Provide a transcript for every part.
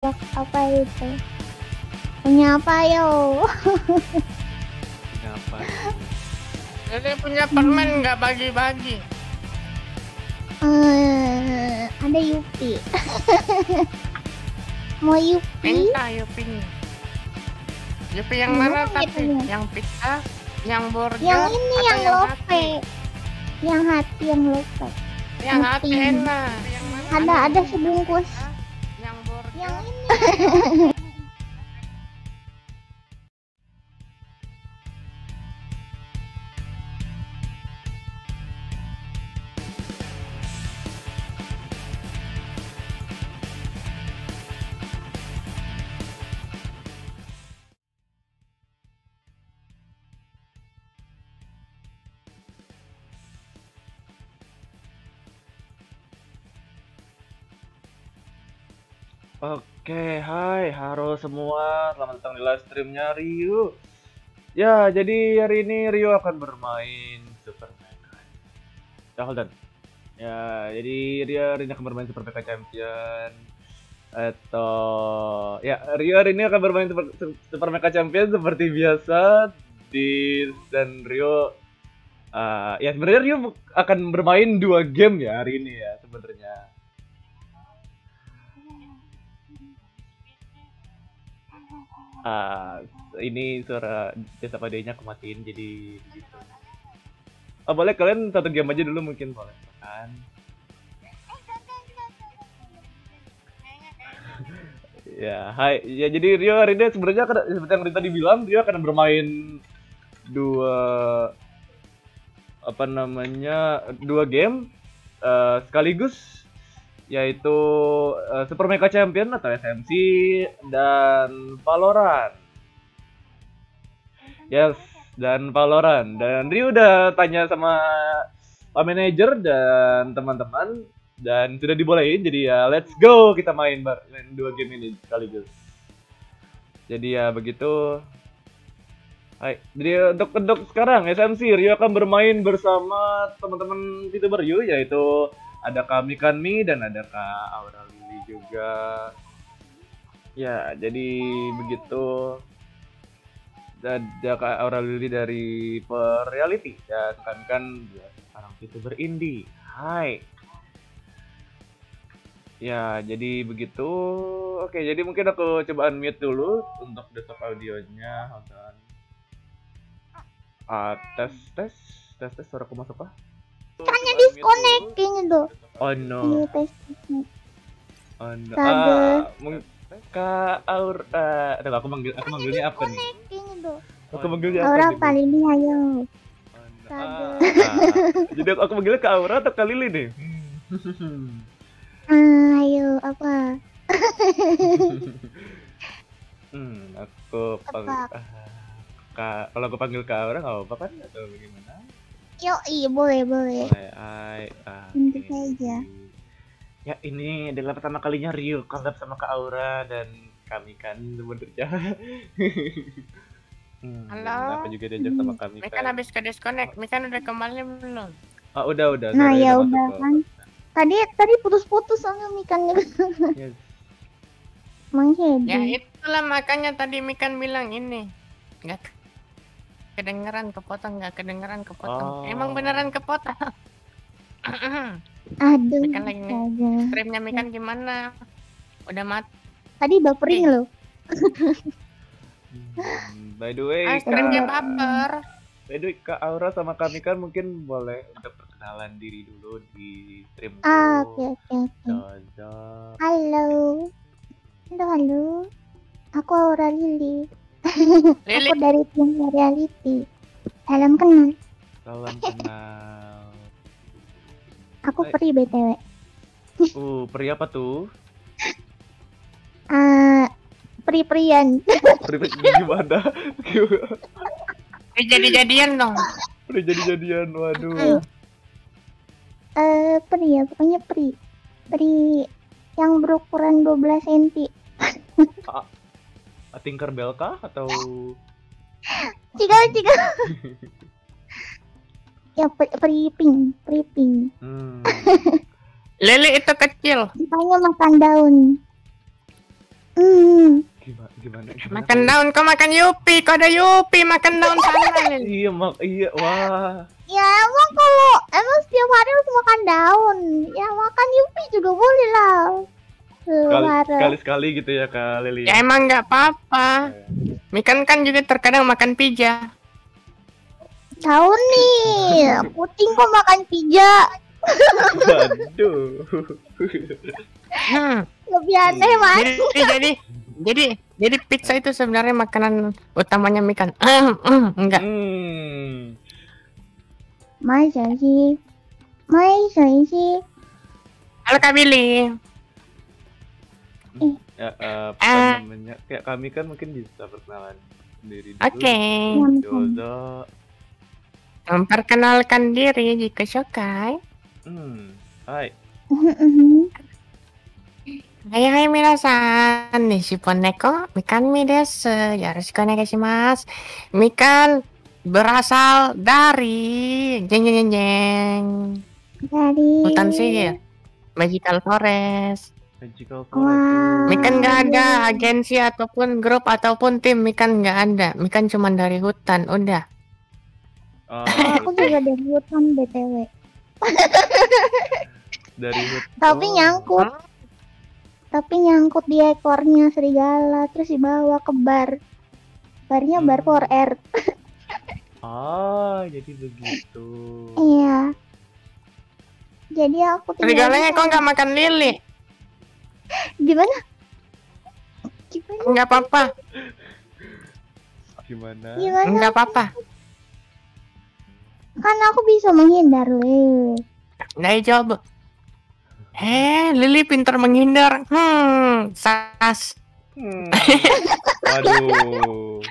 Blok apa itu? Punya apa yo? Kenapa? Jadi punya permen nggak bagi-bagi. Eh, ada Yupi. Mau Yupi? Minta Yupinya. Yupi yang Yang mana mana tapi? Yupinya? Yang pizza, yang burger, Yang ini atau yang hati? lope. Yang hati yang lope. Yang hati Yupi. enak. Yang mana? Ada ada sebungkus. yang 呵 Oke, hai, halo semua, selamat datang di live streamnya Rio. Ya, jadi hari ini Rio akan bermain Super Mega. Ya, hold on. Ya, jadi Rio hari ini akan bermain Super Mega Champion. Atau, ya, Rio hari ini akan bermain Super, Super Mega Champion seperti biasa di dan Rio. eh, ya sebenarnya Rio akan bermain dua game ya hari ini ya sebenarnya. Ah, ini suara desa padanya aku matiin jadi begitu. Oh, boleh kalian satu game aja dulu mungkin boleh kan? ya, hai. Ya jadi Rio hari ini sebenarnya akan seperti yang tadi bilang Rio akan bermain dua apa namanya dua game eh, sekaligus yaitu eh, Super Mega Champion atau SMC dan Valorant. Yes, dan Valorant. Dan Rio udah tanya sama Pak Manager dan teman-teman dan sudah dibolehin jadi ya let's go kita main bar main dua game ini sekaligus. Jadi ya begitu. Hai, jadi untuk untuk sekarang SMC Rio akan bermain bersama teman-teman VTuber Rio yaitu ada Kak Mikanmi dan ada Kak Aura Lili juga. Ya, jadi begitu. Ada Kak Aura Lili dari Per Reality dan kami kan ya, sekarang VTuber indie. Hai. Ya, jadi begitu. Oke, jadi mungkin aku coba unmute dulu untuk desktop audionya. Hold on. Ah, tes tes tes tes suaraku masuk kah? Hanya disconnect kayaknya tuh. Oh Iya no. tes. Oh no. Ah, mung- Kak Aur, eh, aduh, aku manggil, aku manggilnya apa nih? Kayaknya. Aku manggilnya apa Aura nih? Bu? paling ini ayo. Oh. Ah, ah. Jadi aku, aku manggilnya Kak Aura atau Kak Lili nih? Hmm. Ah, ayo apa? hmm, aku panggil, ah, Kak, kalau aku panggil Kak Aura nggak apa-apa kan atau bagaimana? Yo, iya boleh boleh. Boleh, ai, ah, Tentu saja. Ya ini adalah pertama kalinya Rio collab sama Kak Aura dan kami kan sebenarnya. hmm, Halo? dan Aku juga diajak sama kami Mikan habis ke disconnect. Mikan udah kembali belum? Ah udah udah. Nah, sorry, ya udah kan. Tadi tadi putus-putus soalnya mikannya Yes. Mang Ya itulah makanya tadi Mikan bilang ini. Nggak kedengeran kepotong, nggak kedengeran kepotong. Oh. Emang beneran kepotong. Aduh. Mikan lagi. Streamnya Mikan gimana? Udah mati. Tadi buffering Eh. loh. Hmm, by the way, Ah, streamnya Kak, baper. by the way, Kak Aura sama kami kan mungkin boleh untuk perkenalan diri dulu di streamku. Ah, oke oke. Halo. Halo halo. Aku Aura Lili. Lili, Aku dari tim reality. Salam kenal. Salam kenal. Aku Hai. Pri BTW. Uh, peri apa tuh? Ah, Pri Prian. Peri gimana? Gimana? eh, jadi-jadian dong. Peri jadi-jadian, waduh. Eh, Pri ya, pokoknya Pri. Pri yang berukuran 12 cm. Tinkerbell kah atau Cigal cigal. ya Pri pink. hmm. Lili itu kecil. Sukanya makan daun. Hmm. Gimana gimana? gimana Makan daun kau makan yupi, kau ada yupi makan daun sana. Iya mak iya wah. Ya emang kalau emang setiap hari harus makan daun. Ya makan yupi juga boleh lah keluar. Sekali-sekali gitu ya Kak Lili. Ya emang gak apa-apa. Iya. Mikan kan juga terkadang makan pizza Tahu nih, kucing kok makan pizza Waduh. Hmm. Lebih aneh iya. mas. Jadi, eh, jadi jadi jadi pizza itu sebenarnya makanan utamanya Mikan. Enggak. Masa sih Masa sih. Halo Kak Billy. Ya, eh, apa Ah. namanya? Kayak kami kan mungkin bisa perkenalan sendiri dulu. Oke. Yozo. Memperkenalkan diri jika suka. Hmm. Hai. Hai hai minasan, Nishipon neko, Mikan mi desu, yoroshiku onegaishimasu. Mikan berasal dari jeng jeng jeng jeng dari hutan sihir, magical forest. Magical. Mikan nggak ada agensi ataupun grup ataupun tim, Mikan nggak ada. Mikan cuma dari hutan, udah. Oh, aku juga dari hutan btw. dari hut. Tapi oh. nyangkut, tapi nyangkut di ekornya serigala, terus dibawa ke bar. Barnya bar Hmm. for air. Ah, jadi begitu. Iya. Jadi aku tinggal Serigalanya kok nggak makan lili? Gimana? Gimana? Nggak apa-apa, Gimana? Gimana? nggak apa-apa. Kan aku bisa menghindar, weh. Daijoubu. Eh, Lili pintar menghindar. Hmm, sas. Hmm. Waduh.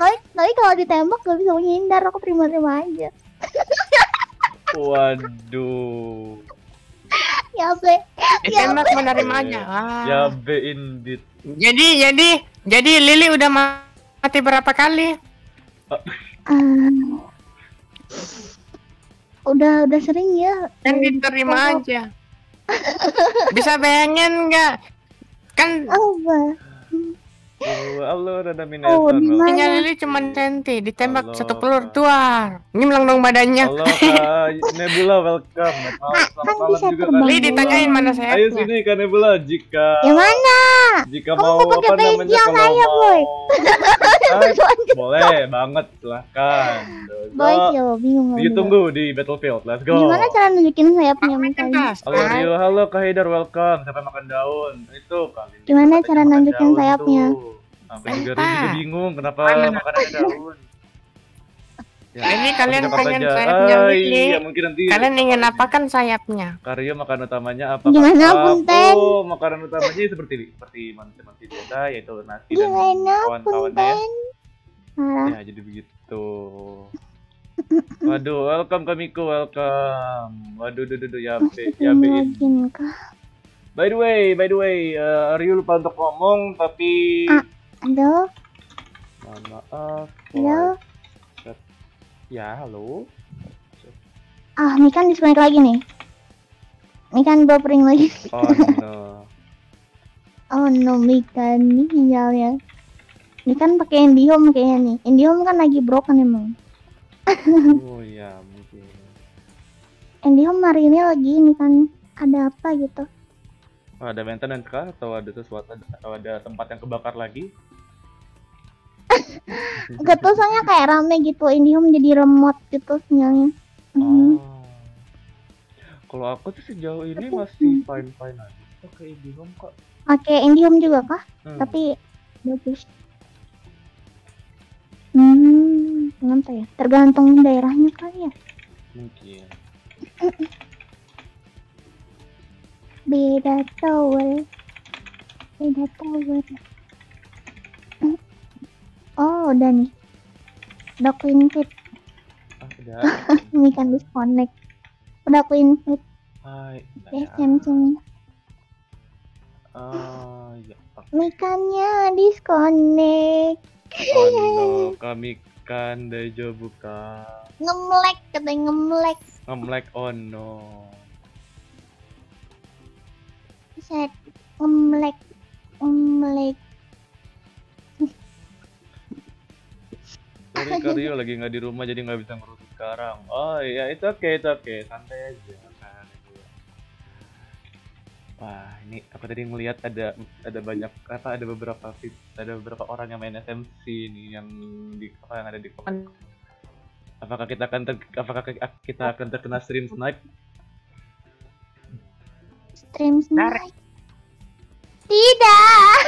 Tapi, tapi kalau ditembak gak bisa menghindar, aku terima-terima aja. Waduh. Ya, be. Ditembak menerima aja. Ah. Ya be indeed. Jadi, jadi, jadi Lili udah ma- mati berapa kali? Ah. udah udah sering ya. Kan diterima aja. Bisa bayangin nggak? Kan Apa? Oh, halo Nana Oh, punya Lili cuma senti, ditembak Allah. satu pelur tuar. Nyimlang dong badannya. Halo Kak Nebula, welcome. Selamat malam, kan bisa juga Lili Nebula. ditanyain mana Ayo sayapnya. sini Kak Nebula jika Yang mana? jika Kamu mau apa namanya kalau saya, mau Boy? Ah, boleh banget silahkan. Boy, yo, bingung lagi. Ditunggu di Battlefield. Let's go. Gimana cara nunjukin sayapnya Apa misalnya? kertas? Halo Rio, halo Kak Haidar, welcome. Siapa yang makan daun? Itu kali. ini Gimana cara nunjukin sayapnya? Sampai juga Rio Entah. juga bingung kenapa Mana? makanannya daun. Ya, Ini kalian apa pengen saja. sayapnya Ah, iya, mungkin nanti Kalian ingin apakan sayapnya? Karyo makan utamanya apa? Gimana? Punten? Oh, makanan utamanya seperti seperti manusia-manusia biasa yaitu nasi dan kawan-kawannya ya. Ya, jadi begitu. Waduh, welcome Kamiko, welcome. Waduh, duh, duh, duh, ya be, ya be. Yakin kah? By the way, by the way, uh, Rio lupa untuk ngomong, tapi Ah. Aduh, mohon maaf. halo. Ya, halo. Ah, Mikan disconnect lagi nih. Mikan buffering lagi. Oh no. Oh no, Mikan nih sinyalnya. Mikan pakai IndiHome kayaknya nih. IndiHome kan lagi broken emang. Oh ya, mungkin. IndiHome hari ini lagi ini kan ada apa gitu. Oh, ada maintenance kah atau ada sesuatu atau ada tempat yang kebakar lagi? Gak tau soalnya kayak rame gitu. IndiHome jadi remote gitu sinyalnya. Hmm. Oh. Kalau aku tuh sejauh ini masih fine fine aja. Oke, bingung kok. Pakai IndiHome juga kah? Hmm. Tapi bagus. Hmm, kenapa ya? Tergantung daerahnya kali ya. mungkin. Beda tower. Beda tower. Oh, udah nih. Udah aku invite. Ah, udah. Ini kan disconnect. Udah aku invite. Hai. Ya, Saya. Samsung. Ah, ya. Mikannya disconnect. Oh no, kami kan dejo buka. Ngemlek, katanya ngemlek. Ngemlek oh no. Set. Ngemlek. Melek. Sorry Karyo lagi nggak di rumah jadi nggak bisa ngurus sekarang. Oh iya itu oke itu oke santai aja. Kan. Wah ini aku tadi ngelihat ada ada banyak apa ada beberapa fit ada beberapa orang yang main SMC nih yang di apa yang ada di komen. Apakah kita akan ter, apakah kita akan terkena stream snipe? Stream snipe. Tidak.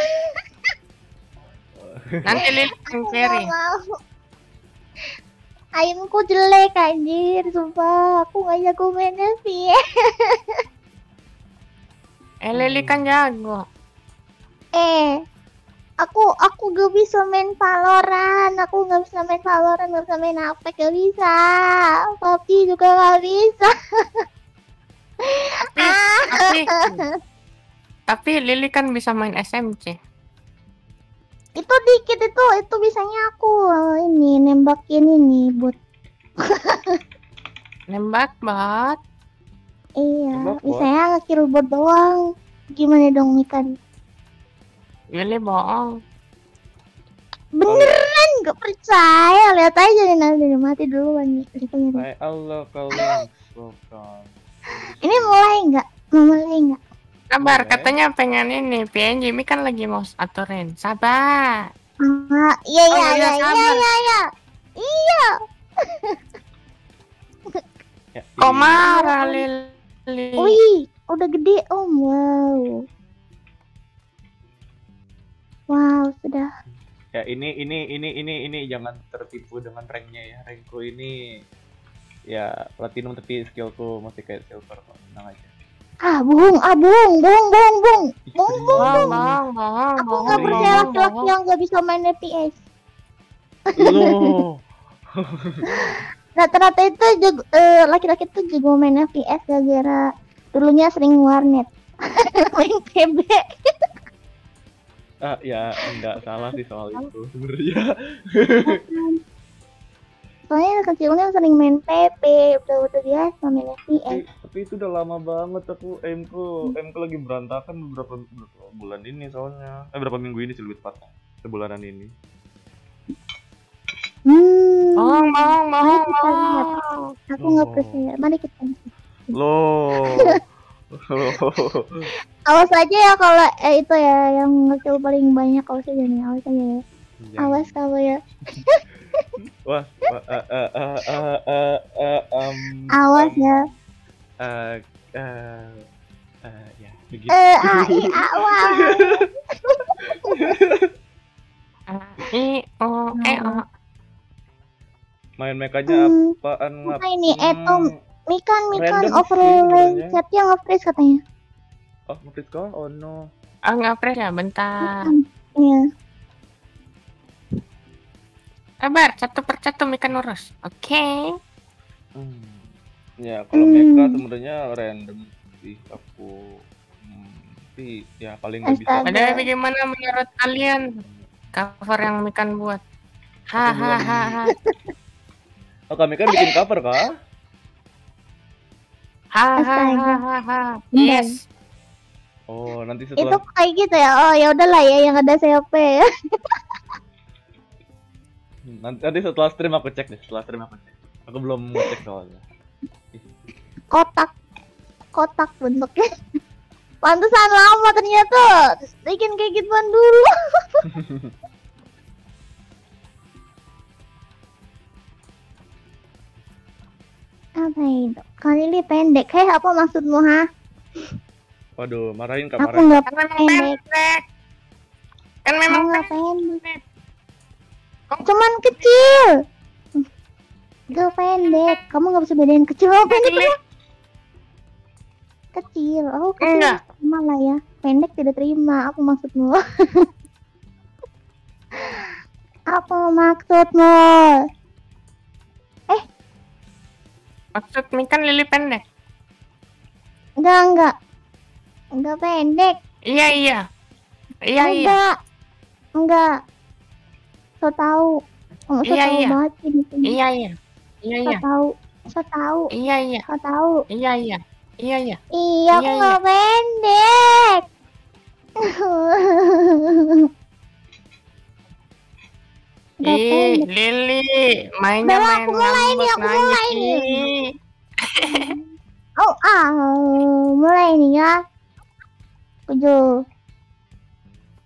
Nanti Lili yang carry. Ayamku jelek anjir, sumpah. Aku gak jago main FPS. Eh Lili kan jago. Eh, aku aku gak bisa main Valorant. Aku gak bisa main Valorant, gak bisa main apa, gak bisa. Papi juga gak bisa. Tapi, tapi, tapi Lili kan bisa main SMC. Itu dikit itu, itu bisanya aku ini nembakin ini buat Nembak bot. iya, Nembak bot? bisanya nge-kill bot doang. Gimana dong ikan? Lili bohong. Beneran gak percaya, lihat aja nih nanti mati duluan nih. Nih. Allah. Ini mulai nggak? Mau mulai nggak? Sabar, Boleh. katanya pengen ini. PNJ ini kan lagi mau aturin. Sabar. Ah, iya Oh, iya iya, iya iya sabar. iya iya. Iya. Ya, Kok ini- marah Lili? Wih, udah gede om. Wow. Wow, sudah. Ya ini ini ini ini ini jangan tertipu dengan ranknya ya. Rankku ini ya platinum tapi skillku masih kayak silver kok. Tenang aja. Ah, bohong, ah bohong, bohong, bohong, bohong. Ih, Bohong, serius. Bohong, bohong, bohong, Aku nggak percaya laki-laki yang nggak bisa main FPS. Loh. Rata-rata itu eh, laki-laki itu jago main FPS gara-gara dulunya sering warnet. main PB. Ah ya enggak salah sih soal itu sebenarnya. Soalnya kecilnya sering main PB, udah-udah biasa main FPS. Tapi, itu udah lama banget aku aimku aimku lagi berantakan beberapa, beberapa bulan ini soalnya. Eh berapa minggu ini sih lebih tepatnya. Sebulanan ini. Hmm. Bohong, kita lihat. bohong. Aku nggak Oh. percaya. Mari kita. Loh. Awas aja ya kalau eh, itu ya yang ngekill paling banyak awas aja nih. Awas aja ya. Jangan. Awas kamu ya. Wah, Awas ya. Eh, eh, eh, ya begitu. Eh, ah, i. A, I, O, E, O. Main mekanya Hmm, apaan ngap? apa ini? Eh, Tom. Mikan, Mikan overlay sebenarnya. chatnya nge-freeze katanya. Oh, ngeprit kah? Oh no. Oh, nggak fresh ya, bentar. Iya. Sabar, satu per satu Mikan urus. Oke. Hmm. Ya, kalau Hmm. mecha sebenarnya random sih aku. Hmm, tapi ya paling nggak bisa. Ada bagaimana menurut kalian cover yang Mikan buat? Hahaha. Oh, kami kan bikin cover kah? Hahaha. Iya. Yes. Oh, nanti Itu setelah kayak gitu ya. Oh, ya udahlah ya yang ada COP ya. nanti, nanti setelah stream aku cek deh, setelah stream aku cek. Aku belum ngecek soalnya. Kotak. Kotak bentuknya. Pantesan lama ternyata. Bikin kayak gituan dulu. apa itu? Kali ini pendek. Hei, apa maksudmu, ha? Waduh, marahin kak, Aku nggak Kan memang pendek. pendek. Kan memang nggak pendek. Cuman kecil. Gak pendek. Kamu nggak bisa bedain kecil apa pendek? Kecil. Oh, kecil. Enggak. Terima lah ya. Pendek tidak terima. Apa maksudmu? apa maksudmu? Maksud Mikan Lili pendek. Enggak, enggak. Enggak pendek. Iya iya. Iya iya. enggak. Enggak. So tahu. Kamu so Iya, tahu iya. banget sini. Iya iya. Iya So iya. tahu. So tahu. Iya iya. So tahu. Iya iya. Iya iya. Iya, aku Iya, pendek. Ih, Lili, mainnya Bella, main aku mulai ngambek aku mulai nih. Oh, ah, mulai nih ya. Tujuh.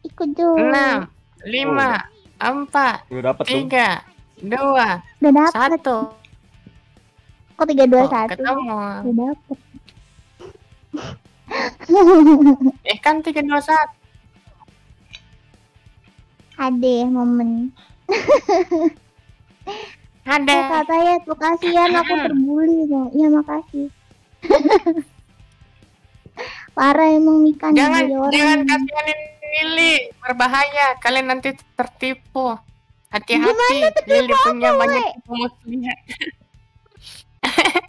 Tujuh. Enam, lima, empat, Udah dapet tuh. tiga, dua, Udah dapet. satu. Kok tiga dua Oh, satu? ketemu. Udah dapet. Eh kan tiga dua satu. Ade momen. Ya Ada. katanya tuh kasihan aku terbully no. Iya makasih. Parah emang Mika nih Jangan, orang. jangan kasihanin Lili, berbahaya. Kalian nanti tertipu. Hati-hati, Lili punya banyak muslihat.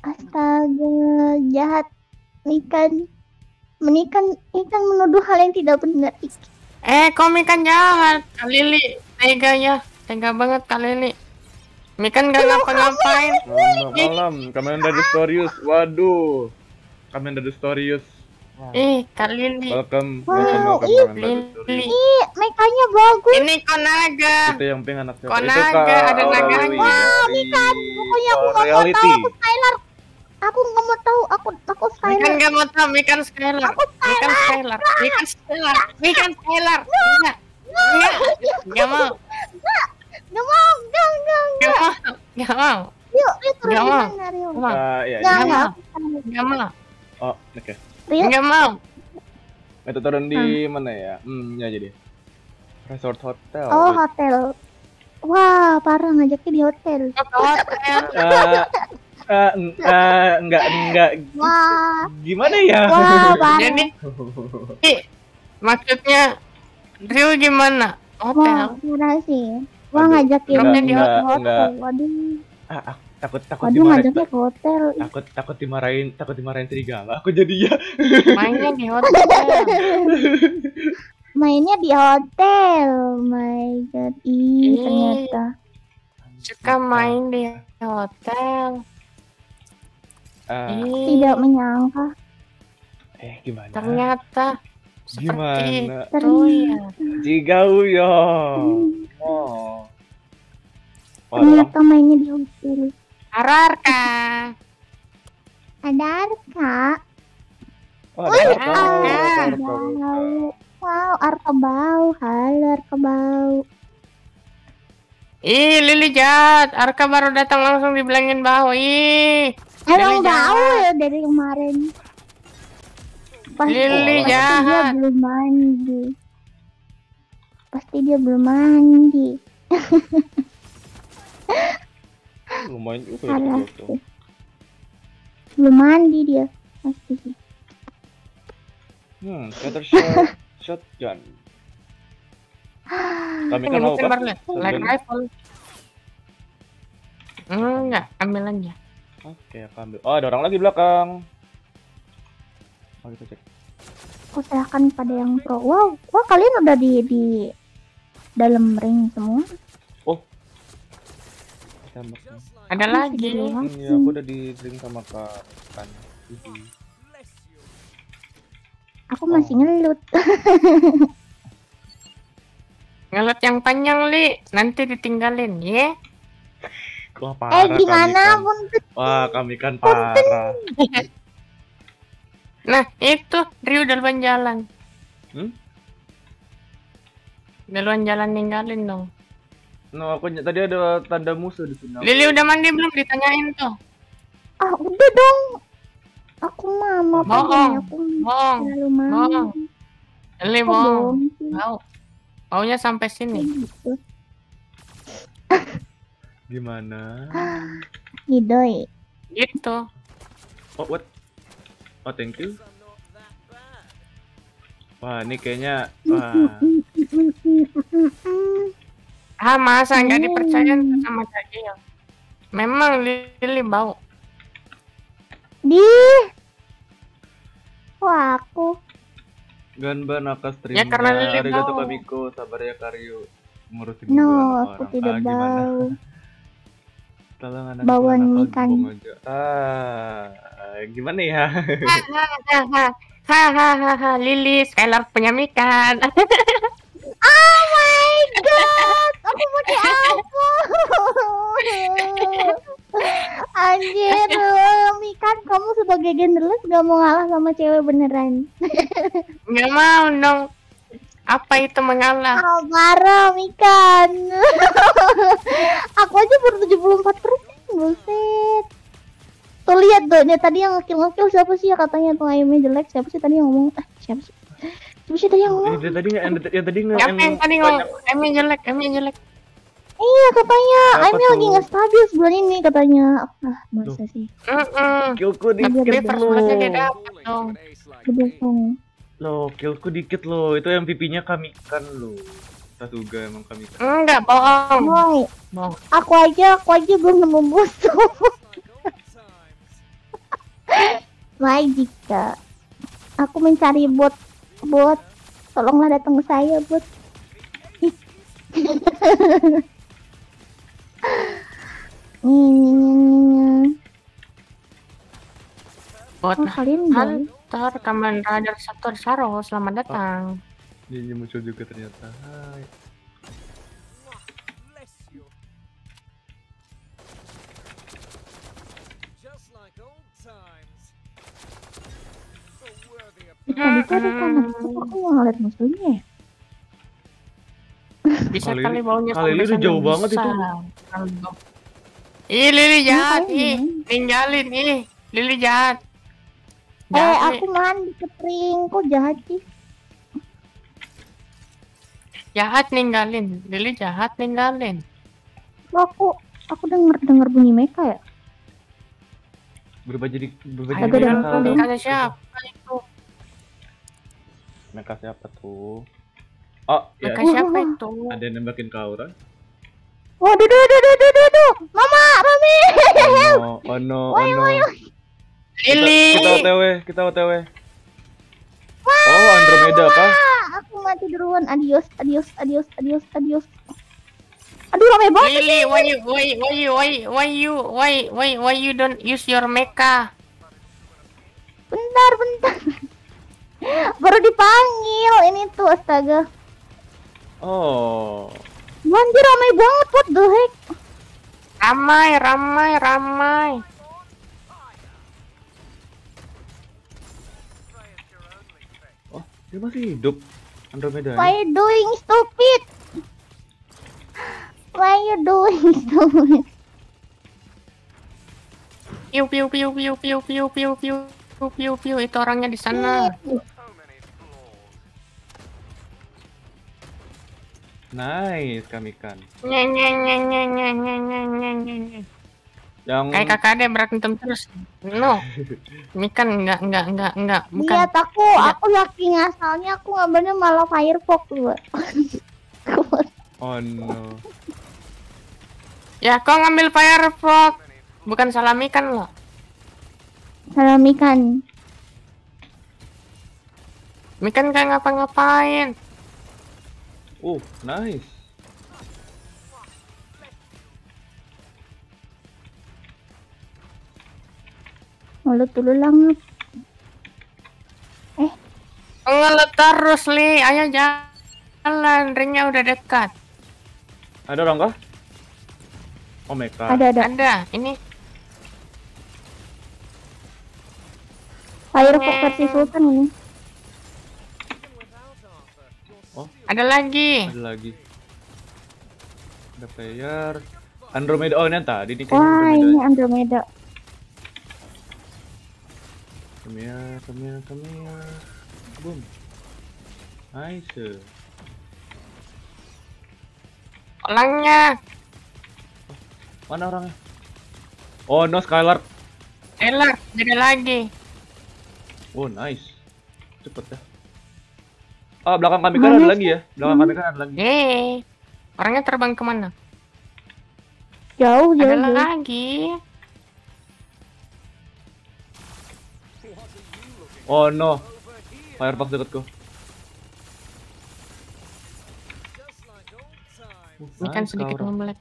Astaga, jahat. Ikan Menikan ikan menuduh hal yang tidak benar. Eh, kok Mikan jahat? Kak Lili, tega ya. Tega banget Kak Lili. Mikan gak ngapa-ngapain. Malam, Commander Destorius. Waduh. Commander Destorius. Ih, Kak Lili. Welcome, Wow, welcome, welcome, ih. Ih, mekanya bagus. Ini Konaga. Itu yang pengen anak siapa? Itu naga, Kak ada naganya. Wah, dari Mikan, pokoknya aku nggak mau tahu aku Skylar. Aku nggak mau tahu aku aku Mikan Skylar. gak mau tau, Mikan Skylar. Mikan Skylar. Mikan Skylar. Mikan Skylar. Enggak. Enggak. Gak mau. Nggak mau, nggak, nggak, Gak nggak. mau. Gak mau. Yuk, yuk Nggak di mau. mana, Rio? Gak mau. Ah, iya, Nggak, iya. nggak. mau. aku Skylar. Gak mau. Oh, oke. Rio, Gak mau. Itu turun di mana ya? Hmm, ya jadi. Resort Hotel. Oh, hotel. Wah, parah ngajaknya di hotel. Hotel? Eh, eh, n- eh, enggak, enggak. Wah, Gimana ya? wah. Jadi, maksudnya Rio gimana? Wah, Hotel. parah sih. Wah, Aduh, ngajakin enggak, di enggak, hotel. enggak. Waduh, Ah, ah, takut takut waduh dimarahin. ngajaknya ke hotel. Takut takut dimarahin, takut dimarahin serigala. Aku jadi ya. Mainnya di hotel. Mainnya di hotel. Oh my god. Ih. ternyata. Suka main di hotel. Ih, Tidak menyangka. eh gimana? ternyata seperti Gimana? itu ya. Jigau yo. Oh. Oh, orang. Ternyata mainnya di hotel. Ararka. Ada Arka. Oh, ada Arka. Arka. Arka, Arka. Bau. Wow, Arka bau. Halo, Arka bau. Ih, Lili jahat. Arka baru datang langsung dibilangin bau. Ih, Emang Lili bau jahat. ya dari kemarin. Pasti, Lili pasti dia jahat. belum mandi. Pasti dia belum mandi. Lumayan juga ya. Belum mandi dia. Pasti sih. Hmm, scatter shot, shotgun. Kami ini kan mau kan? Shotgun. rifle. Enggak, ambil aja. Oke, aku ambil. Oh, ada orang lagi belakang. Oh, kita cek. Aku serahkan pada yang pro. Wow, wah kalian udah di di dalam ring semua. Tembak. Ada lagi. Hmm, ya, aku udah di drink sama Kak kan. Aku masih ngelut. Ngelut yang panjang, Li. Nanti ditinggalin, ya. Wah, eh parah gimana kami kan. pun Wah, kami kan parah. Nah, itu Rio duluan jalan. Hmm? Duluan jalan ninggalin dong. No, aku tadi ada tanda musuh di sini. Lili udah mandi belum? Ditanyain tuh. Ah udah dong. Aku mah mau Bohong. aku Bohong. Bohong. Lili bohong. Bau. Baunya sampai sini. Gitu. Gimana? Hidoy. Gitu. Oh, what? Oh, thank you. Wah, ini kayaknya wah. Ah, masa nggak Hmm. dipercaya tuh sama Cagil? Memang Lili bau. Di. Wah aku. Ganba naka streamnya. Ya, karena Lili Arigato bau. Kamiko, sabar ya Karyo. Ngurusin No, aku orang. tidak ah, gimana? Tolong anak aja. Ah, gimana ya? Hahaha. Hahaha, Lili, Skylar punya Mikan. Oh my god, aku mau di apa? Anjir, Mikan kamu sebagai genderless gak mau ngalah sama cewek beneran. Nggak mau dong. Apa itu mengalah? Ah, marah Mikan. aku aja baru 74 persen, buset. Tuh lihat tuh, dia tadi yang ngekil-ngekil siapa sih ya katanya tuh ayamnya jelek. Siapa sih tadi yang ngomong? Eh, siapa sih? Siapa sih tadi yang ngomong? Ini dia tadi nggak yang, yang tadi nggak Siapa yang tadi ngomong? Emnya jelek, emnya jelek. Iya katanya, ayamnya lagi nggak stabil sebulan ini katanya. Ah, masa sih? Mm-mm. Killku Tapi dikit first loh. bloodnya dia dapet dong. Loh, killku dikit loh. Itu MVP-nya kami kan loh. Sasuga emang kami kan. Enggak, bohong. Bohong. aku aja, aku aja belum nemu musuh. Baik jika aku mencari bot, bot, tolonglah datang ke saya bot. Nih, nih, nih, Oh, kalian Hunter, Kamen Rider Saktor Saro, selamat datang. Dia muncul juga ternyata. Hai. Tadi tangan, kok aku nggak ngeliat musuhnya ya? Bisa Kali kali ini- baunya kali ini udah jauh banget itu. Ih, Lili jahat, ih. Bang? Ninggalin, ih. Lili jahat. Eh, aku mandi kepring, kok jahat sih? jahat ninggalin. Lili jahat ninggalin. Kok aku, aku denger denger bunyi mereka ya? Berubah jadi berubah Ayo, jadi dong. mekanya siapa itu? Meka siapa tuh? Oh, ya. Meka siapa itu? Ada yang nembakin ke Aura. Waduh, duh, duh, duh, duh, duh, duh. Mama, Mami. Oh no, oh no, oh no. Kita, Lili. kita OTW, kita OTW. Oh, Andromeda kah? Ah, aku mati duluan. Adios, adios, adios, adios, adios. Aduh, rame banget. Lili, why you, why, why you, why, why you, why, why, why you don't use your mecha? Bentar, bentar. Baru dipanggil ini tuh, astaga. Oh. Banjir ramai banget, what the heck? Ramai, ramai, ramai. Dia masih hidup. Andromeda. Why you doing stupid? Why you doing stupid? Piu, piu, piu, piu, piu, piu, piu, piu, piu, piu, piu. Itu orangnya di sana. Nice, kami kan. Nye, nye, nye, nye, nye, nye, nye, nye, nye, nye. Yang Kayak kakak ada berantem terus. No. Ini kan enggak, enggak, enggak, enggak. Bukan. Lihat aku, Tidak. aku yakin asalnya aku ngambilnya malah Firefox tuh. Oh no. Ya, kau ngambil Firefox. Bukan salah Mikan loh. Salam ikan. Mikan kayak ngapa-ngapain. Uh, nice. Mulut dulu lang. Ngelet terus, Li. Ayo jalan. Ringnya udah dekat. Ada orang kah? Oh, Meka. Ada ada. Ada. Ini. Firefox versi Sultan ini. Ada lagi. Ada lagi. Ada player. Andromeda. Oh, ini yang tadi nih Wah Andromeda. ini Andromeda. Come here, come here, come here. Boom. Nice. Orangnya. Mana orangnya? Oh no, Skylar. Elah, beda lagi. Oh nice. Cepet ya. Oh belakang kami kan ada Mana lagi ya. Belakang kami kan ada lagi. Yeay. Orangnya terbang ke mana? Jauh jauh. Ada jauh. lagi. Oh no. firebox deket ko. Ini kan sedikit memelek.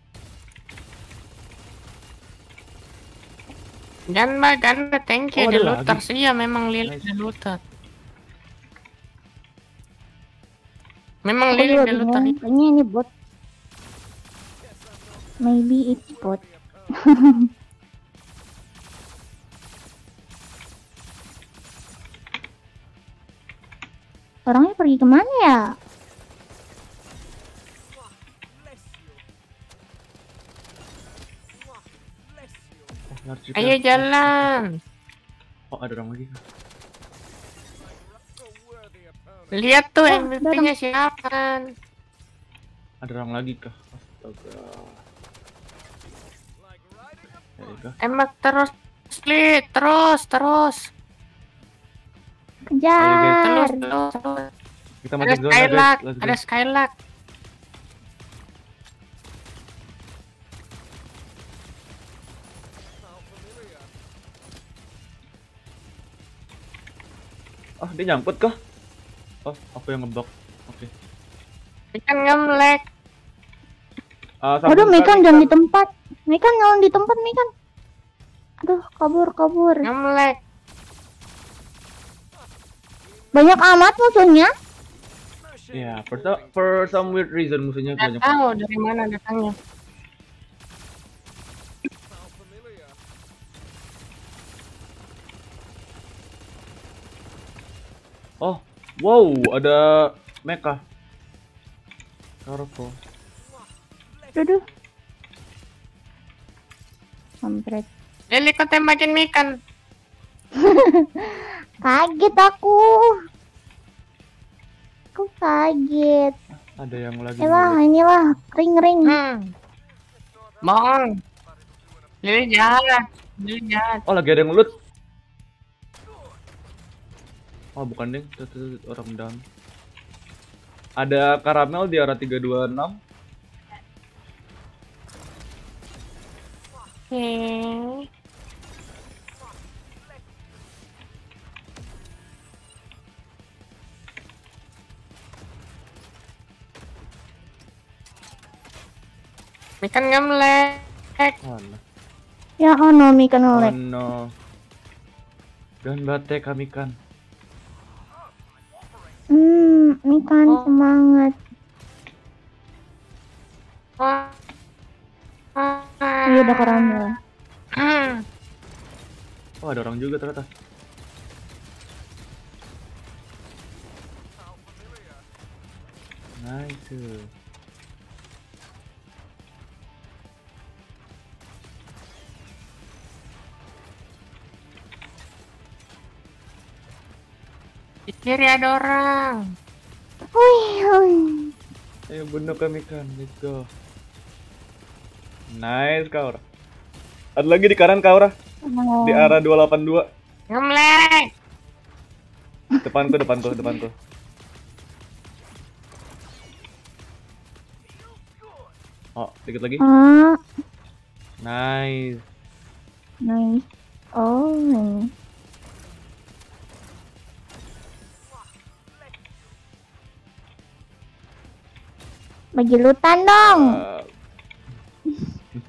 Ganba, ganba, thank you, oh, ada lutar. ya memang lil ada lutar. Memang oh, lil iya, ada lutar. Ini ini bot. Maybe it's bot. Orangnya pergi ke mana ya? Oh, Ayo jalan. Oh, ada orang lagi. Lihat tuh Oh, MVP-nya siapa? Ada orang lagi kah? Astaga. Tembak terus, Li. Terus, terus. Kejar. Kita Ada masuk zona Skylark, ada Skylark. Oh, dia nyangkut kah? Oh, aku yang ngeblock. Oke. Ikan ngemlek. Ah, Aduh, Mikan jangan di tempat. Mikan jangan di tempat, Mikan. Aduh, kabur, kabur. Ngemlek. Banyak amat musuhnya. Ya, for, so- for some weird reason musuhnya Gak banyak. tahu dari mana datangnya. Oh, wow, ada mecha. Karoko. Aduh. Kampret. Lili kok tembakin Mikan? Kaget aku. Aku kaget. Ada yang lagi. Inilah, mulut. inilah, ring-ring. Hmm. Bohong. Lili jahat. Lili jahat. Oh, lagi ada yang loot. Oh, bukan deh. Tuh, tuh, tuh, orang down. Ada karamel di arah 326. Oke. Mikan ngemlek. Oh, no. Ya, oh no, Mikan Oh, ngelek. no. Dan bate kami kan. Hmm, Mikan Oh. semangat. Wah. Iya, udah karamel. Hmm. Oh, ada orang juga ternyata. Nice. Di kiri ada orang. Wih, wih. Ayo bunuh kami kan, let's go. Nice Kaura. Ada lagi di kanan Kaura, di Oh. arah 282. Ngemlek. Depanku, depanku, depanku. Oh, dikit lagi. Ah, Nice. nice. Oh, Bagi lutan dong. Uh,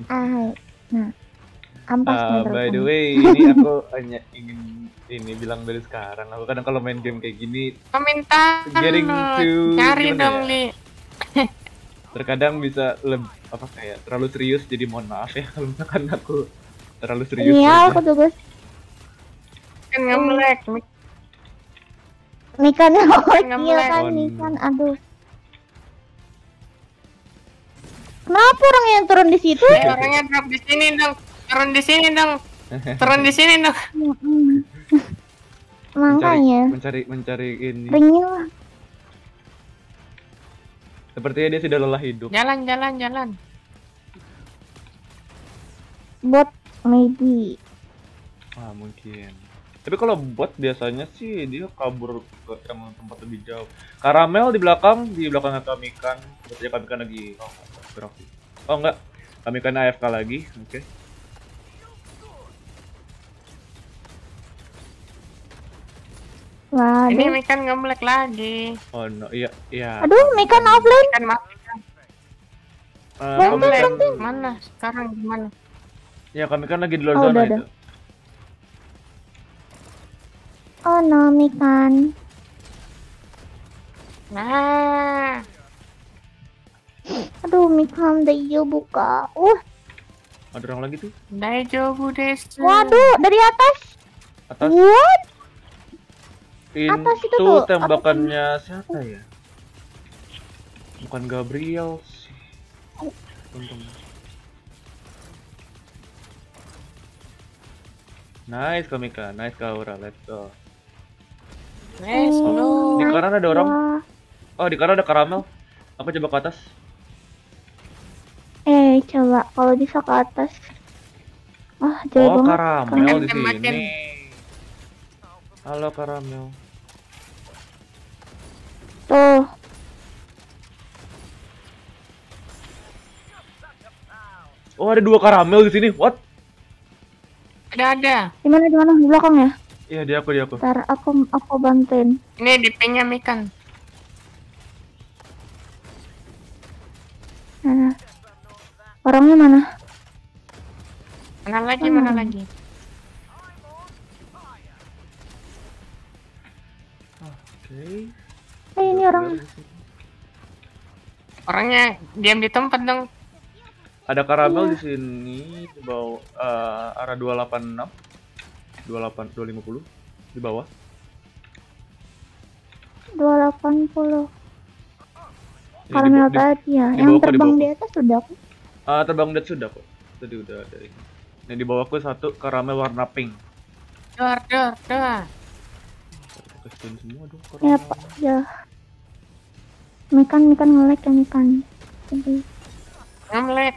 Ah, nah. Ampas uh, nih by the way, ini aku hanya ingin ini bilang dari sekarang. Aku kadang kalau main game kayak gini, Komentar. Getting to- Cari dong, ya? Li. terkadang bisa lebih apa kayak terlalu serius. Jadi mohon maaf ya kalau misalkan aku terlalu serius. Iya, aku tugas Kan ngemlek. Mikan Ngemlek. kan Mikan aduh Kenapa orang yang turun di situ? Eh, orangnya drop di sini dong. Turun di sini dong. Turun di sini dong. Makanya mencari mencari ini. lah. Sepertinya dia sudah lelah hidup. Jalan, jalan, jalan. Bot maybe. Ah mungkin. Tapi kalau bot biasanya sih dia kabur ke tempat lebih jauh. Karamel di belakang, di belakangnya kami kan. Sepertinya kami kan lagi. Oh, oh enggak. Kami kan AFK lagi. Oke. Waduh. Ini Mikan ngemlek lagi. Oh no, iya, iya. Aduh, Mikan offline. Kan mati. Eh, Bantu. Mana? Sekarang gimana? ya kami kan lagi di luar Oh, zona udah, itu. udah. Oh no, Mikan. Nah, Aduh, Mikan Dayo buka. Uh, Ada orang lagi tuh daijoubu desu. waduh, dari atas. atas. What? atas itu Itu tuh, tembakannya siapa ya? Bukan Gabriel sih. Untung. Nice Komika, nice Kaura, let's go. Let's Oh, go. Di kanan ada orang. Oh, di kanan ada karamel. Aku coba ke atas. Eh, coba kalau bisa ke atas. Ah, Oh, jauh banget. karamel di sini. Halo karamel. Tuh. Oh, ada dua karamel di sini. What? Ada ada. Di mana di mana di belakang ya? Iya, di aku, di aku. Ntar aku aku bantuin. Ini di pingnya Mikan. Mana? Orangnya mana? Mana lagi, mana Hmm. lagi? Oke. Eh, ini orang. Orangnya diam di tempat dong. Ada karamel di sini di bawah eh, arah 286. 28 250 di bawah. 280. Ini Karamel di, di, tadi ya. di Yang di terbang bawah di atas sudah aku. Ah, terbang dead sudah kok. Tadi udah ada ini. Ini di bawahku satu karamel warna pink. Dor, dor, dor. Skin semua dong Ya, karamel. Pak. Ya. Mikan, Mikan nge-lag ya, Mikan. Jadi, Ngemlek.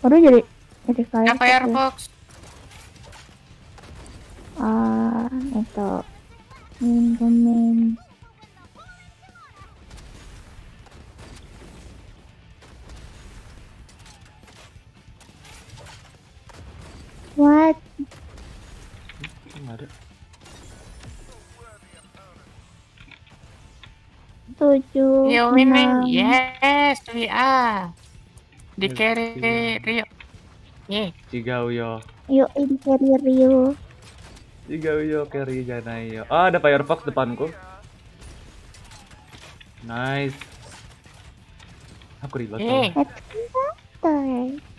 baru jadi jadi Ada Firefox ya. Firefox. Ah, itu. Minjemin. What? Ada. Tujuh. You winning? Yes, we are. Di carry are. Rio. Yeah. Cigauyo. Yuk, ini dari Rio. Cigauyo carry Janayo. Ah, ada Firefox depanku. Nice. Aku reload. Eh. Let's go.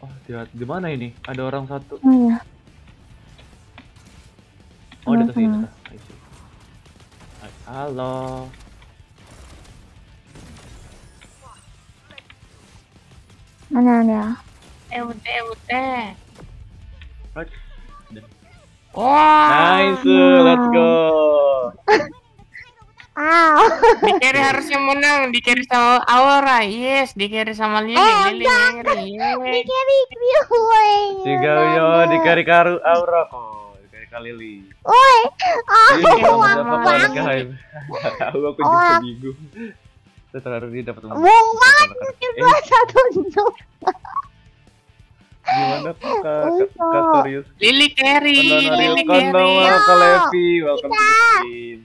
Oh, di, di mana ini? Ada orang satu. Oh ya. Oh, di atas ini. halo. Mana ada? Eh, udah, udah. Right. Udah. Wow. Nice, let's go. Wow. Di carry harusnya menang. Di carry sama Aura. Yes, di carry sama Lily. Eh, Lily ngeri. Di carry Rio, woi. Cigauyo di kari karu aura kok. Di kari kalili. Woi. Oh, aku dapat banget. ke aku Oh, juga aku- bingung. Saya terlalu dia dapat teman. Bung banget skill Eh, dua satu untuk. Gimana kak kak Usah. kak serius? Lily carry. Dong carry. Kak Levi, welcome to the team.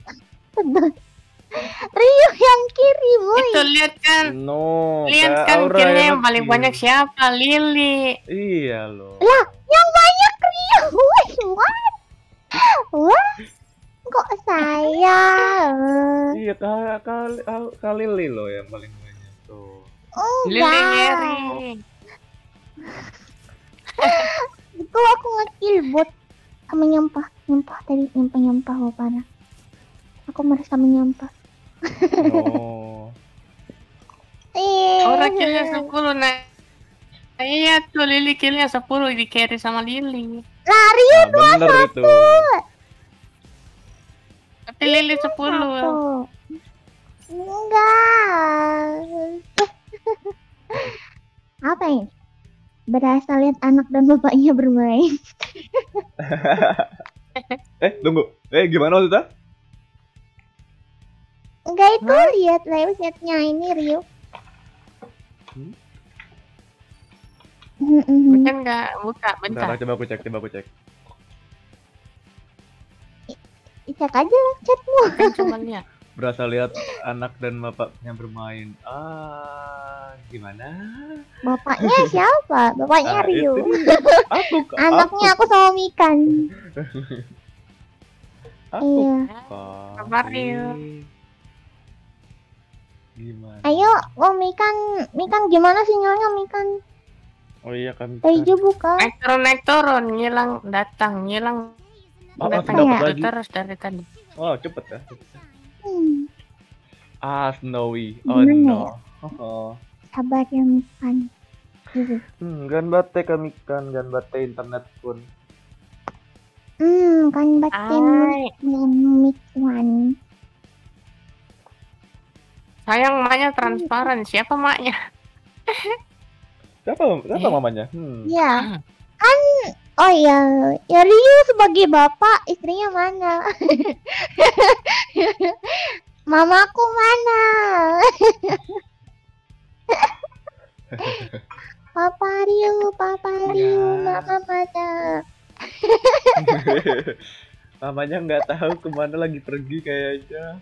Rio yang kiri, woi. Itu lihat kan. No, Lihat kan Aura yang kill. paling banyak siapa? Lily. Iya loh. Lah, yang banyak Rio, woi. What? What? Kok saya? Iya kak kak kak Lili loh yang paling banyak tuh. Enggak. ngeri. Itu aku ngekill bot sama nyampah. Nyampah tadi nyampah nyampah oh, parah. Aku merasa menyampah. No. Eh. Aura killnya 10 nah. Iya tuh Lily killnya 10 di carry sama Rio Nah, bener itu. Tapi Lily 10. satu. Enggak. Apa ini? Berasa lihat anak dan bapaknya bermain. Eh, tunggu. Eh, gimana maksudnya? Enggak itu lihat live chatnya ini Rio. Hmm? Mm-mm. Bukan enggak? Buka, Bentar, bentar. coba aku cek, coba aku cek. Cek aja lah chatmu. Kan cuma lihat. Berasa lihat anak dan bapaknya bermain. Ah, gimana? Bapaknya siapa? Bapaknya Ah, Rio. Aku, Anaknya aku sama Mikan. aku, Aku Iya. Kabar, Rio. Gimana? Ayo, oh Mikan, Mikan gimana sinyalnya Mikan? Oh iya kami. Dari buka. Naik turun naik turun, ngilang datang, ngilang Oh, datang dapat gitu lagi. terus dari tadi. Oh cepet ya. cepet ya. Hmm, Ah snowy. Oh Gimana no. ya? Oh. sabar ya Mikan. Hmm, gan bate kami kan, gan bate internet pun. Hmm, kan batin Ay, yang Mikan. Sayang maknya transparan. Siapa maknya? Siapa? Siapa Eh. mamanya? Hmm. Ya, kan oh ya, ya Ryu sebagai bapak, istrinya mana? Mamaku mana? Papa Ryu, Papa Ryu, Ya. Mama mana? mamanya nggak tahu ke mana lagi pergi kayaknya.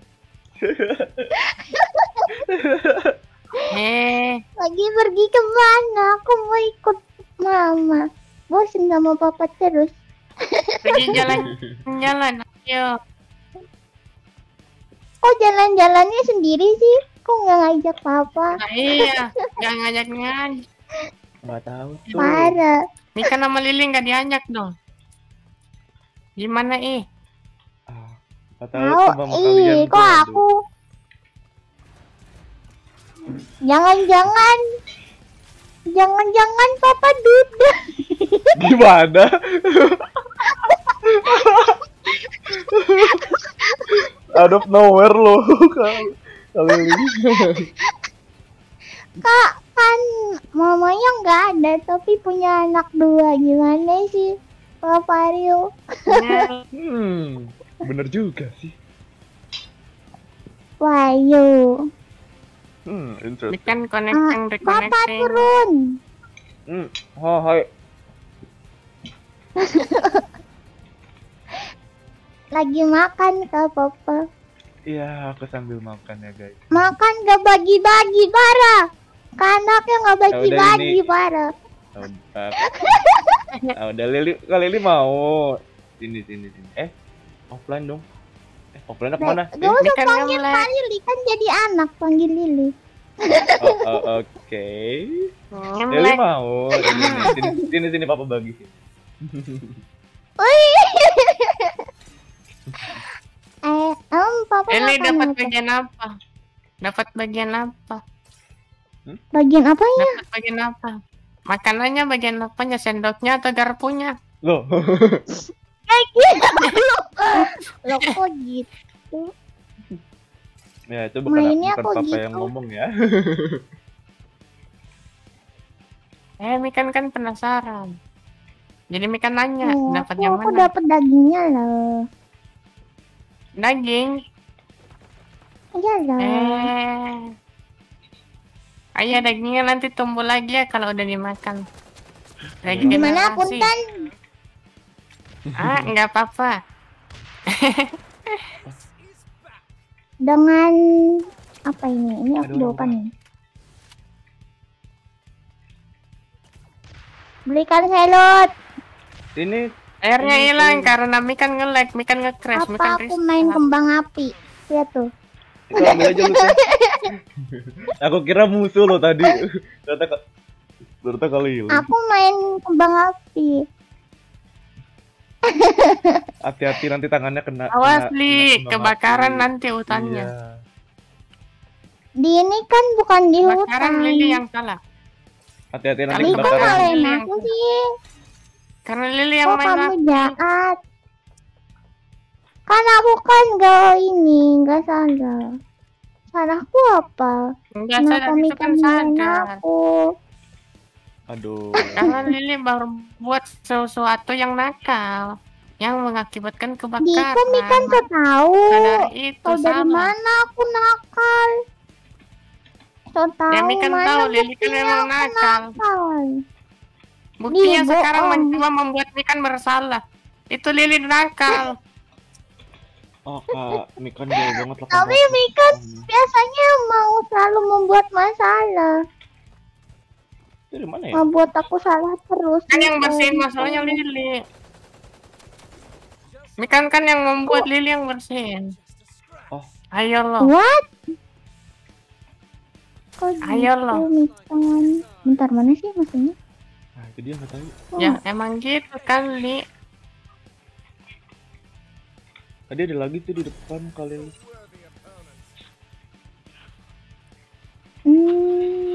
Eh, Lagi pergi ke mana? Aku mau ikut Mama. Bosan sama Papa terus. pergi jalan-jalan. Ayo. Kok jalan-jalannya sendiri sih? Kok nggak ngajak Papa? Nah, iya, nggak ngajaknya aja. Nggak tahu tuh. Parah. Mika nama Lili nggak diajak dong. Gimana ih? Ah, nggak tahu Tahu, tuh mama kalian ih, tuh. kok aku? Jangan-jangan, jangan-jangan Papa duda. Gimana? Out of nowhere loh kali ini. Kak, kan mamanya nggak ada, tapi punya anak dua. Gimana sih, Papa Rio? Hmm, bener juga sih. Wayo, Hmm, interesting. Bikin connecting, Ah, Papa reconnecting. turun. Hmm, oh, hai. Lagi makan kak Papa. Iya, aku sambil makan ya guys. Makan gak bagi-bagi, parah. Kanaknya nggak bagi-bagi, ini- parah. Oh, udah. Ah, udah Lili, kak Lili mau sini sini sini. Eh, offline dong. Eh, offline apa mana? Gak usah Bikin panggil. Kak Lili, kan jadi anak panggil Lili. Oh, oh, oke. Lili Ngemlek. mau. Sini, sini, sini, sini, papa bagi. Eh, em, papa Lili makan dapat apa? bagian apa? Dapat bagian apa? Bagian apa ya? Dapat bagian apa? Makanannya bagian apanya? Sendoknya atau garpunya? Loh, Loh kok gitu? ya itu bukan, Mainnya bukan papa gitu? yang ngomong ya. Eh, Mikan kan penasaran. Jadi Mikan nanya, Oh, dapat aku, yang aku mana? dapat dagingnya loh. Daging. Iya loh. Eh. Ayah dagingnya nanti tumbuh lagi ya kalau udah dimakan. Daging Gimana generasi. punten? Ah, nggak apa-apa. Dengan apa ini? Ini aku lupa nih. Belikan salad. Ini Airnya hilang karena Mikan nge-lag, Mikan nge-crash, Mikan Apa aku main kembang api? Lihat tuh. itu ambil aja lu. Teh. Aku kira musuh lo tadi. Ternyata ka- ternyata kali ini. Aku main kembang api. Hati-hati nanti tangannya kena. Awas kena- Li, kena kembang kebakaran api. nanti hutannya. Iya. Di ini kan bukan di Kebakaran hutan. Lili yang salah. Hati-hati nanti Kali Ini kan kebakaran. kebakaran. kalian Yang- aku sih. Karena Lili yang Kok main kamu api. jahat? Kan aku kan gak ini, gak salah. Salahku apa? Enggak sadar itu kan sadar. aku? Aduh. Karena Lili baru buat sesuatu yang nakal. Yang mengakibatkan kebakaran. kok Mika tuh tahu. Dari itu Tahu dari mana aku nakal? So tahu Ya, Mika mana tahu, Lili kan memang nakal. nakal. Buktinya Ih, sekarang mencoba membuat Mikan bersalah. Itu Lili nakal. Oh kak, Mikan jauh banget lah. Tapi Mika biasanya mau selalu membuat masalah. Dari mana ya? Membuat aku salah terus. Kan yang bersihin masalahnya Lili. Mikan kan yang membuat Lily yang bersihin. Oh. Ayo lo. What? Kok Ayo gitu, lo. Bentar, mana sih maksudnya? Nah, itu dia nggak tahu. Oh, Ya emang gitu kan Li. Tadi ada lagi tuh di depan kali. Hmm,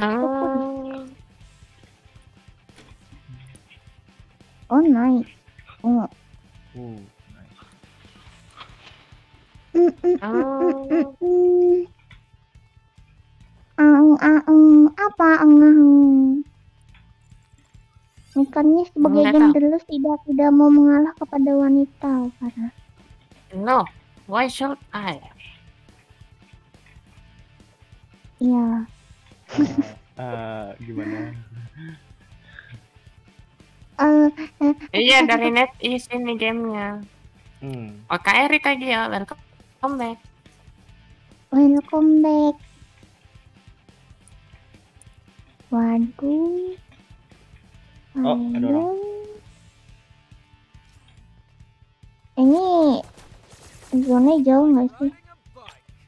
Hmm. oh nice. Oh. Uh, nice. Mm, mm, mm, Oh. mm, mm. Ang, ang, apa ang, ang. Mikannya sebagai Nggak tahu. genderless tidak tidak mau mengalah kepada wanita, karena No. Why should I? ya Ah, gimana? eh eh, Iya dari NetEase ini gamenya. Hmm. Oke Erik lagi ya, welcome back. welcome back. Waduh. Oh, ada orang. Ini zona jauh nggak sih?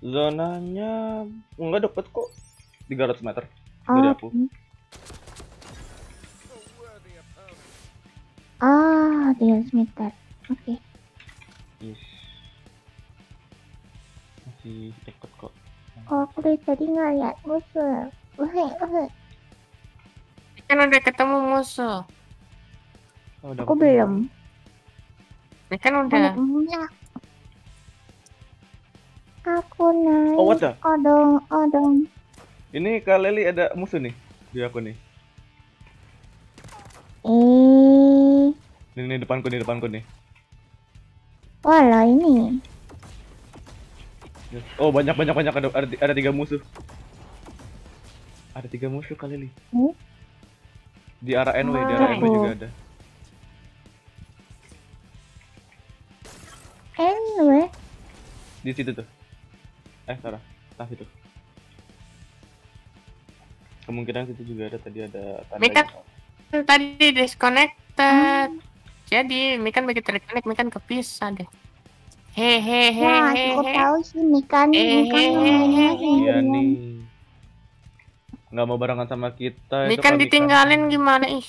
Zonanya nggak deket kok. 300 meter dari Oh, aku. Ah, 300 meter. Oke. Yes. Masih deket kok. Kok aku dari tadi nggak lihat musuh? Wahai, wahai. Kan udah ketemu musuh. Oh, udah Aku ketemu. belum. Ini kan udah. Enggak. Aku naik. Oh, what the? Odong, odong. Ini Kak Leli ada musuh nih di aku nih. Eh, Ini, nih depanku nih depanku nih. walah ini. Oh banyak banyak banyak ada ada, ada tiga musuh. Ada tiga musuh Kak. Hmm? Di arah NW, di arah NW juga ada. Anyway, Di situ tuh. Eh, salah. Nah, situ. Kemungkinan situ juga ada tadi ada tanda. Mikat. gitu. Tadi disconnected. Jadi Mikan begitu reconnect Mikan kepisah deh. Hehehe. wah aku tahu sih Mikan, Eh, Mikan namanya eh, Iya nih. Nggak mau barengan sama kita. itu Mikan ditinggalin gimana ih?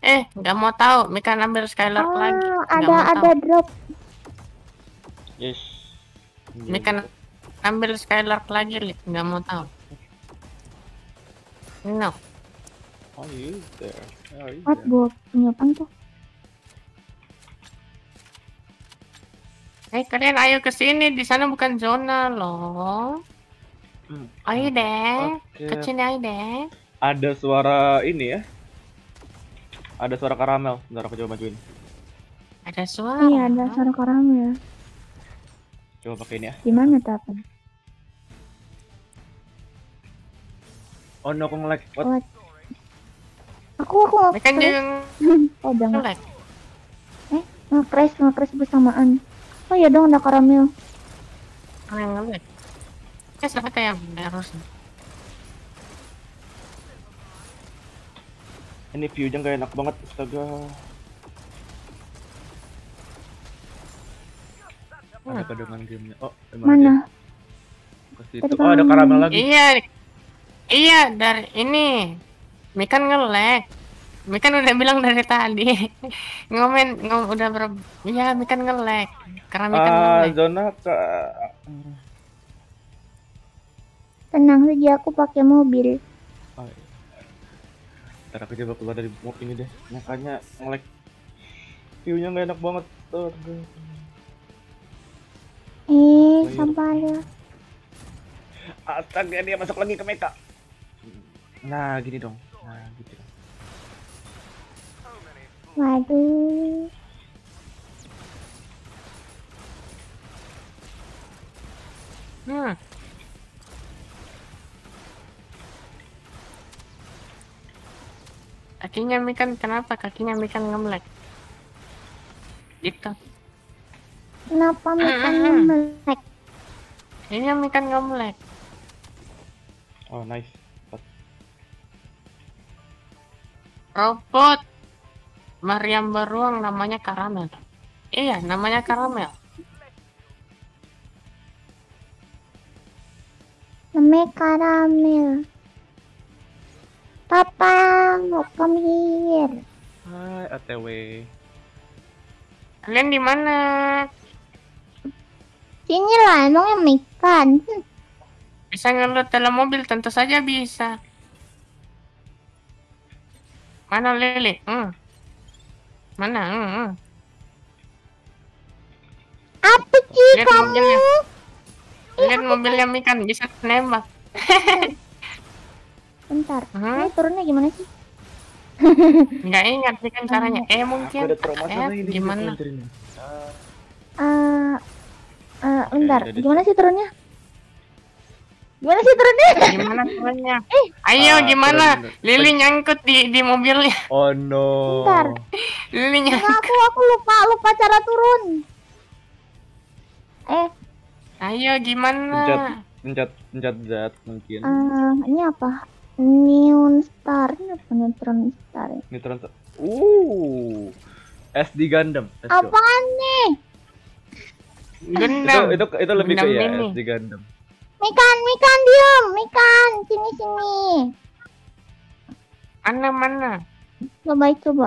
Eh, nggak mau tahu. Mikan ambil Skylark Ah, lagi. Nggak ada ada tahu. drop. Yes. Iya, Mikan ambil Skylark lagi. Nggak mau tahu. No. Oh, iya. there. Oh. What buat penyupan tuh? Eh, kalian ayo ke sini. Di sana bukan zona loh. Hmm. Ayo deh. Oke. Ke sini ayo deh. Ada suara ini ya. Ada suara karamel. Bentar aku coba majuin. Ada suara. Iya ada suara karamel. Coba pakai ini ya. Di mana Oh no, aku nge-lag. What? What? Aku aku Mikan nge-crash. yang Oh jangan. jelek. Nge-crash nge-crash bersamaan. Oh ya dong ada karamel. Kalian ngelag. Ya, siapa yang harus? Ini view-nya nggak enak banget. Astaga. Hmm. Ada dengan gamenya. Oh, Mana? dia? Ke situ. Oh, ada karamel lagi. Iya. Iya, dari ini. Mikan nge-lag. Mikan udah bilang dari tadi. Ngomen, ngom udah ber Iya, Mikan nge-lag. Karena Mikan Ah, nge-lag. zona ke Tenang saja aku pakai mobil. Oh, iya. Ntar aku coba keluar dari map ini deh. Makanya nge-lag. View-nya nggak enak banget. Oh, aduh. Eh, iya. sabar ya. Astaga, dia masuk lagi ke mecha. Nah, gini dong. Nah, gitu dong. Waduh. Hmm. Kakinya Mikan kenapa? Kakinya Mikan nge-lag. Gitu. Kenapa Mikan melek? Iya, Mikan nge-lag. Oh, nice. Robot. Mariam beruang namanya karamel. Iya, namanya karamel. Namanya karamel. Papa, mau come here. Hai ATW. Kalian di mana? Sini lah, emangnya makan. Hmm, Bisa ngelut dalam mobil, tentu saja bisa. Mana Lili? Hmm. Mana? Hmm, hmm. Apa sih Lihat kamu? mobilnya. Lihat mobilnya Mikan bisa nembak. Bentar, Hmm? ini turunnya gimana sih? Nggak ingat Mikan caranya. Eh mungkin. Ada trauma sama Eh, ini gimana? Ah, Eh, eh, bentar, jadi- gimana sih turunnya? Gimana sih turunnya? Gimana caranya? Ayo Ah, gimana? turun. Lili nyangkut di di mobilnya. Oh no. Bentar. Lili nyangkut. Enggak, aku aku lupa lupa cara turun. Eh, Ayo gimana? Pencet, pencet, pencet Z mungkin. eh, ini apa? Neon Star ini apa Neutron Star? ya? Neutron. Uh. SD Gundam. Let's go. Apaan nih? Itu, Gundam. itu itu lebih ke Gundam ya ini. SD Gundam. Mikan, Mikan diam, Mikan sini sini. Mana mana? Coba coba.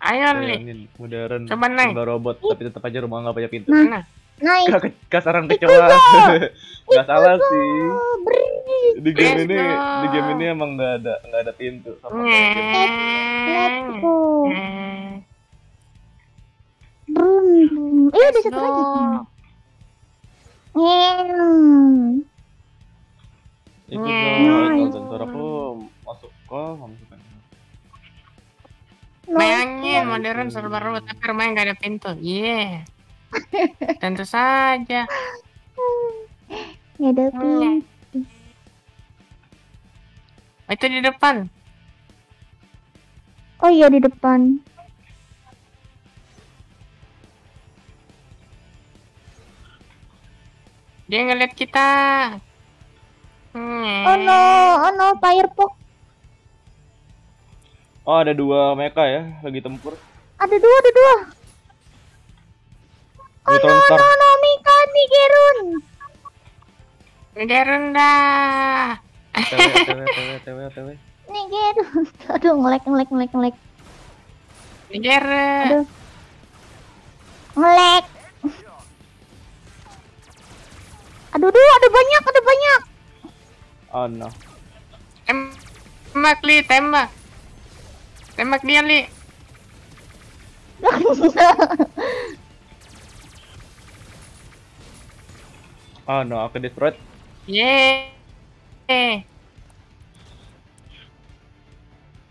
Ayo. Bayangin modern. Coba naik. robot tapi tetap aja rumah nggak punya pintu. Nah. Mana? Naik. Kasaran kecoa. Nggak salah sih. Di game ini di game ini emang nggak ada nggak ada pintu sama. Let's go. Eh, ada satu lagi. Ngeng. Itu dan suaraku masuk ke masuk Bayangin modern serba robot tapi rumahnya nggak ada pintu. Iya. Tentu saja. Nggak ada Hmm. pintu. Oh, itu di depan. Oh iya di depan. Dia ngeliat kita. Hmm. Oh no, oh no, Firefox. Oh ada dua mecha ya lagi tempur. Ada dua, ada dua. Oh no, no, no, Mika, Migerun. Dia rendah. TW TW TW TW TW. Migerun. Aduh, ngelek, ngelek, ngelek, ngelek. Dia Aduh. Ngelek. Aduh, aduh, ada banyak, ada banyak. Oh no. Tembak Li, tembak. Tembak dia Li. Oh no, aku destroyed. Yeay.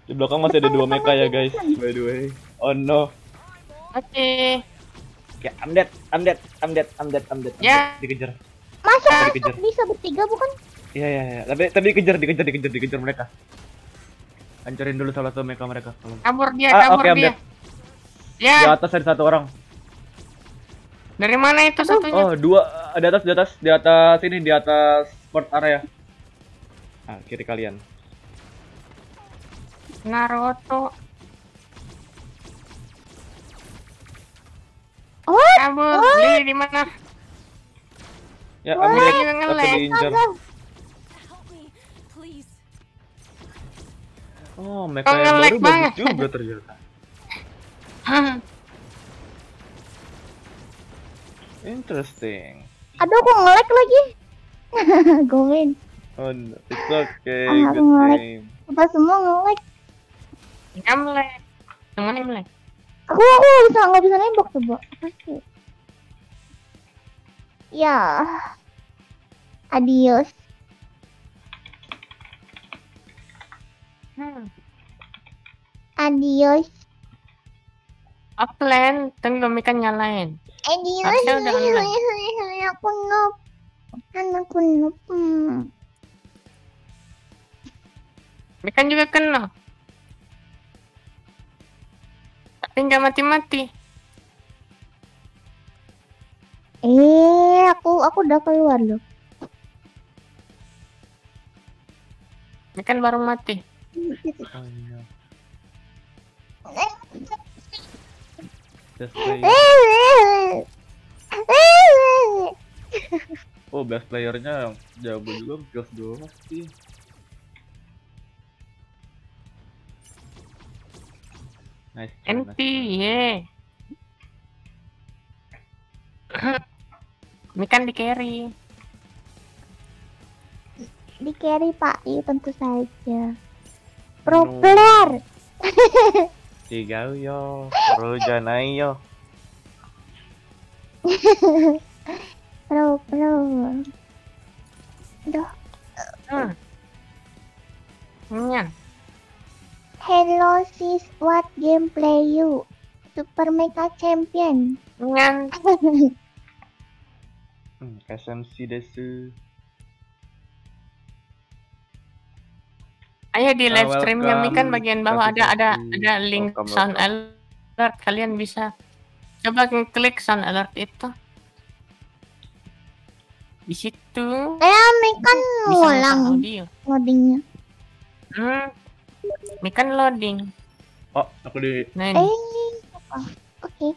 Di belakang masih ada dua mecha ya guys. By the way. Oh no. Oke. Ya, I'm dead, I'm dead, I'm dead, I'm dead, I'm dead. I'm Ya. dead. Dikejar. Masa Tadi masuk kejar. bisa bertiga bukan? Iya iya iya. Tapi tapi dikejar, dikejar, dikejar, dikejar mereka. Hancurin dulu salah satu mereka. tolong. Kabur dia, Ah, kabur I'm dia. dead. Di Ya, atas ada satu orang. dari mana itu satunya? Oh, dua di atas, di atas, di atas ini, di atas sport area. Ah, kiri kalian. Naruto. Kabur. What? Li di mana? Ya, juga tapi nge-lag. please. Oh, mecha Oh, yang nge-lag baru banget. bagus juga ternyata. Interesting. Aduh, aku ngelek lagi. Goin. Oh, no. it's okay, Ah, good nge-lag. game. Kita semua ngelek. Ngemlek. Semuanya ngemlek. Aku aku nggak bisa nggak bisa nembak coba. Pasti. Ya. Adios. Hmm. Adios. Offline, tunggu Mikan nyalain. Adios. Harusnya udah. Aku noob. Anakku noob. Hmm. Mikan juga kena. Tapi nggak mati-mati. Eh, aku aku udah keluar loh. Mikan baru mati. Oh, iya. Best player. Oh, best playernya jago juga kills doang sih. Nice. try, nice Ye. Mikan di carry. Di carry Pak I tentu saja. Pro No. player. Tiga yo, pro janai yo. Pro pro. Aduh. Hmm. Nyan. Hello sis, what game play you? Super Mega Champion. Nyan. Hmm, SMC desu. Ayo di Ah, live streamnya Mikan welcome. bagian bawah ada ada kasih. ada link Welcome, sound welcome. alert. Kalian bisa coba klik sound alert itu. Di situ Eh, Mekan bisa ngulang audio. loadingnya. Hmm. Mikan loading. Oh, aku di Nah, Eh, apa? Oke.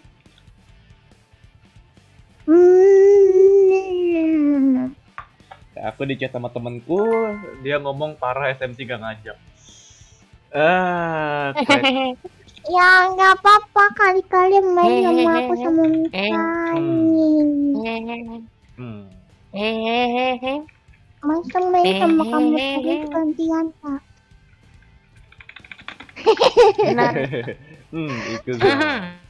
Hmm. aku di chat sama temenku, dia ngomong parah SMC gak ngajak. Ah. Ya nggak apa-apa kali-kali main sama aku sama Eh. Mikani. hmm. Hehehe. Masa main sama kamu terus gantian pak? Benar. hmm, itu sih.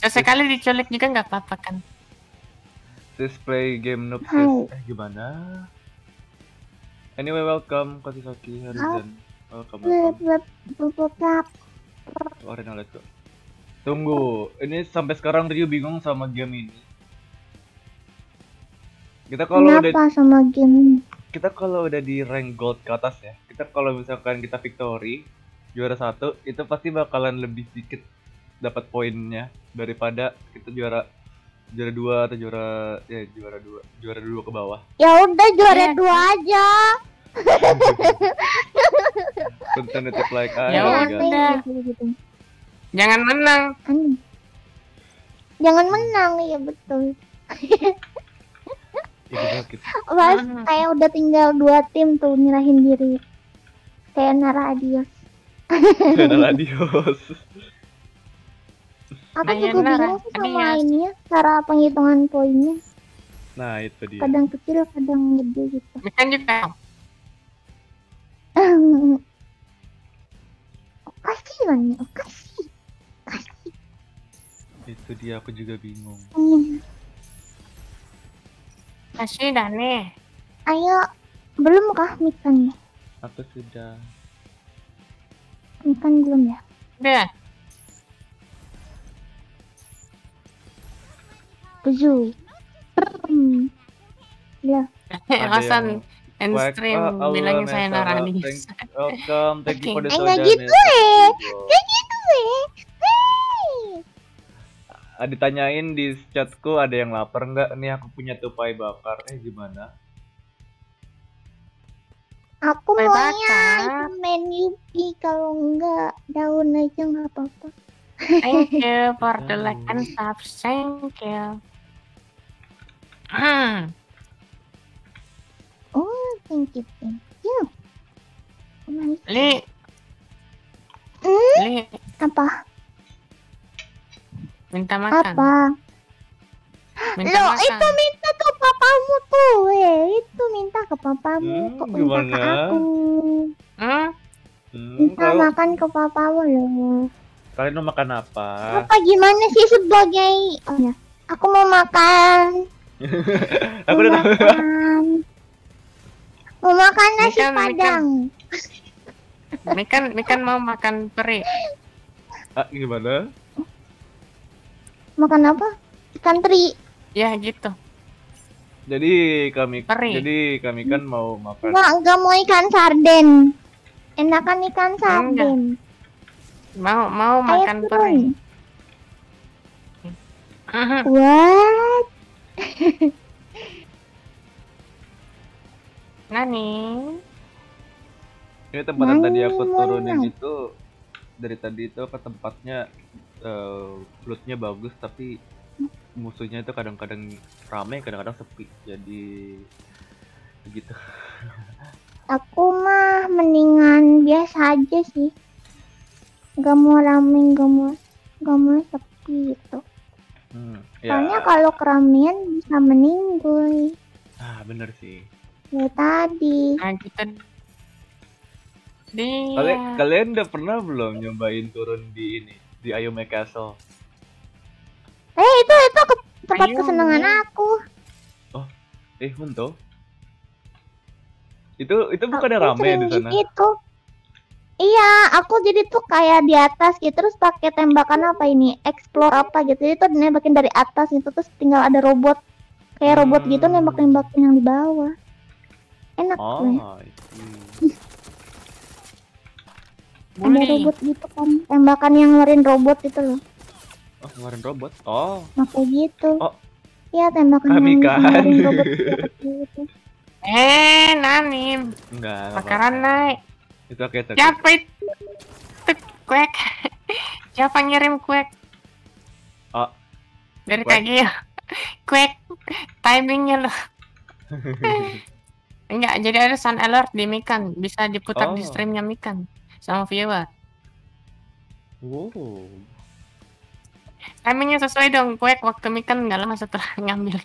Sesekali diculik juga nggak apa-apa kan? Sis play game noob sis. Eh gimana? Anyway, welcome Kasisaki Harizan. Welcome, welcome. Oh, Rena, let's go. Tunggu, ini sampai sekarang Ryu bingung sama game ini. Kita kalau udah Kenapa sama game ini? kita kalau udah di rank gold ke atas ya, kita kalau misalkan kita victory juara satu itu pasti bakalan lebih sedikit dapat poinnya daripada kita juara juara dua atau juara ya juara dua juara dua ke bawah. Ya udah juara Iya. dua aja. Competitive like I Ya udah. Jangan menang. Aneh. Jangan menang ya betul. Ya, Pas Hmm. kayak udah tinggal dua tim tuh nyerahin diri. Kayak Nara Adios. kita adios. Aku juga bingung sih sama Adios. ininya cara penghitungan poinnya. Nah, itu dia. Kadang kecil, kadang gede gitu. Mikan juga. Kasih lah nih, kasih. Kasih. Itu dia aku juga bingung. Hmm. Kasih. Ayo, belum kah Mikan? Aku sudah Mikan belum ya? Udah. Tujuh. Hmm. Ya, Hasan Wak- stream oh, bilangin saya. Narani. Thank- Welcome, thank you for the nggak soda, gitu, eh. Kayak gitu eh. Ditanyain di chatku ada yang lapar nggak? Nih aku punya tupai bakar. Eh gimana? Aku Kue maunya main Yuki kalau enggak daun aja nggak apa-apa. Thank you for the like and subs. Thank you. Hmm. Oh, thank you, thank you. Li. Hmm? Li, Apa? minta makan. Apa? Minta Lo makan. itu minta ke papamu tuh, eh. Itu minta ke papamu, Hmm, kok minta ke gimana? aku. Hmm? Hmm, Minta kalau makan ke papamu loh. kalian mau makan apa? Apa gimana sih sebagai Oh ya, aku mau makan. Aku udah makan. Mau makan nasi Mikan, Mikan. padang. Mikan, Mikan mau makan peri. ah, gimana? Makan apa? Ikan teri. Ya gitu. Jadi kami Peri. jadi kami kan mau makan. Enggak, enggak mau ikan sarden. Enakan ikan sarden. Mau mau Ayo makan peri. turun. Mhm. What? Nani? Ini tempat yang tadi aku turunin Nani. itu dari tadi itu apa tempatnya eh lootnya bagus tapi musuhnya itu kadang-kadang rame kadang-kadang sepi jadi begitu Aku mah mendingan biasa aja sih. Gak mau rame, gak mau, gak mau sepi gitu. Hmm, ya Soalnya kalau keramaian bisa meninggoy. ah bener sih Ya tadi. Nah gitu. Dia. kalian kalian udah pernah belum nyobain turun di ini di Ayume Castle Eh itu itu ke tempat Ayo, kesenangan aku. eh Hunto itu itu bukannya Aku rame di sana Itu. Iya, aku jadi tuh kayak di atas gitu terus pakai tembakan apa ini? Explore apa gitu. Jadi tuh nembakin dari atas gitu terus tinggal ada robot kayak robot gitu Hmm. nembak-nembakin yang di bawah. Enak oh tuh. I see. Ada robot gitu kan. Tembakan yang ngeluarin robot itu loh. oh kemarin robot oh Nah, kayak gitu. Oh. Iya, tembakan Kami yang kan. ngeluarin robot gitu. Eh, Nani. enggak apa-apa. naik. Itu oke itu oke. Siapa itu? Kuek. Siapa ngirim kuek? Oh. Dari Kuek. kaki ya. Kuek. Timingnya loh. Enggak, jadi ada sound alert di Mikan. Bisa diputar di Oh. streamnya Mikan. Sama viewer. wow Timingnya sesuai dong. Kuek waktu Mikan nggak lama setelah ngambil.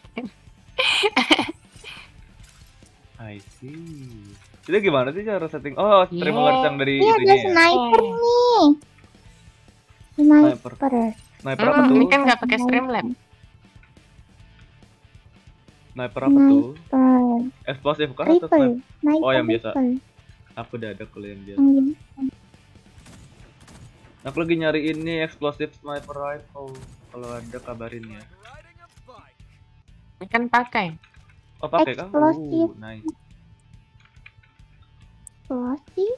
I see. Itu gimana sih cara setting? Oh, stream Yeah. alert yang dari Iya, ada itunya ya. sniper Eh. nih. Sniper. Sniper. Sniper apa Hmm, tuh? Mikan nggak pakai Streamlab. Sniper apa tuh? Sniper. Explosive kan atau Rifle. sniper? Sniper. Oh, yang biasa. Aku udah ada kalau yang biasa. Gini. Aku lagi nyari ini explosive sniper rifle. Kalau ada kabarin ya. Mikan pakai. Oh, pakai kan? Explosive. Uh, nice. Explosive.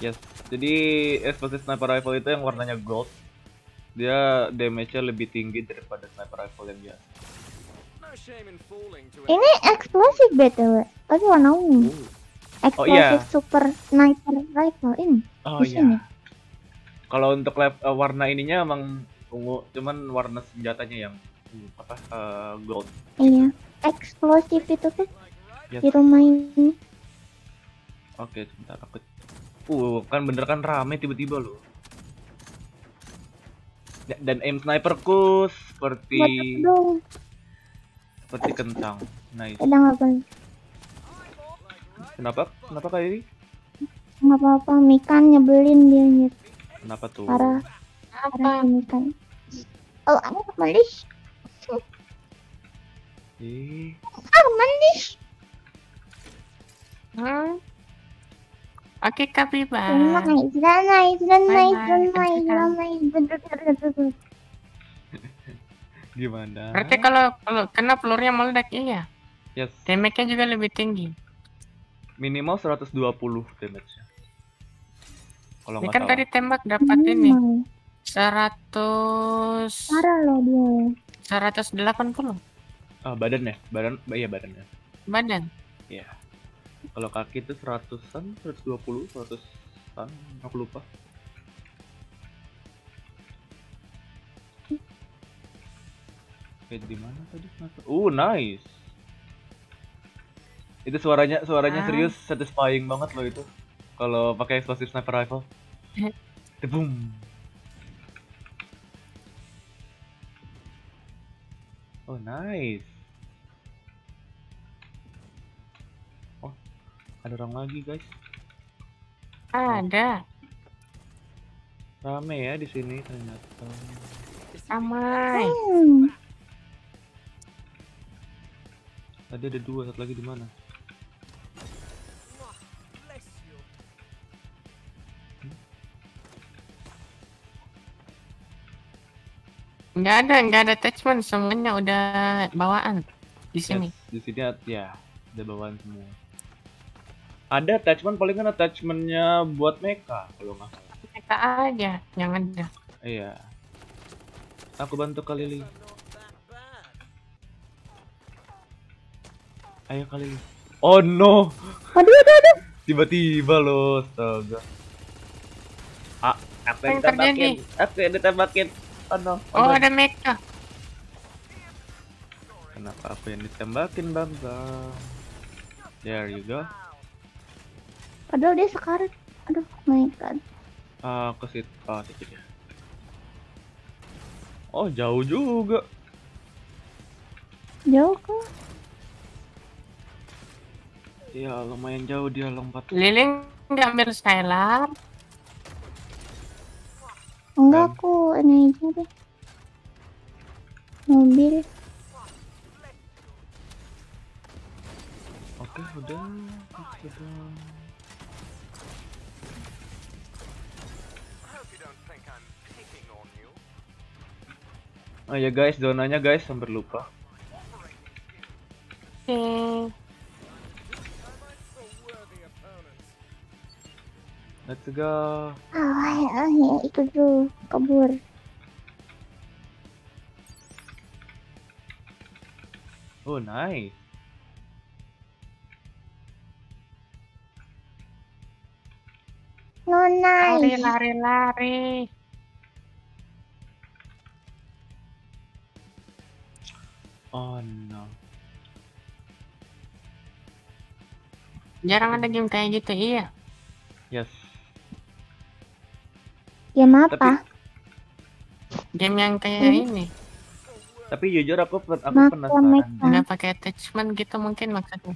Yes. Jadi explosive sniper rifle itu yang warnanya gold. Dia damage-nya lebih tinggi daripada sniper rifle yang biasa. Ini eksplosif btw. Tapi warna ungu. Uh. Eksplosif iya. super sniper rifle ini. Oh iya. Kalau untuk lab, eh, warna ininya emang ungu, cuman warna senjatanya yang hmm, apa eh, gold. Iya. Eksplosif itu tuh Yes. di rumah ini. Oke, sebentar aku. Uh, kan bener kan rame tiba-tiba loh. Ya, dan aim sniperku seperti seperti kentang. Nice. Apa Kenapa? Kenapa kayak ini? nggak apa-apa. Mikan nyebelin dia nyet. Kenapa tuh? Parah. Apa? Mikan. Oh, aku malis. Ih, Ah, malis. Hmm? Oke, Kapiba. Nice, nice, nice, Bye-bye. nice, nice. gimana? Berarti kalau kalau kena pelurnya meledak iya. Yes, Damage-nya juga lebih tinggi. minimal 120 damage-nya. Kalau Ini kan salah. tadi tembak dapat ini Hmm, 100 Parah loh dia. 180 Ah, badan ya? Badan, iya badan ya. badan. Kalau kaki itu 100-an, 120, 100-an, aku lupa. Oke, di mana tadi? Uh, nice. Itu suaranya suaranya Ah. serius satisfying banget loh itu. Kalau pakai explosive sniper rifle. Boom. Oh, nice. Ada orang lagi, guys. Ada. Rame ya di sini ternyata. Amai. Hmm, Tadi ada dua, satu lagi di mana? Nggak ada, nggak ada attachment. Semuanya udah bawaan di sini. Yes, di sini ya, ada bawaan semua. Ada attachment palingan attachmentnya buat mecha kalau nggak salah. Kita aja yang ada. Iya. Aku bantu kali Lili. Ayo kali Lili. Oh no. Waduh, waduh, waduh. Tiba-tiba loh, astaga. Ah, aku yang Apa yang terjadi? Aku yang ditembakin. Oh no. Oh, no. ada mecha. Kenapa aku yang ditembakin, Bang? Bang? There you go. Padahal dia sekarang. Aduh, my god. Ah, ke situ. Oh, situ dia. Oh, jauh juga. Jauh kok. Ya, lumayan jauh dia lompat. Liling nggak ambil Skylar. Enggak Kan. aku ini aja deh. Mobil. Oke, udah. Udah. Oh ya guys, zonanya guys, hampir lupa. Oke. Let's go. Ah, ya, ya, itu tuh kabur. Oh, nice. No Lari, nice. lari, lari. Oh no. Jarang ada game kayak gitu, iya. Yes. Game apa? Game yang kayak Hmm. ini. Tapi jujur aku aku Maka penasaran. Nggak pakai attachment gitu mungkin maksudnya.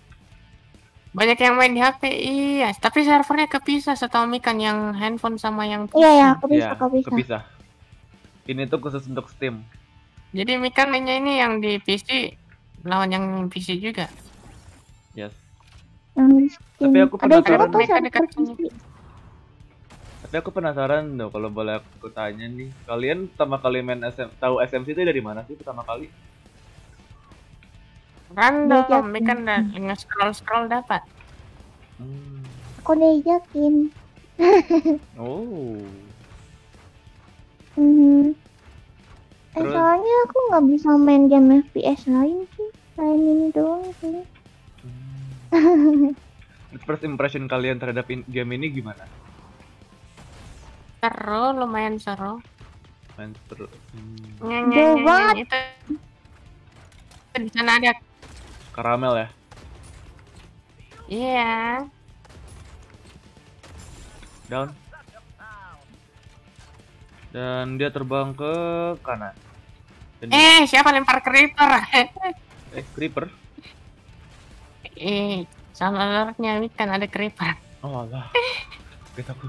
Banyak yang main di HP, iya. Tapi servernya kepisah setahu Mikan yang handphone sama yang PC. Iya ya, Iya, aku bisa. kepisah. Ini tuh khusus untuk Steam. Jadi Mikan mainnya ini yang di PC lawan yang PC juga. Yes. Tapi aku penasaran dekat. Tapi aku penasaran dong kalau boleh aku tanya nih. Kalian pertama kali main SM, tahu SMC itu dari mana sih pertama kali? Random, udah nge-scroll scroll dapat. Hmm. Aku diajakin. Oh. Mhm. Eh, Terus? soalnya aku nggak bisa main game FPS lain sih. Lain ini doang sih. Hmm. First impression kalian terhadap in- game ini gimana? Seru, lumayan seru. Main seru. Hmm. Nyeng, banget. Itu di sana ada Karamel ya? Iya. Down. Dan dia terbang ke kanan. Dan dia- Eh, siapa lempar creeper? eh, creeper. eh, sama alertnya Mikan ada creeper. Oh alah. Kaget aku.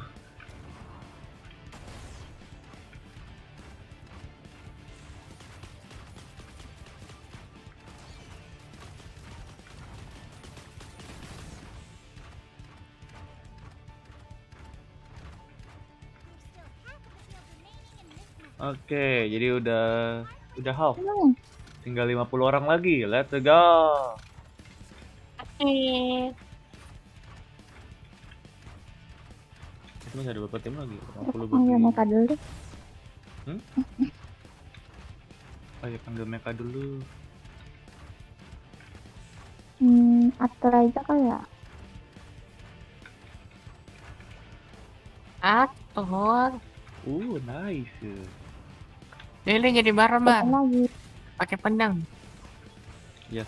Oke, jadi udah udah half. Hmm. Tinggal 50 orang lagi. Let's go. Eh, Itu masih ada beberapa tim lagi. 50 Aku buat panggil mereka dulu deh. Oh ya panggil mereka dulu. Hmm, atur aja kali ya. atur. Uh, nice. Lili jadi barbar, pakai pedang. Yes.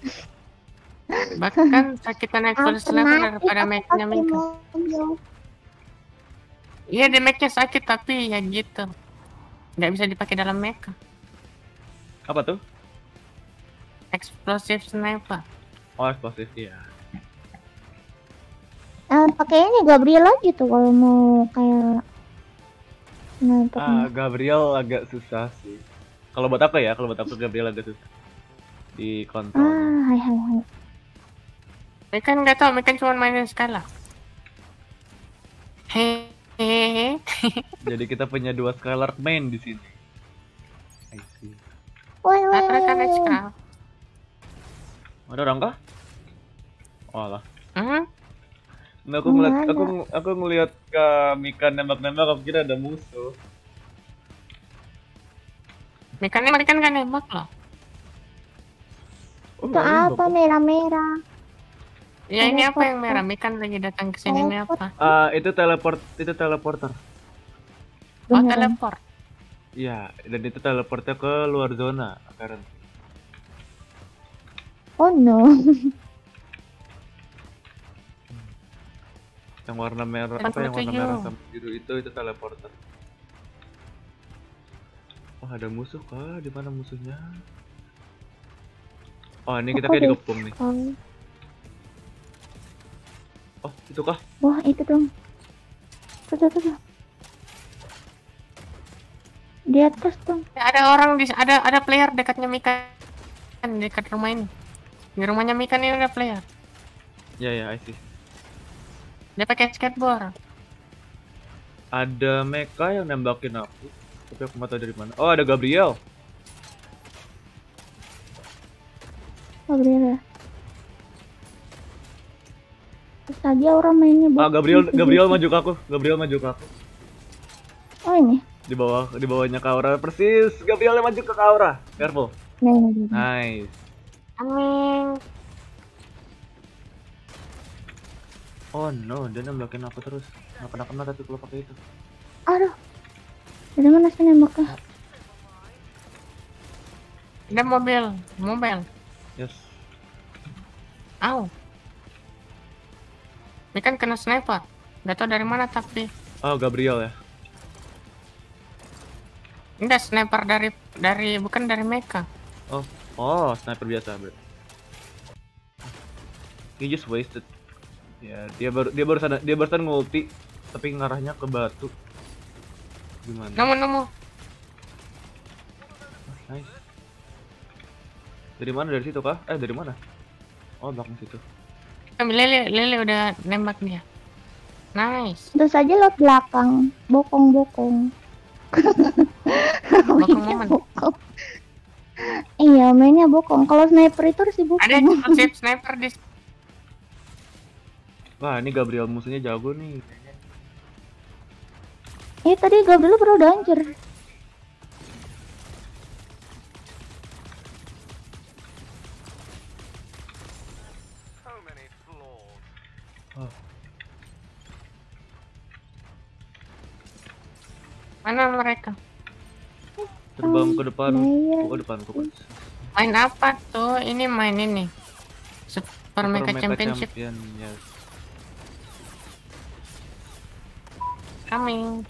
Bahkan sakitan naik full level daripada Mika. mobil. Iya, di make-nya sakit tapi ya gitu. Nggak bisa dipakai dalam mecha. Apa tuh? Explosive sniper. Oh, eksplosif ya. Eh, pakai ini Gabriel lagi tuh kalau mau kayak nah Ah, Gabriel agak susah sih. Kalau buat aku ya, kalau buat aku Gabriel agak susah. Di kontrol. ah hai hai hai Mekan nggak tahu, Mekan cuma mainin skala. Hehehe. Jadi kita punya dua Skylark main di sini. I see. woi woi naik woi. skala. Ada orang kah? Oh alah. Hmm? Nah, aku ngeliat, aku aku ngeliat ke Mika nembak-nembak, aku kira ada musuh. Mekan ini Mekan kan nembak loh. Oh, itu nembak. apa merah merah Ya ini apa yang merah? Mikan lagi datang ke sini ini apa? Ah, itu teleport, itu teleporter. Oh teleport. Iya, dan itu teleportnya ke luar zona, Karen. Oh no. Yang warna merah, apa yang warna merah sama biru itu itu teleporter. Oh, ada musuh kah? Di mana musuhnya? Oh, ini kita kayak dikepung nih. Oh. Itu kah? Wah itu dong. Tuh, tuh, tuh. Di atas dong. Ada orang di ada ada player dekatnya Mikan dekat rumah ini. Di rumahnya Mikan ini ada player. Ya, ya, I see. Dia pakai skateboard. Ada mecha yang nembakin aku. Tapi aku nggak tahu dari mana. Oh, ada Gabriel. Oh bener ya. Tadi orang mainnya Ah, Gabriel, Gabriel maju ke aku. Gabriel maju ke aku. Oh ini. Di bawah, di bawahnya Kaura persis. Gabriel yang maju ke Kaura. Careful. Nah. Nice. Amin. Oh no, dia nembakin aku terus. Nggak kena kena tapi kalau pakai itu. Aduh. Dari mana sih nembaknya? Ada mobil, mobil. Yes. Au. Mikan kena sniper. Gak tau dari mana tapi. Oh, Gabriel ya. Enggak sniper dari dari bukan dari mecha. Oh, oh, sniper biasa, bro. He just wasted. Ya, dia baru dia barusan dia barusan ngulti tapi ngarahnya ke batu. Gimana? Nemu nemu. Nice. Dari mana? Dari situ kah? Eh, dari mana? Oh, belakang situ. Lele Lele udah nembak dia. Nice. Terus aja lo belakang. Bokong-bokong. Bokong momen. bokong. Iya, mainnya bokong. Kalau sniper itu harus dibokong. Ada sniper di Wah, ini Gabriel musuhnya jago nih. Iya tadi Gabriel baru udah hancur. Oh, mana mereka? terbang ke depan. Oh, depan kok. Main apa tuh? Ini main ini. Super Mega Championship Champion, yes. Coming.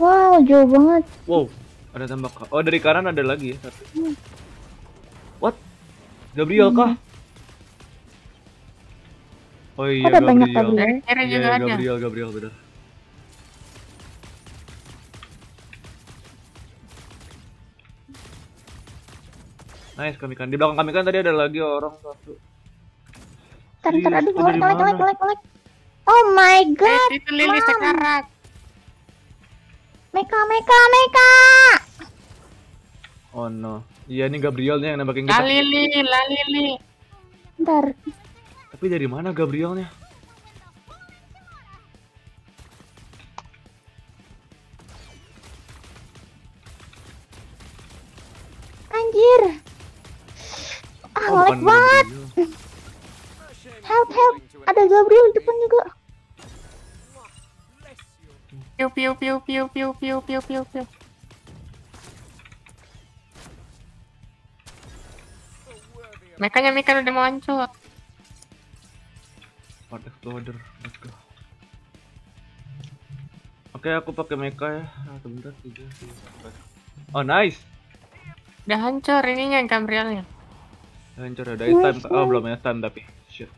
Wow, jauh banget. Wow, ada tembak. Oh, dari kanan ada lagi ya satu. What? Gabriel kah? Oh iya, Ada banyak Gabriel. Gabriel. Dari Iya, juga iya, ada. Gabriel, Gabriel benar. Nice kami kan. Di belakang kami kan tadi ada lagi orang satu. Ntar, Serius, aduh, ngelek, mana? ngelek, ngelek, ngelek. Oh my god, Eh, itu Lili sekarat. Meka, Meka, Meka. Oh no. Iya ini Gabrielnya yang nembakin kita. La Lili, La Lili. Ntar, Tapi dari mana Gabrielnya? anjir. Ah, Oh, banget. Gabriel. Help, help. Ada Gabriel di depan juga. Piu piu piu piu piu piu piu piu piu. Mekanya Mikan udah mau hancur. Part exploder. Let's go. Oke, aku pakai mecha ya. Ah, sebentar tiga, tiga, empat. Oh, nice. Udah hancur ininya Gabrielnya. Hancur ada ice time. Oh, belum time tapi. Shit.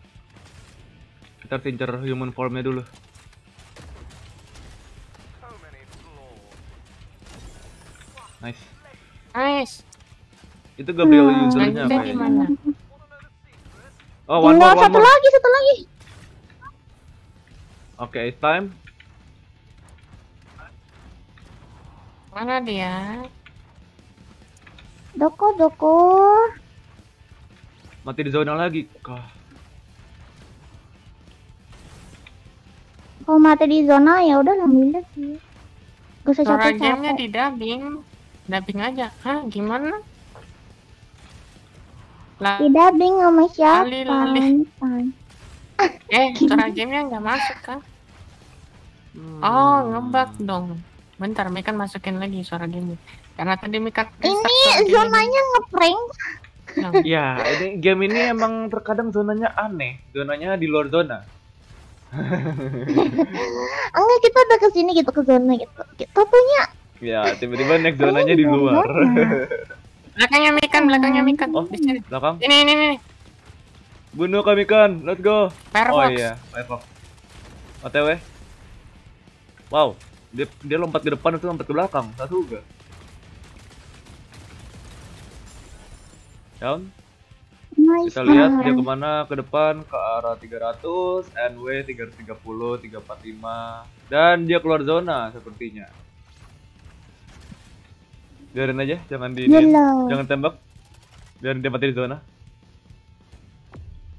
Kita harus incer human formnya dulu. Nice. Itu Gabriel Hmm, usernya kayaknya. gimana? Oh, one Tinggal more, one satu more. lagi, satu lagi. Oke, ice time. Mana dia? Doko, Doko. Mati di zona lagi. Kah. Kalau mati di zona ya udah alhamdulillah sih. Gak usah capek-capek. di dubbing. Dubbing aja. Hah, gimana? Lah, Di dubbing sama siapa? Lali, lali. Eh, suara gamenya nggak masuk kan? Hmm. Oh, ngebug dong. Bentar, Mikan masukin lagi suara gamenya. Karena tadi Mikan Ini zonanya ngeprank. Ya, ini game ini emang terkadang zonanya aneh. Zonanya di luar zona. Enggak, kita udah ke sini gitu ke zona gitu. Kita punya Ya, tiba-tiba next zonanya di luar. Belakangnya Mikan, belakangnya Mikan. Oh, Di sini. belakang. Ini, ini, ini. Bunuh kami kan, let's go. Firefox. Oh iya, Firefox. OTW. Wow, dia dia lompat ke depan itu lompat ke belakang, satu juga. Down. nice Kita lihat dia ke mana ke depan ke arah 300, NW 330, 345 dan dia keluar zona sepertinya. Biarin aja, jangan di jangan tembak. Biarin dia mati di zona.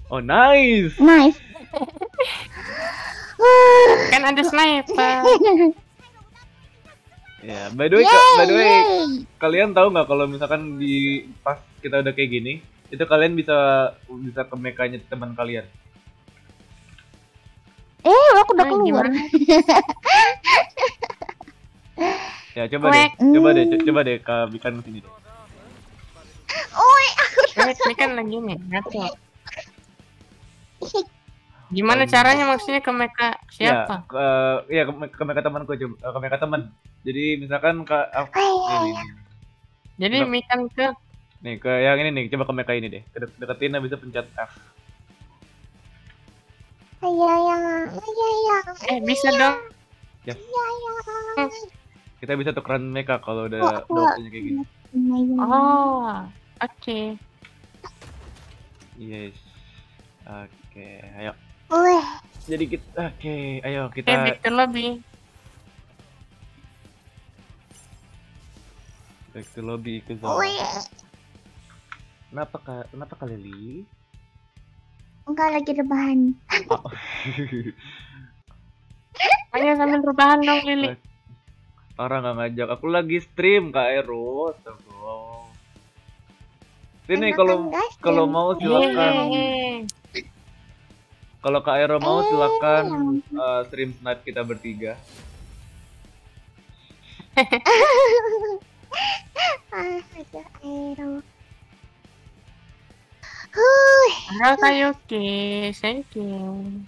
Oh nice. Nice. Kan ada sniper. Ya, by the way, ka- by the way, Yay. kalian tahu nggak kalau misalkan di pas kita udah kayak gini, itu kalian bisa bisa ke mekanya teman kalian. Eh, aku udah Ay, keluar. Ya coba deh, coba deh, co- coba deh ke bikin sini deh. Oi, aku Ini Mikan lagi nih, ngaco. Gimana caranya maksudnya ke mereka siapa? Ya, ke, ya ke, ke meka temanku coba, ke meka teman. Jadi misalkan ke ah, ini, ini. Jadi Coba. Mikan ke nih ke yang ini nih, coba ke meka ini deh. Kedek- deketin habis itu pencet F. Ayah ya, ayah ya. eh bisa dong. Ya. Ayah ya. Kita bisa tukeran meka kalau udah wah. waktunya kayak gini. Oh, oke. Yes. Oke, ayo. Wih, Jadi kita oke, ayo Eh, kita back to lobby. back to lobby ke zona. wih. Kenapa kak? Kenapa kali Li? Enggak lagi rebahan. Ayo sambil rebahan dong Lili. Orang nggak ngajak. Aku lagi stream kak Ero. Astagfirullah. Sini kalau kalau mau silakan. Yeay. Kalau kak Ero mau Eh, silakan uh, stream snipe kita bertiga. Ah. Huh, Halo Kayuki, thank you.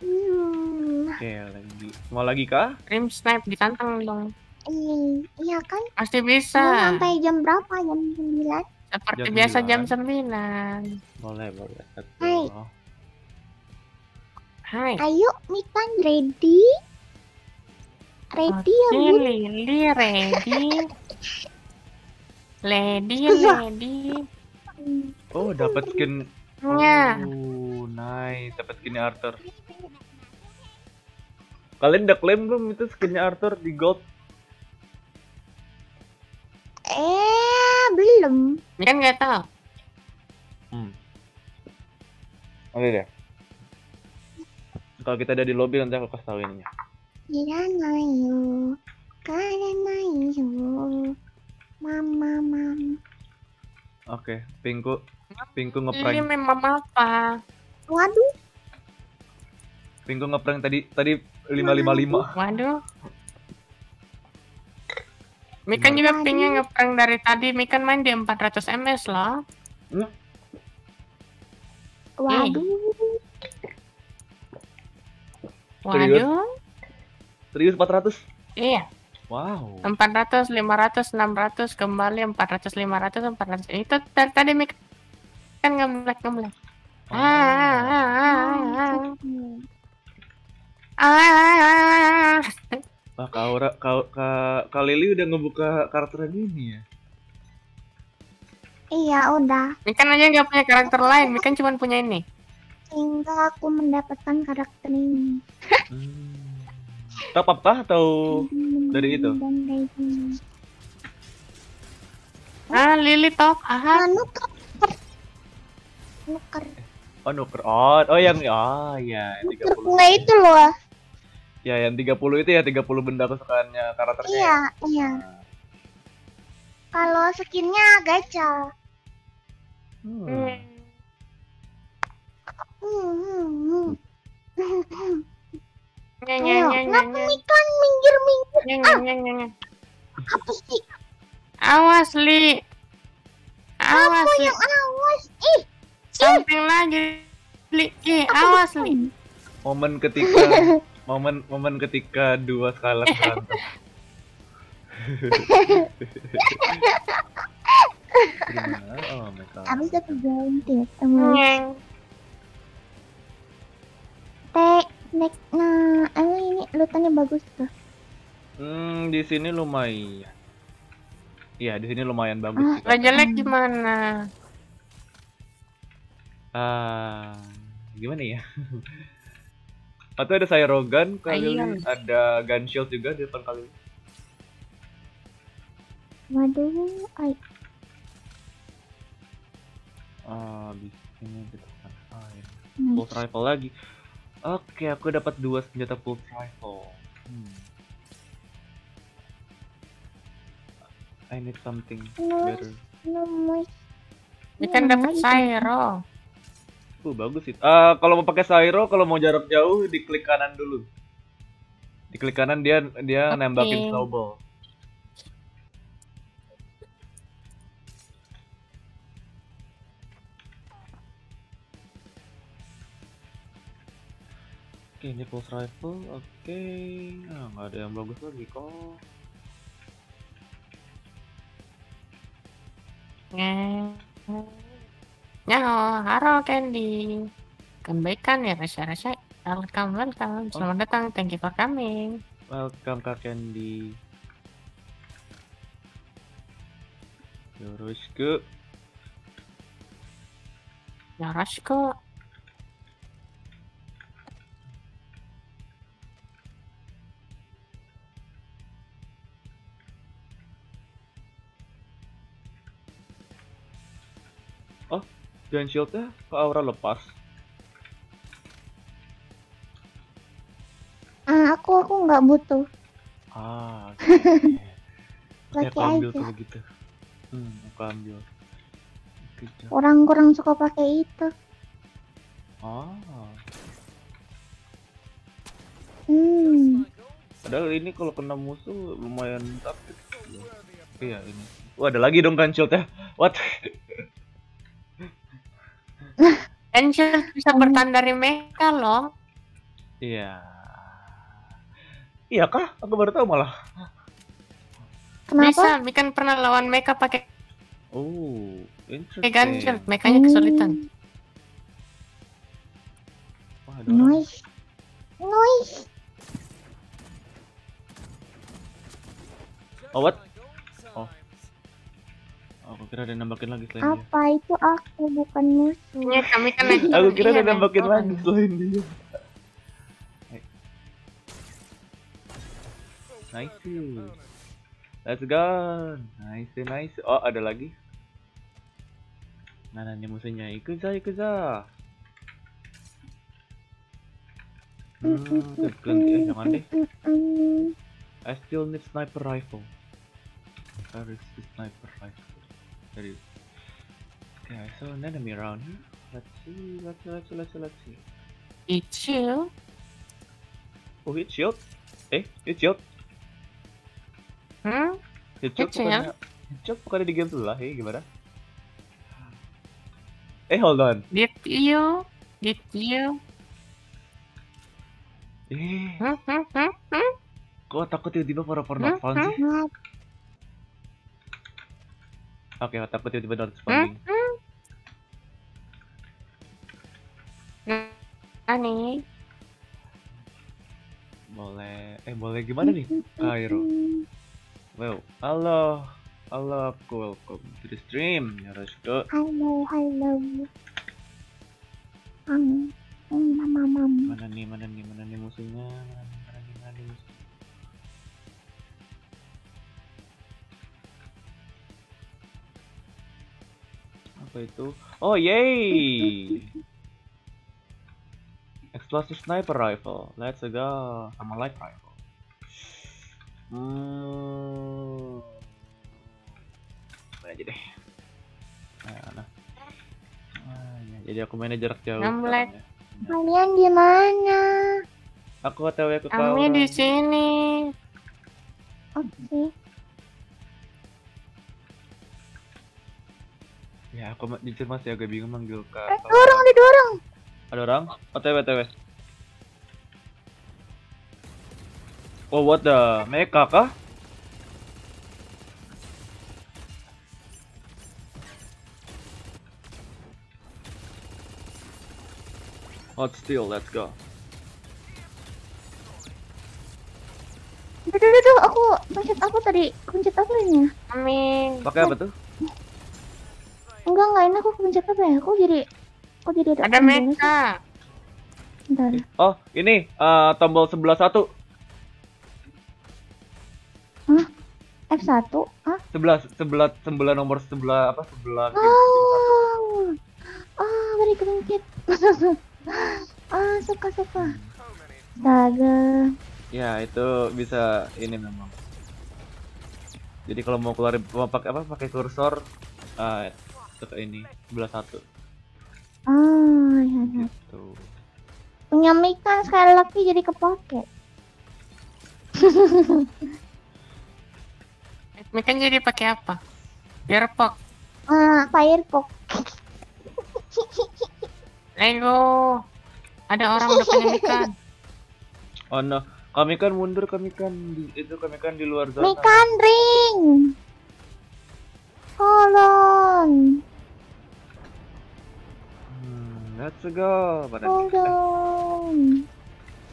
Hmm, Oke lagi. Mau lagi kah? Stream snipe ditantang dong. i- iya kan? Pasti Mau bisa. sampai jam berapa? Jam 9? Seperti Jam biasa jam 9. 9. Boleh boleh. Hai. Hai. Ayo, Mikan ready? Ready ya, Oke, Bun? Lili ready. Lady, Iya. lady. Oh dapat skin. Ya. Oh nice. Dapat skinnya Arthur. Kalian udah klaim belum itu skinnya Arthur di gold? Eh, belum. Kan nggak tahu. Hmm. Oke deh. Kalau kita ada di lobby nanti aku kasih tahu ininya. Iranayo, karanayo, mama mama. Oke, Pinku, Pinku Lili ngeprank. memang apa? Waduh, Pinku ngeprank tadi tadi 555. Waduh. Mikan juga Waduh. pingin ngeprank dari tadi. Mikan main di 400 ms loh. waduh. Serius? Waduh. Serius 400? Iya. Wow. 400, 500, 600, kembali 400, 500, 400. Itu dari tadi Mik kan ngemlek ngemlek. Ah, ah, ah, ah, ah. Wah, Kak Aura, Kak, Kak, Kak Lili udah ngebuka karakter gini ya? Iya udah, Mikan aja nggak punya karakter lain, Mikan cuma punya ini. sehingga aku mendapatkan karakter ini. Hmm. Top up kah atau dari itu? Dan dari ini. Ah, Lili top. Ah, Ah, nuker. Nuker. Oh, nuker. Oh, oh yang oh ya, Nuker 30. bunga itu loh. Ya, yang 30 itu ya 30 benda kesukaannya karakternya. Iya, ya? iya. Kalau skinnya gacha. Hmm. hmm. Hmm, Nya, nya, Ayo, nya, nya, kenapa nya. Mikan minggir minggir? Nya, nya, nya, nya, nya. Apa sih? Awas li. Awas Apa li. yang awas? Ih, Samping lagi. Li, ih, awas li. Momen ketika momen momen ketika dua Skylar berantem. Gimana? Oh my god. harus aku ganti sama. Tek, next. Nah, emang ini lutannya bagus tuh. Hmm, di sini lumayan. Iya, di sini lumayan bagus Ah. Gak jelek gimana? Ah, gimana ya? Atau ada Cyrogan kali Ayam. ini, ada gun shield juga di depan kali ini. Waduh, ay, Ah, di sini kita akan nice. pulse rifle lagi. Oke, aku dapat dua senjata pulse rifle. Hmm. I need something Nice, better. nice. Ini kan dapat Sairo. Uh, bagus sih. Ah, kalau mau pakai Cyro, kalau mau jarak jauh, diklik kanan dulu. Diklik kanan dia dia Oke. nembakin snowball. Oke, ini pulse rifle. Oke. Nah, nggak ada yang bagus lagi kok. Nyeng. Nyaho, haro Candy. Kembaikan ya rasa-rasa. Welcome, welcome. Selamat datang. Thank you for coming. Welcome Kak Candy. Yoroshiku. Yoroshiku. Dan shieldnya ke aura lepas. Ah, aku aku nggak butuh. Ah. Oke, aku ambil aja. tuh begitu. Hmm, aku ambil. Oke, Cak. Orang kurang suka pakai itu. Ah, Hmm. padahal ini kalau kena musuh lumayan sakit. Iya ini. Wah, ada lagi dong kan shieldnya. What? Angel bisa bertahan dari mecha loh. Iya. Iya kah? Aku baru tahu malah. Kenapa? Bisa, Mikan pernah lawan mecha pakai Oh, pakai ganjil. interesting. Mekanya kesulitan. Wah, ada. Noise. Noise. Oh, what? Oh. Aku kira ada yang nembakin lagi selain dia. Apa itu aku bukan musuh. Iya, kami kan Aku kira iya, ada yang nembakin orang. lagi selain dia. Nice. Let's go. Nice, nice. Oh, ada lagi. Mana nih musuhnya? Ikuza, ikuza. Hmm, ganti eh jangan deh. I still need sniper rifle. Where is the sniper rifle? Is. Okay, I saw an enemy around here. Let's see, let's see, let's see, let's see, let's see. It's you. Oh, hit shield. Eh, hit shield. Hmm? Hit shield shield? bukannya, hit shield bukannya di game sebelah, eh gimana? Eh, hold on. Did you? Did you? Eh, Hmm, hmm, hmm, hmm? kok takut tiba-tiba not found sih? Oke, takut tiba-tiba not responding. Hmm? Hmm? Ani? Boleh, eh boleh gimana nih? Cairo. Well, halo. Halo, aku welcome to the stream. Yoroshiku. Halo, halo. Um, um, mama, mama. Mana nih, mana nih, mana nih musuhnya? Mana nih Apa itu? Oh, yay! Explosive sniper rifle. Let's go. Sama light rifle. Hmm. Mana aja deh. Nah, nah. Jadi aku mainnya jarak jauh. Ya. Kalian di mana? Aku OTW ke Kami Kaura. di sini. Oke. Ya, aku jujur masih agak bingung manggil ke Eh, dua orang, ada dua orang. Ada orang? OTW, OTW. Oh, what the? Mecha kah? Hot steel, let's go. Duh, duh, aku pencet apa tadi? Pencet apa ini? ya? Kami. Pakai apa tuh? Enggak, enggak, ini aku pencet apa ya? Aku jadi... Aku jadi ada... Ada mecha. Bentar. Oh, ini eh, tombol sebelah satu. Hah? F1? Hah? Sebelah, sebelah, sebelah nomor sebelah apa? Sebelah. Oh. Ah, beri kemencet. ah, suka, suka. Astaga. Ya, itu bisa ini memang. Jadi kalau mau keluar mau pakai apa? Pakai kursor itu ke ini sebelah satu Ah, ya, ya. gitu. Punya mic kan sekali lagi jadi kepake. Mika jadi pakai apa? Gearbox. Ah, Firefox. Lego. Ada orang udah punya Mika. Oh no, kami kan mundur, kami kan di, itu kami kan di luar zona. Mikan ring. Tolong. Hmm, let's go. Oh. Tolong.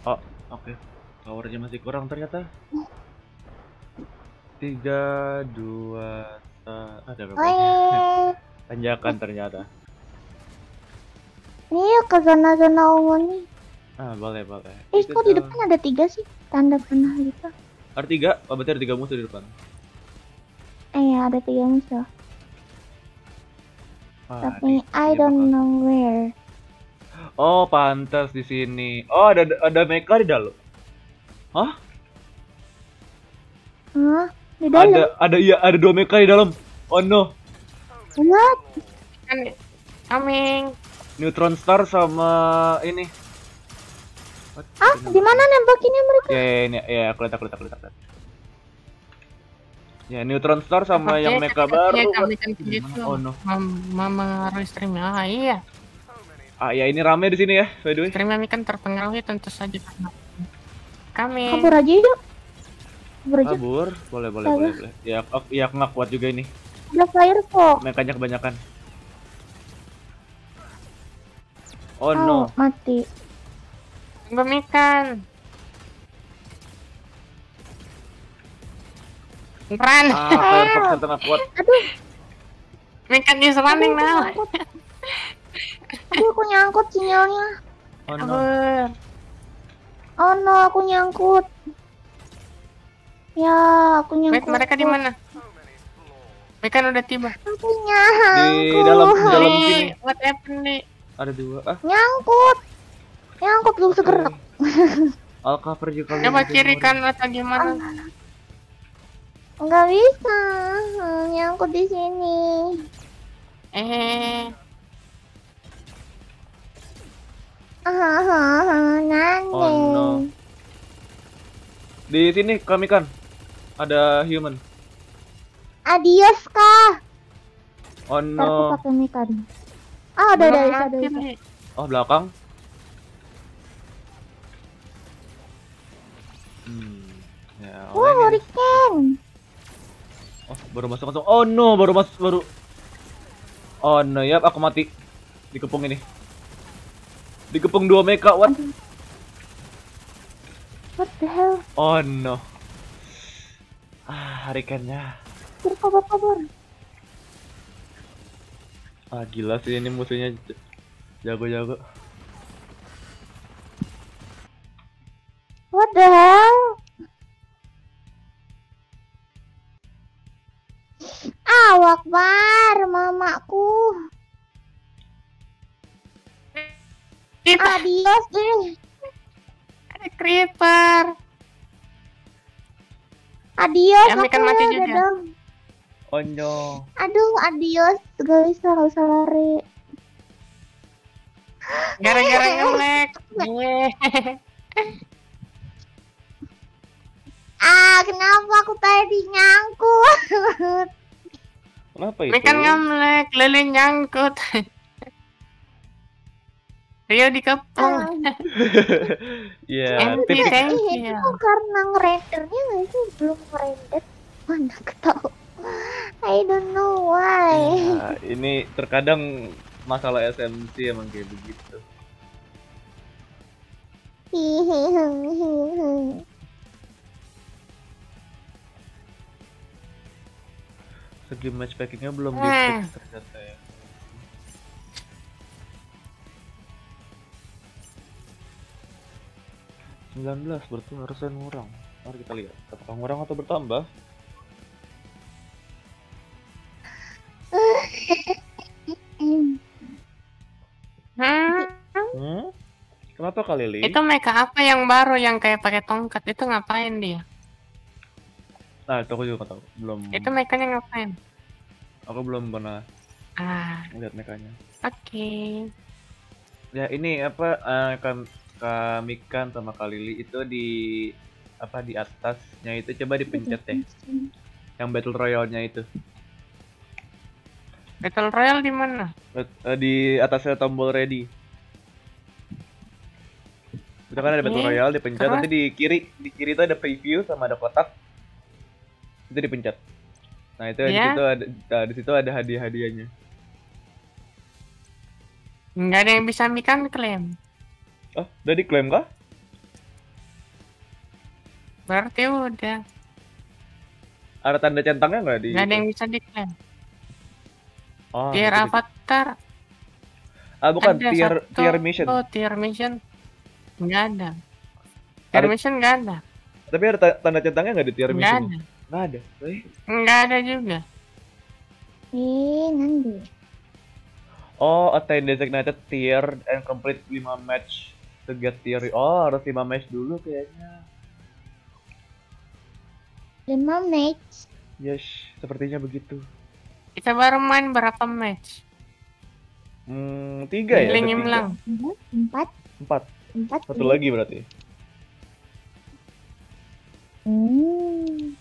Oh, oke. Powernya masih kurang ternyata. Tiga, dua, ada berapa? Tanjakan ternyata. ini yuk ke zona-zona ungu nih. Ah, boleh, boleh. Eh, Itu kok di depan ada tiga sih? Tanda panah gitu. Ada tiga? Oh, berarti ada tiga musuh di depan. Eh, ya, ada tiga musuh. Ah, Tapi I don't bakal- know where. Oh, pantas di sini. Oh, ada ada mecha di dalam. Hah? Hah? Di dalam? Ada ada iya ada dua mecha di dalam. Oh no. What? Coming. Neutron Star sama ini. What? Ah, di mana nembakinnya mereka? Ya, ya, ini ya, aku lihat, aku lihat, aku lihat, aku lihat. Ya, Neutron Star sama yang mecha baru. Kami kan gitu. Oh no. Mem- Memengaruhi streamnya. Ah iya. Ah, ya ini rame di sini ya, by the way. Streamnya kan terpengaruhi tentu saja karena kami. Kabur aja yuk. Kabur aja. Kabur, boleh, boleh, Kabur. boleh, boleh. Ya, aku, ya aku nggak kuat juga ini. Ada Firefox. Mekanya kebanyakan. Oh Oh, no. mati. Bemikan. Run. Ah, Firefox kuat. Aduh, Mikan is running aduh, aku now. nyangkut. Aduh, aku nyangkut sinyalnya. Oh no. Oh no, aku nyangkut. Ya, aku Wait, nyangkut. mereka di mana? Mikan udah tiba. Aku nyangkut. Di dalam di dalam sini what happened nih? ada dua. Ah, Nyangkut. Nyangkut belum segerak. all cover juga. Coba kiri kan atau gimana? Enggak bisa. Nyangkut di sini. Eh, Ah, nane. Oh, no. Di sini kami kan ada human. Adios kah? Oh Ntar aku no. pakai mikan. Ah, ada ada ada nih. Oh belakang. Hmm. Ya, ya. hurricane. Oh, baru masuk masuk. Oh no, baru masuk baru. Oh no, yap aku mati. Dikepung ini. Dikepung dua mecha, what? What the hell? Oh no. Ah, kabur, kabur. Ah, gila sih ini musuhnya jago-jago. What the hell? Ah, wakbar, mamaku. Creeper, Adios deh. ada creeper. Adios. Ya, aku mati juga. dadah. Oh no. Aduh, adios. Gak bisa, gak usah lari. Gara-gara nge-lag. Yeay. Ah, kenapa aku tadi nyangkut? Kenapa itu? Mikan nge-lag, lilin nyangkut. Rio dikepung. Iya, Iya, you. itu karena ngerendernya nggak sih belum ngerender. Mana aku tahu. I don't know why. Nah, ini terkadang masalah SMC emang kayak begitu. Segi matchmakingnya belum di Eh. fix ternyata ya. Sembilan belas berarti harusnya ngurang. Mari kita lihat apakah ngurang atau bertambah. Hmm? Kenapa kali Li? itu mereka apa yang baru yang kayak pakai tongkat itu ngapain dia? Nah, itu aku juga nggak tahu. Belum. Itu mekanya ngapain? Aku belum pernah Ah, lihat mekanya. oke. Ya ini apa eh, Kam- Kamikan sama Kalili itu di apa di atasnya itu coba dipencet deh. Yang battle royale-nya itu. Battle Royale di mana? Eh, di atasnya tombol ready. Itu kan ada battle royale dipencet terus? nanti di kiri di kiri itu ada preview sama ada kotak. Itu dipencet. Nah, itu di Iya. situ ada nah, di situ ada hadiah-hadiahnya. Nggak ada yang bisa Mikan klaim. Oh, udah diklaim kah? Berarti udah. Ada tanda centangnya nggak di? Nggak ada yang bisa diklaim. Oh, Tier avatar. Ah, bukan ada tier satu. tier mission. Oh, tier mission. Nggak ada. Tier Ada- mission nggak ada. Tapi ada ta- tanda centangnya nggak di tier Nggak mission? ada. Nggak ada. Eh, Nggak ada juga. Eh, nanti. Oh, attain designated tier and complete 5 match to get tier. Oh, harus 5 match dulu kayaknya. 5 match. Yes, sepertinya begitu. Kita baru main berapa match? Hmm, tiga ya? Giling tiga. imlang. Empat, Empat. empat. Satu lagi berarti. Hmm,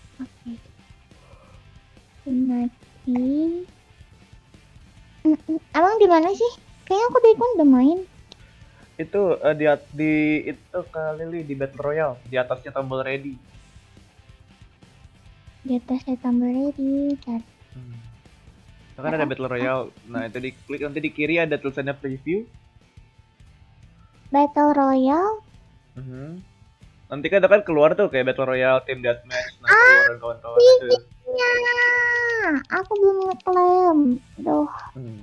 oke. Mati. Mm, Abang di mana sih? Kayaknya aku dari udah main. Itu eh, di di itu kali Lili, di battle royale di atasnya tombol ready. Di atas saya tambah ready. Ntar. Hmm. Kan ada battle royale. Nah, itu diklik nanti di kiri ada tulisannya preview. Battle Royale. Mhm. Nanti kan kan keluar tuh kayak battle royale, team deathmatch, nah Ah, keluar kawan-kawan itu. Ya, aku belum ngeklaim. Duh, Hmm.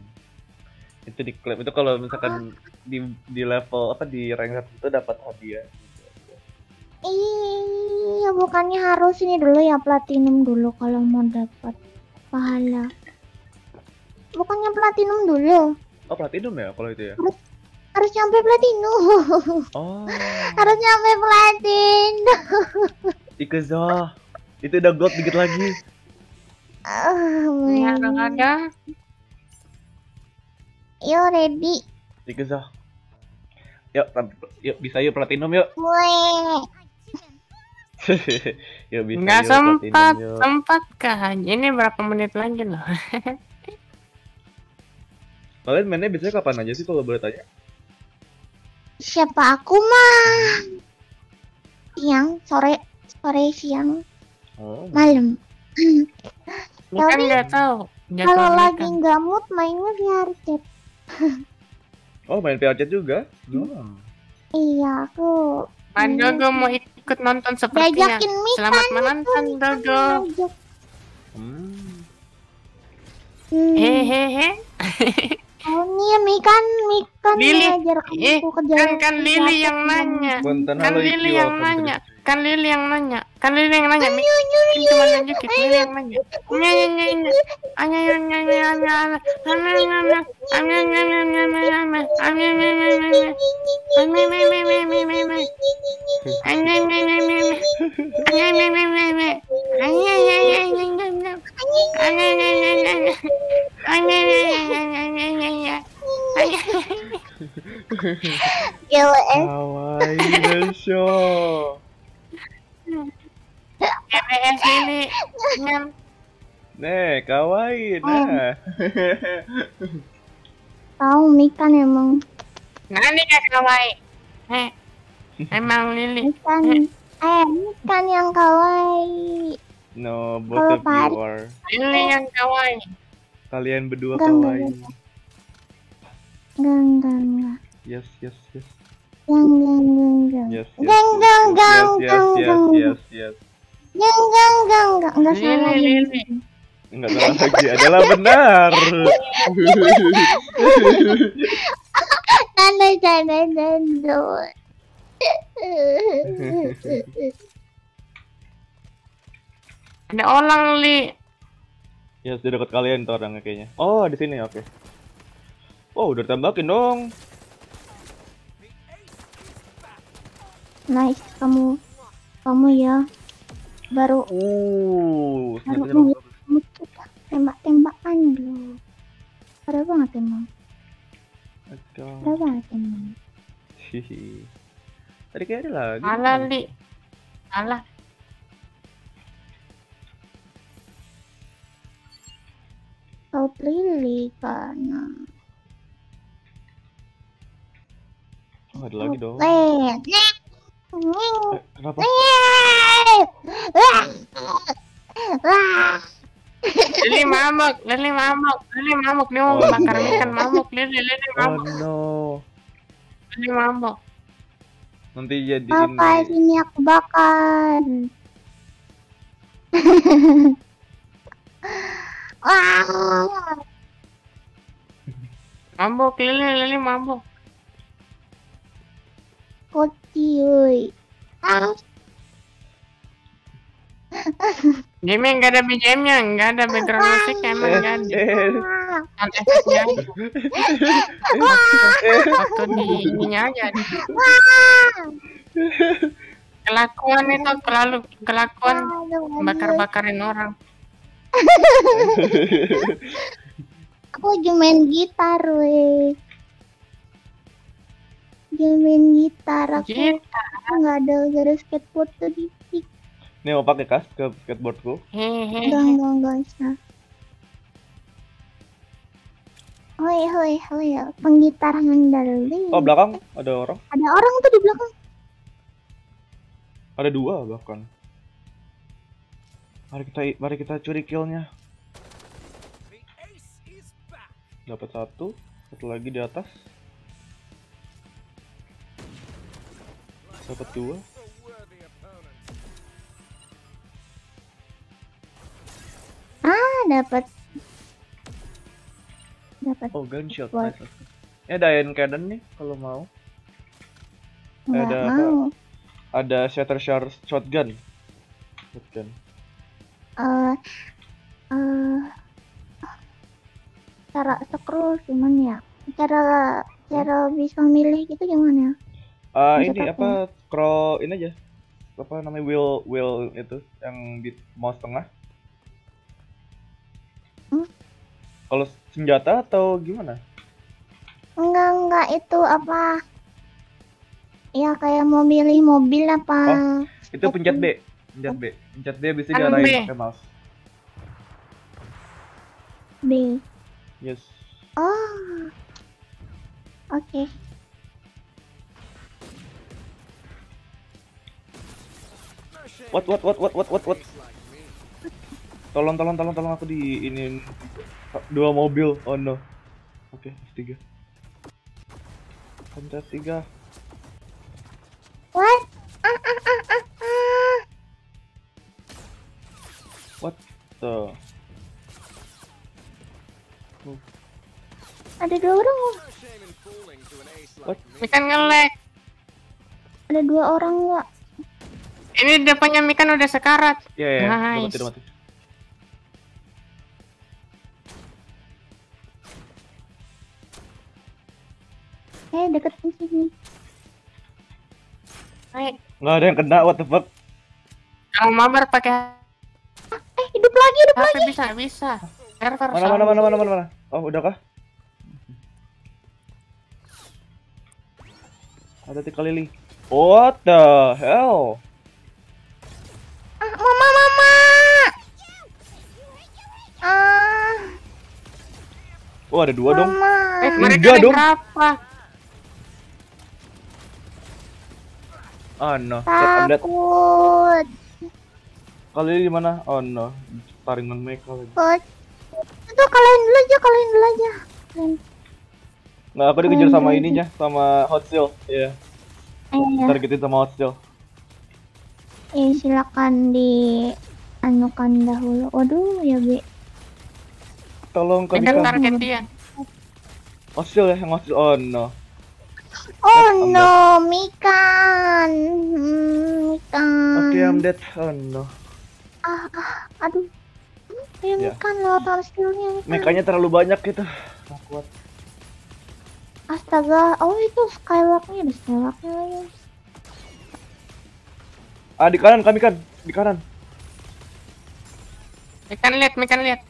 Itu diklaim itu kalau misalkan di di level apa di rank itu dapat hadiah. iya bukannya harus ini dulu ya platinum dulu kalau mau dapat pahala. Bukannya platinum dulu, Oh platinum ya kalau itu ya. harus nyampe platinum. Oh. harus nyampe platin. Ikuzo. Itu udah gold dikit lagi. Ah, my Nggak ada, nggak ada. Yo ready. Ikuzo. Yuk, yuk bisa yuk platinum yuk. Weh. yuk bisa Nggak yuk sempat, platinum yuk. sempat kah? Ini berapa menit lagi loh? Kalian mainnya biasanya kapan aja sih kalau boleh tanya? Siapa aku mah? Siang, sore, sore, siang, Oh. malam. Ini kan Tapi nggak tahu. Nggak Kalau tahu lagi Mikan. nggak mood mainnya VR chat. Oh, main VR chat juga? Oh. Iya, aku Pak Dogo mau ikut nonton sepertinya. diajakin Mika Selamat menonton ngajak. Hmm. Hmm. Hehehe. Oh iya, Mikan, Mikan Lili. ngajar Eh, aku ke Kan kan Lili yang nanya. Kan Lili yang nanya. Kan Lili yang nanya. Kan Lili yang nanya. Mi cuma nunjukin. Lili yang nanya. Nyanyi nyanyi. Anya nyanyi nyanyi anya anya. Anya anya anya anya anya anya anya anya anya anya anya. Anya anya anya anya anya. Anya anya anya anya. Anya anya anya anya. Anya anya anya anya. Anya anya anya anya. Anya anya anya anya anya. Anya. GWS. Kawaii Desho. GWS Lili. Nyam. Nih, kawaii. Nah. Tahu Mikan emang. Nani kak kawaii. Eh. Emang Lili. Mikan. Eh, Mikan yang kawaii. no, both of you are. Lili yang kawaii. Kalian berdua Enggak, kawaii. Enggak, enggak, enggak. Yes, yes, yes. Gang, gang, gang, gang. Yes, yes. Gang, yes, gang, yes, gang, yes, gang, yes, gang. yes, yes. Gang, gang, gang. Enggak Lili, salah. Lili. Enggak salah lagi, adalah benar. Canda, canda, canda. Ada orang Li. ya, sudah dekat kalian tuh orangnya kayaknya. Oh, di sini, oke. Oh, udah tambahin dong. Nice, kamu. Kamu ya. Baru Uh, baru tembak-tembakan dulu. Parah banget emang. Parah banget emang. Hihi. Tadi kayak ada lagi. Salah Li. Salah. Kau pilih kan. Oh, ada lagi dong. Kenapa? Lili mamuk, Lili mamuk, Lili mamuk. Dia mau Oh, bakar no. ikan mamuk. Lili, Lili Oh mamuk, no. Lili mamuk. Nanti jadi Apa ini. sini aku bakar. Wah, Mabuk, Lili, Lili mabuk. koci, woi. Ah, Game nggak ada BGM-nya, nggak ada background musiknya, emang nggak ada. Waktu di ininya aja. Kelakuan itu terlalu kelakuan bakar-bakarin orang. Aku lagi main gitar, weh. Lagi main gitar, aku Gitar. nggak ada garis skateboard tuh di pick. Nih mau pakai kas ke skateboardku. Hehehe. Enggak, enggak, enggak bisa. Hoi, hoi, hoi, penggitar handal. Oh belakang ada orang. Ada orang tuh di belakang. Ada dua bahkan. Mari kita mari kita curi killnya. Dapat satu, satu lagi di atas. Dapat dua. Ah, dapat. Dapat. Oh gunshot. Nice. Ini ada iron cannon nih kalau mau. Enggak ada apa? mau. Ada shatter shard shotgun. Shotgun. Eh, eh, cara scroll gimana ya? Cara cara bisa milih gitu gimana? Bisa ini apa scroll ini aja. Apa namanya wheel wheel itu yang di mouse tengah. Hmm? Kalau senjata atau gimana? Enggak, enggak itu apa? Ya kayak mau milih mobil apa? Itu pencet B. Pencet B. Pencet B bisa diarahin pakai mouse. B. Yes. Oh. Oke. What what what what what what what? Tolong tolong tolong tolong aku di ini dua mobil. Oh no. Oke, tiga. Pencet tiga. What? Ah, ah, ah, ah, ah. What the? Ada dua orang. Mikan ngelek. Ada dua orang nggak? Ini depannya Mikan udah sekarat. Ya ya. ya. Udah Nice. mati udah mati. Eh deketin sini. Baik. Nggak ada yang kena. What the fuck? Kalau mabar pakai Eh hidup lagi, hidup HP lagi. bisa bisa. Server Mana mana mana mana mana mana. Oh udah kah? Hati-hati Kak Lily. What the hell? Mama mama. Ah, Oh ada dua dong. mama. Eh, Enggak mereka ada dong. berapa? Ah no. Takut. Kak Lily di mana? Oh no. Taringan mereka lagi. Takut. Itu kalian dulu aja, kalian dulu aja. Kalian. Nggak, aku dikejar sama ininya, sama Hot Steel. Iya. Eh, Targetin sama Hot Steel. Eh, silakan di anukan dahulu. Waduh, ya Bi. Tolong Pegang Mika. target dia. Steel ya, yang Steel. Oh no. Oh no, Mikan. Hmm, Mikan. Oke, I'm dead. Oh no. Ah, ah, aduh. Ya, Ya. Mikan lautan skillnya Mikan. Mekanya terlalu banyak gitu. Nggak kuat. Astaga, oh itu skywalknya ada skywalknya lagi. Ah di kanan kami kan, di kanan. Mekan lihat, Mekan lihat.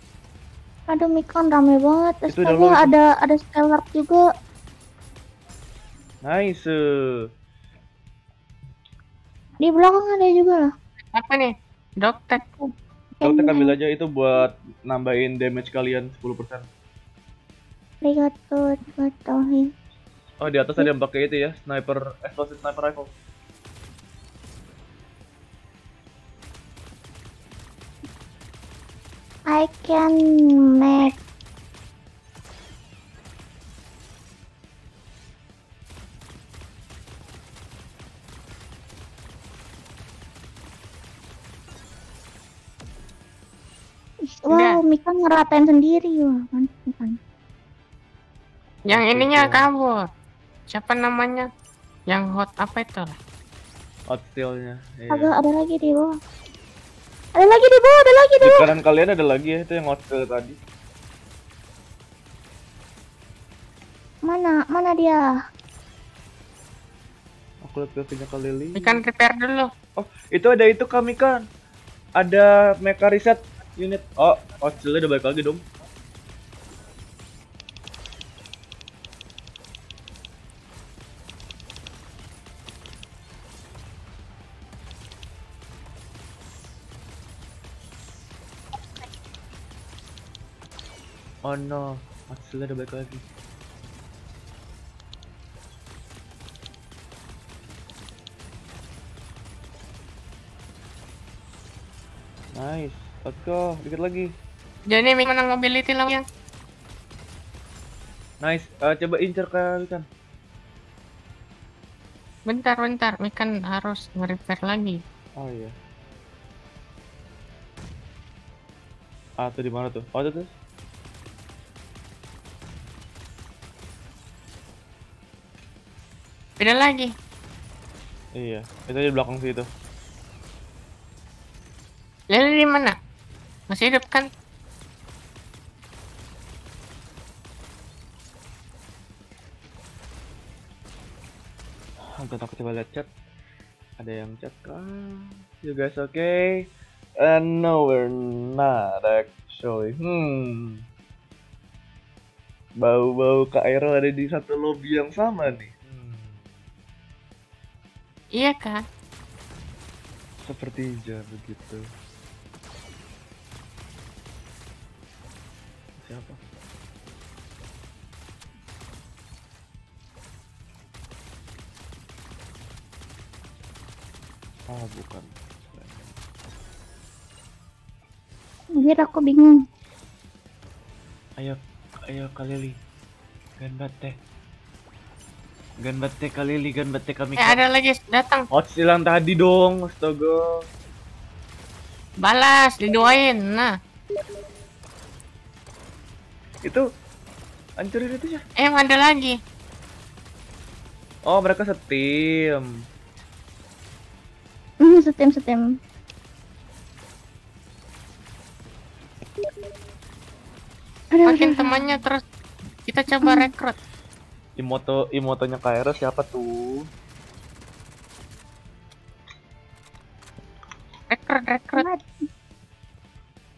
Aduh Mikan rame banget. Itu Astaga, ada ada skywalk juga. Nice. Di belakang ada juga lah. Apa nih? Dokter. Kalau kita ambil aja itu buat nambahin damage kalian 10%. Arigato, arigato. Oh di atas ada yang pakai itu ya, sniper, explosive sniper rifle. I can make Wow, Mika ngeratain sendiri wah, Mikan. Yang ininya kabur. Siapa namanya? Yang hot apa itu? Hot steelnya. Iya. Agak ada lagi di bawah. Ada lagi di bawah, ada lagi di Di bawah. kanan kalian ada lagi ya itu yang steel tadi. Mana? Mana dia? Aku lihat grafiknya ke Lily. Mekan repair dulu. Oh itu ada itu kami kan. Ada mecha reset unit. Oh steelnya udah balik lagi dong. Oh no, steelnya udah balik lagi. Nice, let's go, dikit lagi. Jadi Mekan menang mobility lah yang. Nice, Eh, coba incer kali kan. Bentar, bentar. Mekan harus nge-repair lagi. Oh iya. Ah tuh di mana tuh? Oh tuh tuh. Beda lagi. Iya, itu di belakang situ. Lele di mana? Masih hidup kan? Agak takut coba lihat chat. Ada yang chat kah? You guys okay? And no, we're not actually. Hmm. Bau-bau Aero ada di satu lobby yang sama nih. Iya kan? Sepertinya begitu. Siapa? Ah, bukan. Biar aku bingung. Ayo, ayo Kalili. Ganbat teh. Ganbat teh Kalili, ganbat teh kami. Eh ada lagi datang. Hot silang tadi dong, astaga. Balas, diduain. Nah, Itu hancurin itu ya. eh ada lagi. Oh, mereka setim. Hmm, setim setim. Makin temannya terus kita coba rekrut. Imoto imotonya Kairo siapa tuh? Rekrut, rekrut. rekrut.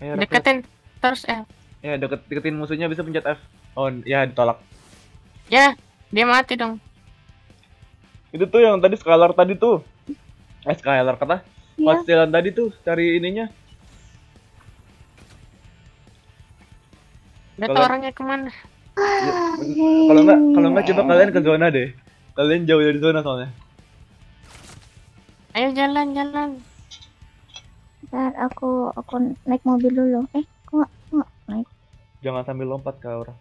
Deketin terus eh. Ya, deket deketin musuhnya bisa pencet F. Oh, ya ditolak. Ya, dia mati dong. Itu tuh yang tadi Skylar tadi tuh. Eh Skylar kata. Iya. Pas jalan tadi tuh cari ininya. Lihat Kalau- orangnya ke mana? Kalau enggak kalau enggak coba kalian ke zona deh. Kalian jauh dari zona soalnya. Ayo jalan jalan. Ntar aku aku naik mobil dulu. Eh, kok nggak naik? Jangan sambil lompat ke orang.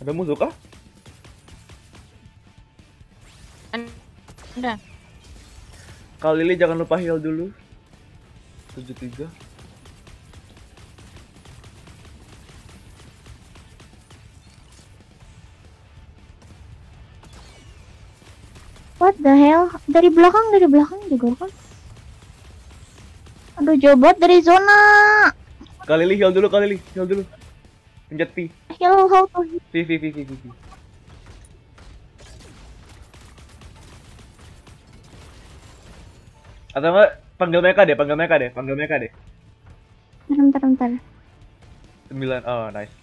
Ada musuh kah? Udah. Kali Lili jangan lupa heal dulu. 73. What the hell? Dari belakang, dari belakang juga kan? Aduh, banget dari zona. Kali Lili heal dulu, kali Lili heal dulu. Pencet P. Heal how to heal. V V V V. V. Atau enggak panggil mereka deh, panggil mereka deh, panggil mereka deh. Bentar, bentar, bentar. 9. Oh, nice.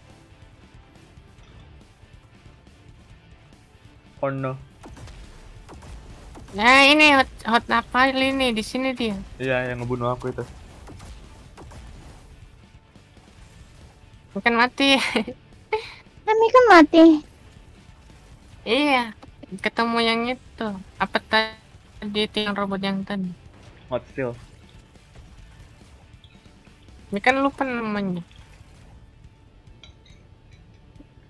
Oh no. Nah ini hot hot apa ini di sini dia. Iya, yang ngebunuh aku itu. Bukan mati. Kami kan mati. iya. Ketemu yang itu. Apa tadi itu yang robot yang tadi? Hot still. Ini kan lupa namanya.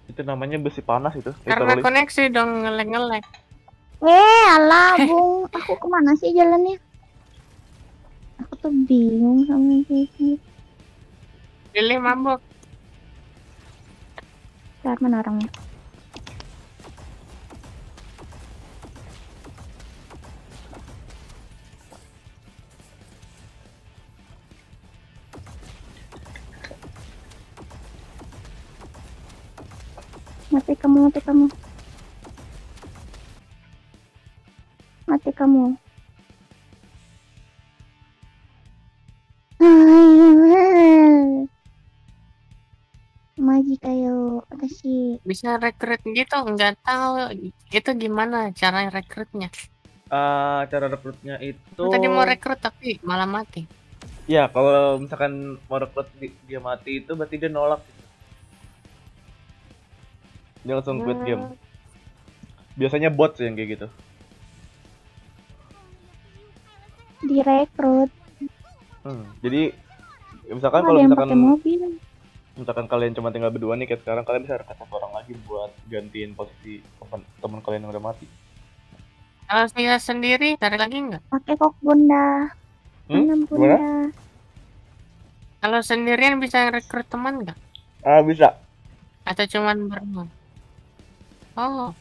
Itu namanya besi panas itu. Karena literally. koneksi dong ngelek-ngelek. Eh, alah, Bung. Aku ke mana sih jalannya? Aku tuh bingung sama ini. Lili mabuk. Bentar, mana orangnya? Mati kamu, mati kamu. Mati kamu. Maji kayo, 私 Bisa rekrut gitu? Nggak tahu. Itu gimana cara rekrutnya? Ah, cara rekrutnya itu Tadi mau rekrut tapi malah mati. Ya, kalau misalkan mau rekrut di- dia mati itu berarti dia nolak. Dia langsung quit game. Hmm. Biasanya bot sih yang kayak gitu. Direkrut. Hmm, jadi ya misalkan kalau misalkan mobil. misalkan kalian cuma tinggal berdua nih kayak sekarang kalian bisa rekrut satu orang lagi buat gantiin posisi teman teman kalian yang udah mati. Kalau saya sendiri cari lagi nggak? Pakai kok bunda. Hmm? Bunda? Kalau sendirian bisa rekrut teman nggak? Ah, bisa. Atau cuman berenang? Oh,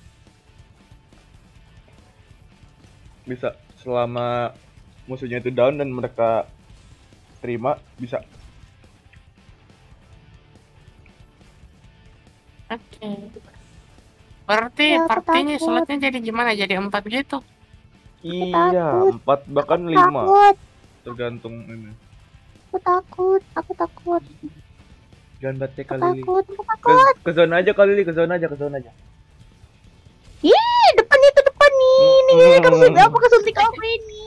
Bisa selama musuhnya itu down dan mereka terima bisa. oke. Berarti Ya, aku partinya takut. slotnya jadi gimana? Jadi empat gitu? Iya, takut. empat bahkan lima Takut, tergantung ini. aku takut, aku takut, Jangan aku kali ini. takut, aku Ke, takut. ke zona aja kali ini, ke zona aja, ke zona aja. Ih, depan itu depan nih. Ini ini kesuntik apa kesuntik apa ini?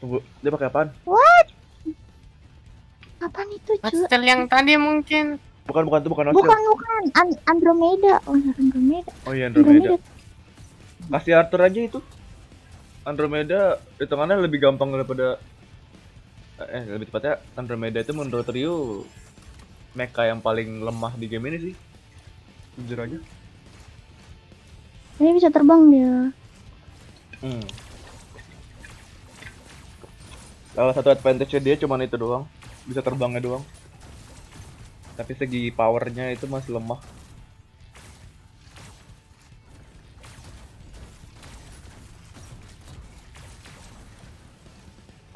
Tunggu, dia pakai apaan? What? Apaan itu, cuy? Hostel yang tadi mungkin. Bukan, bukan, itu bukan Hostel. Bukan, bukan. An- Andromeda. Oh, Andromeda. Oh iya, Andromeda. Andromeda. Kasih Arthur aja itu. Andromeda hitungannya lebih gampang daripada eh lebih tepatnya Andromeda itu menurut Ryu mecha yang paling lemah di game ini sih. Jujur aja. Ini bisa terbang dia. Hmm. Salah satu advantage dia cuman itu doang, bisa terbangnya doang. Tapi segi powernya itu masih lemah.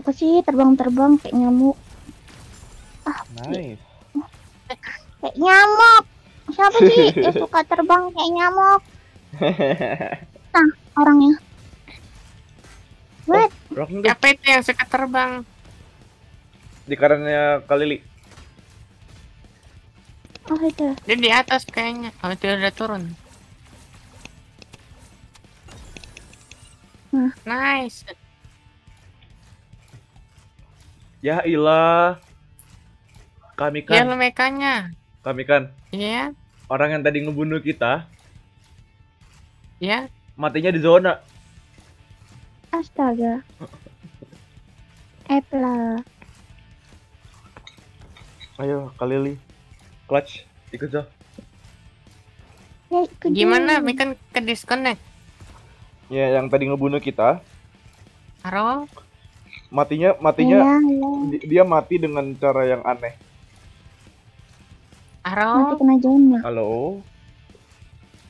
Apa sih terbang-terbang kayak nyamuk? Nice. Kayak nyamuk. Siapa sih yang suka terbang kayak nyamuk? Nah, orangnya. What? Rock Siapa itu yang suka terbang? di karenanya Kalili. Oh itu. Dia di atas kayaknya. Oh, itu udah turun. Nah. Nice. Ya ilah. Kami kan, lo mekanya. kami kan Iya, orang yang tadi ngebunuh kita iya. matinya di zona. Astaga. Apple. Ayo, Kalili. Clutch, ikut Zo. Ya, ikut Gimana? dulu. Mekan ke disconnect. Ya, yang tadi ngebunuh kita, Halo? matinya matinya Ya, ya. di- dia mati dengan cara yang aneh. Mati Halo? kena zona. Halo?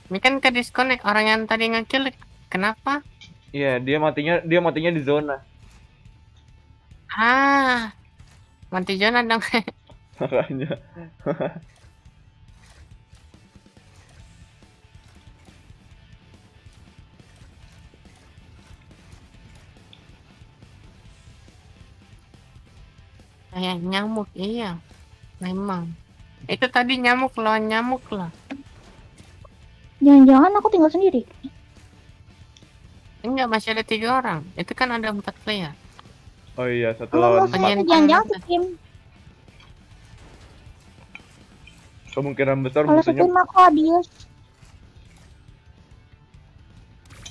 Mekan ke disconnect. Orang yang tadi ngekill kenapa? Iya, dia matinya dia matinya di zona. Ah. Mati zona dong. Makanya. Kayak nyamuk, iya. Memang. Itu tadi nyamuk lawan nyamuk lah. Jangan-jangan aku tinggal sendiri. Enggak, masih ada tiga orang. Itu kan ada empat player. Oh iya, satu Kalau lawan mau Penyen- empat. jangan-jangan tim. Kemungkinan besar Kalau musuhnya setim aku adios.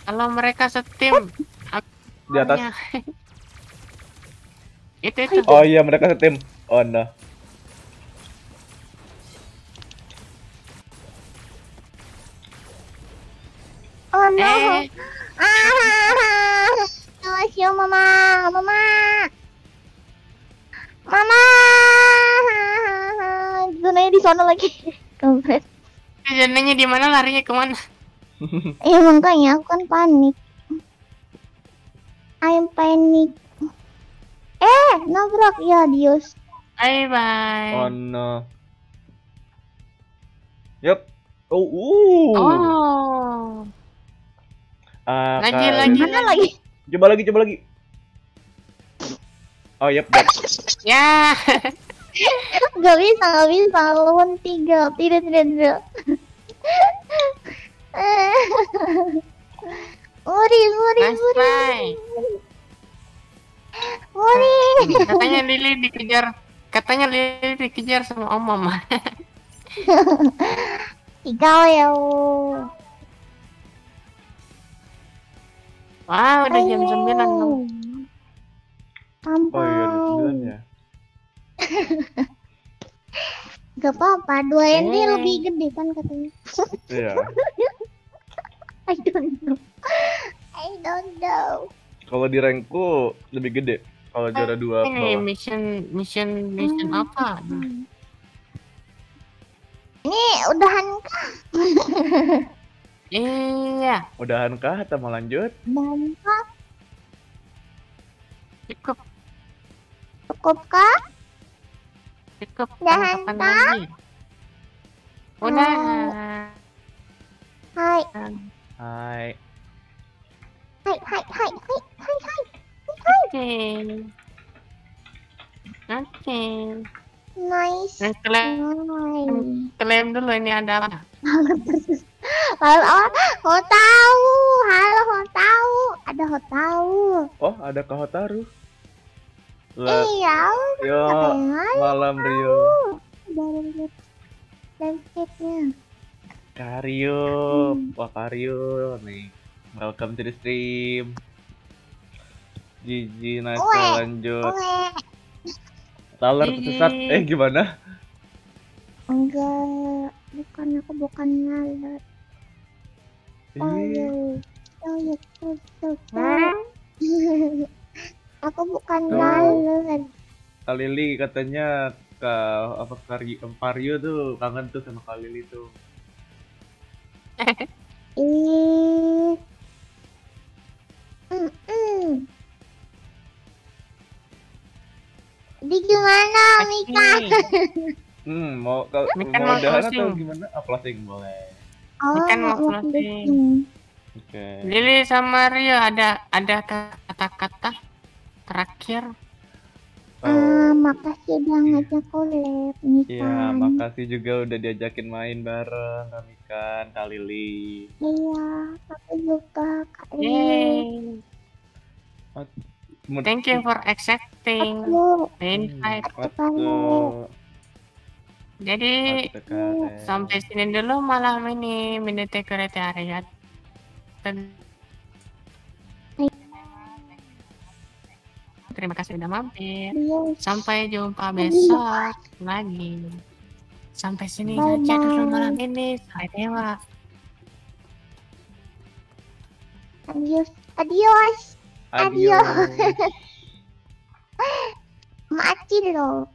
Kalau mereka setim di atas. itu itu. Oh iya, mereka setim. Oh no. No. Eh, Ah. Ya mama, mama. Mama. Zonanya di sana lagi. Kampret. zonanya di mana larinya ke mana? Iya makanya aku kan panik. I'm panic. Eh, nabrak ya Dios. Bye bye. Oh no. Yup. Oh, uh. Oh. Ah, Lagi, kali. lagi. Mana lagi? Coba lagi, coba lagi. Oh, yep, yep. Ya. Gak bisa, gak bisa. Lawan tiga. Tidak, tidak, tidak. Nice muri. try. Muri. Katanya Lili dikejar. Katanya Lili dikejar sama Om Mama. Ikaw ya. Wah, udah jam 9 dong. Sampai. Oh iya, ada sembilan ya. Gak apa-apa, dua ini Eh. lebih gede kan katanya. Iya. I don't know. I don't know. Kalau di rankku lebih gede. Kalau juara dua Ini bawah. mission mission mission apa? Ini udahan kah? Iya, Udahan kah atau mau lanjut? Udahan kah? cukup Cukup kah? cukup. Udahan kah? lagi? Udah. Hai, Hai. hai, hai, hai, hai, hai, hai. Oke. Oke. Nice. Klaim, Nice. klaim dulu ini ada apa? Halo, mau tahu. Halo, tahu. Ada tahu. Oh, ada Kahotaru. Lah, Iya, yo, malam Rio. dari lihat landscape-nya. Karyo, wah Karyo nih. Welcome to the stream. Gigi, nice Uwe. lanjut. Taler tersesat. Eh gimana? Enggak, bukan aku bukan ngalet. Aku bukan Tuh. ngalet. Kak Lili katanya ke apa Karyo, Karyo tuh kangen tuh sama Kak Lili tuh. Ih. Jadi gimana, Mika? Hmm, mau kalau kan mau udahan atau gimana? Ah, closing boleh. Oh, kan closing. Oke. Lili sama Rio ada ada kata-kata terakhir Ah, makasih udah ngajak collab nih Iya, kan. makasih juga udah diajakin main bareng Kak Mikan, Kak Lili. Iya, aku juga Kak Lili. Thank you for accepting the invite. Waktu Jadi waktu keren. sampai sini dulu malam ini minute. Dan- Terima kasih udah mampir. Sampai jumpa besok lagi. Sampai sini saja dulu malam ini. Hai dewa. adios, adios, Adios. mati loh.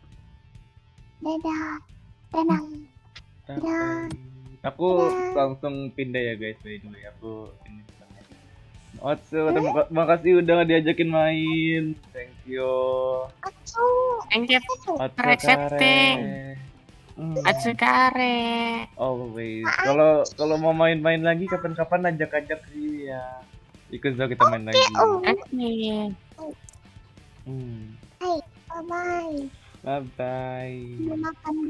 Dadah, tenang. Dadah. Aku langsung pindah ya guys by the way. Aku ini Otsu, terima terima kasih udah diajakin main. Thank you. Aku, Thank you Otsu For accepting. Kare. Hmm, Atsukare. always. Kalau kalau mau main-main lagi kapan-kapan ajak-ajak sih ya. Ikut Zo kita main lagi. oh, Oke. Hmm. bye bye. Bye bye.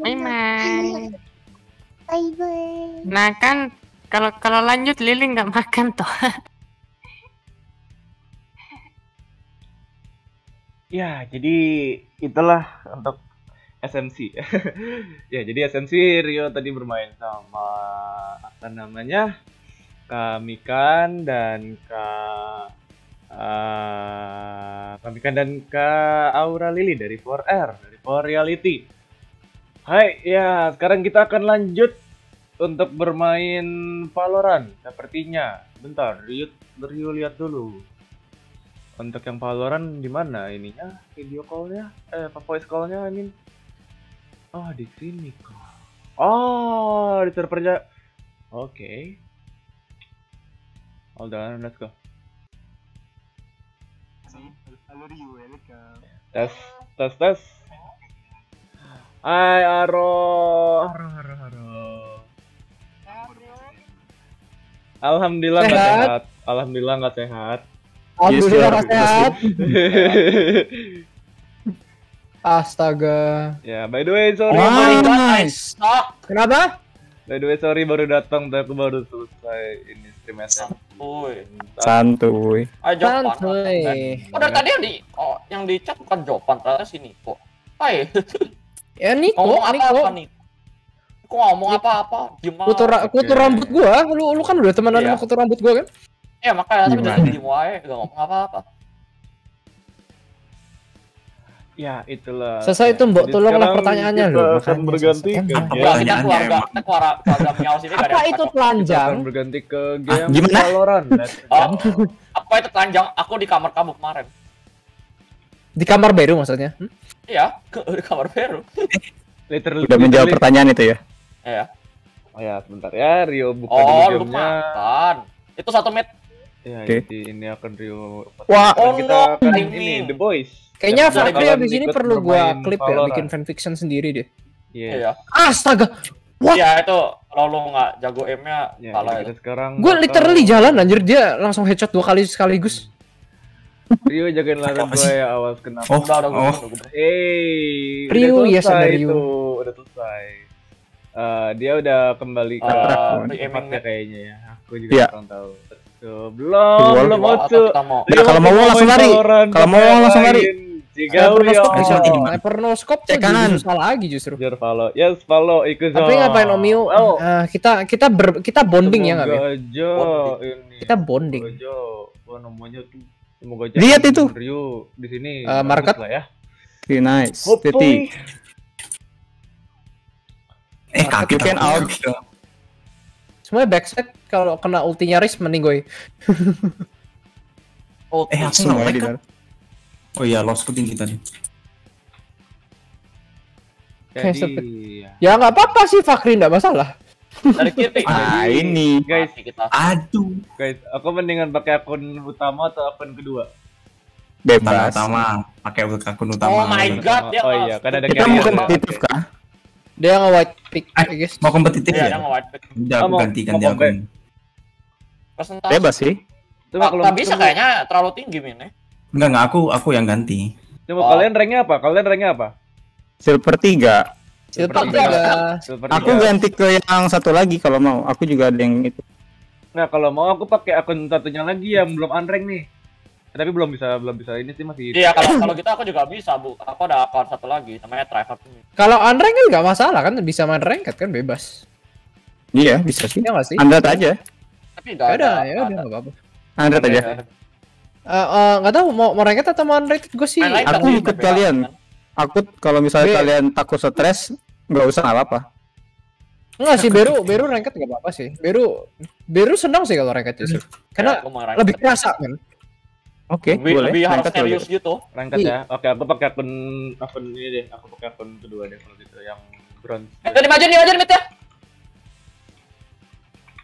Bye bye. Bye bye. Nah kan kalau kalau lanjut Lili nggak makan toh. Ya, jadi itulah untuk SMC. ya, jadi SMC Rio tadi bermain sama apa namanya? Kak Mikan dan Kak eh, Kak Mikan dan Kak Aura Lili dari 4R, dari 4 Reality. Hai, ya sekarang kita akan lanjut untuk bermain Valorant sepertinya. Bentar, Rio, Rio lihat dulu. Untuk yang Valorant di mana ininya? Video call-nya? Eh, apa voice call-nya I mean? Oh, di sini kok. Oh, di servernya. Oke. Hold on, let's go. Tes, tes, tes. Hai, Aro. Aro, Aro, Aro. Alhamdulillah nggak Sehat. sehat. Alhamdulillah nggak sehat. Alhamdulillah sir. sehat. Astaga. ya, by the way, sorry. Oh my God, Stop. Kenapa? By the way, sorry baru datang, tapi aku baru selesai ini stream SM. Santuy. Santuy. Ayo Jopan. Santuy. Oh, dari tadi yang di oh, yang di chat bukan Jopan, ternyata si Niko. Hai, Ya Niko, ngomong Niko. apa-apa nih? Kok ngomong apa-apa? Gimana? Kutu, ra- kutu Oke. rambut gua, lu lu kan udah temenan Iya. sama kutu rambut gua kan? Ya makanya tapi dari diem wae, gak ngomong apa-apa. Ya, itulah. Selesai itu, Mbok. Jadi Tolonglah pertanyaannya, kita loh. akan berganti ke Apa Enggak, game. kita keluarga, kita keluarga keluarga Apa itu. Kita telanjang? akan berganti ke game gimana? Valorant. Oh, apa itu telanjang? Aku di kamar kamu kemarin. Di kamar baru maksudnya. Hmm? Iya, ke di kamar baru. Literally. Udah menjawab literally- pertanyaan itu ya. Iya. Oh ya, sebentar ya. Rio buka Oh, dulu lu gamenya. makan. Itu satu menit. Ya, Oke. jadi ini akan Rio. Wah. Oh, kita no, akan ini The Boys. Kayaknya bakalan abis ini perlu gua klip ya, bikin fanfiction sendiri deh. Iya. Iya. Astaga, What? Iya, itu kalau lu nggak jago aim-nya Ya, kalah jadi ya. sekarang gue literally jalan anjir dia langsung headshot dua kali sekaligus. Rio jagain ladang Apa gue ya awas kenapa. Oh, Udah, udah, udah, oh. Hey, Rio, selesai ada Rio. itu, udah selesai. Eh, dia udah kembali ke Uh, tempatnya kayaknya ya. Aku juga Iya. kurang tahu. Belum, belum mau Ya, kalau mau langsung lari. Kalau mau langsung lari. Jika Rio. scope bisa. Sniper di mana? Sniper no scope Cek kanan. salah lagi justru. Jar follow. Yes, follow ikut Tapi ngapain Om Yu? Oh, Eh, kita kita ber, kita bonding ya? Semoga aja ini. Kita bonding. Aja. Wah, namanya tuh. Semoga Lihat itu. Rio di sini. Bagus market. lah ya. Oke, nice. Hopefully. Eh, kaget kan out. Semuanya backside kalau kena ultinya Riz mending gue. Oh, Eh, aku nggak di kan. Oh iya, lost tinggi tadi. Kayak Jadi, ya. Ya nggak apa-apa sih Fakri nggak masalah. Dari kiri. Ah, ini. Guys, kita. Aduh. guys, aku mendingan pakai akun utama atau akun kedua? Bebas. Bebas. utama. Pakai akun utama. Oh my god, dia Oh iya, kan ada Kita mau kompetitif kah? Dia nge white pick, Eh, guys. Mau kompetitif Iya, ya? dia nge-white pick. Udah, aku mau- ganti ganti akun. Presentasi. Bebas sih. Cuma Nggak kalau bisa kayaknya terlalu tinggi min ya. Enggak, enggak aku aku yang ganti. Coba Oh. kalian ranknya apa? Kalian ranknya apa? Silver 3. Silver Silver tiga. Silver Aku ganti ke yang satu lagi kalau mau. Aku juga ada yang itu. Nah kalau mau aku pakai akun satunya lagi yang belum unrank nih. Tapi belum bisa belum bisa ini sih masih. Iya kalau kalau gitu aku juga bisa bu. Aku ada akun satu lagi namanya Trevor. Kalau unranked kan nggak masalah kan bisa main ranked kan bebas. Iya, bisa sih. Ya nggak sih? Android aja. Tapi nggak udah, ada. ya udah nggak apa-apa. Android aja. Eh eh, nggak tahu mau mau ranked atau mau unranked gue sih. Aku ikut kalian. Aku kalau misalnya Be- kalian takut stres, nggak usah nggak apa-apa. Enggak sih Beru Beru ranked nggak apa-apa sih. Beru Beru senang sih kalau ranked justru. Karena Ya, lebih kerasa kan. Oke, lebih, boleh. lebih harus kalau serius gitu. gitu. Rangkat ya. Oke, aku pakai akun akun ini deh. Aku pakai akun kedua deh kalau gitu yang bronze. Eh, tadi maju nih, maju nih, Mit, ya.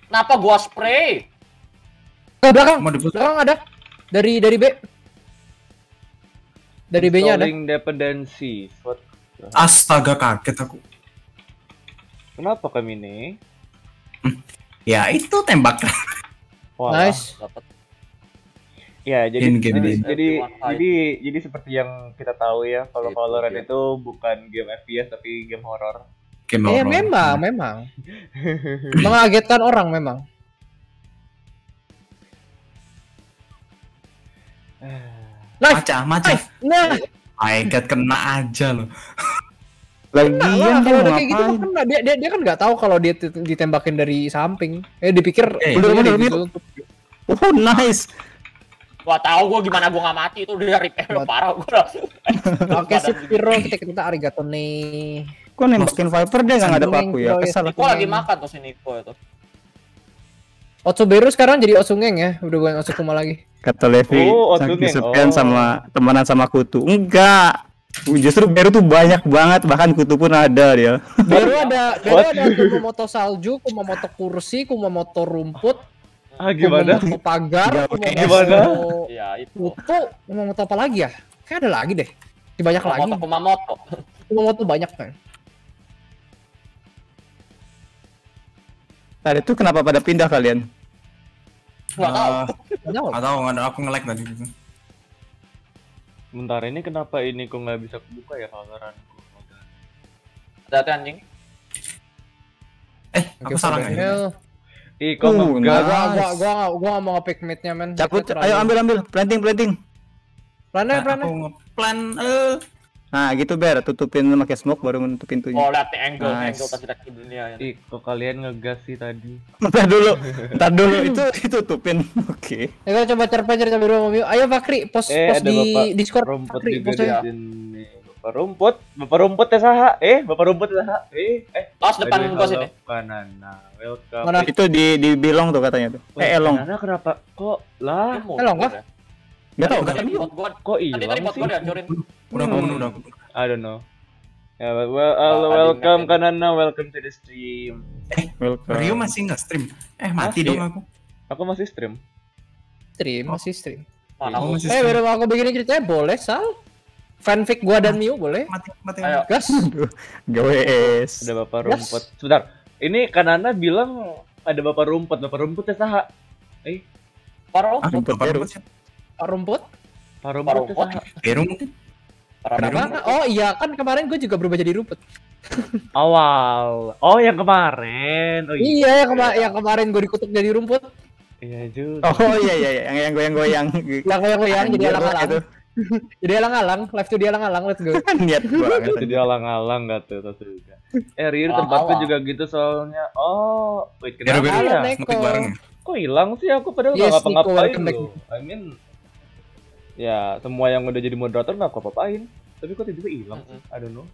Kenapa gua spray? Ke belakang. Mau di Belakang ada. Dari dari B. Dari B-nya ada. Dependency. What? Astaga kaget aku. Kenapa kami ini? Ya itu tembak. Wah. Nice. Dapat. Ya, jadi jadi, jadi jadi jadi seperti yang kita tahu ya, kalau Itu Valorant dia. itu bukan game FPS tapi game horror. Game Eh horror. memang memang. Mengagetkan orang memang. Nice. Maca, maca. Nah, My God, kena aja loh. Nah, Lagian kalau udah kayak gitu mah ngapain? kena. dia, dia, dia kan nggak tahu kalau dia dit- ditembakin dari samping. Eh dipikir Eh, bener, dari bener. Oh nice. Gua tahu gua gimana gua nggak mati itu udah repair Buat- parah gua. Oke, sip Piro kita kita arigato nih. Kok nembakin Viper dia nggak ada paku ya? Kesal. Niko lagi makan tuh si Niko itu. Otsu Beru sekarang jadi Otsungeng ya, udah bukan Otsukuma lagi. Kata Levi, Oh, saking Oh. sama temenan sama Kutu. Enggak. Justru Beru tuh banyak banget, bahkan Kutu pun ada dia. Beru ada Beru What? ada Kumamoto salju, Kumamoto kursi, Kumamoto rumput, Ah gimana? Kumamoto pagar, Kumamoto Gimana? Iya itu. Kutu, Kumamoto apa lagi ya? Kayak ada lagi deh. Banyak lagi. Kumamoto Kumamoto. Kumamoto banyak kan. Tadi tuh kenapa pada pindah kalian? Nggak tahu. Banyak loh. Gak tahu, ada aku nge-lag tadi gitu. Bentar ini kenapa ini kok nggak bisa kebuka ya Valorantku? Hati-hati anjing. Eh, aku salah nggak. Ih, kok Uh, ngegas? Gua gua gua gua nggak mau nge-pick mid-nya men. Cabut, ayo ambil ambil, planting planting. Plannya Nah, plannya. aku nge-plan eh. Nah, gitu Ber, tutupin pakai smoke baru menutup pintunya. Oh lihat nih angle Nice. angle terjerat di dunia ya. Ih, kok kalian ngegas sih tadi? Ntar dulu, ntar dulu itu ditutupin. Oke. Ya kita coba cerpen cerita sama Mio. Ayo Fakri, post Eh, post di Bapak Discord Rumput Fakri, post sini. Bapak rumput, bapak rumput ya saha? Eh, bapak rumput ya saha? Eh, eh. Pas depan sini. Kanana, welcome. Mana? Itu di di bilong tuh katanya tuh. Eh, elong. Kanana kenapa? Kok lah? Elong gua kah? Ya. Enggak tahu, Tadi Kok tadi hilang sih? dihancurin. Udah Hmm. udah udah. I don't know. Ya, well, well, tadi welcome. Kanana, welcome to the stream. Welcome. Rio masih nggak stream? Eh mati Masih. dong aku. Aku masih stream. Stream, masih stream. Oh, masih Eh, baru aku begini ceritanya boleh, Sal. Fanfic gua dan Mio boleh. Mati mati. Ayo. Gas. Gawes. Ada bapak Yes. rumput. Sebentar. Ini Kanana bilang ada bapak rumput. Bapak rumput ya saha? Eh, Ah, Rumput Peru. rumput rumput. Rumput ya rumput? saha? Peru mungkin. parah Ada banget. Apa? Oh iya kan kemarin gue juga berubah jadi rumput. Awal. Oh, yang kemarin. Oh Iya, yang, kema yang kemarin gue dikutuk jadi rumput. Iya juga. Oh iya iya iya, yang yang goyang-goyang. Yang yang yang jadi alang-alang. itu. Jadi alang-alang, live tuh di alang-alang, let's go. Niat banget. Itu dia alang-alang gak tuh, tuh juga. Eh, Rir Alang-alang. tempatku juga gitu soalnya. Oh, wait, kenapa ya? Nek. ngepick bareng ya. Kok hilang sih aku padahal Yes, gak ngapa-ngapain loh. I mean, ya semua yang udah jadi moderator gak apa-apain. Tapi kok tiba-tiba hilang sih? I don't know.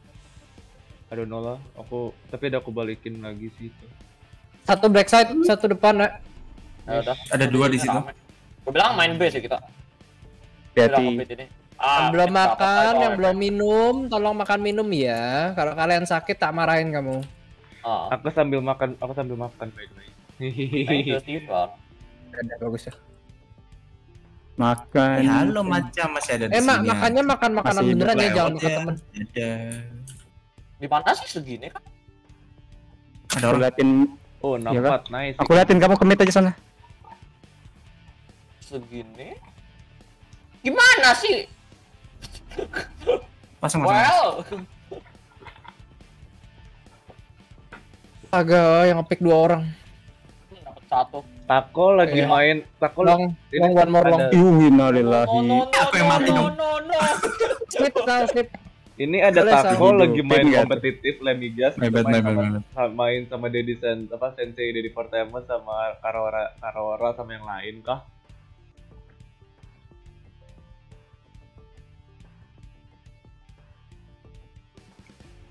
I don't know lah. Aku tapi ada aku balikin lagi sih itu. Satu backside, satu depan, ya. Ya udah. Ada dua di situ. Gue bilang main B sih kita. Hati. ini. yang belum makan, yang apa. belum minum, tolong makan minum ya. Kalau kalian sakit tak marahin kamu. Ah, Aku sambil makan, aku sambil makan by the way. thank you, Steven. Ada bagus ya. Makan. Eh, halo macam masih ada di Eh, mak makannya makan makanan Masih beneran ya, jangan makan ya. temen. Ada. Di mana sih segini kan? Ada orang. liatin, Oh, nampak nice. aku liatin kamu kemit aja sana. Segini? Gimana sih? Pasang pasang. Well, Agak yang ngepick dua orang. Satu. Tako lagi Iya. main Tako Long, ini long, one more long. innalillahi. Aku yang mati dong. no, no. Slip, slip. Ini ada Tako lagi main kompetitif Lemigas main main sama Dedi Sen apa Sensei Dedi Fortema sama Karora Karora sama yang lain kah?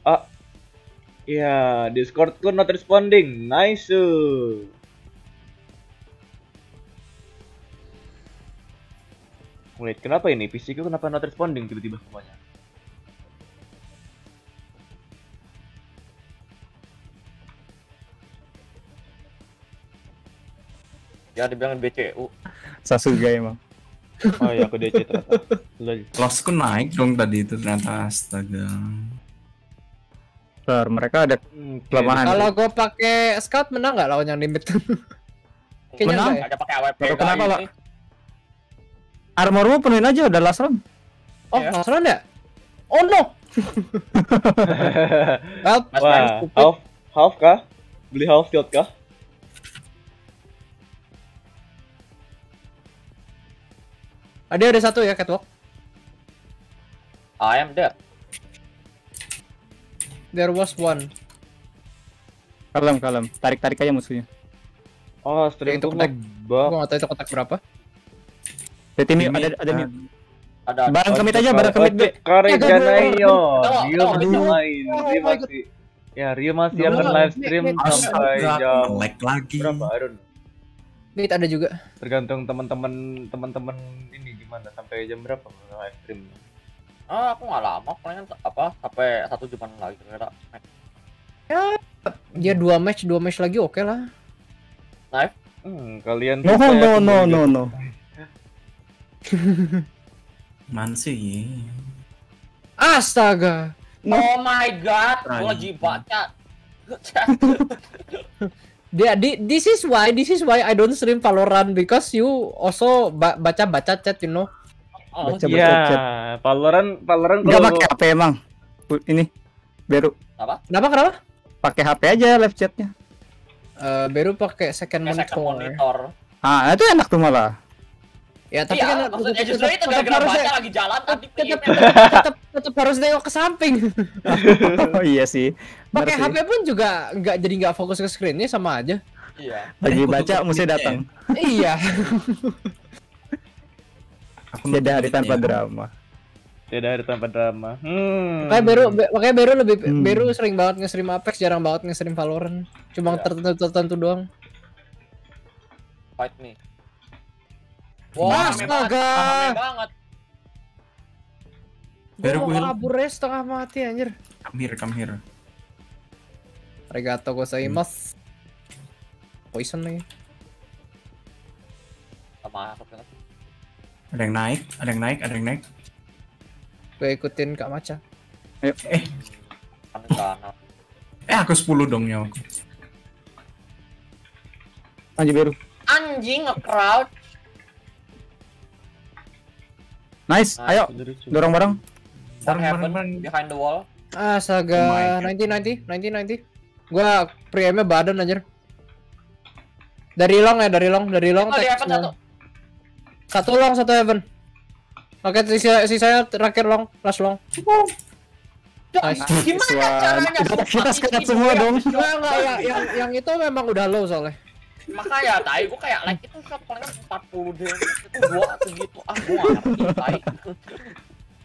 Ah, iya Discordku not responding. Nice. Wait, kenapa ini PC ku kenapa not responding tiba-tiba semuanya? Ya dibilang BCU. Sasuga emang. Oh iya, aku DC ternyata. Lol. Lossku naik dong tadi itu ternyata astaga. Bentar, mereka ada Hmm, kelemahan. Kalau gue pakai scout menang nggak lawan yang limit? Kayaknya Menang. enggak ya. Ada pakai AWP. Kenapa, guys. Armormu penuhin aja udah last round. Oh, Ya. masalah ya? Oh no. well, Wah, half half kah? Beli half shield kah? ada ada satu ya catwalk. I am dead. There was one. Kalem, kalem. Tarik-tarik aja musuhnya. Oh, stream Itu kotak. Gua nggak tahu itu kotak berapa. Jadi ini Ini, ada ada mute. Ada. Barang Oh, kemit aja, barang kemit oh, B. itu Kari Eh, Janayo. Tunggu, Rio masih main. Oh Rio my God. masih Ya, Rio masih akan live stream sampai jam lag lagi. berapa? I don't. Mid ada juga. Tergantung teman-teman teman-teman ini gimana sampai jam berapa live stream. Ah, aku nggak lama. Palingan apa? Sampai satu jaman lagi ternyata. Dia dua match, dua match lagi oke lah. Hmm, kalian No, no, aku no, no, no. Man sih. Astaga. Oh my god, gua baca. Dia di this is why this is why I don't stream Valorant because you also ba- baca-baca chat you know. Oh, Baca- Iya, chat. Valorant Valorant Enggak kalau pakai HP emang. Ini Beru Kenapa kenapa? pakai HP aja live chatnya. Eh baru pakai second second monitor. monitor. Ah, itu enak tuh malah. Ya tapi Iya, kan maksudnya tetap- justru itu tetap gara-gara harus baca lagi jalan tadi tetap, PM-nya. tetap, tetap harus nengok ke samping. oh iya sih. Pakai. HP pun juga nggak jadi nggak fokus ke screennya sama aja. Iya. Lagi baca mesti mic-nya datang. iya. Nutup hari tanpa drama. tidak ada tanpa drama. Hmm. Makanya baru be- makanya baru lebih Hmm. baru sering banget nge-stream Apex, jarang banget nge-stream Valorant. Cuma Ya. tertentu tertentu doang. Fight me. Wah, banget, astaga. rame banget. Gua Baru mau gue kabur ya setengah mati anjir. come here, come here. Arigato gozaimasu. Poison nih. Sama kan. Ada yang naik, ada yang naik, ada yang naik. Gue ikutin Kak Maca. Eh, Kan kanan. eh aku 10 dong nyawa. Lanjut Beru. Anjing nge-crouch. Nice, Nah, ayo dorong bareng. One Bareng, behind the wall. Astaga, Oh my God. 90 90 90 90. Gua pre-aimnya badan anjir. Dari long ya, dari long, dari long. Oh, satu. Satu long, satu heaven. Oke, sisa sisanya terakhir long, last long. Nice. Gimana caranya? Kita- video semua dong. Enggak, enggak, paling yang, yang, yang itu memang udah low soalnya. Makanya tai gua kayak like itu shot paling 40 deh. Itu gua segitu. Ah, gua ngerti tai.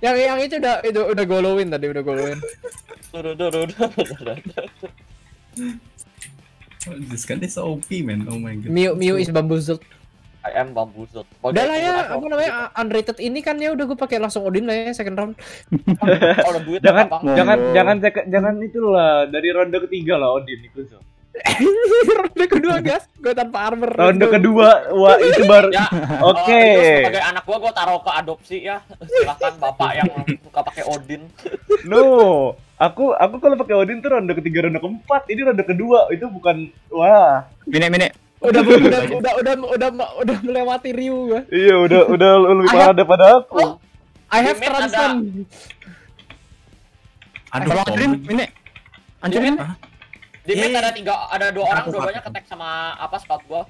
Yang yang itu udah itu udah golowin tadi, udah golowin. Duh, duh. Oh, This guy is OP man. Oh my god. Miu Miu is bamboozled. I am bamboozled. Udah lah ya, apa namanya unrated ini kan ya udah gue pakai langsung Odin lah ya second round. Oh, ada duit Jangan jangan jangan jangan itulah dari ronde ketiga lah Odin itu. Ronde kedua gas, gue tanpa armor. Ronde kedua, wah itu baru Ya, Oke. oh, itu sebagai anak gua gua taruh ke adopsi ya. Silakan bapak yang suka pakai Odin. No, aku aku kalau pakai Odin tuh ronde ketiga, ronde keempat. Ini ronde kedua, itu bukan wah. Mine mine. Udah udah udah udah udah udah, udah melewati Ryu gue. Iya, udah udah lebih parah have- daripada aku. Oh, I have mid transfer. Aduh, Kalau hancurin, Tom. ini. Di mid Eh. ada tiga, ada dua orang, dua-duanya pakai. ketek sama apa scout gua.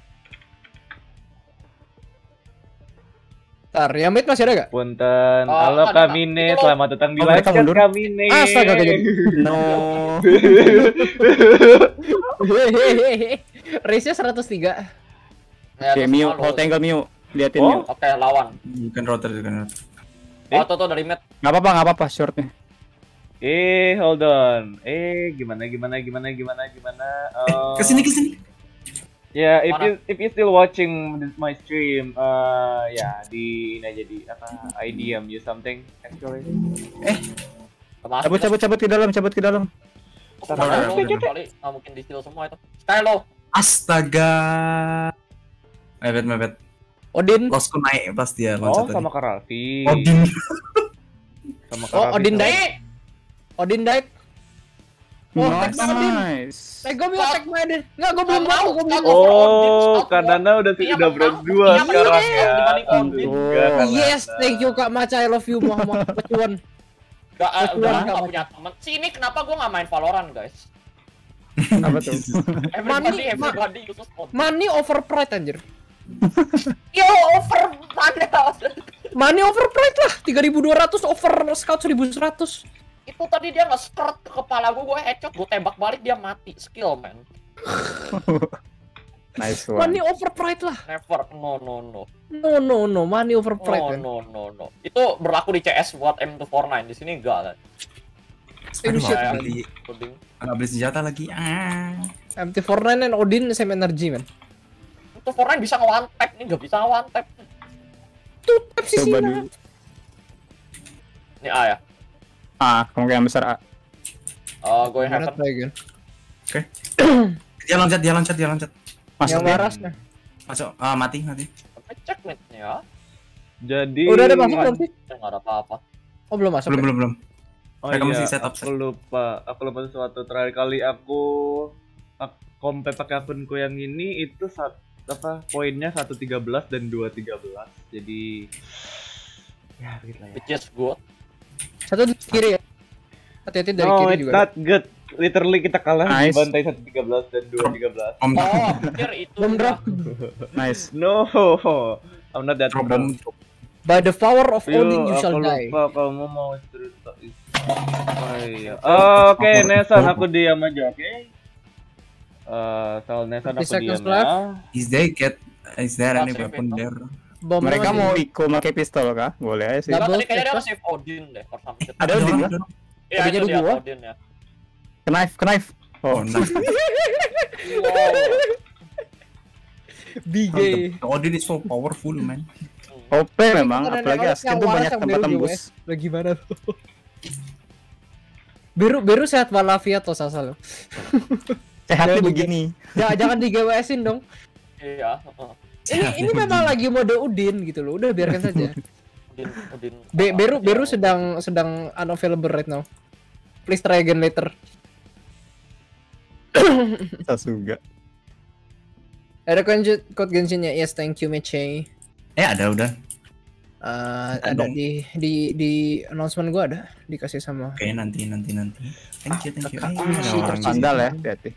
Ntar, yang mid masih ada gak? Punten, Oh, halo Kamine, selamat datang di Oh, live chat mundur. Kamine. Astaga, gak jadi. No. Hehehe. Race-nya 103. Ya, Oke, malu. hold angle Miu. Liatin Oh. Miu. Oke, lawan. Bukan router, bukan router. Eh? Oh, tuh tuh dari mid. Nggak apa-apa, nggak apa-apa shortnya. Eh, hold on. Eh, gimana gimana gimana gimana gimana. Oh. Ke sini, ke sini. Ya, if Mana? you if you still watching this, my stream, uh, ya di ini aja di apa IDM you something actually. Termasuk Cabut, cabut, cabut ke dalam, cabut ke dalam. Kali nggak mungkin di steal semua itu. Skylo. Astaga. Mepet, mepet. Odin. Losku naik pas dia Oh, sama. Karalfi. Odin. Sama Oh, Karalfi Odin sama- Dai. Odin Dike. Oh, Nice. tag Odin. nice. Eh, gue bilang tag Odin. Enggak, gue belum mau, gue belum mau. Oh, Kanana udah Iya, udah break dua Iya, sekarang ya. Kanana. Yes, thank you Kak Maca, I love you Muhammad Pecuan. Gak, udah mau. punya teman. Sini kenapa gua nggak main Valorant, guys? Apa tuh? Everybody, Mani- everybody uses. Money overpriced anjir. Yo, over mana? Money overpriced lah. 3200 over scout 1100. Itu tadi dia nge-skirt ke kepala gua, gua headshot, gua tembak balik dia mati. Skill, man. Nice Money one. overpriced lah. Never, no, no, no. No no no, money overpriced. No, man. no, no, no. Itu berlaku di CS buat M249, di sini enggak kan? Aduh, man. beli, Odin. nggak beli senjata lagi. Ah. MT49 and Odin same energy man. M249 bisa nge-one tap, ini nggak bisa nge-one tap. Tuh, tap sih sih. Ini A ya? Ah, kemungkinan besar A. Uh, gue yang Barat heaven. lagi. Dia loncat, dia loncat, dia loncat. Yang Masuk deh. waras nah. Masuk. Ah, mati, mati. Mid-nya ya. Jadi Udah ada masuk belum sih? Ya, nggak ada apa-apa. Oh belum masuk. Belum, ya? belum, belum. Oh Mereka iya, masih set up, aku lupa, aku lupa sesuatu. Terakhir kali aku ak- compare pakai akunku yang ini itu sat, apa poinnya 113 dan 213. Jadi ya begitu lah ya. Is good. Satu di kiri ya. Hati-hati dari no, kiri it's juga. not good. Literally kita kalah Nice. bantai 113 dan 213. Om, Oh, itu. Belum drop. Nice. No, I'm not that drop bom. By the power of Yo, Odin you aku shall die. lupa kamu mau cerita itu. Oh iya. Oh, Oke, Nesan aku diam aja, oke? Eh, soal Nesan 30 aku diam ya. Is there cat? Is there any weapon there? Bom Mereka mau Iko pakai pistol kah? Boleh aja sih. Enggak, tadi kayaknya dia headshot. nge-save Odin deh, or something. Ada Odin orang. Iya, Tadinya itu di dia, gua. Odin ya. Knife, knife. Oh, Oh, nice. Wow. BG. Odin is so powerful, man. OP memang, apalagi yang tuh banyak tempat tembus. GWS. Lah gimana tuh? Biru biru sehat walafiat tuh Sasal. Sehatnya Jangan begini. Jangan jangan di GWS-in dong. Iya. Ini ini memang lagi mode Udin gitu loh. Udah biarkan saja. Odin, Odin. Be Beru Beru sedang sedang unavailable right now. Please try again later. Sasuga. Ada code code Genshin-nya. Yes, thank you Meche. Eh, ada udah. Uh, Ada ada dong. di di di announcement gua ada dikasih sama Oke, nanti, nanti, nanti. Thank you, thank you. Kakak Eh, tercinta. Sandal ya, hati-hati.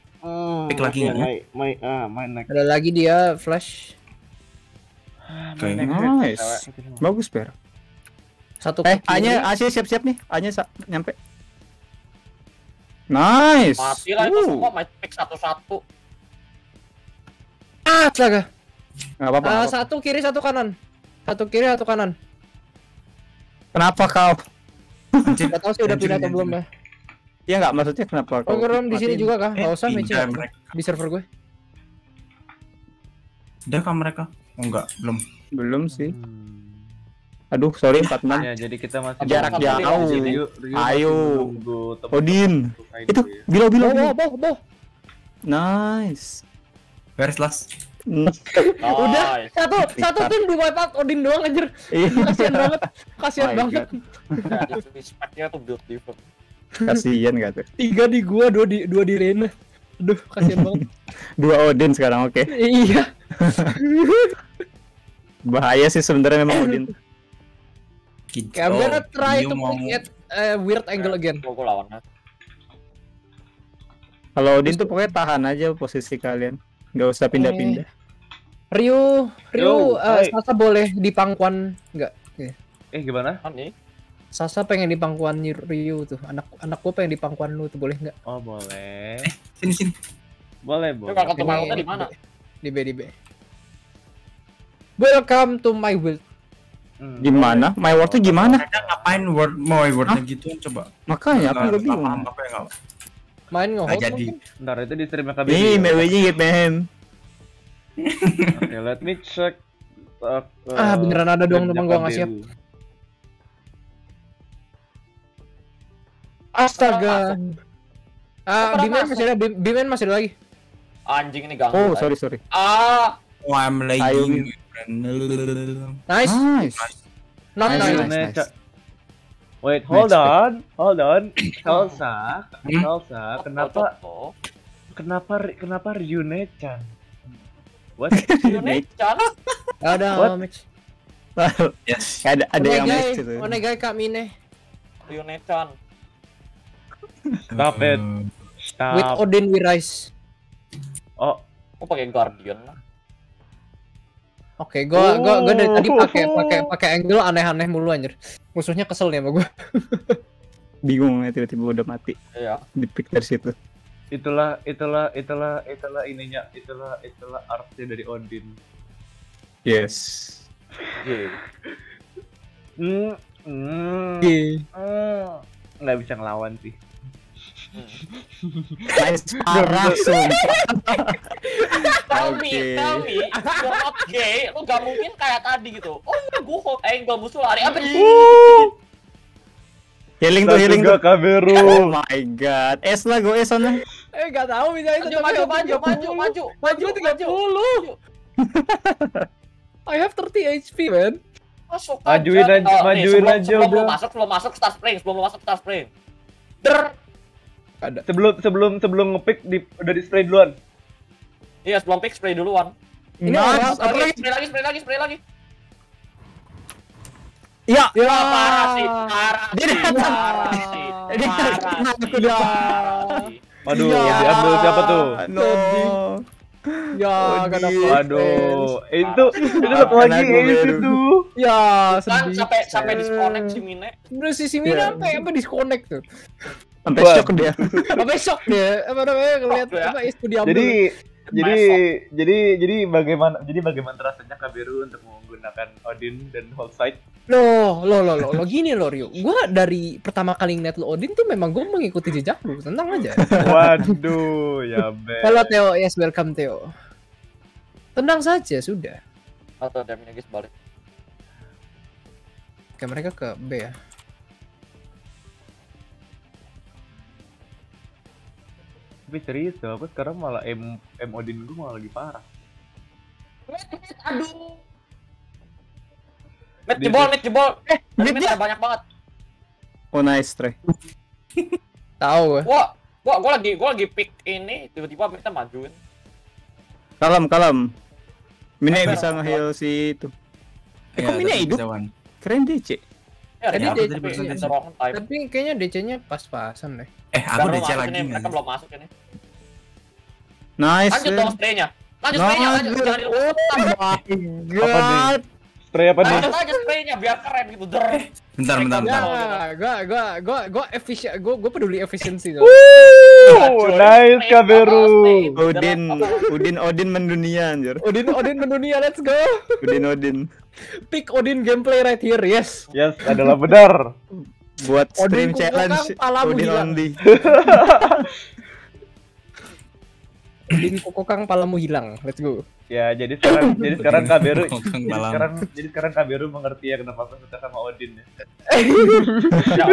Pick lagi nggak? My, my, ah, my neck. ada lagi dia flash Oke. Nice. Bagus, Per. satu Eh. A-nya, A-nya siap-siap nih. A-nya nyampe. Nice. Mati lah itu Uh, semua, my pick satu-satu. ah astaga nggak apa-apa. Ah, apa-apa. satu kiri satu kanan satu kiri satu kanan Kenapa kau? Anjir, Gak tahu sih udah pindah atau belum ya Iya nggak maksudnya kenapa kau? Oh, Rom di sini juga kah? Eh, Gak usah mereka. di server gue. Udah kah mereka? Oh, enggak, belum. Belum sih. Aduh, sorry 46. Ya, jadi kita masih Jarak jauh. Ayo. Odin. Itu bilo bilo. Boh, boh, boh. Nice. Where's last? Udah, satu satu tim di wipe out Odin doang anjir. Iya. Kasihan banget. Kasihan Oh banget. Di respect-nya tuh build different. Kasihan gak tuh. Tiga di gua, dua di dua di Rena. Aduh, kasihan banget. Dua Odin sekarang oke. iya. Bahaya sih sebenarnya memang Odin. Gitu. Okay, I'm gonna try Ryu to mau pick at a weird angle again. Gua gua lawan. Kalau Odin tuh pokoknya tahan aja posisi kalian. Nggak usah pindah-pindah. Ryu, Ryu, Yo, eh, hai. Sasa boleh di pangkuan nggak? Eh gimana? Nih. Sasa pengen di pangkuan Ryu tuh. Anak anak gua pengen di pangkuan lu tuh boleh nggak? Oh boleh. Sini sini. Boleh Lu boleh. kalau ketemu aku di mana? Di B di B. Welcome to my world. Hmm, Gimana? My word tuh gimana? Mereka ngapain word mau wordnya gitu coba. Makanya aku nggak bingung. paham apa yang. Main Nggak ngehold. jadi. Bentar itu di streamnya KBB. Nih, ya? mewenya gitu, mem. Oke, let me check. uh, Ah, beneran ada dong, temen gua nggak siap. Astaga. Ah, pada Bimen masih ada, Bim- Bimen masih ada lagi. Anjing ini ganggu. Oh, sorry sorry. Ah, Oh, I'm lagging. Nice. Nice. Not Nice, nice. nice. Wait, hold on, hold on. Elsa, Hmm? Elsa, kenapa, kenapa, kenapa Ryune-chan? What? Chan. Ada What? match. Yes. ada ada yang match itu. Onegai Kak Mine Ryune-chan. Stop it. with Stop. Odin we rise. Oh, Gua pakai Guardian. Oke, gua gua gua dari tadi pakai pakai pakai angle aneh-aneh mulu anjir. Musuhnya kesel nih sama gua. Bingung ya tiba-tiba udah mati Iya. di pick dari situ. itulah, itulah, itulah, itulah ininya, itulah, itulah artnya dari Odin. Yes. Iya. Hmm, hmm, Oke. hmm. nggak bisa ngelawan sih. Nice parah sumpah. Tell me, tell me, you're not gay, lu gak mungkin kayak tadi gitu. Oh iya, gua hold angle musuh lari. Apa Healing tuh healing tuh. Kaberu. Oh my god. Es lah gue es sana. Eh enggak tahu bisa itu Maju, maju, maju, maju, maju, Maju 30. I have 30 HP, man. Masuk Majuin aja, Oh, majuin sebelum- aja sebelum udah. masuk, sebelum masuk start sprint, sebelum lu masuk start sprint. Der. Ada. Sebelum sebelum sebelum ngepick di udah di spray duluan. Iya, sebelum pick spray duluan. Ini Nice. orang Apa lagi? Spray lagi, spray lagi, spray lagi. Ya. Ya. Parah sih, parah Dia datang. parah sih, parah sih, sih. Waduh, Ya. diambil siapa tuh? No. Ya, dapat. Waduh, itu itu satu lagi itu. Ya, Kan sedih. sampai sampai disconnect si Mine. Udah si Mina Ya. sampai apa disconnect tuh. Sampai Wah. shock dia. Apa shock dia? Apa namanya ngeliat ya. apa itu diambil. Jadi jadi Masuk. jadi jadi bagaimana jadi bagaimana rasanya Kaberu untuk menggunakan Odin dan Hold Sight? Loh, loh, loh, loh, loh, gini loh Rio. Gua dari pertama kali ngeliat lo Odin tuh memang gua mengikuti jejak lu. Tenang aja. Waduh, ya be. Halo Theo, yes welcome Theo. Tenang saja, sudah. Atau Damien guys balik. Oke, mereka ke B ya. Tapi serius aku sekarang malah M M Odin gue malah lagi parah. Aduh. Met Dia jebol, tuh- met jebol. Eh, Met met banyak banget. Oh nice Trey. Tahu gua. Wah, gua gua lagi gua lagi pick ini, tiba-tiba kita majuin. Kalem kalem. Mine Apa? bisa nge-heal si itu. Eh, Ya, kok Mine tapi hidup? Keren DC. Ya, Tadi ada dia- tapi kayaknya DC-nya pas-pasan deh. Eh, aku DC lagi mereka belum masuk ini. Nice. Lanjut dong spraynya. Lanjut spraynya, lanjut jangan dilupain. Oh my god. Spray apa nih? Lanjut aja spraynya biar keren gitu. Der. Bentar, bentar, bentar. Ya, gua gua gua gua efisien, gua gua peduli efisiensi tuh. Wuh, nice Spray, Kaberu. Odin? Udin, Odin mendunia anjir. Odin Odin mendunia, let's go. Udin, Odin. Pick Odin gameplay right here, yes. Yes, adalah benar. Buat stream Odin challenge Odin only. Odin kokokang palamu hilang, let's go. Ya, jadi sekarang jadi sekarang Kaberu Kokang jadi sekarang jadi sekarang Kaberu mengerti ya kenapa aku suka sama Odin ya. Ya.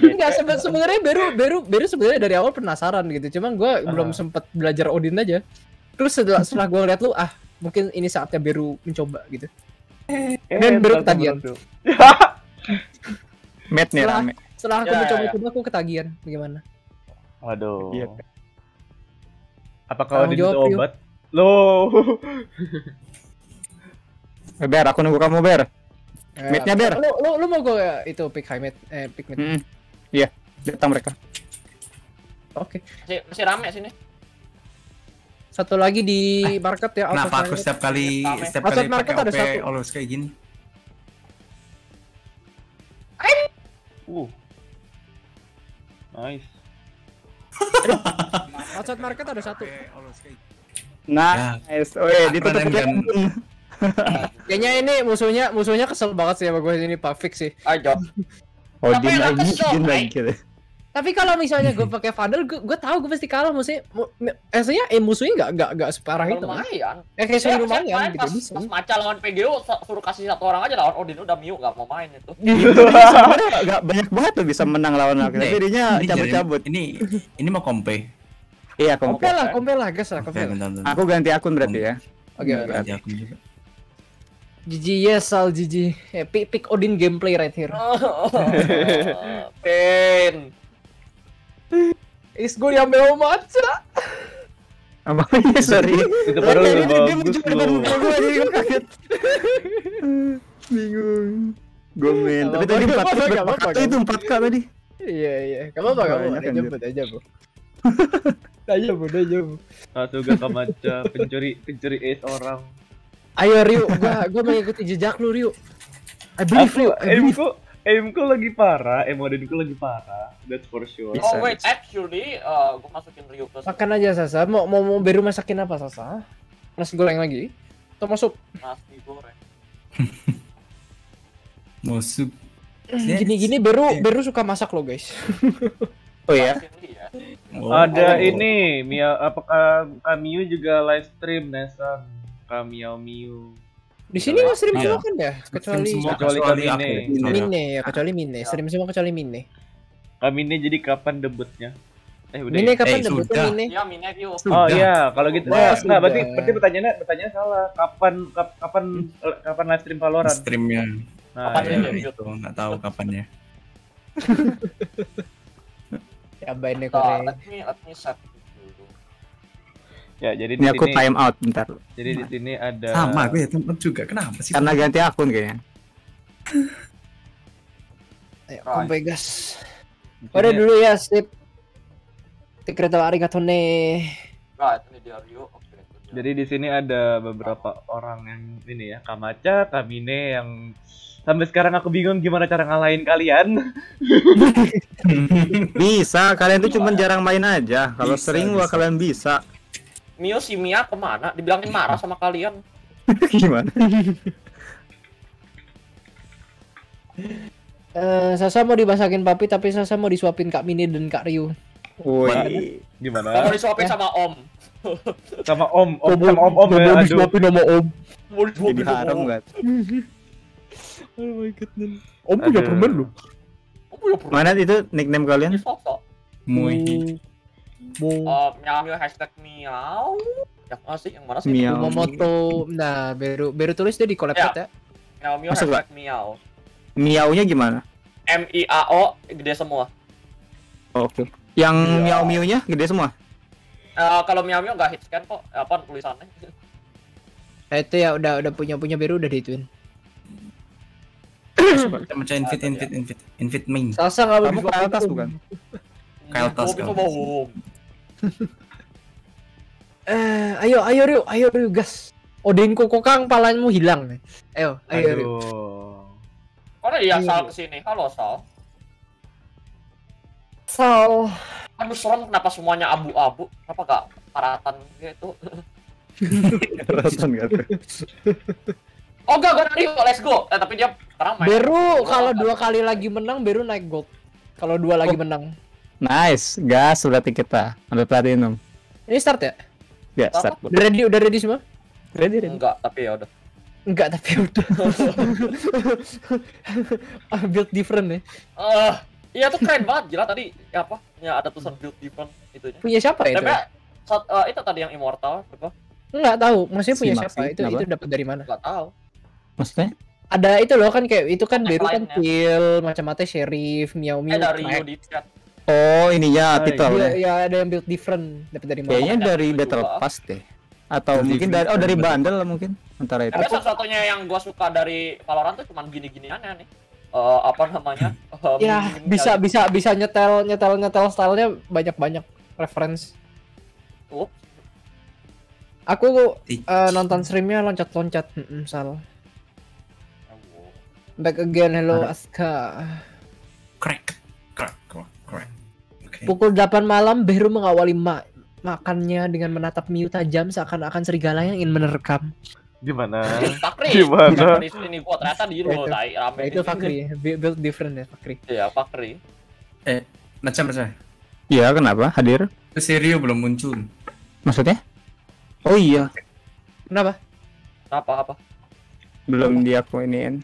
Enggak sebe- sebenarnya Beru Beru Beru sebenarnya dari awal penasaran gitu. Cuman gua belum sempet belajar Odin aja. Terus setelah setelah gua ngeliat lu, ah mungkin ini saatnya Beru mencoba gitu. Dan baru ntar ketagihan. Matt nih Setelah- rame. Setelah aku Ya, ya, mencoba-coba aku ketagihan. Bagaimana? Waduh. Iya. Itu jawab, Rio. obat? Loh. Eh, Ber, aku nunggu kamu Ber. Eh, Mid-nya, Ber. Lu, lu, lu mau gue itu pick high mid, eh pick mid. Mm-mm. Iya, datang mereka. Oke. Masih, masih rame sini. Satu lagi di market ya. Kenapa aku market. setiap kali Rame. setiap kali pakai ada OP satu. always kayak gini? Uh. Nice. Outside market ada satu. Gini. Nice. Oh, eh, ditutup kan? Kayaknya ini musuhnya musuhnya kesel banget sih sama gue ini Pak Fix sih. Ayo. Odin Tapi lagi, Bray. lagi gitu. Tapi kalau misalnya gue pakai Vandal, gue gue tahu gue pasti kalah musuhnya. Esnya eh musuhnya nggak nggak nggak separah itu. kan? Lumayan. Eh kayak Ya, sih lumayan main gitu pas, bisa. pas maca lawan PGO su- suruh kasih satu orang aja lawan Odin udah Miu nggak mau main itu. Sebenarnya nggak banyak banget tuh bisa menang lawan aku, tapi jadi- cabut-cabut. Ini ini mau kompe. Iya, Kompe kompe. lah, kompe lah, gas lah, kompe bentar, bentar. Aku ganti akun berarti ya. Oke oke. Ganti akun juga. GG yes Sal GG. Eh, pick, pick Odin gameplay right here. Pain. Is gue yang mau maca. Apa ya, sorry. Itu baru Dia- udah dia- muncul depan muka gua, jadi gua kaget. Bingung. Gomen. Tapi Nggak tadi apa-apa, empat nggak berapa apa-apa, kartu itu empat k tadi. Iya iya. Gak apa-apa, gak apa-apa. Banyak, Udah anjir. Aja bu. Aja bu, jemput. Satuga Kamacha pencuri pencuri ace orang. Ayo Ryu, gua gua mengikuti jejak lu Ryu. I believe Aku Ryu, I believe. aimku aimku lagi parah, emodinku lagi parah. That's for sure. Bisa, Oh wait, bisa. actually, uh, gue masukin Ryu ke Makan aja Sasa. Mau mau mau baru masakin apa Sasa? Nasi goreng lagi? Atau masuk? nasi goreng. Musuh. Gini-gini Beru Beru suka masak lo guys. Oh ya. Oh, Ada oh. ini, Mia apakah Kamiu juga live stream Nesan? Kamiau Miu. Di sini nggak stream Iya. semua kan ya? Kecuali semua kecuali kecuali aku. Iya. Mine ya, kecuali Mine. Stream semua kecuali Mine. Kamine jadi kapan debutnya? Eh udah. Mine ya? kapan Eh, debutnya sudah. Mine? Iya, Mine Ryu. Oh iya, kalau gitu Wah, nah, nah berarti berarti pertanyaannya pertanyaannya salah. Kapan kap- kapan kapan live stream Valorant? Streamnya. Nah, Kapan iya. ya? Ya, itu nggak tahu kapannya. Ya baiknya Nah, Korea. let me let me set dulu. Ya, jadi di Ini aku sini time out bentar. jadi di sini ada Sama gue ya tempat juga. Kenapa sih? Karena ganti akun kayaknya. Ayo, Right. kompe gas. di sini- Udah dulu ya, sip. Tikreto arigato ne. Right, ini dia dia. Jadi di sini ada beberapa orang yang ini ya, Kamacha, Kamine yang sampai sekarang aku bingung gimana cara ngalahin kalian. Bisa, kalian tuh cuma jarang main aja. Kalau sering wah bisa. kalian bisa. Mio si Mia ke mana? Dibilangin marah sama kalian. Gimana? Eh, Sasa mau dimasakin papi tapi Sasa mau disuapin Kak Mini dan Kak Ryu. Woi. Gimana? mau disuapin Ya. sama Om. Sama Om, Om sama Om Om ya. Aduh. sama Om. Mau Jadi disuapin sama haram Om. Oh my goodness. Om punya permen lu. Om punya perut. Mana itu nickname kalian? Muy. Mau Uh, Miao Miao hashtag. Yang mana sih? Yang mana sih? Miao. Momoto. Nah, baru baru tulis dia di collab Ya. chat ya. Miao Masuk hashtag Miao. Miaunya gimana? M I A O gede semua. Oke. Yang Iya. miau miaunya gede semua. Eh, kalau Miao Miao nggak hit scan kok. Apa tulisannya? Nah, itu ya udah udah punya punya baru udah diituin. Kita macam invite, invite, invite, invite main. Sasa nggak Kamu ke atas bukan? Mau Toss. Om. Eh, ayo ayo Ryu, ayo Ryu gas. Odinko kokang palanya hilang. Ayo, ayo Ryu. Aduh. Mana dia Iya. Sal ke sini? Halo Sal. Sal. Aduh serem kenapa semuanya abu-abu? Kenapa gak paratan gitu? Ratan nggak tuh? Oh enggak, gue dari let's go. Eh tapi dia sekarang main. Beru kalau dua kali lagi menang Beru naik gold. Kalau dua lagi menang. Nice, gas berarti kita. Ambil platinum. Ini start ya? Ya, Apa? start. Udah ready, udah ready semua? Ready, ready. Enggak, tapi ya udah. Enggak, tapi udah. Ah, Build different ya. Eh, iya tuh keren banget gila tadi ya apa? Ya ada tulisan build different itunya. Punya siapa itu? Tapi saat, eh, itu tadi yang immortal apa? Enggak tahu, maksudnya punya siapa? Itu kenapa? itu dapat dari mana? Enggak tahu. Maksudnya? Ada itu loh kan kayak itu kan Beru kan kill, macam-macam sheriff, miau miau. Eh dari chat. Oh, ininya Ah, titel Iya, ya. ya ada yang build different dapat dari mana? Kayaknya dari Battle. Pass deh. Atau Dari mungkin dari oh dari bundle mungkin antara itu. Tapi satu-satunya yang gua suka dari Valorant tuh cuman gini-ginian nih. Eh apa namanya? Eh, Ya, bisa aja. bisa bisa nyetel nyetel nyetel stylenya banyak-banyak reference. Tuh. Aku eh, nonton streamnya loncat-loncat, mm sal. Oh. Back again, hello Ada. Aska. Crack. Crack. Crack. Crack. Oke. Pukul 8 malam, Behru mengawali ma makannya dengan menatap Miu tajam seakan-akan serigala yang ingin menerkam. Gimana? Fakri. Gimana? Di sini gua ternyata di lu Itu. tai rame. Itu Fakri, build different ya Fakri. Iya, Fakri. Macam macam. Iya, kenapa? Hadir? Itu Sirio belum muncul. Maksudnya? Oh iya, Kenapa? Apa apa? belum dia aku iniin.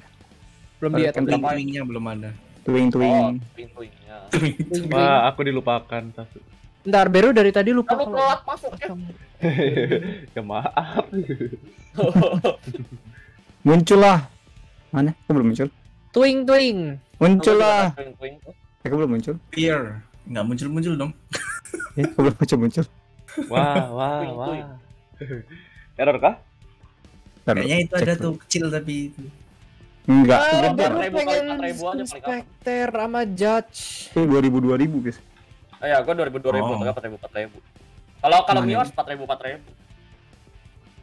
Belum dia tapi Berapa? Twing-twingnya belum ada. Twing Oh, twing. pintunya. Wah, aku dilupakan satu. Bentar, Beru dari tadi lupa Kamu kalau telat masuk ya. ya maaf. Muncul lah. Mana? Kok belum muncul? Twing twing. Muncul lah. Twing-twing tuh. Eh, kok belum muncul? Fear. Nggak muncul-muncul dong. Eh, kok belum muncul muncul? Wah, wah, wah. Error kah? Kayaknya itu ada tuh kecil tapi itu. Enggak, Ah, gede. Beru 4.000 kali pengen 4.000 aja paling gampang. inspektor sama judge. Itu 2000 2000, guys. Ah, ya, gua 2000 2000 Oh. enggak 4000 4000. Kalau kalau Mios 4000 4000.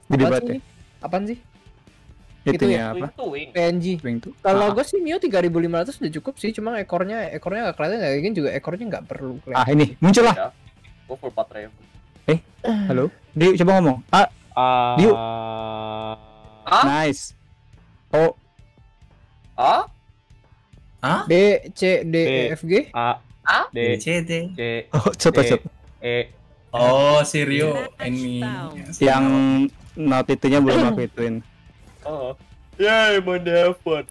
Gede banget ya. ini? Apaan sih? Itunya Twing apa? PNG. Kalau Ah, gue sih Mio 3500 udah cukup sih, cuma ekornya ekornya nggak kelihatan nggak ingin juga ekornya nggak perlu ah, kelihatan. ini muncul lah. Ya. Gua full 4000. Halo. Dio coba ngomong. Ah, Ah. Diu. Ah? nice. Oh, Ah? Hah? B C D E F G. A Ah? D CT. C oh, coba coba. E Oh, Sirio ini. Yang not itunya belum aku ituin. Oh. Yay, mendapat.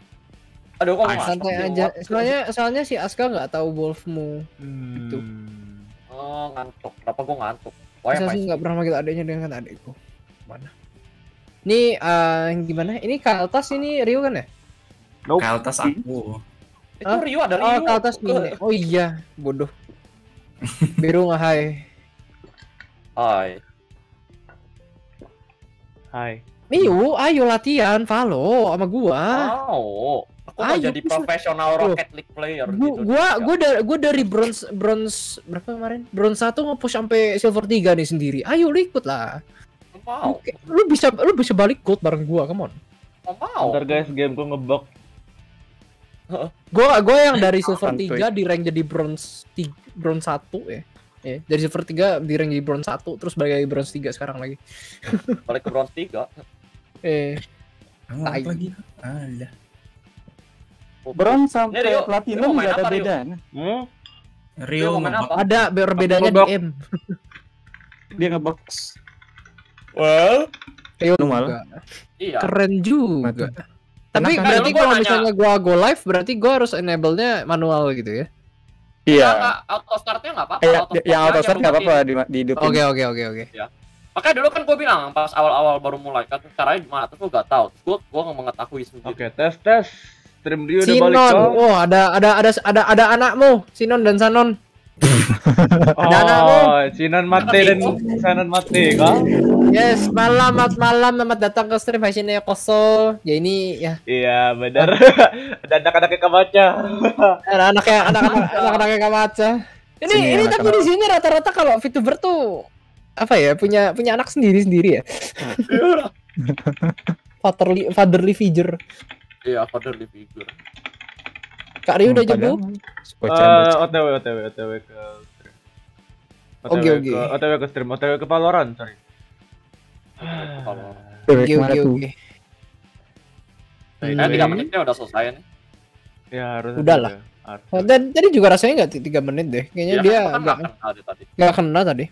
Aduh, kok Santai aja. Soalnya soalnya si Aska nggak tahu wolfmu. Itu. Hmm. Oh, ngantuk. Kenapa gua ngantuk? Wah, Saya sih nggak pernah manggil adiknya dengan adikku. Mana? Ini eh gimana? Ini Kaltas ini Rio kan ya? Nope. Kaltas aku. Itu Hah? Rio ada Rio. Oh, Kaltas ini. Oh iya, bodoh. Biru nggak hai. Hai. Hai. Miu, ayo latihan, follow sama gua. Oh, aku mau Ayo, jadi profesional. Rocket League player Gua gitu. gua gua dari gua dari bronze bronze berapa kemarin? Bronze 1 nge-push sampai silver 3 nih sendiri. Ayo lu ikut lah. mau, Oke, Lu bisa lu bisa balik gold bareng gua, come on. mau, mau. Bentar guys, gameku ngebug. Gua gua yang dari silver Santuy. 3 di rank jadi bronze 3, bronze 1 ya. Ya, dari silver 3 di rank jadi bronze 1 terus balik lagi bronze 3 sekarang lagi. Balik ke bronze 3. Eh, apa lagi? Alah. Bronze Ini Rio, sampai Rio platinum mau main nggak ada beda. Hmm? Rio Rio apa? ada perbedaannya di. M. Dia ngebox. Well, Rio Normal. juga. iya. Keren juga. Tapi Enak berarti gua kalau nanya- misalnya gua go live berarti gua harus enable-nya manual gitu ya. Iya. Enggak, auto startnya enggak apa-apa. Eh, auto yang auto start nggak aja apa-apa di di hidupin. Oke oke oke oke. Makanya dulu kan gue bilang pas awal-awal baru mulai kan caranya gimana terus gue gak tahu. Terus gue gue nggak mengetahui sendiri. Oke, tes tes. Stream dia udah balik Sinon, oh ada ada ada ada ada anakmu, Sinon dan Sanon. Dana, Oh, Sinan mati dan Sanan mati kok. Yes, malam mat malam selamat datang ke stream hasilnya Koso. Ya ini ya Iya, benar. Ada anak-anaknya kebaca. anak-anaknya anak-anak anak-anaknya Kamaca. Ini Sini, ini tapi di sini rata-rata kalau VTuber tuh apa ya punya punya anak sendiri-sendiri ya. fatherly fatherly figure. Iya, fatherly figure. Kak Rio udah bocah- Eh, bocah. OTW OTW OTW ke stream. Oke, OTW oke. ke- OTW ke stream, OTW ke Valorant, sorry. Oke oke oke. eh, tiga menitnya udah selesai nih. Ya harus Udah lah. Oh, dan tadi juga rasanya nggak tiga menit deh. Kayaknya Ya, dia kan nggak dia tadi. nggak kena tadi.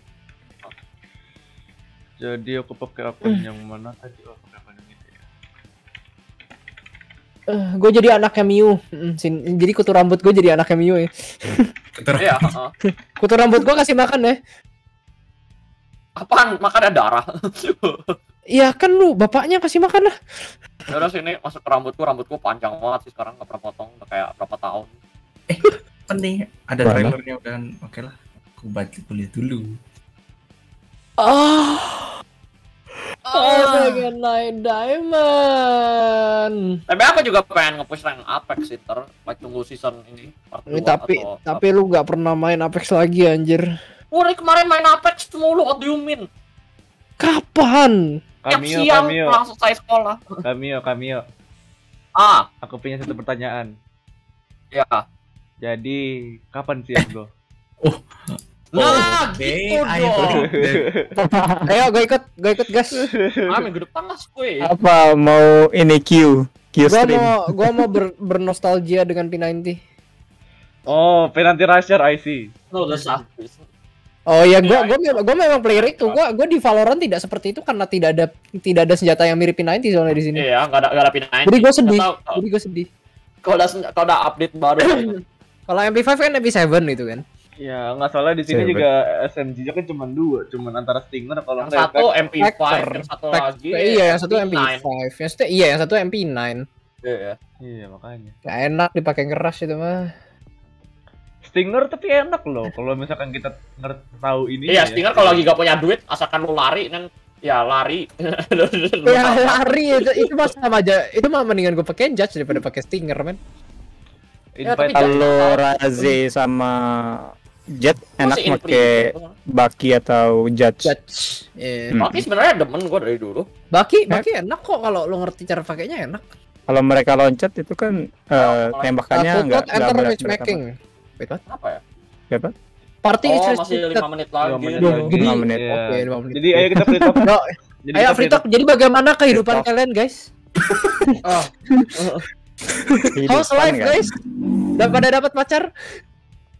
Jadi aku pakai akun yang mana tadi? Oh, gue jadi anaknya Miu. Mm, sin- jadi kutu rambut gue jadi anaknya Miu ya. Keter Iya, heeh. Kutu rambut gue kasih makan ya. Apaan? Makannya darah. Iya kan lu bapaknya kasih makan lah. ya udah sini masuk ke rambutku, rambutku panjang banget sih sekarang nggak pernah potong udah kayak berapa tahun. penting ada trailernya udah oke lah aku baca kuliah dulu Ah. Omega Knight Diamond. Tapi aku juga pengen nge-push rank Apex sih ter. Like tunggu season ini. part Ini tapi atau- tapi lu nggak pernah main Apex lagi anjir. Wah, dari kemarin main Apex mulu, what do you mean? Kapan? Tiap Cameo, siang cameo, pulang selesai sekolah. cameo, cameo. Ah, Aku punya satu pertanyaan. ya. Jadi, kapan sih bro? Nah, Oke, gitu ayo. dong. Ayo gue ikut, gue ikut gas. Ah, minggu depan lah, kuy. Apa mau ini Q? Q Gua stream. mau gua mau ber, bernostalgia dengan P90. Oh, penalti rusher, I see. No, udah habis. Oh iya, gua Iya, gua, memang- gua memang player itu. Gua gua di Valorant tidak seperti itu karena tidak ada tidak ada senjata yang mirip P90 soalnya di sini. Iya, nggak ada nggak ada pindahin. Jadi gua sedih. Jadi gua sedih. Kalau ada kalau ada update baru. Kalau MP5 kan MP7 itu kan. Ya, nggak salah di sini Seven. juga SMG-nya kan cuma dua, cuma antara Stinger kalau yang satu Apex. MP5, Vector. yang satu lagi. iya, yang satu MP9. MP5. Yang satu iya, yang satu MP9. Iya. Iya, makanya. Gak enak dipakai keras itu mah. Stinger tapi enak loh kalau misalkan kita ngerti tahu ini. Iya, Stinger kalau lagi gak punya duit, asalkan lu lari kan ya lari. Ya lari itu itu mah sama aja. Itu mah mendingan gue pakai Judge daripada pakai Stinger men. Ya, Kalau Raze sama Jet enak Masih in pakai. Baki atau Judge. Judge. Iya. Hmm. Tapi sebenarnya demen gua dari dulu. Baki, Baki enak kok kalau lu ngerti cara pakainya enak. Kalau mereka loncat itu kan eh, Oh, tembakannya Uh, nggak Footnote nggak enter berat matchmaking. Wait, what? Apa ya? Siapa? Party is Oh, masih restricted. 5 menit lagi. Lima menit Duh, lagi. jadi- Lima menit. Oke, lima menit. Jadi ayo kita free talk. No, Jadi ayo free talk. Jadi bagaimana kehidupan kalian, guys? Oh, how's life, guys? Udah pada dapat pacar?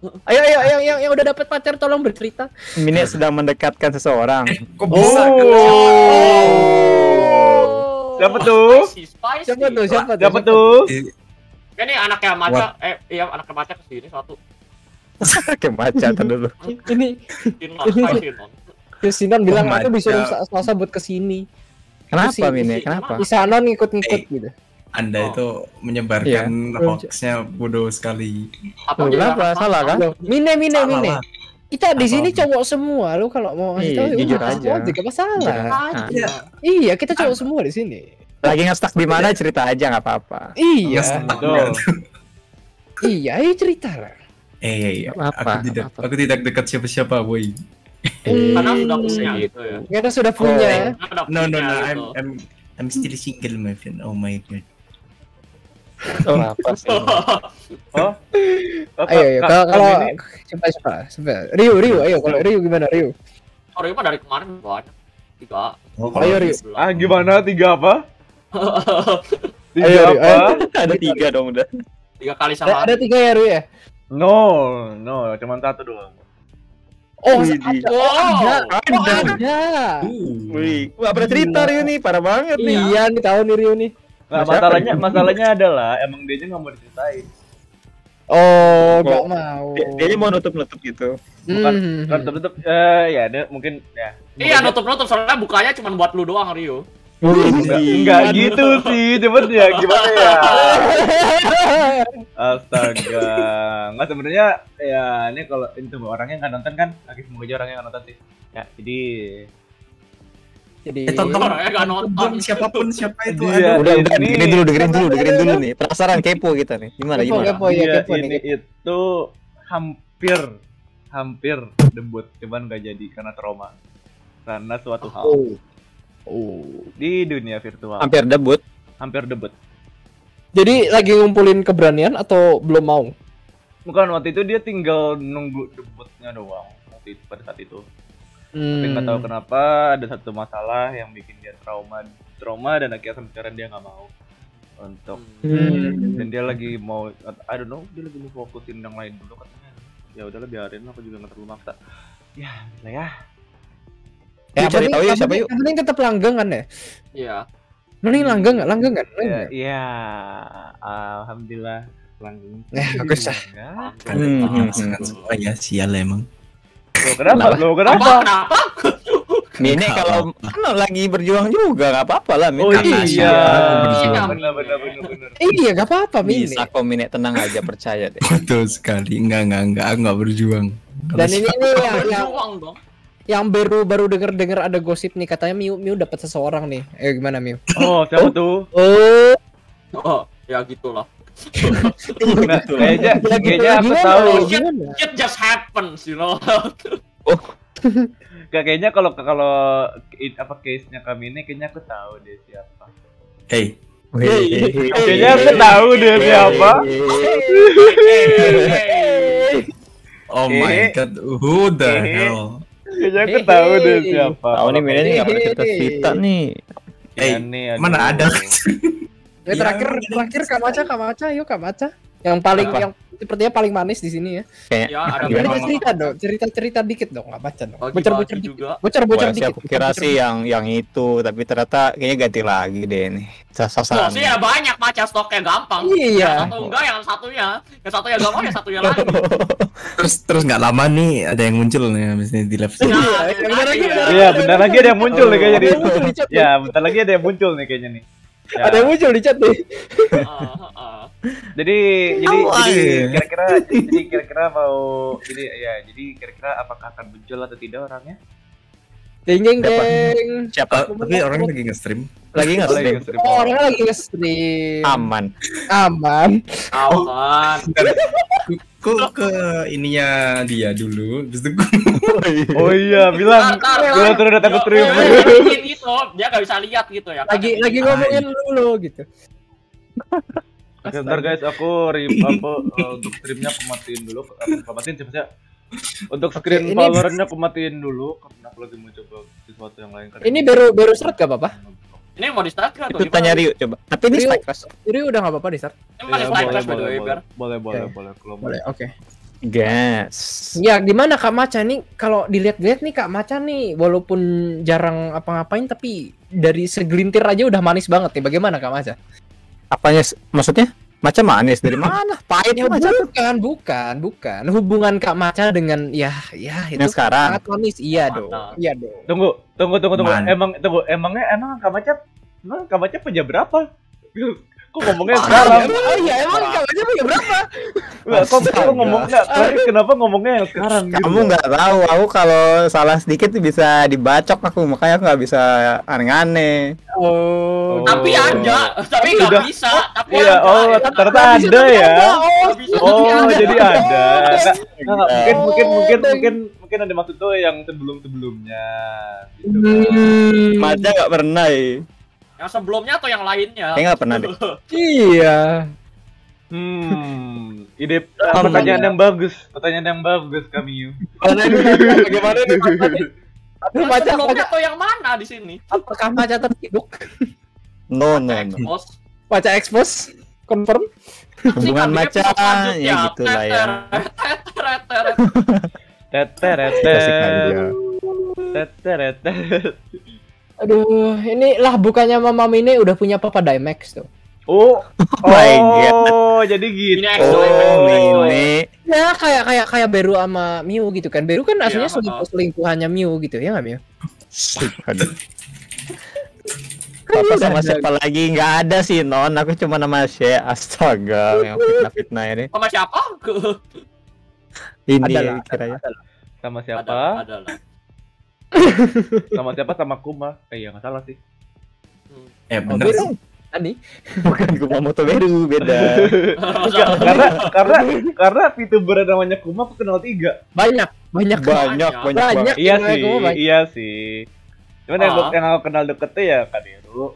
Ayo, ayo, ayo, yang, yang udah dapat pacar tolong bercerita. Mini sedang mendekatkan seseorang. Kok bisa? Oh. Siapa tuh? Spicy, spicy. Siapa tuh? Siapa tuh? Siapa tuh? Kan ini anaknya maca, eh iya anaknya maca ke sini satu. Kayak maca tuh dulu. Ini Sinon, spicy non. Sinan bilang Oh, aku disuruh Maca. Selasa buat ke sini. Kenapa Mini? si- Kenapa? Di sana ngikut-ngikut Eh. gitu. Anda Oh. itu menyebarkan Iya. hoaxnya bodoh sekali. Apa kenapa? Salah kan? Mine, mine, Salah mine. lah. Kita di sini cowok semua. Lu kalau mau ngasih Iya, tahu ya jujur aja. Gak masalah. Nah, Iya. Iya, kita cowok semua di sini. lagi nge-stuck di mana cerita aja nggak apa-apa. Iya, kan? iya, ayo cerita lah. Eh, Apa? aku tidak, Apa? aku tidak dekat siapa-siapa, boy. Karena Hmm. sudah punya gitu ya. Kita sudah punya. Karena udah No, no, no, gitu. I'm, I'm, I'm still single, my friend. Oh my god. Oh, apa sih? Oh. Ayo, ayo. Kalau kalau siapa siapa? Siapa? Rio, Rio, ayo. Kalau Rio gimana, Rio? Oh, Rio mah dari kemarin banyak. Tiga. Oh, Ayo, Rio. Ah, gimana? Tiga apa? Tiga Ayo, apa? Ada tiga dong udah. Tiga kali sama. ada tiga ya, Rio ya? No, no, cuma satu doang. Oh, ada. Oh, ada. Ada. Ada. Wih, pada cerita Rio nih, parah banget nih. Iya, nih tahu nih Rio nih. Nah, Siapa masalahnya masalahnya adalah emang dia nggak mau diceritain. Oh, Oh. gak mau. Dia, dia mau nutup-nutup gitu. Bukan Hmm. kan tutup eh ya dia mungkin ya. Iya, nutup-nutup soalnya bukanya cuma buat lu doang, Rio. Enggak, enggak gitu sih, cuman ya gimana ya? Astaga, nggak sebenarnya ya ini kalau itu orangnya nggak nonton kan, lagi semoga aja orangnya nggak nonton sih. Ya, jadi Jadi Eh, tonton. Orangnya nggak nonton. siapa pun siapa itu Dia- ada. Udah, udah, ini- dengerin dulu, dengerin dulu, dengerin dulu nih. Penasaran kepo kita nih. Gimana, Kepo, gimana? kepo. Oh, iya, kepo nih, ini itu hampir hampir debut, cuman nggak jadi karena trauma. Karena suatu hal Oh. Oh. di dunia virtual Hampir debut. hampir debut. Jadi lagi ngumpulin keberanian atau belum mau? Bukan waktu itu dia tinggal nunggu debutnya doang waktu itu pada saat itu. Tapi nggak tahu Hmm. kenapa ada satu masalah yang bikin dia trauma, trauma dan akhirnya sampai sekarang dia nggak mau untuk Hmm. dan dia lagi mau I don't know dia lagi mau fokusin yang lain dulu katanya ya udahlah biarin aku juga nggak terlalu maksa ya lah ya Ya, cari tahu ya siapa yuk. Yang penting tetap langgeng kan ya? Iya. Mending langgeng nggak? Langgeng nggak? ya, Langgeng. ya alhamdulillah langgeng Ya, bagus lah. Enggak. Kalian Hmm, hmm, sangat hmm. suka ya, sial emang. Loh, kenapa lo Apa? kenapa Kenapa? Mine Nggak kalau kan lagi berjuang juga nggak apa-apa lah. Mine. oh iya benar benar benar Iya, gak apa-apa, Mini. Bisa kok Mine tenang aja percaya deh. Betul sekali. Enggak, enggak, enggak. Aku enggak berjuang. Dan ini nih yang, yang, Berjuang dong. yang baru baru denger denger ada gosip nih katanya Miu Miu dapat seseorang nih. Eh gimana Miu? Oh, siapa tuh? Oh, Oh, ya gitulah. Nah, kayaknya kayaknya aku tahu. Gimana? It just happens, you know. Gak kayaknya kalau kalau apa case-nya kami ini kayaknya aku tahu deh siapa. Hey, Kayaknya aku tahu deh siapa. oh my god, who the hell? Kayaknya aku tahu deh siapa. Tahu nih Mira nih nggak pernah cerita cerita nih. Eh, mana ada? Ya, terakhir terakhir Kak Maca Kak Maca yuk Kak Maca. Yang paling Apa? yang sepertinya paling manis di sini ya. Kayak Ya, ada Gimana? Cerita cerita dong, cerita cerita dikit dong, nggak baca dong. Bagi-bagi Bocor bocor dikit. juga. Bocor bocor dikit. aku kira bocor sih yang yang itu, tapi ternyata kayaknya ganti lagi deh nih. Loh, Sasaran. sih ya banyak macam stoknya gampang. Iya. Yang satu enggak, yang satunya. Yang satunya gampang, yang satunya lagi. Terus terus nggak lama nih ada yang muncul nih ini di live. Ya, Iya, ya. Iya, bentar lagi ada yang muncul nih kayaknya di. Ada yang muncul di chat nih. Ya, bentar lagi ada yang muncul nih kayaknya nih. Ya. Ada yang muncul di chat nih. Ah, ah. Jadi jadi Awal. jadi kira-kira jadi kira-kira mau jadi ya jadi kira-kira apakah akan muncul atau tidak orangnya? Deng Siapa? deng. Siapa? Tapi orang lagi nge-stream. Lagi nggak Lagi stream? nge-stream. Oh, orangnya lagi nge-stream. Aman. Aman. Aman. Kok ke ininya dia dulu, terus itu Oh iya, bilang Ntar, ntar, bilang ntar. terus datang ke Yo, stream. gitu, dia nggak bisa lihat gitu ya. kan? Lagi lagi ngomongin dulu gitu. Oke, bentar guys, aku rip apa eh, untuk streamnya aku matiin dulu. Aku matiin siapa sih? Untuk screen followernya aku matiin dulu karena aku lagi mau coba sesuatu yang lain. Ini baru baru start gak apa-apa? Ini mau di start Itu gimana? tanya Rio coba. Tapi ini Rio. fast. Jadi udah gak apa-apa di start. Ini masih Ya, by the boleh, boleh, Ber. boleh, boleh, boleh, kalau mau. Boleh, oke. Gas. Ya gimana Kak Maca nih kalau dilihat-lihat nih Kak Maca nih walaupun jarang apa-ngapain tapi dari segelintir aja udah manis banget nih. Bagaimana Kak Maca? Apanya? Maksudnya? Macam manis dari mana? Pahit Ya, macam bukan, bukan, bukan. Hubungan Kak Maca dengan ya ya itu yang sekarang. sangat manis. Iya dong. Iya dong. Tunggu, tunggu, tunggu, tunggu. Man. Emang tunggu, emangnya emang Kak Macap emang Kak Macap punya berapa? Kok ngomongnya sekarang? Oh iya, emang Maca punya berapa? Enggak, kok kok ngomongnya? Tapi kenapa ngomongnya yang sekarang gitu? Kamu nggak tahu, aku kalau salah sedikit tuh bisa dibacok aku, makanya aku nggak bisa aneh-aneh. Oh. Tapi Oh. ada, tapi nggak bisa. Tapi Iya, ada, oh ya. ternyata ada ya. Oh, ada. jadi ada. Nggak, nggak, mungkin Oh, mungkin mungkin mungkin mungkin ada maksud tuh yang sebelum sebelumnya. Gitu. Hmm. Maca nggak pernah ya. Yang sebelumnya atau yang lainnya? Kayaknya nggak pernah deh. Iya. Hmm, ide Oh, pertanyaan yang bagus, pertanyaan yang bagus kami yuk. Mana ini? Bagaimana nih? Tapi Yang Maca, sebelumnya atau yang mana di sini? apakah Maca terciduk? No, no, no. Expose. Maca expose? Confirm? Hubungan Sih, Maca episode selanjutnya. ya gitu lah ya. Teteret, teteret. Teteret. Aduh, ini lah bukannya Mama Mine udah punya Papa Dimax tuh. Oh, my God. oh, jadi gitu. Ini Oh, Exo. ini Ya kayak kayak kayak Beru sama Miu gitu kan. Beru kan aslinya Iya, selingkuh selingkuhannya Miu gitu ya nggak Miu? Aduh. Papa sama siapa lagi? Nggak ada sih non. Aku cuma nama She. Astaga, yang fitnah-fitnah ini. Sama siapa? Ini Adalah, kiranya. Sama Ada, siapa? ada lah. Sama siapa? Sama Kuma. Eh, iya nggak salah sih. Eh Oh, bener Beru. sih. Tadi. Bukan Kumamoto Beru, beda. Karena karena karena VTuber namanya Kuma aku kenal tiga. Banyak, banyak. Banyak, banyak Banyak. Iya sih, Kuma banyak. iya sih. Cuman yang, Ah. yang aku kenal deket tuh ya Kaberu,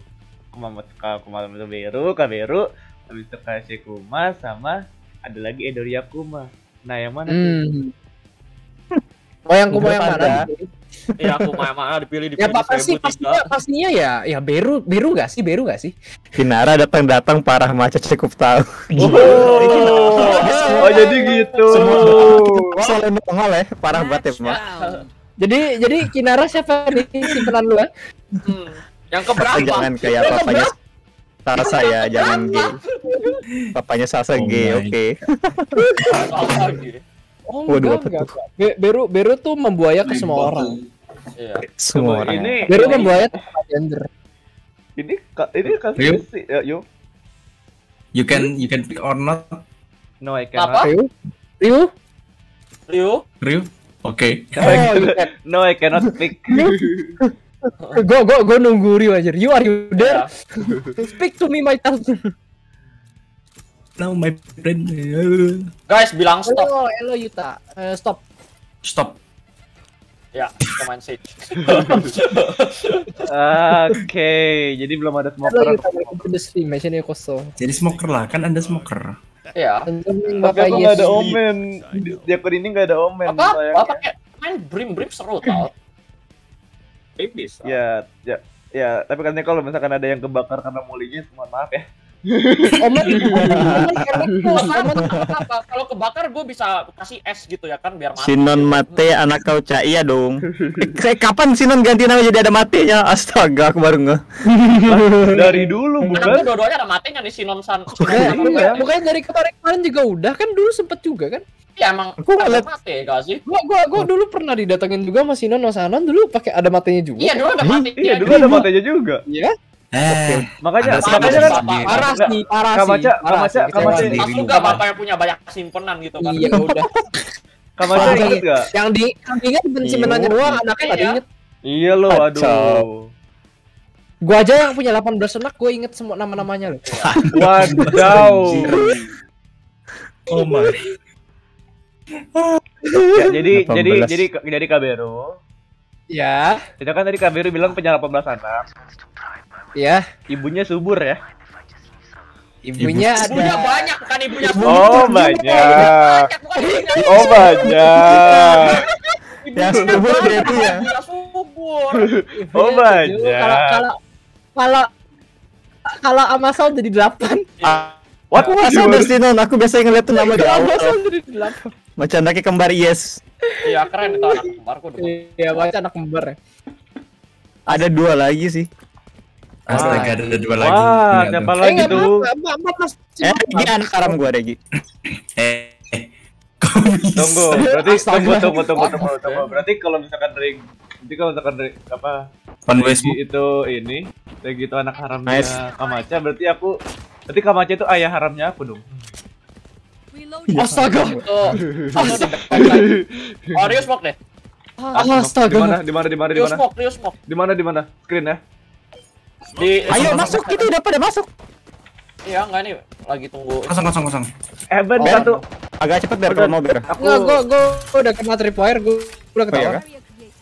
Kumamoto Kumamoto Beru, Kaberu, habis itu Kashi Kuma sama ada lagi Edoria Kuma. Nah, yang mana tuh? Hmm. Oh yang Kuma yang mana? Iya, aku mana mana dipilih Ya dipilih apa sih pastinya pastinya ya ya Beru Beru gak sih Beru gak sih? Kinara datang-datang parah macet cukup tahu. Oh, oh jadi gitu. Soalnya nongol ya, parah banget ya. Jadi jadi Kinara siapa nih simpenan lu ya? Hmm. Yang keberapa? Jangan kayak papanya Salsa ya, jangan gay. Papanya Salsa Oh gay, oke. Soal lagi. Oh Waduh, enggak, enggak, enggak. Be- Beru Beru tuh membuaya ke semua orang. Iya. Semua orang. Ini membuaya tanpa gender. ini ini kan sih. Ya, yuk. You can you can pick or not, No, I Apa? cannot. Ryu? Ryu? Rio? Ryu. Oke. No, I cannot, no, I cannot speak. Gue gue gue nunggu Rio aja. You are you there? Ya. Speak to me my tongue. Now my friend. Guys, bilang stop. Hello, hello Yuta. Eh, stop. Stop. Ya, kita main Sage. Oke, jadi belum ada smoker. Kosong. Jadi smoker lah, kan anda smoker. Iya. Tapi aku nggak ada omen. Di, akun ini nggak ada omen. Apa? sayangnya. Apa kayak main Brim Brim seru tau. Bisa. Ya, ya, ya. Tapi katanya kalau misalkan ada yang kebakar karena mulinya, mohon maaf ya. Apa? Kalau kebakar gue bisa kasih es gitu ya kan biar mati. Sinon mate anak kau cak iya dong. Eh, saya kapan Sinon ganti nama jadi ada matenya? Astaga, aku baru nggak. Dari dulu Karena bukan? gue dua-duanya ada matinya nih Sinon San. Bukan, dari kemarin-kemarin juga udah kan dulu sempet juga kan? Iya emang Aku nggak ada liat. mati gak sih? Gua gua gua dulu pernah didatengin juga sama Sinon Nosanon dulu pakai ada matanya juga. Iya dulu ada mati. Iya, dulu ada matanya juga. Iya. Eh, Makanya, Ada makanya kan. Parah sih, parah sih. Kamaca, Kamaca, Kamaca, sih. juga bapak yang punya banyak simpenan gitu kan. Iya udah. Kamaca inget gak? Yang di yang diingat bukan simpenannya doang, anaknya tadi Iya. inget. Iya lo, aduh. Gua aja yang punya 18 anak, gua inget semua nama-namanya loh. Wadaw. oh my. Ya, jadi, 18. jadi, jadi, jadi Kabero. Ya, Itu kan tadi Kabero bilang punya 18 anak. Ya. Ibunya subur ya. Ibunya Ibunya ada banyak bukan ibunya Oh banyak. Banyak bukan ibunya. Oh banyak. Yang subur dia itu ya. Ibunya subur. Oh Ibunya banyak. Kalau kalau kalau kalau Amazon jadi 8. What? Aku masa ada Sinon, aku biasa ngeliat tuh nama di awal. Amazon jadi 8. Macam anaknya kembar yes. Iya keren itu anak kembarku dulu. Iya, baca anak kembar ya. Ada dua lagi sih. Astaga, ada dua lagi. Wah, siapa tuh. lagi nggak tuh? Eh, Regi anak haram gua Regi. Eh, eh. Tunggu, berarti Astaga. tunggu, tunggu, tunggu, tunggu, tunggu. Berarti kalau misalkan Reg, nanti kalau misalkan Reg, apa? Regi itu ini, Regi itu anak haramnya Nice. Kamaca, berarti aku, berarti Kamaca itu ayah haramnya aku dong. Reloading. Astaga. Depan lagi. Oh Rio smoke deh. Astaga. Di mana? Di mana? Di mana? Di Rio mana? smoke, Rio smoke. Di mana? Di mana? Screen ya? Di Ayo masuk, itu udah pada masuk. Iya enggak nih lagi tunggu. Kosong, kosong, kosong. Evan Oh. satu. Agak cepet biar kalau mau biar. Aku Enggak, gua gua gua udah kena tripwire, gua gua udah Oh, iya ketawa. kah?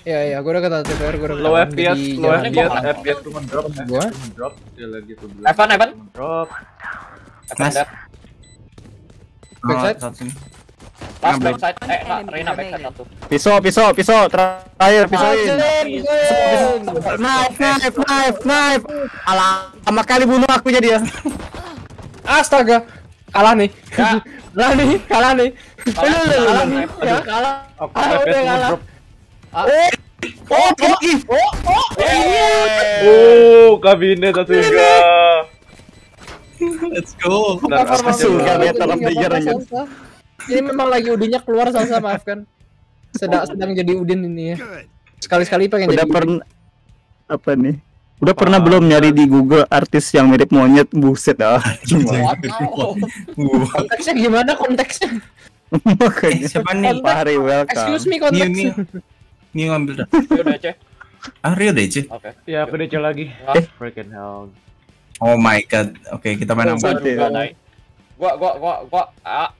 Iya, iya, gua udah kena tripwire, gua udah ketawa. FPS, low FPS, gua FPS cuma drop, Gua? drop. Dia lagi tuh. Evan, Evan. Drop. Evan. Backside. Oh. Last Ngambil. backside. Eh, Reina satu. Pisau, pisau, pisau, terakhir pisauin. Knife, knife, knife, knife. Alah, sama kali bunuh aku jadi ya. Astaga. Kalah nih. Kalah nih, kalah nih. Kalah, Kalah kalah, nih. kalah. Ya, kalah. Aku Ah, FPS udah cuma kalah. drop. Oh, lagi. Oh, kabinet satu juga. Let's go. Year, apa-apa, anjir. Ini memang lagi Udinnya keluar Salsa, maafkan. Sedang sedang jadi Udin ini ya. Sekali-sekali pengen Udah jadi pernah apa nih? Udah pernah belum nyari di Google artis yang mirip monyet? Buset ah. Konteksnya gimana konteksnya? Makanya. Siapa nih? Fahri welcome. Excuse me konteksnya. nih. Nih ngambil dah. Rio DC. Ah, Rio DC. Oke. Ya, aku DC lagi. Enggak. Freaking hell. Oh my god. Oke, kita main apa? Gua gua gua gua ah.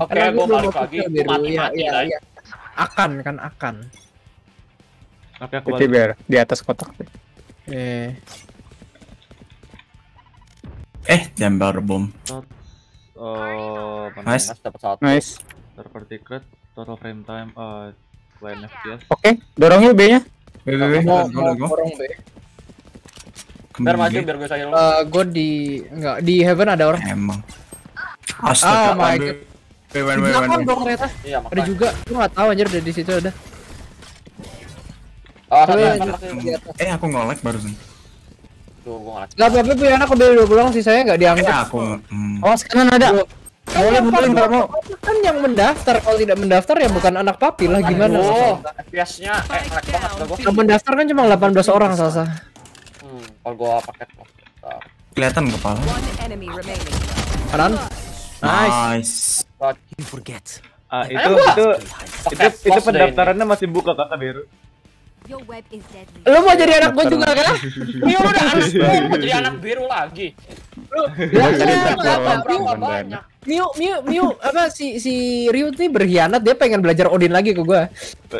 Oke, gua gua balik lagi. Iya, mati-mati, iya, Nay. iya. Akan kan akan. Oke, aku balik. biar di atas kotak. Eh. Eh, jumper bom. Oh, mana? Nice. Dapat satu. Nice. Server secret, total frame time, uh, 2 FPS. Oke, dorong yuk B-nya. Mau mau let's go. dorong be. Biar maju Kembali. biar gue saya Eh, gue di enggak di Heaven ada orang. Emang. Ah, Astaga. my aduh. God. Wait, wait, dong ternyata. Iya, Ada juga. Gue nggak tahu anjir dari di situ ada. Ah, atas. Eh, aku nge-lag barusan. Tuh, gua ngeliat. Gak apa-apa punya anak udah dua pulang sih saya nggak Eh, dianggap. aku. hmm. Oh, sekarang ada. Kan Boleh, yang boleh, nggak mau. Kan yang mendaftar kalau tidak mendaftar ya bukan anak papi lah gimana? Oh, FPS-nya eh lag banget gua. Yang mendaftar kan cuma 18 orang Salsa. Hmm, kalau gua paket. Kelihatan kepala. Kanan. Nice. Nice. Ah, itu Ayo, itu Pakai itu itu pos deh pendaftarannya masih buka is deadly. Lu mau jadi anak gua juga kan? Iya udah anak biru, mau jadi anak biru lagi. Ya, Jadi? Berapa banyak? Miu, Miu, Miu, apa si si Ryu nih berkhianat dia pengen belajar Odin lagi ke gua.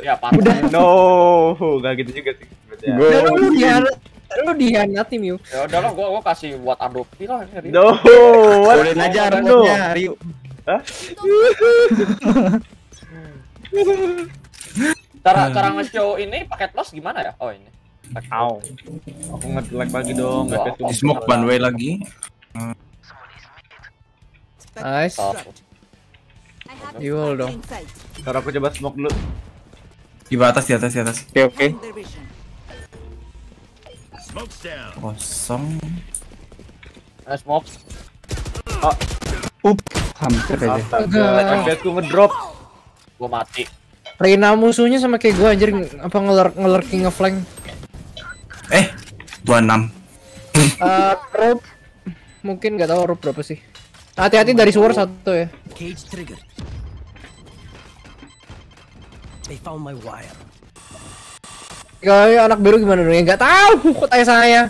Ya pantas. No, enggak gitu juga sih. Ya. Dan lu lu dihianati Miu. Ya udah lah, gua gua kasih buat adopsi lah ini. No, what? Boleh aja rambutnya, Ryu. Cara cara nge-show ini paket plus gimana ya? Oh ini. Au. Aku nge-lag lagi dong, tuh. Di smoke one way lagi. Nice. All dong. Ntar aku coba smoke dulu. Di atas, di atas, di atas. Oke, oke. Kosong. Eh, smoke. Up, hampir aja. Astaga, ngedrop. Gua mati. Reina musuhnya sama kayak gua anjir apa ngeler ngelerking ngeflank. Eh, 26. Eh, rope mungkin nggak tahu rope berapa sih. Hati-hati dari suar satu ya. Cage triggered. They found my wire. Kayak anak biru gimana dong? Ya nggak tahu kok tanya saya.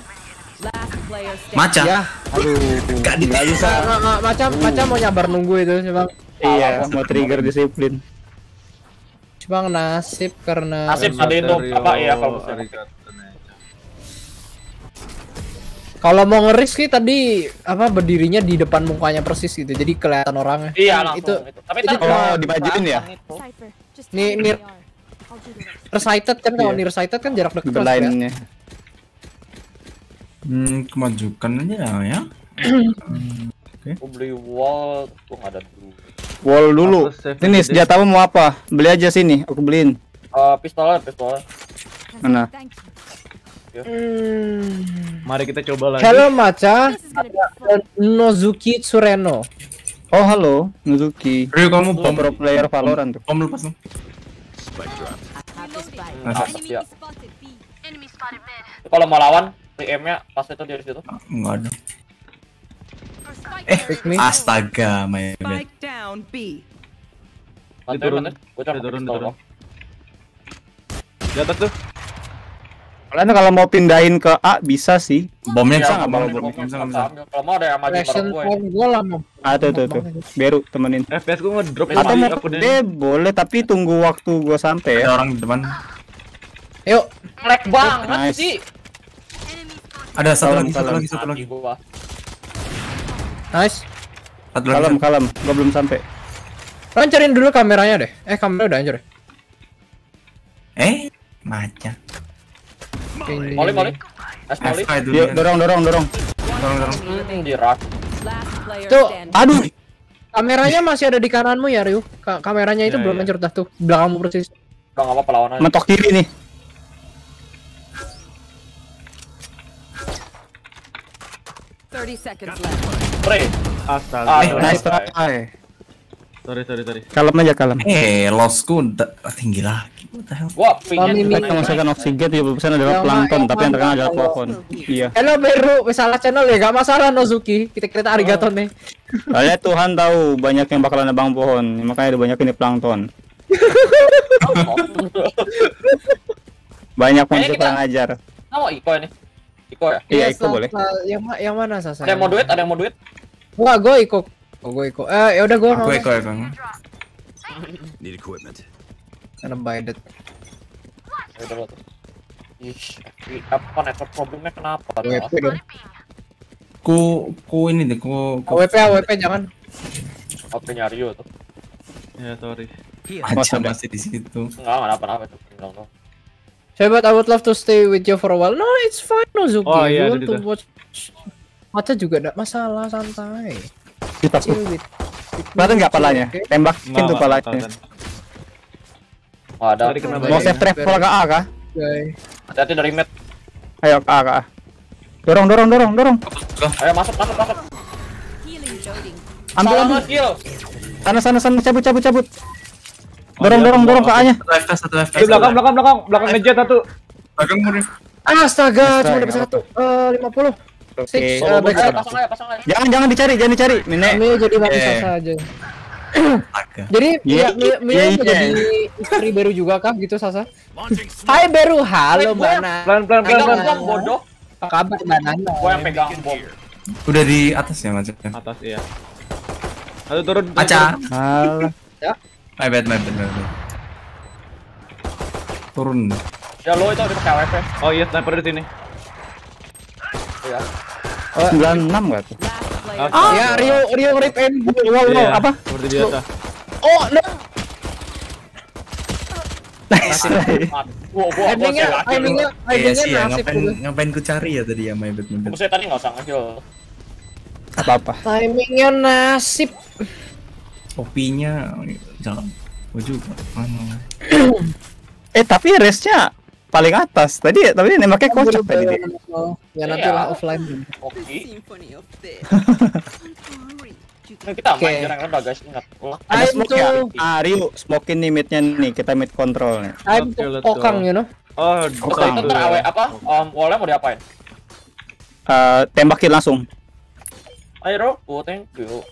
Last player standing. Maca. Ya, Aduh, Gak di nggak bisa. ma- ma- macam macam mau nyabar nunggu itu cuma Iya, mau trigger disiplin. cuma nasib karena Nasib ada itu apa ya kalau kalau mau ngeris sih tadi apa berdirinya di depan mukanya persis gitu jadi kelihatan orangnya Iya langsung itu itu. Tapi itu cuma- Oh, dibajuin ya? Nih, tell resighted kan kalau Iya. near sighted kan jarak dekat pasti ya. lainnya. Hmm, kemajukan aja ya. Gua beli wall, nggak ada dulu. Wall dulu. Ini senjatamu mau apa? Beli aja sini, aku beliin. Eh, pistolnya, pistolnya. Mana? Thank you. Hmm. Mari kita coba lagi. Be fun. Nozuki Tsureno Oh, halo, Mizuki. Rio kamu bom Pro player Valorant tuh. bom lepas dong. Spike. B. Kalau mau lawan, PM-nya pas itu dia di situ. Enggak ada. Eh, astaga, my bad. Turun. turun, turun. Di atas tuh. Kalian kalau mau pindahin ke A bisa sih. Bomnya Iya, bisa nggak gua bawa mau- bom? gua Bisa nggak bisa? Kalau mau ada yang maju bareng gue. gue lama Ah, tuh tuh tuh. Beru temenin. FPS ku ngedrop Atau mau gede boleh tapi tunggu waktu gua sampai Ada ya. orang di depan. Yuk Lag banget Nice. sih. Ada satu Kalem, lagi, satu kalem. lagi, satu lagi. gua. nice Satu lagi. Kalem kalem, gua belum sampai. lancarin dulu kameranya deh eh kamera udah hancur ya? Eh, maca. Ini- Molly, Molly. Es Molly. FK itu Yuk dia. dorong dorong dorong. Dorong, dorong. Hmm, Tuh. Aduh, kameranya masih ada di kananmu ya Ryu Ka- kameranya itu Ya, belum ya. hancur dah tuh belakangmu persis Udah nggak apa-apa lawan aja. mentok kiri nih. Thirty seconds left. Pre. Astaga. Ah, Eh, sorry. Nice try. Sorry, sorry, sorry. Kalem aja kalem. Eh, lossku udah tinggi lagi. What the hell? Gua Mami, pingin Mimi. Kita menghasilkan oksigen 70% adalah Yang plankton, tapi yang terkenal adalah pohon. Iya. Hello Beru, salah channel ya, gak masalah Nozuki. Kita cerita arigato nih. Soalnya Tuhan tahu banyak yang bakalan nebang pohon, makanya ada banyak ini plankton. Banyak kita- kurang ajar. Mau Iko ini. Iko ya? Iya, Sasa. itu boleh. Yang ma- yang mana Sasa? Ada yang mau duit? Ada yang mau duit? Enggak, gue Iko. Oh, gue Iko. Eh, ya udah gue mau. Aku eko eko. Need equipment. Karena bided. Ya udah lo tuh. Ih, FP apa network problemnya kenapa? AWP dong. Ku ku ini deh, ku ku AWP, AWP jangan. HP nyari tuh. Ya, sorry. aja Masa masih di situ. Enggak, enggak apa-apa itu. Saya but I would love to stay with you for a while. No, it's fine Nozuki. Oh, You iya, want to watch Maca juga enggak masalah, santai. Kita me, Kelihatan nggak chill, palanya? okay? Tuh Nggak, palanya. Oh, ada. Mau save travel ke A kah? Hati-hati dari mid. Ayo ke A ke A. Dorong dorong dorong dorong. Ayo masuk, masuk, masuk. Ambil ambil. Sana sana sana cabut cabut cabut. Oh, Dorong iya, dorong aku dorong ke A-nya. Satu FK, satu FK. Eh, belakang, belakang, belakang, belakang ngejet satu. Belakang murid. Astaga, cuma dapat satu. Eh, 50. Oke. Six, Solo eh, back pasang aja, pasang aja. Jangan jangan dicari, jangan dicari. Nenek. Kami jadi mati Eh. Sasa aja. Jadi Iya, Mia, Mia, Mia iya, iya. jadi istri baru juga kah gitu Sasa? Hai baru, halo mana? Pelan pelan pelan pelan. bodoh. Apa kabar Banana? Gua yang pegang bom. Udah di atas ya macetnya. Atas iya. Aduh turun. Aca. turun. Alah. My bad, my bad, my bad. Turun. Ya lo itu udah pakai AWP. Oh iya sniper di sini. Ya. 96 enggak tuh? Ah. Ya Rio Rio rip and Wow, Iya, apa? Seperti biasa. Oh no. Nice. Gua Timingnya, timingnya, Iya timingnya sih ya, nasib ngapain, ngapain ku cari ya tadi ya my bad, my bad. Saya tadi nggak usah ngeheal. Apa-apa. Timingnya nasib. Kopinya jangan. Gua juga. Mana? Eh tapi race-nya paling atas. Tadi tapi nembaknya kocak tadi dia. Ya nanti lah offline. Oke. Kita Oke. main jarang guys ingat. Ada smoke ya? Ah, Ryu, smokein nih mid-nya nih. Kita mid control nih. let's pokang you know. Oh, satu itu ntar. AW apa? Um, wallnya mau diapain? Eh, tembakin langsung. Ayo oh, thank you.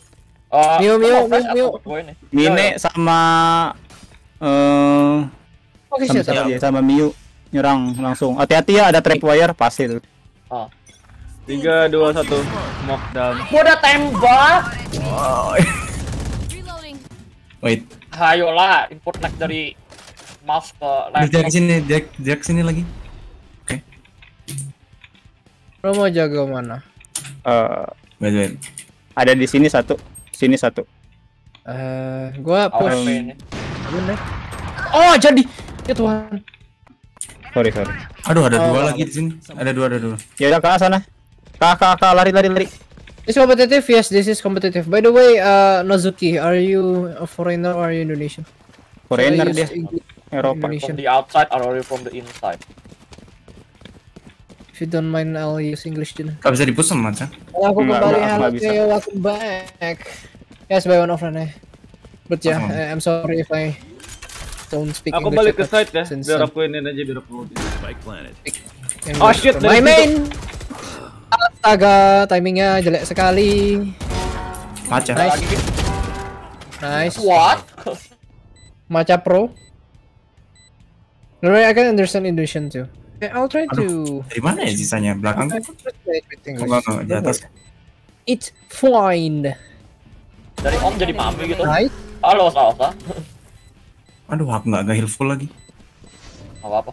Uh, Mio, Mio, Mio, atau gue ini? Mine sama eh Oke sama, dia? sama Miu nyerang langsung. Hati-hati ya ada tripwire pasti tuh. Oh. Tiga dua satu. Smoke down. Gua udah tembak. Reloading. Wait, Ayolah, import lag dari mouse ke Dia laptop. ke sini, dia dia sini lagi. Lo mau jaga mana? Eh, Wait, wait. ada di sini satu, sini satu. Eh, gua AWP push. Bener. Oh jadi. Ya Tuhan. Sorry, sorry. Aduh, ada Oh, dua lagi di sini. Ada dua, ada dua. Ya udah ke sana. Kak, kak, kak, lari, lari, lari. This competitive? Yes, this is competitive. By the way, uh, Nozuki, are you a foreigner or are you Indonesian? Foreigner I dia? Eropa. Indonesian. From the outside or are you from the inside? If you don't mind, I'll use English. Gak bisa dipus sama Macan. Halo, aku kembali. Halo, welcome back. Yes, by one offline eh. But yeah. I- I'm sorry if I don't speak Aku English. balik ke site ya. since Biar aku ini aja biar aku. Spike. English Oh, shit, My main. Astaga, timingnya jelek sekali. Macan. Nice. Lagi. Nice. What? Maca Pro. Alright, I can understand Indonesian too. Okay, I'll try to. Dari mana ya sisanya? Belakang? Enggak, di atas. It's fine. Dari om jadi mami gitu. Right? Halo, Salsa. Aduh, aku nggak nggak healful lagi. Gak apa-apa.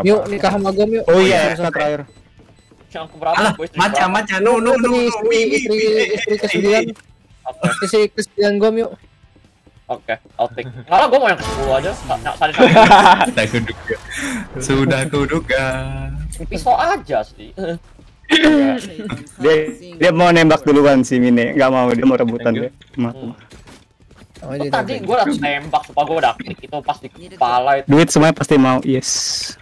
Yuk nikah sama gue yuk. Oh iya, sorry. terakhir. Yang keberapa? Alah, berapa? Macan. No, no, no. Istri, istri, istri ke sembilan, Oke, istri ke sembilan gue yuk. oke, I'll take. Nggak lah, gua mau yang ke 10 aja. Sa- sa- Sadi sadi. Sudah kuduga. Sudah kuduga. Pisau aja sih. Dia dia mau nembak duluan si Mine, nggak mau dia mau rebutan dia. Ma- Oh, jadi Tadi gua udah tembak, supaya gua udah klik itu pas di kepala itu. Duit semuanya pasti mau, yes.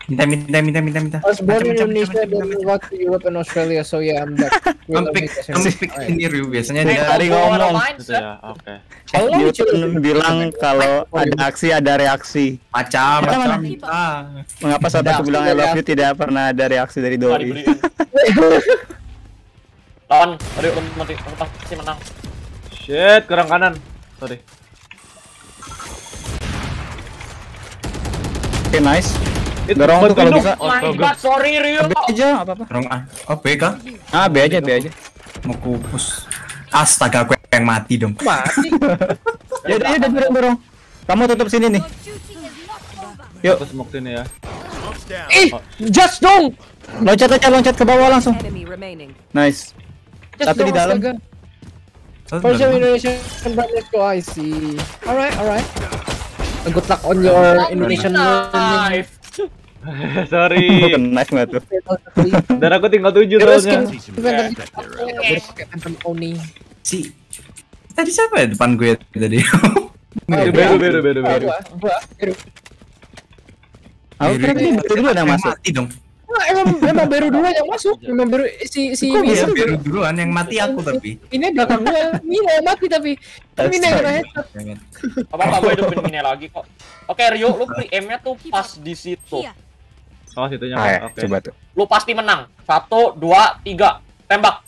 Minta, minta, minta, minta, minta. I was born in Indonesia macam, moved out to Europe and Australia, so yeah, I'm back. Love pick, well. pick Ryu biasanya Dia tadi ngomong. Itu mindset. ya. Oke. Did you bilang kalau ada aksi ada reaksi. macam macam. Ah. Mengapa saat aku bilang I love you tidak pernah ada reaksi dari dibeliin. Lawan, tadi lu mati, lu pasti menang. Shit, kurang kanan. Sorry. Oke, nice. It, Dorong tuh kalau bisa. Oh my Astaga. god, sorry Rio. B aja, apa apa. Dorong ah. Oh, B kah? Ah, B aja, B aja. Mau kupus. Astaga, aku yang mati dong. Mati. Ya udah, ya udah dorong, dorong. Kamu tutup sini nih. Yuk, Aku smoke sini ya. Ih, just dong. loncat aja, loncat ke bawah langsung. Nice. Just Satu di dalam. First dalam. Indonesian brothers go I see. Alright, alright. Good luck on your Indonesian. Knife. Sorry. Nice nggak tuh? Dan aku tinggal tujuh Terus soalnya. skin inventory kayak Phantom Oni. Si Tadi siapa ya depan gue tadi? Beru, beru, beru, beru. Aku kira tadi betul dulu ada yang masuk. Mati dong. Wah, emang emang Beru dulu yang masuk. Emang Beru si si Kok bisa Mina. biru duluan yang mati aku tapi. Ini belakang gua. Mina yang mati tapi. Mina yang kena headshot. Jangan. Apa-apa, gue hidupin ini lagi kok. Oke Rio, lu pre-aim-nya tuh pas di situ. Here. Oh, situnya. Ah, ya, Oke. coba tuh. Lu pasti menang. Satu, dua, tiga. Tembak.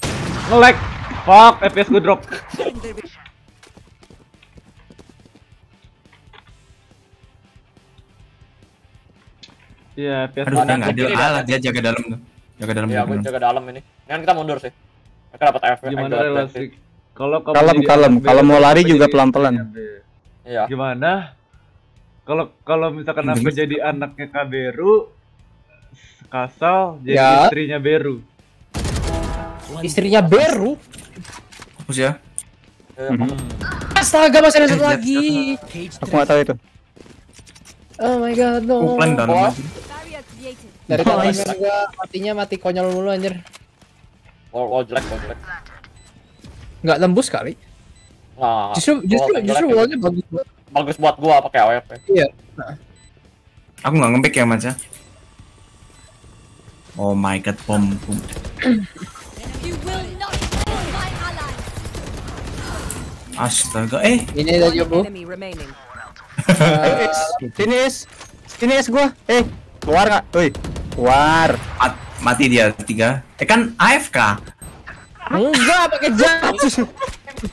Nge-lag. Fuck, FPS gue drop. Iya, PS Aduh, nggak ada. dia jaga dalam tuh. Jaga dalam. Iya, dalam. jaga dalam ini. Ini kan kita mundur sih. Mereka dapat AFK. Gimana dapat relasi? Kalau kamu Kalem, kalem. Kalau mau lari aku juga pelan-pelan. Iya. Gimana? Kalau kalau misalkan aku Gimana? jadi anaknya Kak Beru, Kasal jadi Ya. istrinya Beru. Istrinya Beru. Hapus ya. Iya, Mhm. Astaga masih ada satu Eh, lagi. Aku nggak tahu itu. Oh my god, no. Aku plan dalam Oh. Dari Nice. kemarin kan gua matinya mati konyol mulu anjir. Wall, wall jelek, wall jelek. Nggak tembus kali. Nah, Justru justru wall justru jelek. wallnya bagus banget. bagus buat gua pakai AWP. Iya. Aku nggak ngeback ya, Mas ya. Oh my god, bom. bom. Astaga, eh. Ini aja bu. Enemy remaining. Eh, Sini is. Sini is gua. Eh, keluar nggak? Woi, keluar. Mat- mati dia tiga. Eh kan AFK. Enggak pakai.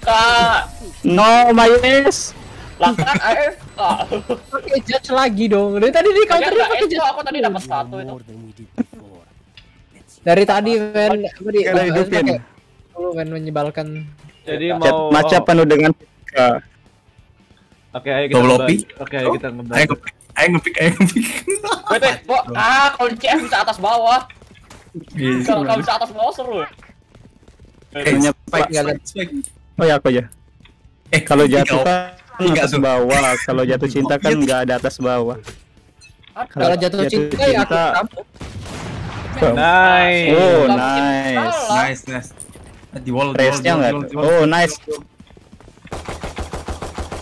Kak, No, my is. lah kan AFK. Pakai judge lagi dong. Dari tadi di counter nggak pakai judge. aku tadi dapat satu itu. Dari tadi men apa di hidupin. dulu men menyebalkan. Jadi mau macam penuh dengan uh, Oke, ayo kita. OP? Oke, ayo kita ngebahas. Ayo ngepick, ayo ngepick, ayo ngepick. Wait, wait, gua, ah, kalau di CS bisa atas bawah. Iya, Kalau kalau bisa atas bawah seru. ya. Eh, Punya spike, nggak ada. spike, spike. Oh ya aku aja. Eh, Kalau tiga, jatuh oh. kan Tiga atas tuh. bawah. Kalau jatuh cinta kan nggak ada atas bawah. Kalau jatuh cinta ya aku cinta- kamu. Nice. Oh, nice. Nice, nice. Di wall, di wall, di wall. Oh, nice.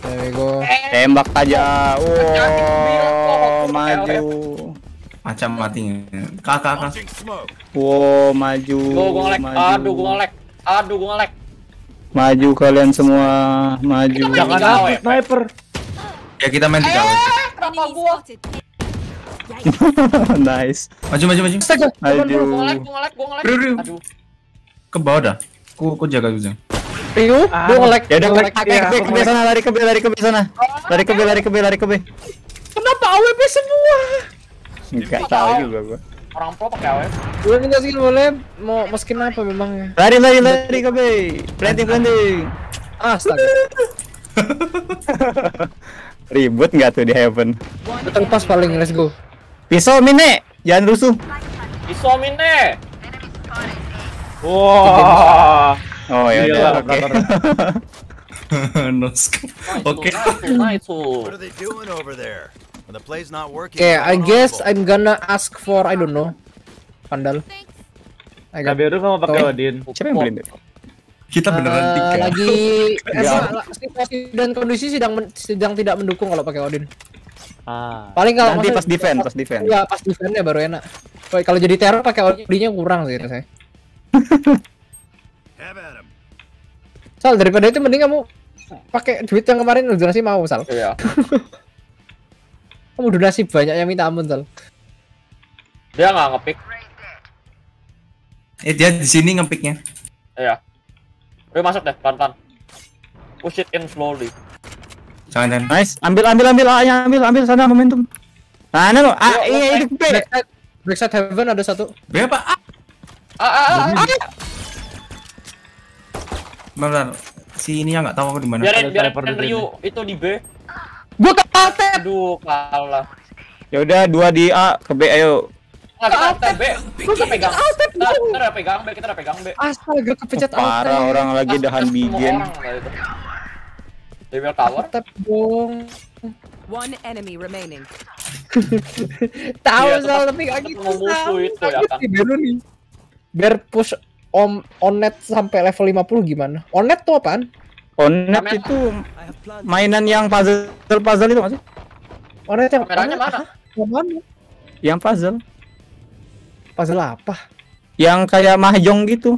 There we go. Tembak aja. Wow, maju. Macam matinya. Kakak, kakak. Wow, maju. Gua ngelek. Aduh, gua ngelek. Aduh, gua ngelek. Maju kalian semua, maju. Jangan aku sniper. Ya kita main tiga. Eh, wave. kenapa gua? nice. Maju, maju, maju. Astaga. Gua ngelek, Aduh. gua ngelek, gua ngelek. Aduh. Ke bawah dah. Ku, ku jaga juga. Riu, Ah. gua ngelek. Ya udah, gua ke ngelek. B, ke sana, lari ke B, lari ke B sana. Lari ke B, lari ke B, lari ke B. Kenapa AWP semua? Enggak tahu juga gua. Orang pro pakai AWP. Boleh minta skin boleh mau mau skin apa memangnya? Lari, lari, lari ke B. Planting, planting. Astaga. Ribut nggak tuh di Heaven? Terlepas paling let's go. Pisau mine, jangan rusuh. Isomine. Wah. Oh ya Gila, udah, oke. no scope. Oke. nice, nice. What are they doing over there? When the play's not working. Okay, I guess I'm gonna ask for I don't know. Pandal. Beru kamu pakai Tau. Odin. Siapa yang beli? Kita beneran Eh, tiga. lagi Ya. situasi dan kondisi sedang sedang tidak mendukung kalau pakai Odin. Ah. Paling kalau Nanti pas defense, pas defense. Iya, pas defense-nya baru enak. Kalau- Kalau jadi teror pakai Odinnya kurang sih saya. Sal daripada itu mending kamu pakai duit yang kemarin donasi mau Sal. Iya. Kamu donasi banyak yang minta ampun Sal. Dia nggak ngepick. Eh dia di sini ngepicknya. Iya. Udah masuk deh, pelan-pelan. Push it in slowly. Jangan jangan. Nice, ambil, ambil, ambil, ah, ya, ambil, ambil sana momentum. Nah, nah, lo, ah, iya, oke. itu B. Backside, backside heaven ada satu. Berapa? Ah, Ah, ah, ah, ah. Bentar. Si ini yang nggak tahu aku di mana. Biarin, Ada biarin sniper di sini. Ryu itu di B. Gua kepate. Aduh, kalah. Ya udah, dua di A ke B, ayo. Nggak, kita, kita B. Kita pegang. Kita, kita udah pegang B, kita udah pegang B. Astaga kepencet Parah alt. orang lagi Tas- dahan itu. Devil Tower. Tap dong. One enemy remaining. Tahu Iya, tetap- tapi gak gitu. musuh itu ya kan. Biar push om on net sampai level 50 gimana? On net tuh apaan? Onet Kamera. itu mainan yang puzzle puzzle itu masih? On net yang Kameranya mana? Yang mana? Yang puzzle, Puzzle apa? yang kayak mahjong gitu.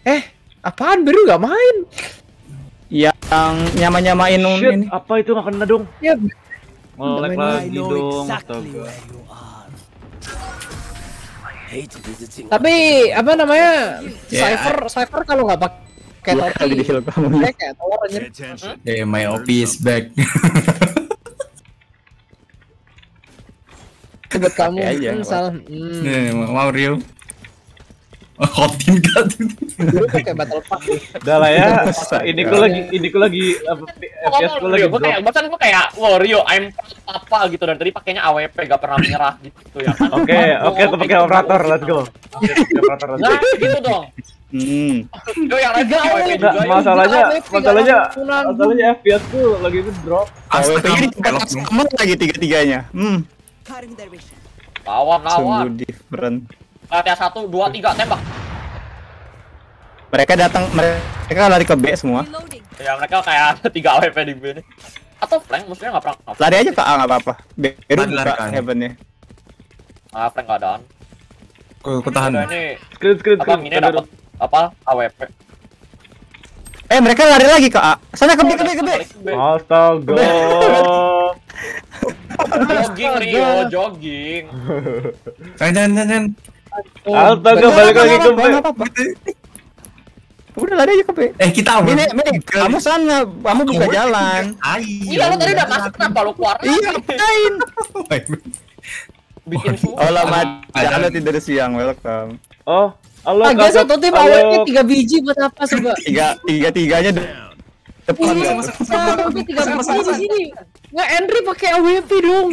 Eh, apaan baru gak main? Yang nyama-nyamain Shit, ini. apa itu nggak kena dong? Ya, main- lagi dong. Astaga. Tapi apa namanya? Ya, Cypher, Cypher kalau nggak pakai Dua kali di heal kamu. kayak tower anjir. Eh, my OP is back. buat kamu. Aja, nggak salah. Hmm. Nih, mau Rio. Oh, Hotin kan tuh. Dulu pakai battle pass. Udah lah ya. Ini ku lagi ini ku lagi FPS ku lagi gue kayak, barusan gue kayak, wow Rio, I'm apa gitu dan tadi pakainya AWP gak pernah menyerah gitu ya kan. Oke, oke aku pakai operator, let's go. Operator, let's go. Nah, gitu dong. Hmm. Yo yang pakai AWP juga ya. masalahnya, masalahnya, masalahnya FPS ku lagi ngedrop. AWP Astaga, ini sama lagi tiga-tiganya. Hmm. Lawan, lawan. Sungguh different. Latihan satu, dua, tiga, tembak. Mereka datang, mereka lari ke B semua. Ya mereka kayak ada tiga AWP di B ini. Atau flank, maksudnya nggak pernah. Lari aja ke A nggak apa-apa. Baru Lari, buka heavennya. Ah, flank nggak adaan. Aku, aku tahan. Udah ini Screen, screen, apa ini dapat apa AWP. Eh mereka lari lagi ke A. Sana ke B ke B ke B. Astaga. Jogging Rio, jogging. Jangan, jangan, jangan. Astaga, balik lagi ke B. Udah lari aja ke B. Eh, kita Ini, awal. ini, kamu sana, kamu buka jalan. Iya, lu tadi udah masuk kenapa lu keluar? Iya, ngapain? Bikin. Oh lama, jangan tidur siang, welcome. Oh, halo Agak satu tim awalnya tiga biji buat apa coba? Tiga, tiga tiganya de- depan. Sama tiga biji di sini. Nggak Henry pakai AWP dong.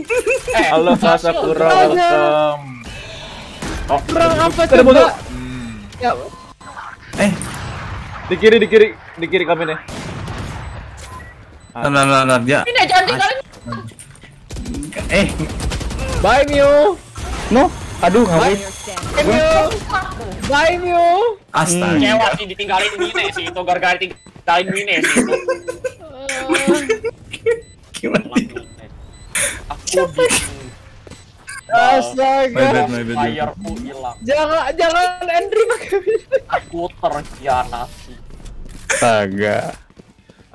Eh, Halo Kak Sakura, welcome. Oh, Kurang apa coba? musuh. Ya, Eh, Di kiri, di kiri, di kiri kami nih. nah, nah, nah, nah, dia. Ini jangan tinggalin. Eh, bye Mio. No, aduh. Bye Mio. Bye Mio. astaga. Kecewa sih ditinggalin Mine sih itu gara-gara ditinggalin Mine sih. Gimana? Aku Astaga. My bad, my bad. Fireku hilang. Jangan jangan Henry pakai. Aku terkhianati. Astaga.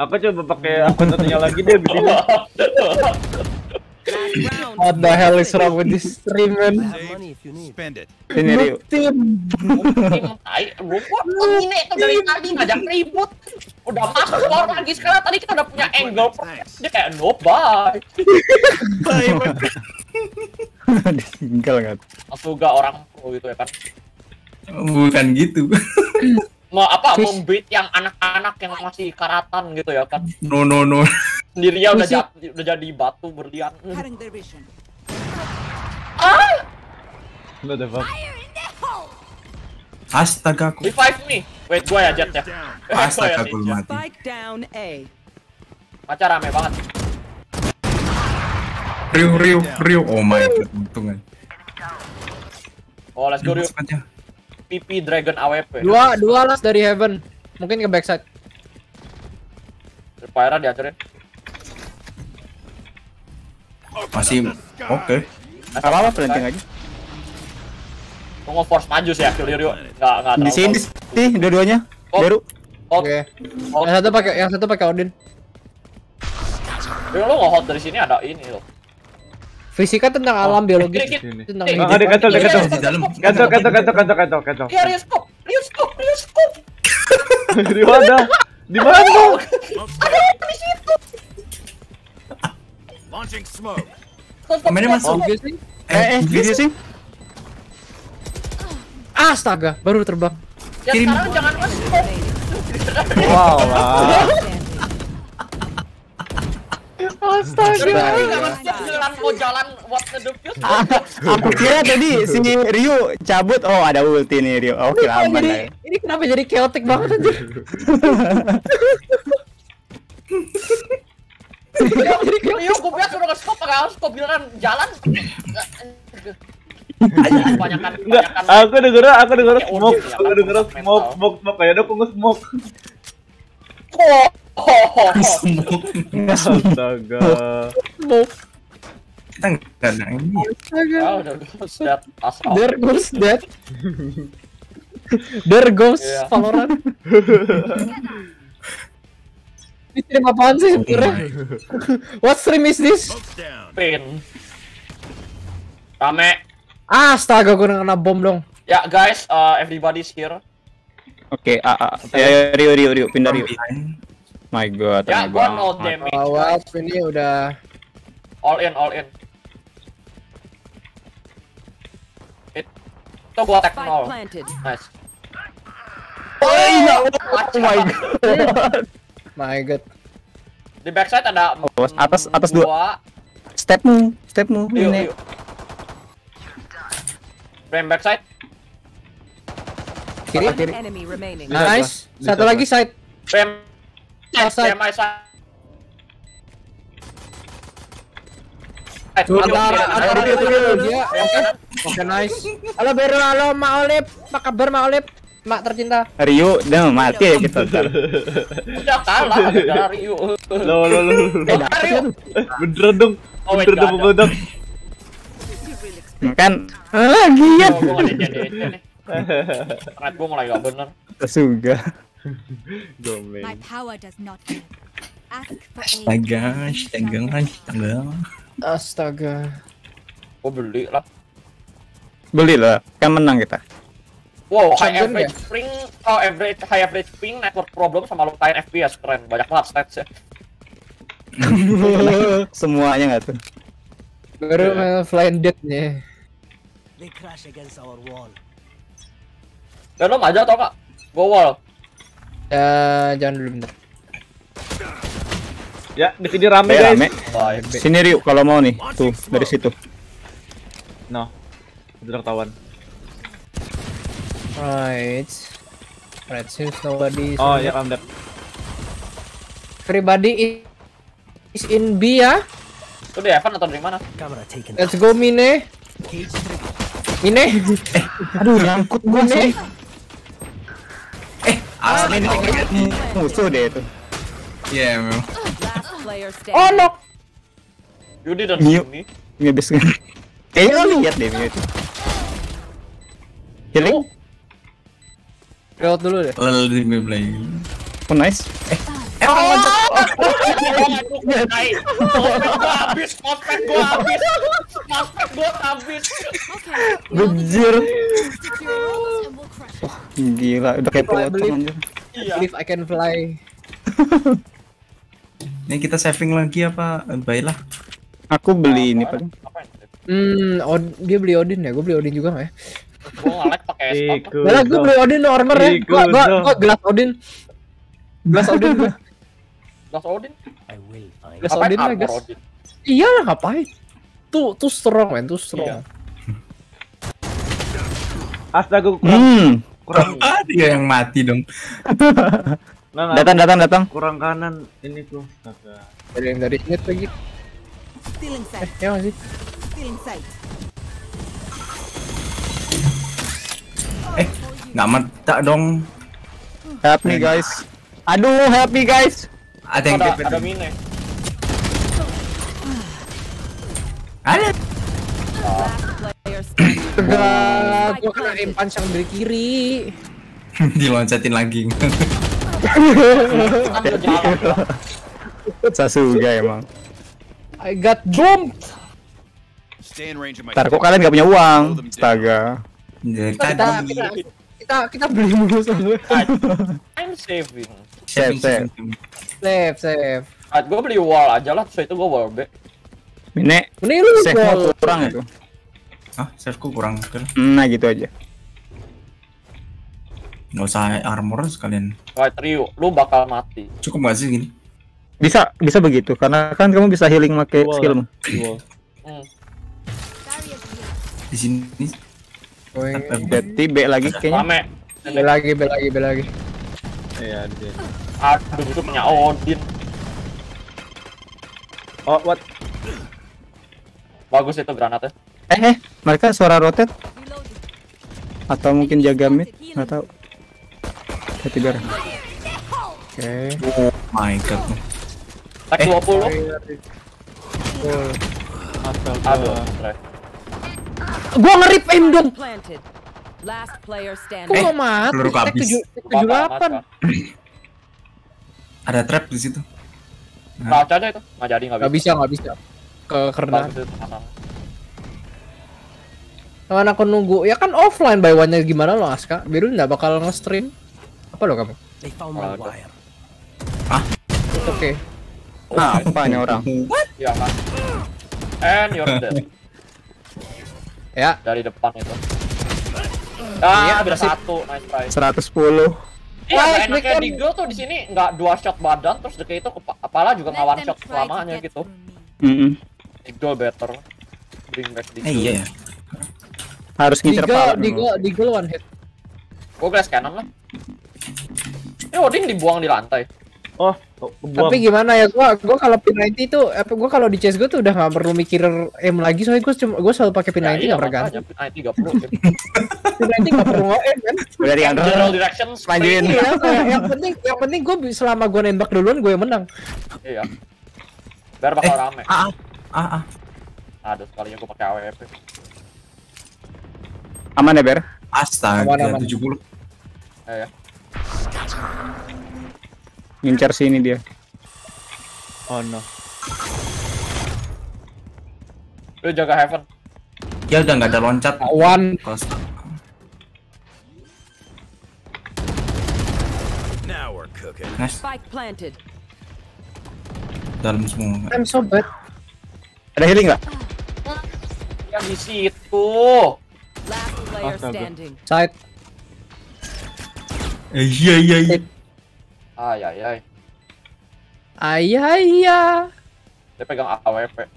Aku coba pakai akun satunya lagi deh sini. What the hell is wrong with this stream man? Spend it. Ini Rio. Tim. Mine itu dari tadi ngajak ribut. Udah masuk keluar lagi sekarang tadi kita udah punya angle. Dia kayak no bye. Ditinggal nggak? Langsung gak orang pro gitu ya kan. Bukan gitu. Mau apa membait yang anak-anak yang masih karatan gitu ya kan. No, no, no. Sendirinya udah, Musik. ja- udah jadi batu berlian. What the fuck? Astaga, aku. Revive nih. Wait gua ya Jet ya. Ya Astaga, sih, aku mati. Pacar rame banget. Rio, Rio, Rio. Oh my god, untungan. Oh let's go Rio. PP Dragon AWP. Dua dua las dari Heaven. Mungkin ke backside. Pyra dihancurin. Masih oke. Gak apa-apa, planting aja. Tunggu force maju sih actually Rio. Enggak enggak Di sini sih, dua-duanya. Oh. Baru. Oh, Oke. oh. Yang satu pakai yang satu pakai Odin. Rio lu nge-hold dari sini ada ini loh. Fisika tentang alam biologi. Tentang Eh, hidup. di kacau, di kacau. Di dalam. Kacau, kacau, kacau, kacau, kacau, kacau. Iya Rio scope. Rio scope. Rio scope. Di mana? Di mana? Launching smoke. Pemainnya masuk. Sih. Eh, eh, video sih. Astaga, baru terbang. Ya Kirim. sekarang jangan nge-scope. Wow. Astaga. Rio nggak nge-scope jalan mau jalan what the defuse. Aku kira tadi si Rio cabut. Oh, ada ulti nih Rio. Oke, Kenapa aman jadi lah. ya. ini kenapa jadi chaotic banget aja? Rio gue bilang suruh nge-scope pakai scope giliran jalan. Kebanyakan Enggak, kebanyakan. aku denger, aku denger Pakai smoke, ya, aku denger smoke, smoke, smoke, kayak ada aku smoke. Oh, oh, oh, oh. Astaga. Smoke. Kita nggak ada ini. Astaga. Ya that asal. There goes. There goes Iya. Valorant. Ini stream apaan sih? What stream is this? Pin. Rame. Astaga, gue kena bom dong. Ya guys, uh, everybody's here. Oke, ah, ah. Ya, Rio, Rio, Rio, pindah Rio. My god, Ya, gua no damage. Awas, guys. ini udah All in, all in. Itu gua tag Spike nol. Nice. Oh iya. Oh my god. My god. Di backside ada Awas, atas- atas dua. Stepmu, stepmu ini. Frame backside. Kiri. Remaining. Nice. Bisa Satu lagi side. Frame. Outside. Frame my side. Ada ada ada ada dia. Oke. Oke nice. Halo Beru, halo Mak Olip. Apa kabar Mak Olip? Mak tercinta. Rio, udah mati ya kita. Udah kalah dari yuk. Lo lo lo. Eh? Eh, beneran dong. Oh, nggak dong ada. beneran. Kan lagi ya. Internet gua mulai gak bener. Suga. My Gomeng. power does not. Ask for aid. Astaga, astaga, astaga. Astaga. Gua beli lah. Beli lah, kan menang kita. Wow, high Shotgun average ping, oh average high average ping, network problem sama lumayan FPS keren, banyak banget stats ya. Semuanya nggak tuh. Baru main flying dead nih. Dan lo aja tau kak? Gua wall. Ya, jangan dulu bentar. Ya, di sini rame guys. rame. Sini Rio kalau mau nih. Tuh, dari situ. No. Udah ketahuan. Right. Right, since nobody is Oh, ya I'm dead. Everybody is in B ya. Itu di Evan atau dari mana? Let's go Mine. Mine. Aduh, nyangkut gua Mine. sih. Asli ini musuh deh itu. Iya, memang. Last player Oh no. You didn't Mute. see me. Ngebis kan. Kayaknya lo lihat deh Mio itu. Healing? Reload dulu deh. Lalu di play. Oh nice. Hai, mospet gua habis, mospet gua habis, mospet gua habis. Bejir. it. Gila, udah kayak beli- anjir. Iya. If I can fly. Ini kita saving lagi apa? Baiklah. Aku beli ini paling. Hmm, dia beli Odin ya? Gue beli Odin juga nggak ya? Gua nge-lag pakai. Udah gue beli Odin armor ya. Ikut Gua, gua, dong. gua gelas Odin. Gelas Odin gua. Gas Odin. Gelas Ngapain Odin lah, gas. Iya lah ngapain? Tuh, tuh strong man, tuh strong. Iya. Astaga kurang Hmm. kurang. Ah, dia yang mati dong. Nah, nah, Datang datang datang. kurang kanan ini tuh. Astaga. Ada yang dari net lagi. Feeling Eh, safe. ya masih. Feeling safe. Eh, nggak mata dong. Help me guys. Aduh, help me guys. Ada yang Ada ada mine. Ada. Enggak, gua kena aim punch yang dari kiri. Diloncatin lagi. Sasuga emang. I got my Ntar kok kalian nggak punya uang? Astaga. Kita, kita, kita, kita beli mulu soalnya. I'm saving. Save, save. Save, save. Gua beli wall aja lah, terus itu gua wall back. Mine, Ini lu save mau kurang itu. Ah, saveku kurang. Udah lah. Nah gitu aja. Nggak usah armor sekalian. Right, Rio, lu bakal mati. Cukup nggak sih gini? Bisa bisa begitu karena kan kamu bisa healing pakai skillmu. Wall. Hmm. Di sini. Berarti B lagi kayaknya. Bel lagi, bel lagi, bel lagi. Iya, di sini. Aduh, itu punya Odin. Oh, what? Bagus itu granatnya. Eh eh, mereka suara rotate Reloading. atau mungkin jaga mid? Nggak tahu. Biar. Oke. Oh my god. Tag 20. Aduh, stress. Gua ngerip aim dong. Last player standing. gua mati? peluru habis. Ada trap di situ. Crouch aja itu. Nggak jadi, nggak Nggak bisa. bisa, nggak bisa. Ke karena. Kawan aku nunggu, ya kan offline by one-nya gimana lo Aska? Biru nggak bakal nge-stream. Apa lo kamu? Aduh. It's okay. Nah, apanya orang? Iya kan. And you're dead. Ya, Dari depan itu. Ah, Iya, masih- satu, nice try. 110. Iya, Wah, gak enaknya Wicked. Deagle tuh di sini nggak dua shot badan terus deket itu kepa- kepala juga nggak one shot selamanya gitu. me. Mm-mm. Deagle better. Bring back Eh Deagle. iya ya. Harus ngincer Digo, power. Digo, Digo one hit. Gue glass cannon lah. Eh, Odin dibuang di lantai. Oh, kebuang. Tapi gimana ya gua gua kalau P90 itu apa gua kalau di CS:GO tuh udah nggak perlu mikir aim lagi soalnya gua cuma gua selalu pakai P90 Ya, iya, nggak pernah ganti. makanya P90 nggak perlu. P90 nggak perlu kan. Udah di General direction Majuin. spray. Iya, yang penting yang penting gua selama gua nembak duluan gua yang menang. Iya. Biar bakal Eh, rame. ah, ah, ah. Aduh, sekalinya gue pakai AWP. Aman ya, Ber? Astaga, Aman, aman. 70. Eh, ya. Ngincer sini dia. Oh no. Lu jaga heaven. Ya udah nggak ada loncat. One Kos. Now we're cooking. Nice, Spike planted. dalam semua. I'm so bad. Ada healing nggak? Yang di situ. Last player Astaga. standing. Side. Eh, iya iya iya. Ay, ay, ay. Ayah iya. Dia pegang AWP.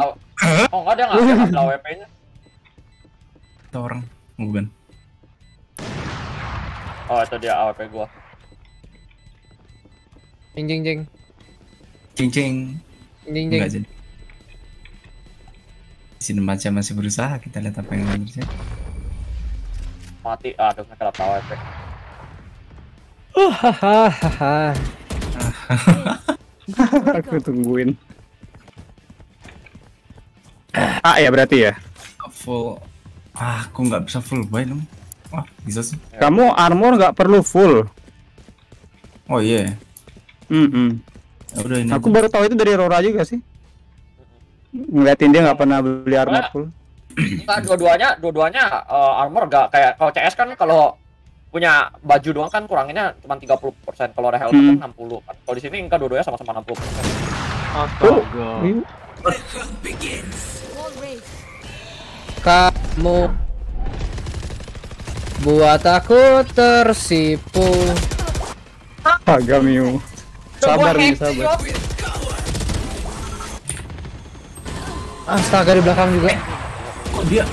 Oh, oh enggak dia nggak dia ngambil AWP-nya. Itu orang. Bukan. Oh itu dia AWP gua. Jing jing jing. Cing. Jing jing jing. Enggak jadi. Sini macam masih berusaha kita lihat apa yang terjadi. Mati. Aduh mereka dapat AWP. Hahaha. Aku tungguin. Ah ya berarti ya. Full. Ah, aku nggak bisa full buy dong. Wah, bisa sih. Kamu armor nggak perlu full. Oh iya. Mm Ya udah ini. Aku baru tahu itu dari Rora juga sih. Ngeliatin dia nggak pernah beli armor full. Enggak, dua-duanya, dua-duanya eh, armor enggak kayak kalau CS kan kalau punya baju doang kan kuranginnya cuma 30%. Kalau ada helmet Hmm. kan 60 kan. Kalau di sini enggak dua-duanya sama-sama 60%. Astaga. Wall raised. Kamu buat aku tersipu. Agak Miu. Sabar nih, sabar. Yos. Astaga di belakang juga. Oh, dia.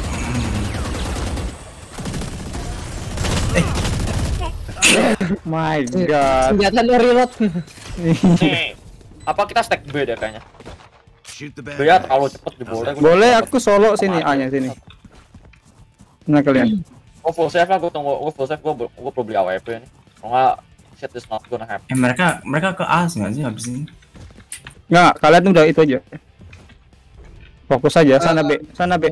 My God. Senjata lu reload. Nih, apa kita stack B deh kayaknya. B ya terlalu cepet gua Boleh cepet. aku solo sini, A-nya sini. Nah kalian. Gua full save lah, gua tunggu, gua full save, gua, gua perlu beli AWP nih. Kalau nggak, shit is not gonna happen. Eh mereka mereka ke A nggak sih habis ini? Nggak, kalian udah itu aja. Fokus aja, sana B, sana B.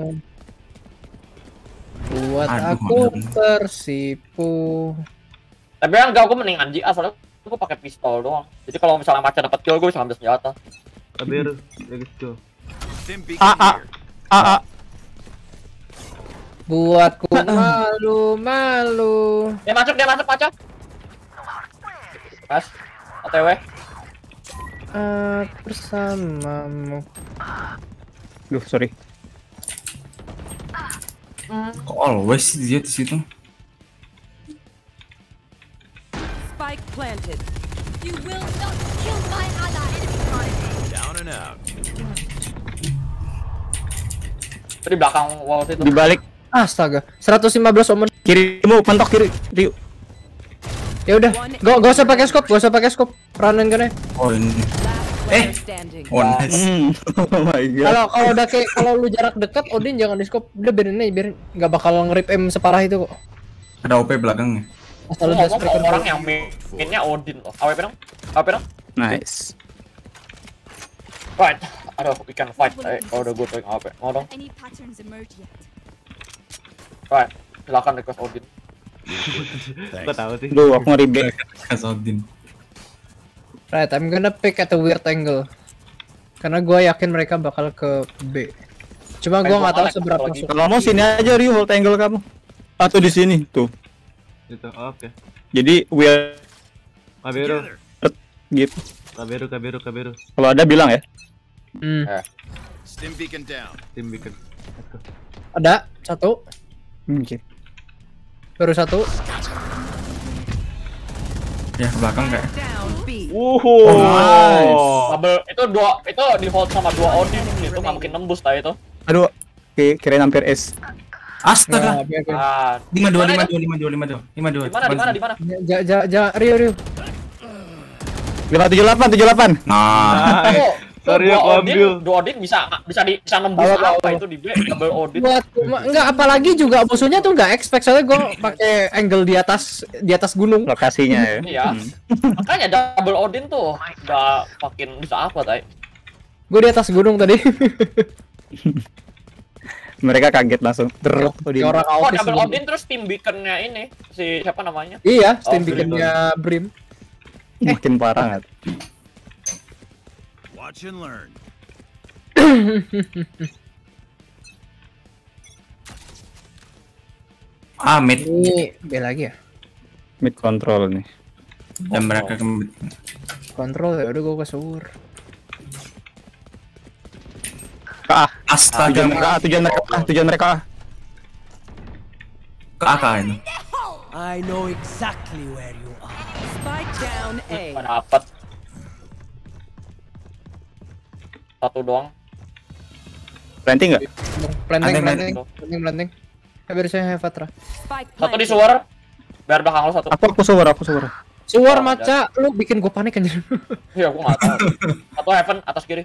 Buat Aduh, aku bener. tersipu. Tapi yang enggak, gua mending anji A soalnya gua pakai pistol doang. Jadi kalau misalnya macan dapat kill, gua bisa ambil senjata. Kabir, let's go. Stim beacon A A. A A. Buatku malu malu. Dia masuk, dia masuk, masuk. Mas, OTW. Aku bersamamu. Duh, sorry. Kok always sih dia di situ? Spike planted. You will not kill my ally. Down and out. Itu di belakang wall situ. Di balik Astaga, 115 omen. kirimu, mentok kiri, Riu. Ya udah, gak, gak usah pakai scope, gak usah pakai scope. Run and gun Oh ini. Eh. Oh nice. Hmm. Oh my god. Kalau kalau udah kayak kalau lu jarak dekat, Odin jangan di scope. Udah biarin aja, biarin nggak bakal nge-rip M separah itu kok. Ada OP belakangnya. Asal Lu udah ngomong striker orang yang main- mainnya Odin loh. AWP dong? AWP dong? Nice. Right. Aduh, we can fight. Eh, kalau udah gue pegang AWP. Mau dong? Right. Silakan request Odin. Kok tahu sih? Duh, aku ngeri B. Kasodin. Right, I'm gonna pick at a weird angle. Karena gue yakin mereka bakal ke B. Cuma gue nggak tahu seberapa. Kalau mau sini aja Rio, hold angle kamu. Atau di sini, tuh. Gitu, oke. Jadi weird Kabiru, gitu. kabiru, kabiru, kabiru. Kalau ada bilang ya. Hmm. Eh. Stim beacon down. Tim bikin. Ada satu, Oke. baru satu. Ya ke belakang kayak. Wuhu. Oh, nice. Double itu dua itu di hold sama dua Odin itu nggak mungkin nembus tadi itu. Aduh. Oke, kirain hampir S. Astaga. Nah, biar. Ah, Lima dua Mana lima dua lima dua lima dua lima dua. di mana di mana di mana? Ja, ja, ja, Rio, Rio. 578 78. Nah. Oh, Sorry, dua aku Odin, ambil. dua Odin bisa bisa di bisa nembus Apa, itu di B double Odin. Buat enggak apalagi juga musuhnya tuh enggak expect soalnya gue pakai angle di atas di atas gunung. Lokasinya ya. Iya. Hmm. Makanya double Odin tuh udah makin bisa apa tadi. Gue di atas gunung tadi. Mereka kaget langsung. Terus Kayak orang Oh, double. Odin terus tim beaconnya ini si siapa namanya? Iya, steam Oh, bikinnya Brim. makin parah nggak? Watch and learn. Ah, mid. Ini B lagi ya? Mid control nih. Dan mereka ke mid. Kontrol ya udah gue ke sur. Ke A. Astaga. Tujuan mereka A, tujuan mereka A, tujuan mereka A. Ke AK ini. I know exactly where you are. Spike down A. Mana Satu doang. Planting nggak? Planting, planting, planting, planting. Ya biar saya Fatra. Satu di suar. Biar belakang lo satu. Aku aku suara, aku suara. Suar Oh, maca, lu bikin gue panik anjir. Iya, gua nggak tahu. Satu heaven atas kiri.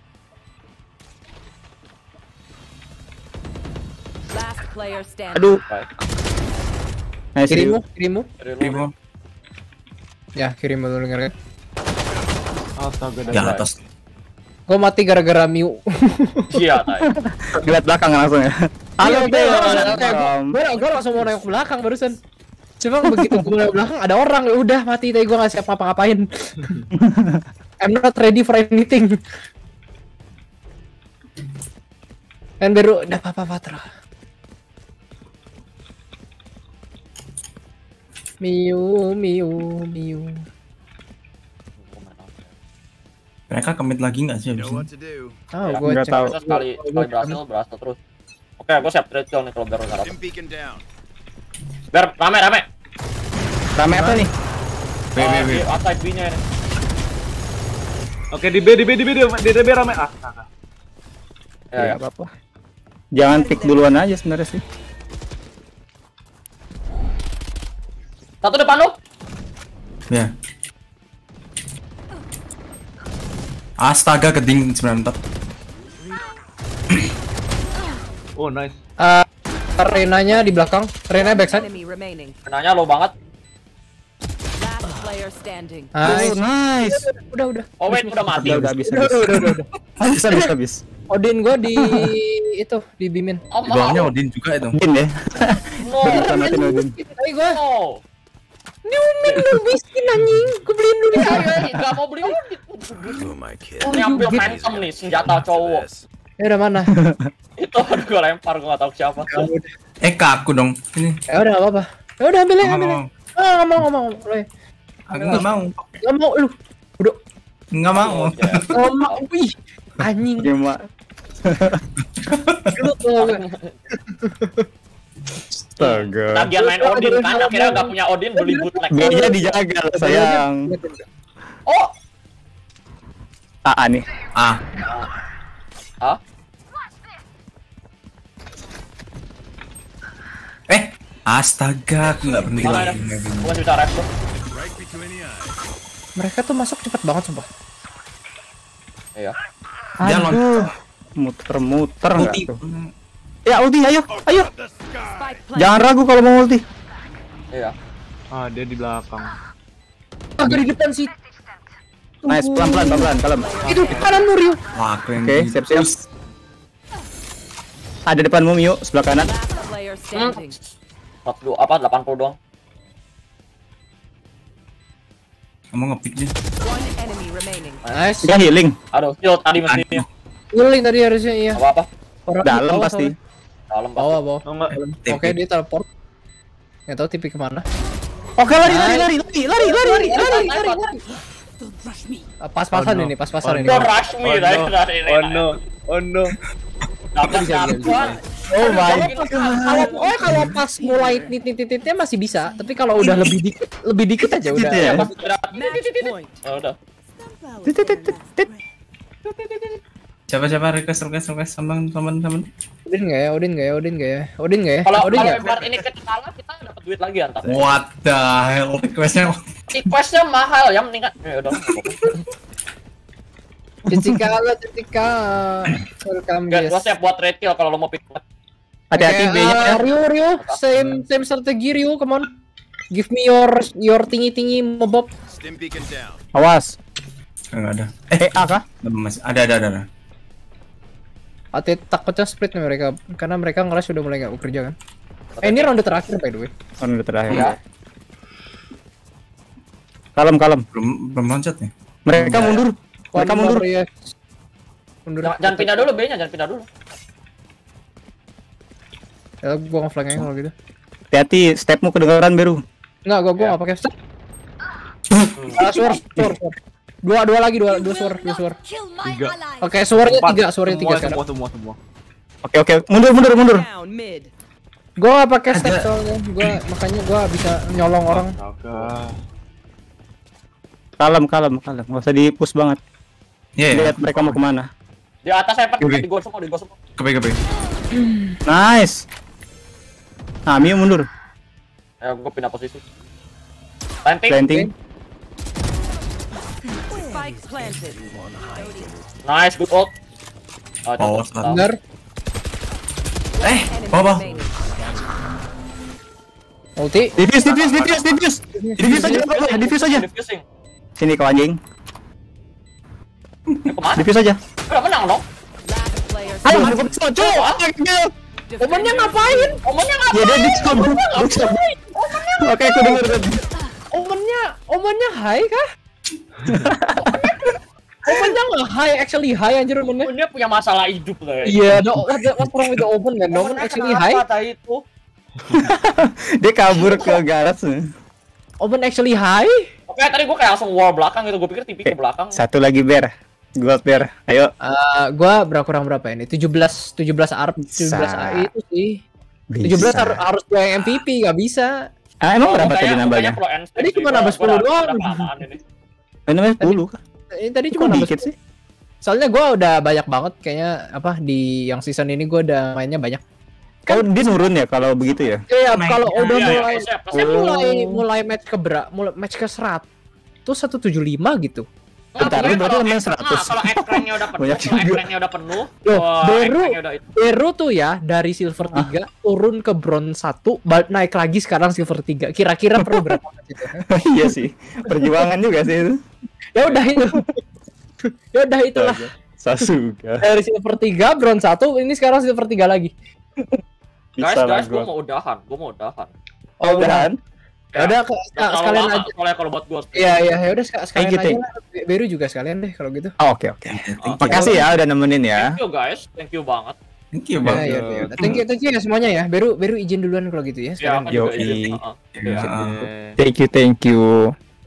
Last player standing. Aduh. Nice. Kirimu, kirimu. Kiri lu. Ribu. Ya, kirimu lu denger kan. Astaga. Di atas. Gue mati gara-gara Miu. Iya. Lihat belakang langsung ya. Halo, Iya, langsung- eh, gua- gua- gua langsung mau nengok belakang barusan. Cuma begitu gue nengok ke belakang ada orang, ya udah mati tadi gue nggak siap ngapa-ngapain. I'm not ready for anything. Dan baru udah apa-apa Patra. Miu, Miu, Miu. Mereka mid lagi nggak sih abis ini? Oh, Ya, gue nggak cek. tahu. Sekali sekali berhasil, berhasil terus. Oke, gua siap trade kill nih kalau beacon down. Biar rame rame. Rame apa nih? B, B, Ah, B. di outside B-nya ini. Oke, di B, di B, di B, di B, di B rame. Ah, ah, ah. Ya, ya. Ya, apa-apa. Jangan pick duluan aja sebenarnya sih. Satu depan lu. Ya. Astaga keding 94. Oh, nice. Eh, Renanya di belakang, Rena backside. Enemy remaining. Kenanya lo banget. Last player standing. Nice. Oh, nice. Udah, udah. Oh wait, udah mati. Udah, udah habis, Udah, udah, udah, udah, udah. Habis, habis, habis. Odin gue di itu di bimin. Oh, bawahnya. Odin juga itu. Odin ya. Matiin Odin. Tapi No. Diumin lu miskin anjing. Gue beliin dulu Ya, ya. ya, enggak mau beli. Who am I kidding? Ini ambil phantom nih, senjata cowok. Ya udah mana? Itu aduh gue lempar, gue gak tahu siapa. Eh ke aku dong. Ini. Ya udah nggak apa-apa. Ya udah ambil aja, Nggak ambil. mau. aja. Ah, nggak mau, nggak mau, nggak mau. Aku nggak mau. Nggak mau lu. Udah, Nggak mau. Oke. nggak mau. Wih, anjing. Gimana? Lu tuh Astaga. Lagian main Odin kan, akhirnya gak punya Odin beli bootleg. B-nya dijaga lah, sayang. Oh, AA nih. Ah. Hah? Eh. Astaga, aku nggak berhenti ada? lagi. Mereka tuh masuk cepet banget sumpah. Iya. Dia Aduh. Muter-muter nggak Ulti. tuh? Ya ulti, ayo, ayo. Jangan ragu kalau mau ulti. Iya. Ah, dia di belakang. Agak di depan sih. Nice, pelan-pelan, pelan-pelan, kalem. Itu kanan Nurio. Wah, yang Oke, di- siap-siap. Ada depanmu Mio, sebelah kanan. Standing. 40 apa 80 doang. Kamu ngepick dia. Nice. Dia healing. Aduh, shield tadi mestinya. Healing tadi harusnya iya. Apa apa? Orang Dalam pasti. soalnya. Dalam. Bawah, bawah. Oh enggak. Oke, dia teleport. Nggak tahu tipi ke mana. Oke, lari, lari, lari, lari, lari, lari, lari, lari, lari, lari. Don't rush me. Eh, Pas-pasan Oh, no. ini, pas-pasan Oh, ini. Don't rush me, Oh, no. Ray, Ray, Oh no, oh no. Dapat dapat. Oh my Kalau- god. Kalau oh kalau pas mulai titit-tititnya masih bisa, tapi kalau udah lebih dikit, lebih dikit aja udah. ya? Pas udah Match point. Udah. Siapa siapa request request request teman teman teman. Odin nggak ya? Odin nggak ya? Odin nggak ya? Odin nggak ya? Kalau Odin kalau? Edward ini kita kalah, kita dapat duit lagi antar. What the hell requestnya? Requestnya mahal ya, mendingan. Ya udah. nggak apa-apa. Jessica, halo Jessica. Welcome Gak, guys. gua siap buat trade kill kalau lo mau pick. Hati-hati Oke, B-nya. uh, Rio, Rio, same same strategi Rio, come on. Give me your your tinggi tinggi mobob. Stim beacon down. Awas. Enggak ada. Eh, A kah? Ada ada ada. ada. Hati takutnya split nih mereka karena mereka ngelas sudah mulai nggak bekerja kan. Eh ini ronde terakhir by the way. Ronde terakhir. Ya. Kalem, kalem. Belum belum loncat nih. Mereka mundur. Mereka mundur. yes. Mundur. Jangan, jangan pindah dulu B-nya, jangan pindah dulu. Ya, gua nge-flank aja kalau gitu. Hati-hati, stepmu kedengaran Beru. Enggak, gua gua nggak pakai step. Ah, suar, suar, suar. Dua, dua lagi, dua, dua suar, dua suar. Tiga. Oke, suarnya Empat. tiga, suarnya tiga Semua, sekarang. semua, semua, semua. Oke, oke. Mundur, mundur, mundur. Gua nggak pakai step soalnya, gua makanya gua bisa nyolong orang. Oke. Kalem, kalem, kalem. Nggak usah di-push banget. Iya. Lihat mereka mau ke mana. Di atas saya Oke. di gol semua, di gol semua. Kepe kepe. Nice. Nah, Mio mundur. Ya, gua pindah posisi. Planting. Planting. Planted. Nice, good ult. Oh, Oh. Bener. Eh, apa? Ulti. Diffuse, diffuse, diffuse, diffuse. Diffuse aja. Diffuse aja. Sini kau anjing. Diffuse aja. Udah menang dong. Ayo, aku bisa, cuy. Omennya ngapain? Omonnya Ya, dia. Dicabut. Oke, aku denger. Omennya, omennya high kah? omennya nggak high, actually high anjir omennya. Dia punya masalah hidup lah. Iya, no, what, the- what's wrong with the omen man? Omen actually high. Kata itu. Dia kabur ke garas. Omen actually high. Oke, tadi gua kayak langsung wall belakang gitu. Gua pikir TV ke belakang. Satu lagi Ber. Gold Ber. Ayo. Eh, gua berapa kurang berapa ini? 17 17 ARP, 17 Bisa. AI itu sih. 17 har harus gua yang MVP, nggak bisa. Ah, emang Oh, berapa tadi nambahnya? Tadi cuma nambah Gua- 10 gua udah- doang. ini. Namanya 10 kah? Ini tadi cuma nambah dikit 10. sih? Soalnya gua udah banyak banget kayaknya apa di yang season ini gua udah mainnya banyak. Oh, dia nurun ya kalau begitu ya? Iya, kalau udah Iya, iya, mulai saya siap. mulai mulai match ke berat, mulai match ke 100 tuh 175 gitu. Bentar, lu berarti ek- 100. Nah, kalau ekrannya udah penuh, Banyak kalau ekrannya udah penuh, Loh, udah itu. Baru tuh ya dari silver 3 turun ke bronze 1 balik naik lagi sekarang silver 3. Kira-kira perlu berapa iya sih. Perjuangan juga sih itu. Ya udah itu. ya udah itulah. Sasuga. Dari silver 3 bronze 1 ini sekarang silver 3 lagi. Guys, guys, gua gua. mau udahan, gua mau udahan. Oh, udahan. Ya udah terlalu sekalian aja. soalnya kalau buat gua. Iya iya ya udah sek- sekalian gitu aja. ya? lah. Beru juga sekalian deh kalau gitu. Oh, Oke, oke. Makasih ya udah nemenin ya. Thank you guys, thank you banget. Thank you, Ya, Bang. ya, ya. Thank you, thank you ya semuanya ya. Beru, Beru izin duluan kalau gitu ya. Ya, Sekarang. aku juga Yoi. izin. Heeh. Ya, Thank you, thank you.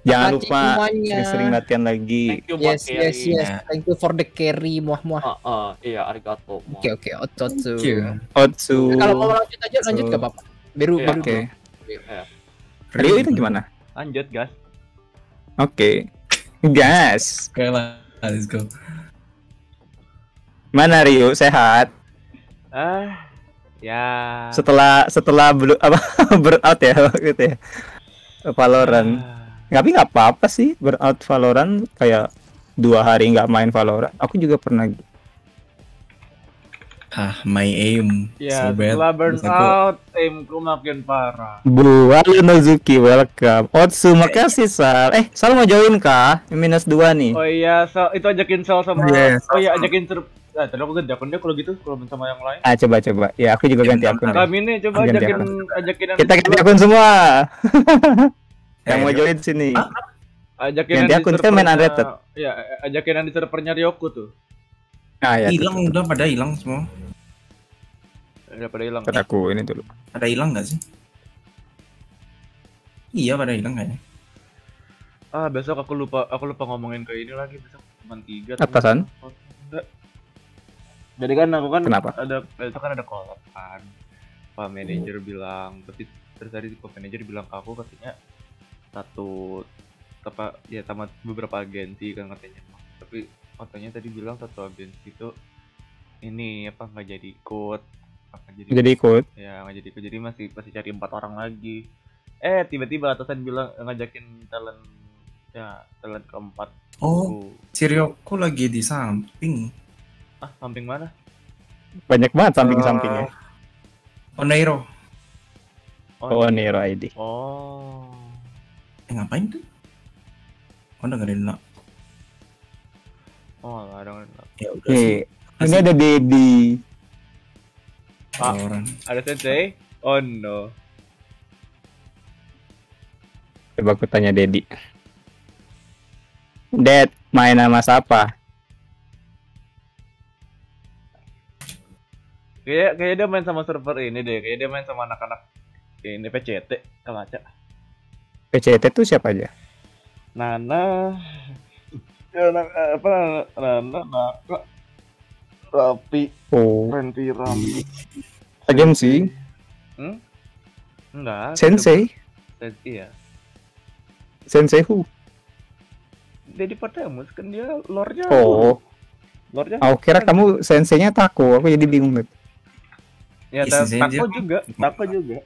Jangan Makasih lupa sering-sering latihan lagi. Thank you buat Yes, yes, carry. yes. Thank you for the carry, muah muah. Heeh, iya, arigato. Oke, oke. Thank you. Otsu. Kalau mau lanjut aja lanjut gak apa-apa. Beru, Iya. Beru. Oke. Iya. Rio itu gimana? Lanjut, gas. Oke. Gas. Oke lah, let's go. Mana Rio? Sehat? Ah, ya. Setelah setelah belu, apa burnout ya gitu ya. Valorant. Tapi nggak apa-apa sih burnout Valorant kayak dua hari nggak main Valorant. Aku juga pernah. Ah, my aim Ya, so bad. setelah burnout, timku makin parah. Bu, halo Nozuki, welcome. Otsu, makasih Sal. Eh, Sal mau join kah? Minus dua nih. Oh iya, so, itu ajakin Sal sama Yes. Oh iya, ajakin ser Ah, tadi aku ganti akun dia kalau gitu, kalau sama yang lain. Ah, coba coba. Ya, aku juga ganti akun. Kami nih coba Ganti ajakin akun. ajakin Kita ganti akun semua. yang mau join sini. Ajakin Ganti yang di akun, kan main unrated. Iya, ajakin yang di servernya Ryoku tuh. Ah, ya. hilang udah pada hilang semua. Udah pada hilang. Pada aku ini dulu. Pada hilang nggak sih? Iya, pada hilang kayaknya. Ah, besok aku lupa aku lupa ngomongin ke ini lagi besok cuma tiga. Atasan? Enggak. Jadi kan aku kan Kenapa? ada itu kan ada call kan. Pak manajer bilang, tapi terus tadi Pak manajer bilang ke aku katanya satu apa ya sama beberapa agensi kan katanya. Tapi katanya tadi bilang satu agensi itu ini apa nggak jadi ikut jadi Jadi ikut. ya nggak jadi ikut jadi masih masih cari empat orang lagi eh tiba-tiba atasan bilang ngajakin talent ya talent keempat Oh, si Ryoko lagi di samping. ah samping mana Banyak banget samping-sampingnya. Oneiro. Oh, Nero ID. oh Eh, ngapain tuh? Oh, dengerin lah. oh nggak ada nggak ada. Ya udah ini ada Dedi. Pak, Orang. ada sensei oh no Coba aku tanya Dedi. Ded, main sama siapa? kayak kayak dia main sama server ini deh kayak dia main sama anak-anak ini PCT baca PCT tuh siapa aja? Nana ya, na- apa Nana Naka Rapi Oh, Renty Rapi agensi. hmm? enggak Sensei. Sen- iya Sensei who? Dedi Patamus kan dia lore-nya Oh, lore-nya aku kira kamu senseinya Tako. Aku jadi bingung. Ded. ya Isi ta- Tako juga Tako juga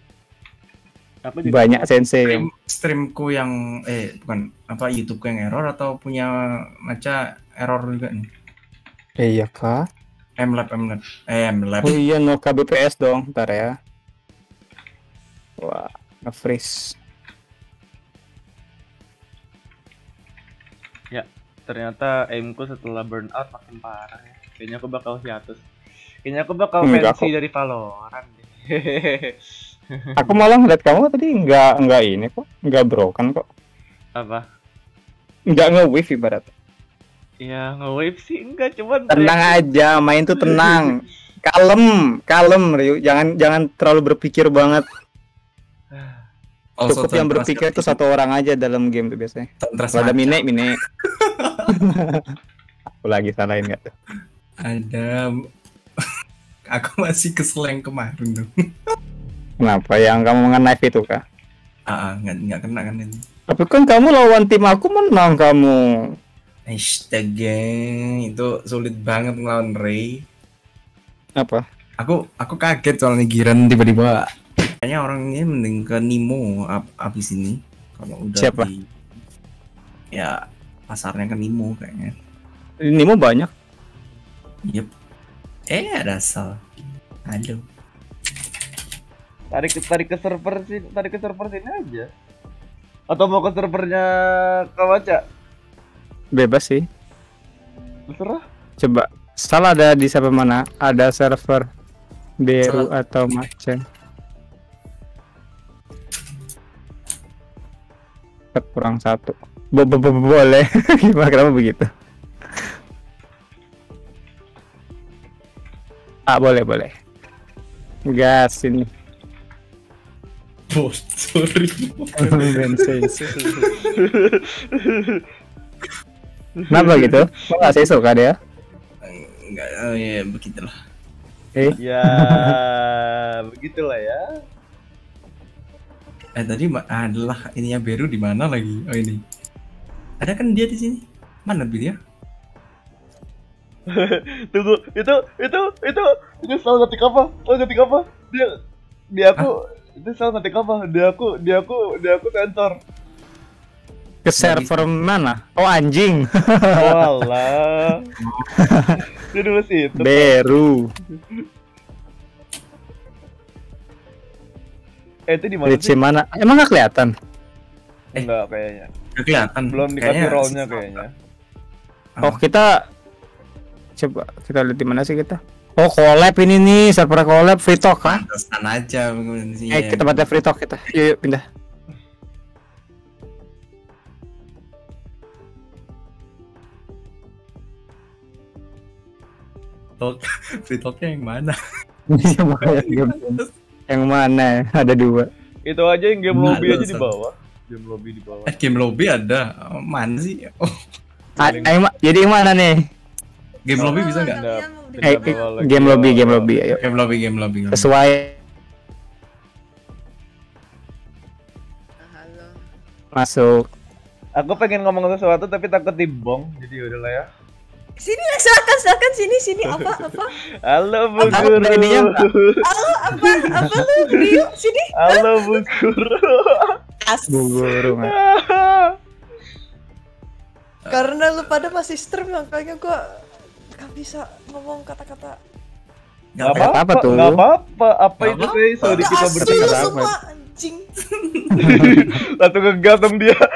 Tako juga Banyak sensei. Stream, streamku yang eh bukan apa YouTubeku yang error atau punya maca error juga nih. Eh, iya kah? Mlab Mlab eh Mlab. Oh iya, no KBPS dong, ntar ya. Wah, nge-freeze. ternyata aimku setelah burnout makin parah ya. Kayaknya aku bakal hiatus. Kayaknya aku bakal fancy kok. dari Valorant deh. Aku malah ngeliat kamu tadi nggak nggak ini kok, nggak broken kok, Apa? nggak nge-wave ibarat. Ya nge-wave sih enggak cuman Tenang aja, main tuh tenang, kalem, kalem, Ryu. Jangan jangan terlalu berpikir banget. Also, Cukup yang berpikir tuh satu orang aja dalam game tuh biasanya. Kalau ada mine, mine. Aku lagi salahin nggak tuh? Ada aku masih kesel yang kemarin tuh. Kenapa yang kamu nge-knife itu kah? Ah, ah, nggak nggak kena kan ini. Tapi kan kamu lawan tim aku menang kamu. Astaga, itu sulit banget ngelawan Ray. Apa? Aku aku kaget soalnya Giran tiba-tiba. Kayaknya orang ini mending ke Nemo ab abis ini. Kalau udah Siapa? di ya pasarnya ke Nemo kayaknya. Ini mau banyak. Yep. Eh ada sal. Aduh. tarik ke tarik ke server sih, tarik ke server sini aja. Atau mau ke servernya Kawaca? Bebas sih. Terserah. Coba. Salah ada di server mana? Ada server Beru atau Macen. Kurang satu. Bo bo bo bo- boleh. Gimana kenapa begitu? Ah boleh boleh. Gas ini. Bos, sorry. Bensin. Kenapa gitu? Kok nggak saya suka dia? Enggak, oh ya begitulah. Eh, Ya, begitulah ya. Eh tadi adalah ininya Beru di mana lagi? Oh ini. Ada kan dia di sini? Mana dia? Tunggu, itu itu itu itu salah ngetik apa? Salah ngetik apa? Dia dia aku itu salah ngetik apa? Dia aku dia aku dia aku sensor. Ke server mana? Oh anjing. Walah. Dia dulu sih itu. Beru. Eh itu di mana sih? mana? Emang nggak kelihatan? Enggak kayaknya. Gak kelihatan. Belum dikasih Kayaknya- rollnya kayaknya. Oh kita coba kita lihat di mana sih kita? Oh collab ini nih server collab free talk kan? Pantesan aja sih. Eh kita pada free talk kita. Yuk, yuk pindah. Talk, free talknya yang mana? Iya, game. yang mana? Ada dua. Itu aja yang game Nah, lobby aja di bawah. Game lobby di bawah. Eh game lobby ada. Oh, mana sih? Oh, jadi yang mana nih? game lobby bisa nggak? Pindah, Eh, pindah bawah lagi. game lobby, game lobby, ayo. Game lobby, game lobby. game lobby. Sesuai Halo. masuk. Aku pengen ngomong sesuatu tapi takut dibong, jadi udahlah ya. Sini silakan silakan sini sini apa apa Halo Bu Apa Guru. halo apa apa lu Rio sini Halo Bu Guru. as Bu guru. Karena lu pada masih stream makanya gua gak bisa ngomong kata-kata Gak apa-apa apa-apa tuh. Gak apa-apa. Apa Nggak itu sih? Saudi Nggak kita bertiga. apa. semua anjing Langsung ngegatem dia.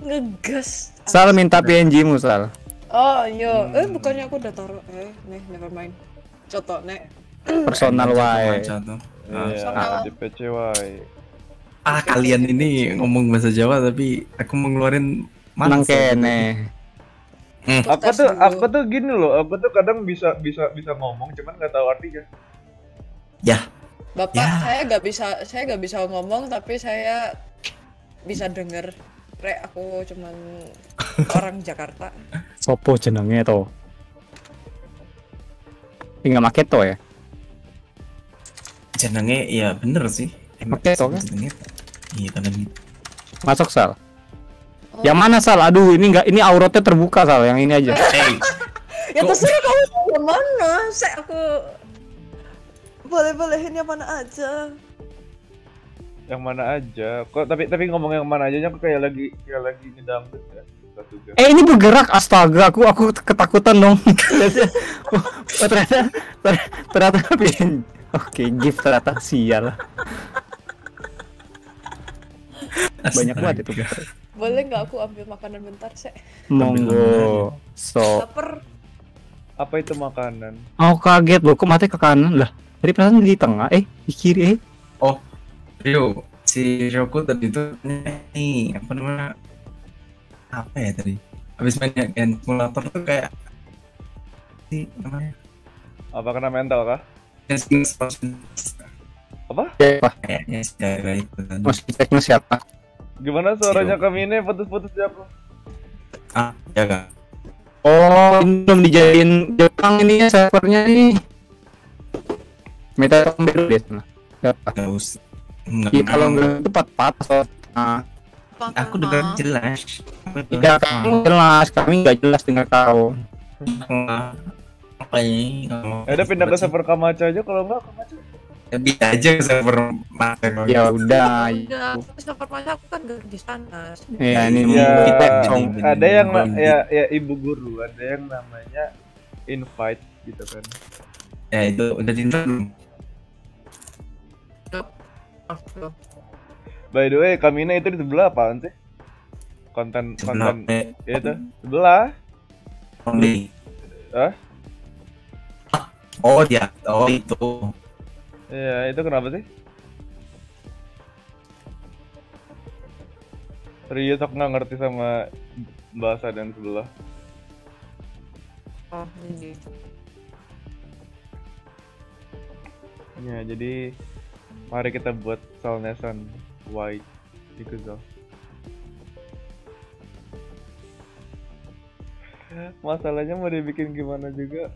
ngegas Sal minta PNG mu Sal. oh iya eh bukannya aku udah taruh eh nih never mind contoh nek Personal wae. Tuh. Iya, di PCY. Ah kalian ini ngomong bahasa Jawa tapi aku mau ngeluarin Nang mantra. kene. Aku Tes tuh, dulu. aku tuh gini loh. Aku tuh kadang bisa bisa bisa ngomong, cuman nggak tahu artinya. Ya, bapak Ya. saya gak bisa saya gak bisa ngomong tapi saya bisa denger Rek, aku cuman orang Jakarta. Sopo jenenge to? Tinggal make to ya. jenenge ya bener sih. Oke, toh, kan? Iya kadang gitu. Masuk Sal. Yang mana Sal? Aduh, ini enggak ini auratnya terbuka Sal, yang ini aja. Hey, Ya terserah kamu mau yang mana. Saya aku boleh-bolehin yang mana aja. Yang mana aja. Kok tapi tapi ngomong yang mana aja aku kayak lagi kayak lagi ngedangdut ya. Eh ini bergerak astaga aku aku ketakutan dong. oh, ternyata ter- ternyata pin. Oke, gift ternyata sial. Banyak banget itu. Boleh nggak aku ambil makanan bentar, Sek? Monggo. So, Laper. Apa itu makanan? oh kaget loh, kok mati ke kanan lah. Tadi perasaan di tengah, eh di kiri, eh. Oh, Rio, si Ryoku tadi itu nih apa namanya? Apa ya tadi? Habis main game simulator tuh kayak si namanya? Apa kena mental kah? Yes, Apa? Siapa? Kayaknya si Jaira itu. Mas ceknya siapa? Gimana suaranya kami ini putus-putus siapa? Ah, ya kan? Oh, ini belum dijadiin Jepang ini ya servernya nih. Meta baru deh sana. Gak usah. Enggak. Iya, kalau enggak itu patah. Nah, Aku dengar jelas. Tidak kamu jelas, kami nggak jelas dengar kau. Ya udah pindah ke server Kamacha aja kalau enggak Kamacha. Ya, bisa aja ke server kalau Ya gitu. udah. Enggak, server masa aku kan gak di sana. Ya ini Ya, kita song. ada yang ya ya ibu guru, ada yang namanya invite gitu kan. Ya itu udah tinta belum? By the way, Kamina itu di sebelah apaan sih? Konten Sebelah konten P. itu sebelah. Only. Hah? Oh dia, oh itu. Iya, itu kenapa sih? Serius aku nggak ngerti sama bahasa dan sebelah. Oh, ini. Ya, jadi mari kita buat Salnesan White Ikuzo. Masalahnya mau dibikin gimana juga?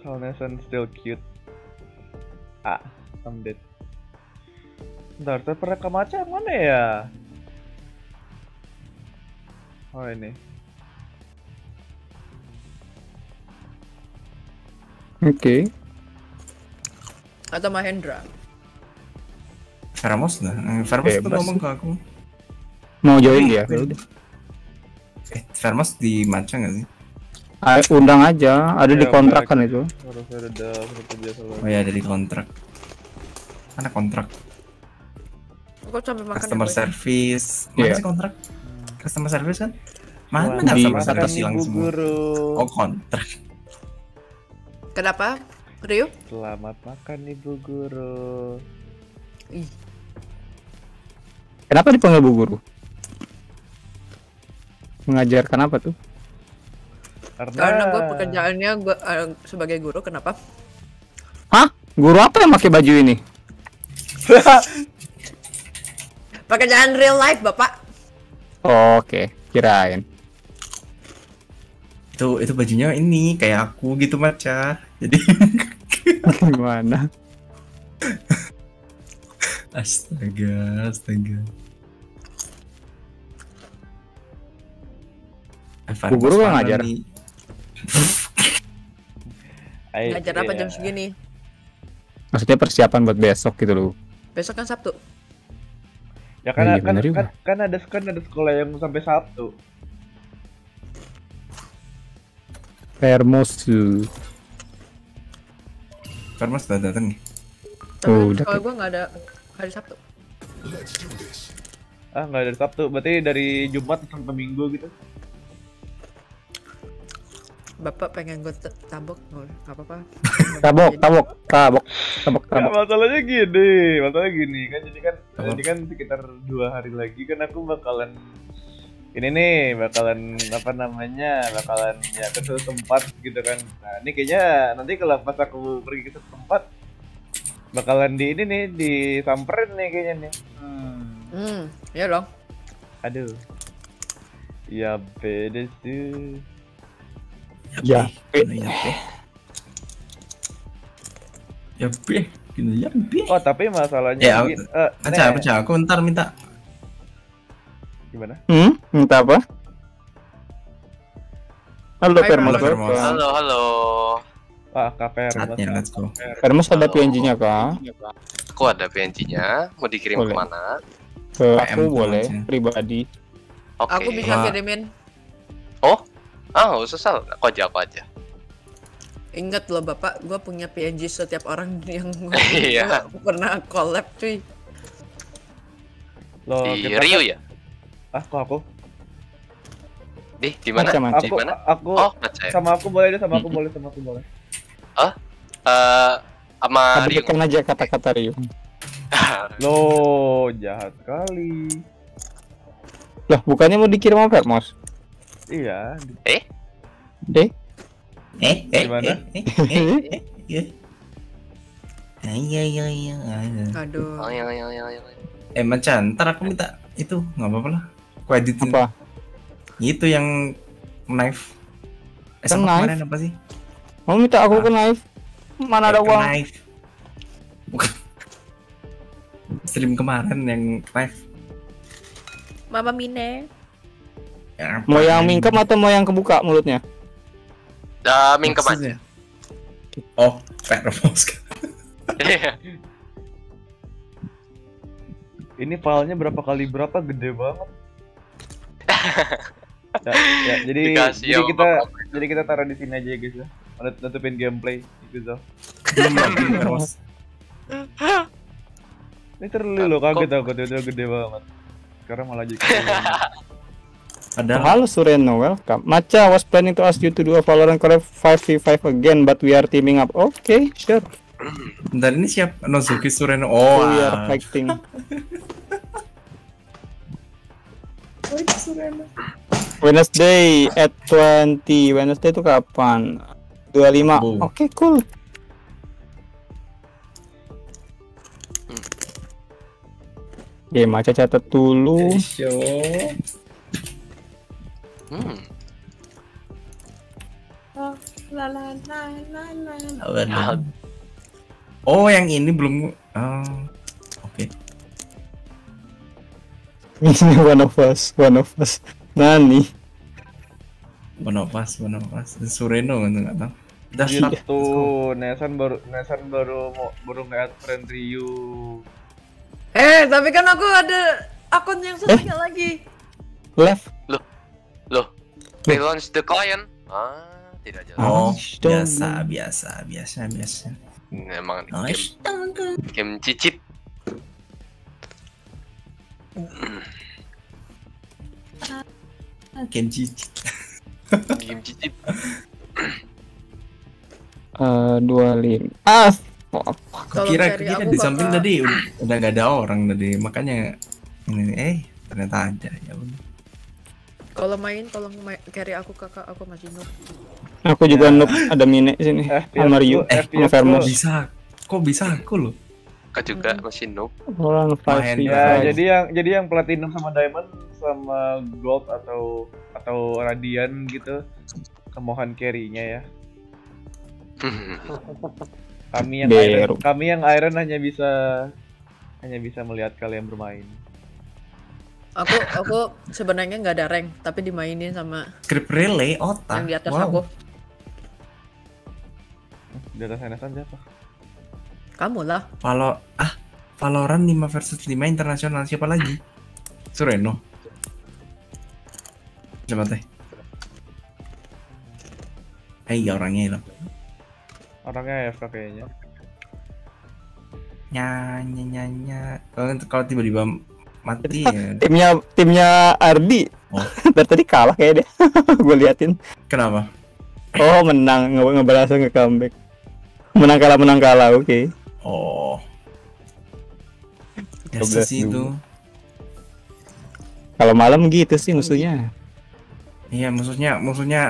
Salnesan still cute. Ah, I'm dead. Server Kamacha yang mana ya? Oh ini. Oke. Atau Mahendra. Feramos lah. Eh, Feramos tuh ngomong ke aku. Mau join dia? Ya udah. Eh, Feramos di Maca nggak sih? Ah, undang aja, ada di Ya, kontrak kan itu. Harus ada. Oh ya dari kontrak. Mana kontrak? Aku sampai makan Customer service. Mana Iya. sih kontrak? Customer service kan? Mana di- customer service hilang ibu semua? guru. Oh kontrak. Kenapa? Rio? Selamat makan ibu guru. Ih, Kenapa dipanggil bu guru? Mengajarkan apa tuh? Karena, karena gue pekerjaannya gue sebagai guru, kenapa? Hah? Guru apa yang pakai baju ini? Pekerjaan real life, Bapak. Oke, kirain. Itu itu bajunya ini kayak aku gitu maca. Jadi Gimana? astaga, astaga. Evan, Bu guru malam ngajar? Ngajar apa iya. jam segini? Maksudnya persiapan buat besok gitu loh. Besok kan Sabtu. Ya kan, Iya, kan, kan, kan ada kan ada sekolah yang sampai Sabtu. Hermosu. Karma sudah datang nih. Oh, udah. kalau gue nggak ada hari Sabtu. Ah, nggak dari Sabtu, berarti dari Jumat sampai Minggu gitu. Bapak pengen gue t- tabok, nggak apa-apa. Tabok, tabok, tabok, tabok, Nggak, tabok. masalahnya gini, masalahnya gini kan jadi kan Apa? jadi kan sekitar dua hari lagi kan aku bakalan ini nih bakalan apa namanya bakalan ya ke suatu tempat gitu kan. Nah ini kayaknya nanti kalau pas aku pergi ke suatu tempat bakalan di ini nih disamperin nih kayaknya nih. Hmm. Hmm, iya dong. Aduh. Ya beda sih. Ya, Gini, ya be. Ya be, gini ya be. Oh tapi masalahnya Ya, gini, eh, Aca, Nek, aca, aku ntar minta. Gimana? Hmm, minta apa? Halo Hai, Permos. Halo, Permos. Halo, halo. Wah KPR. Saatnya, let's go. Permos ada PNG-nya kah? Aku ada PNG-nya. Mau dikirim Boleh. ke mana? Ke PM aku boleh aja. pribadi. Oke. Aku bisa Wah. kirimin. Oh, ah nggak usah sal. Aku aja, aku aja. Ingat loh Bapak, gue punya PNG setiap orang yang Iya. gua pernah collab cuy. Loh, Di kita Rio ya? Ah, kok aku? Di di mana? Aku, mana? aku, Oh, ya. sama aku boleh deh, sama aku boleh, sama aku boleh. Eh, sama Rio. Sebutkan aja kata-kata Rio. Loh, jahat kali. Lah, bukannya mau dikirim sama Permos? Iya. Eh, Deh. Eh, eh, Gimana? eh, eh, eh, eh, eh. Iya, iya, iya. iya. Aduh. oh, yang, yang, yang, yang. Eh, Macan, ntar aku minta itu, nggak apa-apa lah. Aku editin. Apa? Itu yang knife. Eh, Kan sama knife? kemarin apa sih? Mau minta aku ke knife? Mana ada uang? Knife. Bukan. Stream kemarin yang knife. Mama Mine. Ya, Mau yang mingkem atau mau yang kebuka mulutnya? Dah mingkem aja. Oh, Permos. Ini filenya berapa kali berapa gede banget. Ya, ya, jadi Dikasih jadi kita Bapak. jadi kita taruh di sini aja ya guys ya. Nut- Nutupin gameplay gitu so. Belum lagi Permos. Ini terlalu loh kaget aku tiba-tiba gede banget. Sekarang malah jadi. Padahal Halo Sureno, welcome. Macha was planning to ask you to do a Valorant collab 5v5 again, but we are teaming up. Okay, sure. bentar ini siap Nozuki Sureno. Oh, we are ah. fighting. Wednesday at 20. Wednesday itu kapan? 25. Bu. Oke, cool. Oke, Maca catat dulu. Hmm. Oh, yang ini belum. Oh, one of us, one of us. Nani? One of us, one of us. Sureno kan nggak tahu. Udah Gitu, start. Nesan baru Nesan baru mau baru nge-add friend Ryu. Eh, tapi kan aku ada akun yang satunya lagi. Left. Loh, relaunch the client. Ah, tidak jelas. Oh, Dong. biasa, biasa, biasa, biasa. Emang Nice. game, game cicit. Kenji. Game cicit. Eh, dua lima. Ah, Kira kira di samping tadi udah, udah gak ada orang tadi, makanya ini eh ternyata ada ya udah. Kalau main tolong ma- carry aku kakak, aku masih noob. Aku juga noob ada Mine sini. FPS Sama Ryu, eh, sama lu. Bisa kok bisa aku loh Kak juga masih noob. Orang Main. Ya, jadi yang jadi yang platinum sama diamond sama gold atau atau radian gitu kemohon carry-nya ya. Kami yang iron, kami yang iron hanya bisa hanya bisa melihat kalian bermain. Aku aku sebenarnya nggak ada rank, tapi dimainin sama script relay otak yang di atas Wow. aku. Di atas Enesan siapa? Kamu lah. Valo ah Valorant 5 versus 5 internasional siapa lagi? Sureno. Coba teh. Eh iya orangnya hilang. Orangnya AFK kayaknya. Nyanya nyanya. Kalau kalau tiba-tiba mati ya. Timnya timnya Ardi. Oh. Dari tadi kalah kayak deh. Gue liatin. Kenapa? Oh menang, nge ngebalas nge comeback. Menang kalah menang kalah, oke. Oh. 12 sih itu. Kalau malam gitu sih musuhnya. Iya musuhnya musuhnya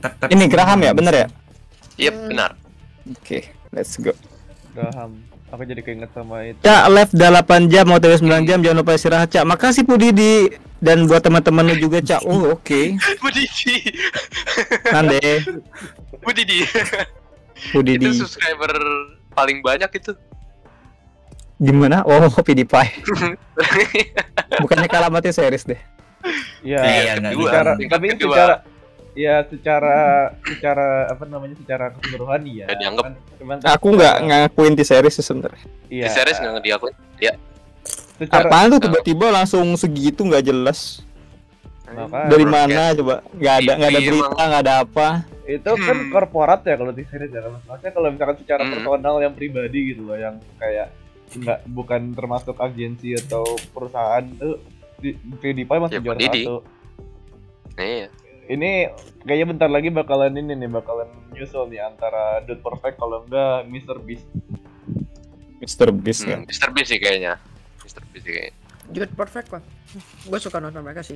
tap tap. Ini Graham ya, bener ya? Yep, benar. Oke, let's go. Graham. Aku jadi keinget sama itu. Cak udah 8 jam, mau TV 9 jam, jangan lupa istirahat Cak. Makasih Pudidi dan buat teman-teman lu juga Cak. Oh, oke. Budidi. Nande, Budidi. Pudidi. Itu subscriber paling banyak itu. Gimana? Oh, PewDiePie. Bukannya kalah mati series deh. Iya, Iya, nggak kedua. secara, Tingkat tapi kedua. secara ya secara secara apa namanya secara keseluruhan iya. Nggak dianggap. Kan, cuman Aku nggak ngakuin di series sebenarnya. Iya. Di series nggak diakui. Ya. Secara Apaan tuh tiba-tiba langsung segitu nggak jelas. Makanya. Dari mana coba? Nggak ada nggak ada TV berita, nggak ada apa. itu kan Hmm. korporat ya kalau di series ya maksudnya kalau misalkan secara Hmm. personal yang pribadi gitu loh yang kayak nggak bukan termasuk agensi atau perusahaan tuh di PewDiePie masih Ya, juara Didi. satu Iya. ini kayaknya bentar lagi bakalan ini nih bakalan nyusul nih antara Dude Perfect kalau enggak Mr. Beast Mr. Beast kan. Hmm, Mr. B sih kayaknya. Mr. B sih kayaknya. Good perfect lah. Gue suka nonton mereka sih.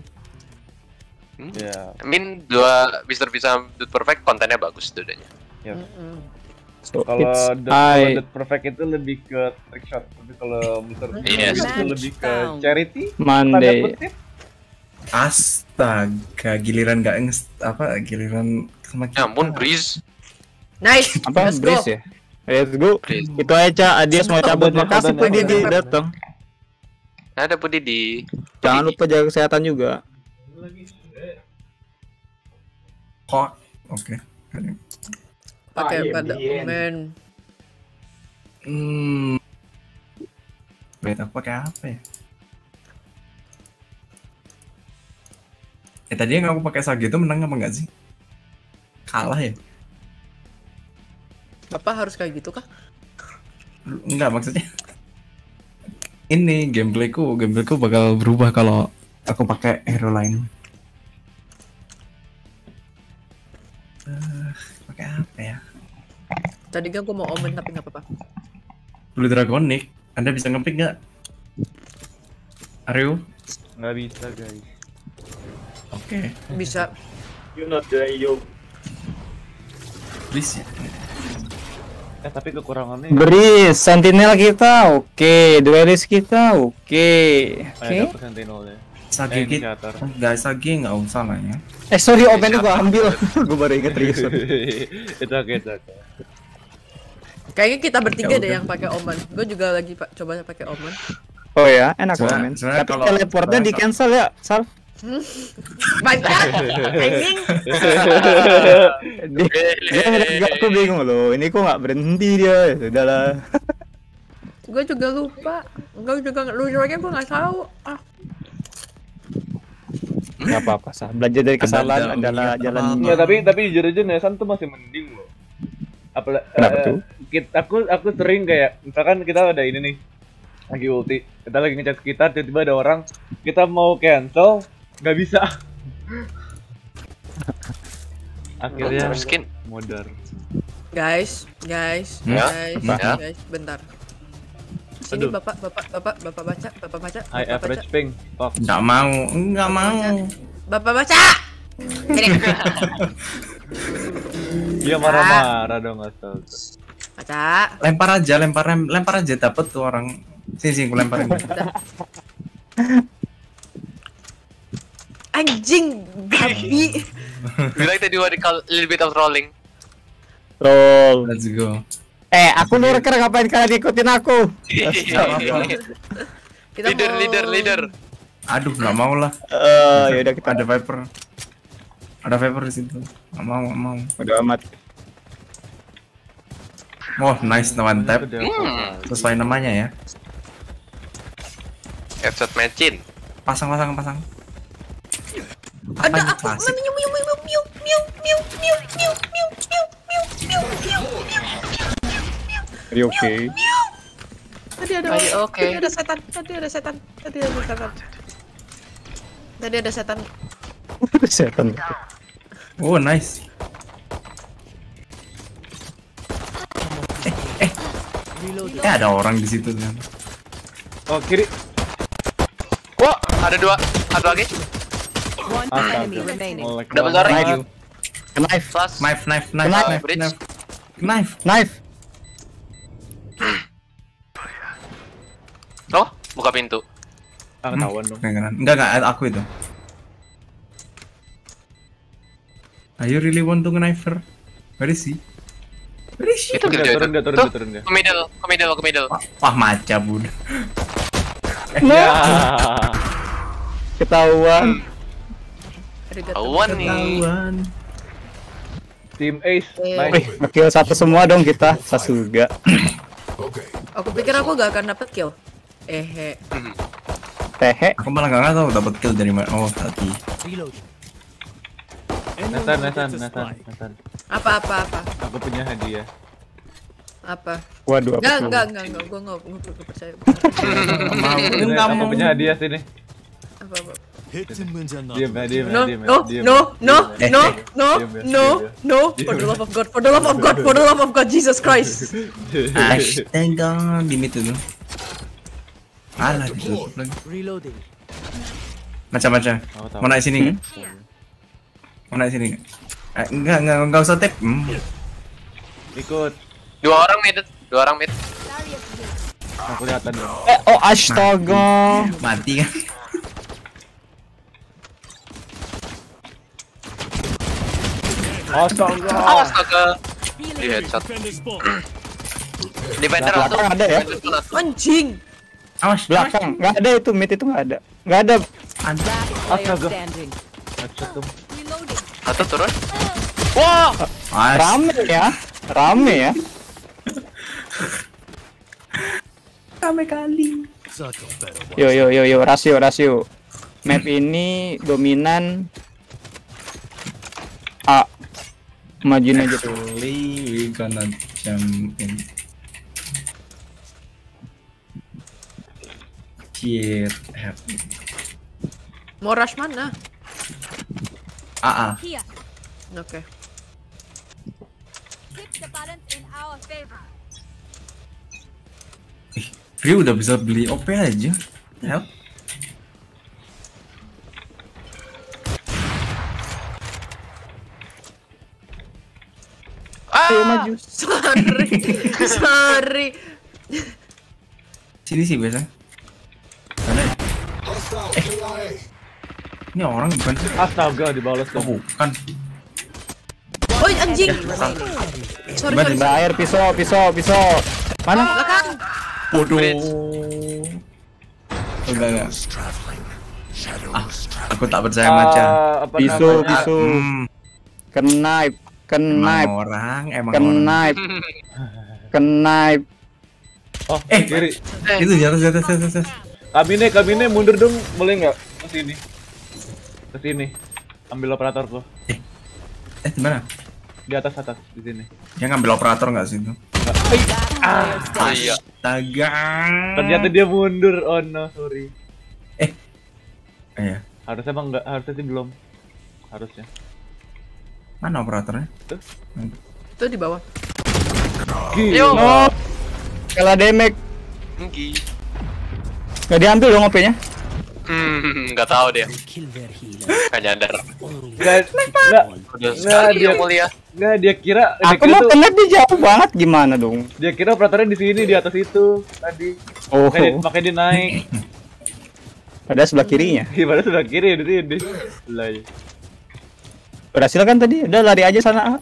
Hmm? ya I mean dua Mr. B sama Dude Perfect kontennya bagus dua-duanya. ya Mm-mm. So kalau kalau I Dude Perfect itu lebih ke trick shot tapi kalau Mr. Beast Iya. itu lebih ke charity Monday. Astaga, giliran nggak nges apa giliran sama Ya ampun, Breeze. Nice. Apa Let's go. Breeze ya? Let's go. Breeze. Itu aja Cak. Adios mau cabut. Makasih udah, Pudidi udah. datang. Ada Pudi di Jangan lupa jaga kesehatan juga. Kok. Oke. Pakai Ah, iya, pada men. Hmm. Wait, aku pakai apa ya? Eh tadi yang aku pakai Sage itu menang apa enggak sih? Kalah ya? Bapak harus kayak gitu kah? Enggak maksudnya. Ini gameplayku, gameplayku bakal berubah kalau aku pakai hero lain. Pakai apa ya? Tadi kan gue mau omen tapi nggak apa-apa. Blue Dragonic. Anda bisa ngepick nggak? Aryo? nggak bisa guys Oke. Bisa. You not the yo. Please ya. eh tapi kekurangannya Breeze, Sentinel kita oke, Duelist kita oke. Oke. ada persentinel ya Sage Eh, kita. Enggak, Sage nggak usah lah ya. Eh sorry opennya gua ambil. gua baru inget Rius. itu oke itu oke Kayaknya kita bertiga Ya deh udah. yang pakai omen. Gue juga lagi pak coba pakai omen. Oh ya, enak sebenarnya Tapi kalau- teleportnya di cancel ya, Sal. Banyak. Anjing. Dia, aku bingung loh. Ini kok nggak berhenti dia. Ya Sudahlah. Gue juga lupa. Gue juga lu lagi gue nggak tahu. Ah. Gak apa-apa, Sal. Belajar dari kesalahan Anda adalah jalan. ya tapi tapi jujur aja Nesan tuh masih mending loh Apalagi Kenapa tuh? kita, aku aku sering kayak misalkan kita ada ini nih lagi ulti kita lagi ngechat kita tiba-tiba ada orang kita mau cancel nggak bisa akhirnya modar Guys, guys, Ya, guys, ya. guys, bentar. Sini Aduh. bapak, bapak, bapak, bapak baca, bapak baca, I bapak baca, average ping fuck Nggak mau, nggak mau. bapak baca. Dia marah-marah dong asal Maca. Lempar aja, lempar lem- lempar aja dapat tuh orang. Sini sini aku lemparin. Anjing, babi. We like to do what we call a little bit of trolling. Roll. Let's go. Eh, aku lurker ngapain kalian ikutin aku? Kita leader, mau- leader, leader. Aduh, nggak mau lah. Eh, ya udah kita Ada Viper. Ada Viper di situ. Nggak mau, nggak mau. udah amat. Wah, nice one tap. Hmm. Sesuai namanya ya. Headshot matchin. Pasang, pasang, pasang. Ada aku. klasik? Miu miu miu miu miu miu miu miu miu miu miu miu miu miu. Are you okay? Tadi ada Are you okay? Tadi ada setan. Tadi ada setan. Tadi ada setan. Tadi ada setan. Setan. Oh, nice. Eh, eh. Eh, ada orang di situ kan. Oh, kiri. Wah, ada dua. Satu lagi. One Astaga. enemy remaining. Double door. Knife. Knife, knife, knife, Knife. knife, Bridge. knife. Knife. Oh, buka pintu. Ah, ketahuan dong. Enggak, enggak, enggak, aku itu. Are you really want to knife her? Where is he? Where is he? Itu dia, turun dia, turun dia, turun dia. ke middle, ke middle, ke middle. Wah, wah maca bud. Ya. Ketahuan. Awan nih. Ketahuan. Tim Ace. Nice. Ngekill satu semua dong kita. Sasuga. Aku pikir aku gak akan dapet kill. Ehe. Tehe. Aku malah nggak tahu dapat kill dari mana. Oh, tadi. Nathan, Nathan, Nathan, Nathan. Apa apa apa Aku punya hadiah. apa. Waduh, apa Enggak tuh? enggak enggak enggak. Gue gak percaya. Aku mau. punya hadiah sini. Apa apa. Diam ya, diam ya, No diam ya, no no no Eh, no eh. no no. For the love of God. For the love of God. For the love of God. Jesus Christ. Astaga, di mid itu. Alah, lagi. Reloading. Macam-macam. Mau naik sini nggak? Mau naik sini nggak? Eh, enggak, enggak, enggak usah tap. Hmm. Ikut. Dua orang mid, dua orang mid. Aku kelihatan. Eh, oh astaga. Mati kan? Astaga. Astaga. Di headshot. Defender Nah, satu. belakang ada ya? Defender. Anjing. Awas, Belakang. Nggak ada itu mid itu nggak ada. Nggak ada. Standing. Headshot tuh. Satu turun. Wah, Awas. Rame ya. Rame ya. Yo yo yo yo rasio rasio. Map ini dominan A majuin aja dulu. We gonna jump in. Shit happened. Mau rush mana? AA. Oke. Okay. Rio udah bisa beli OP aja. Help. Hell. Ayo ah, maju. Sorry. Sorry. Sini sih biasa. Mana? Eh. Ini orang bukan sih? Astaga, dibalas Oh, dong. bukan. Woi anjing. Sorry Gimana, sorry. Mbak? Air pisau pisau pisau. Mana? Belakang. Waduh. Bridge. Enggak, enggak. Ah, aku tak percaya. Ah, apa Pisau namanya? pisau. Hmm, Knife. Knife. orang, emang. Knife. Knife. Oh, Eh. kiri. Itu jatuh, jatuh, jatuh, jatuh. Kabine, kabine mundur dong, boleh nggak? Ke sini. Ke sini. Ambil operator tuh. Eh, di mana? Di atas atas di sini. Dia ngambil operator nggak sih itu? oh iya. Astaga. Ternyata dia mundur. Oh no, sorry. Iya. Harusnya emang nggak, harusnya sih belum. Harusnya. Mana operatornya? Itu di bawah. Yo. Oh. Kalah damage. Tinggi. Nggak diambil dong OP-nya. Hmm, nggak tahu deh. Nggak nyadar. Nggak sekali dia, mulia. nggak dia kira, dia Aku mau tuh, kena dia jauh banget gimana dong? dia kira operatornya di sini di atas itu tadi. Oh, Makanya, dia- makanya dia naik. padahal sebelah kirinya. Gimana sebelah kiri di sini? Lah, iya. Berhasil kan tadi? Udah lari aja sana. A.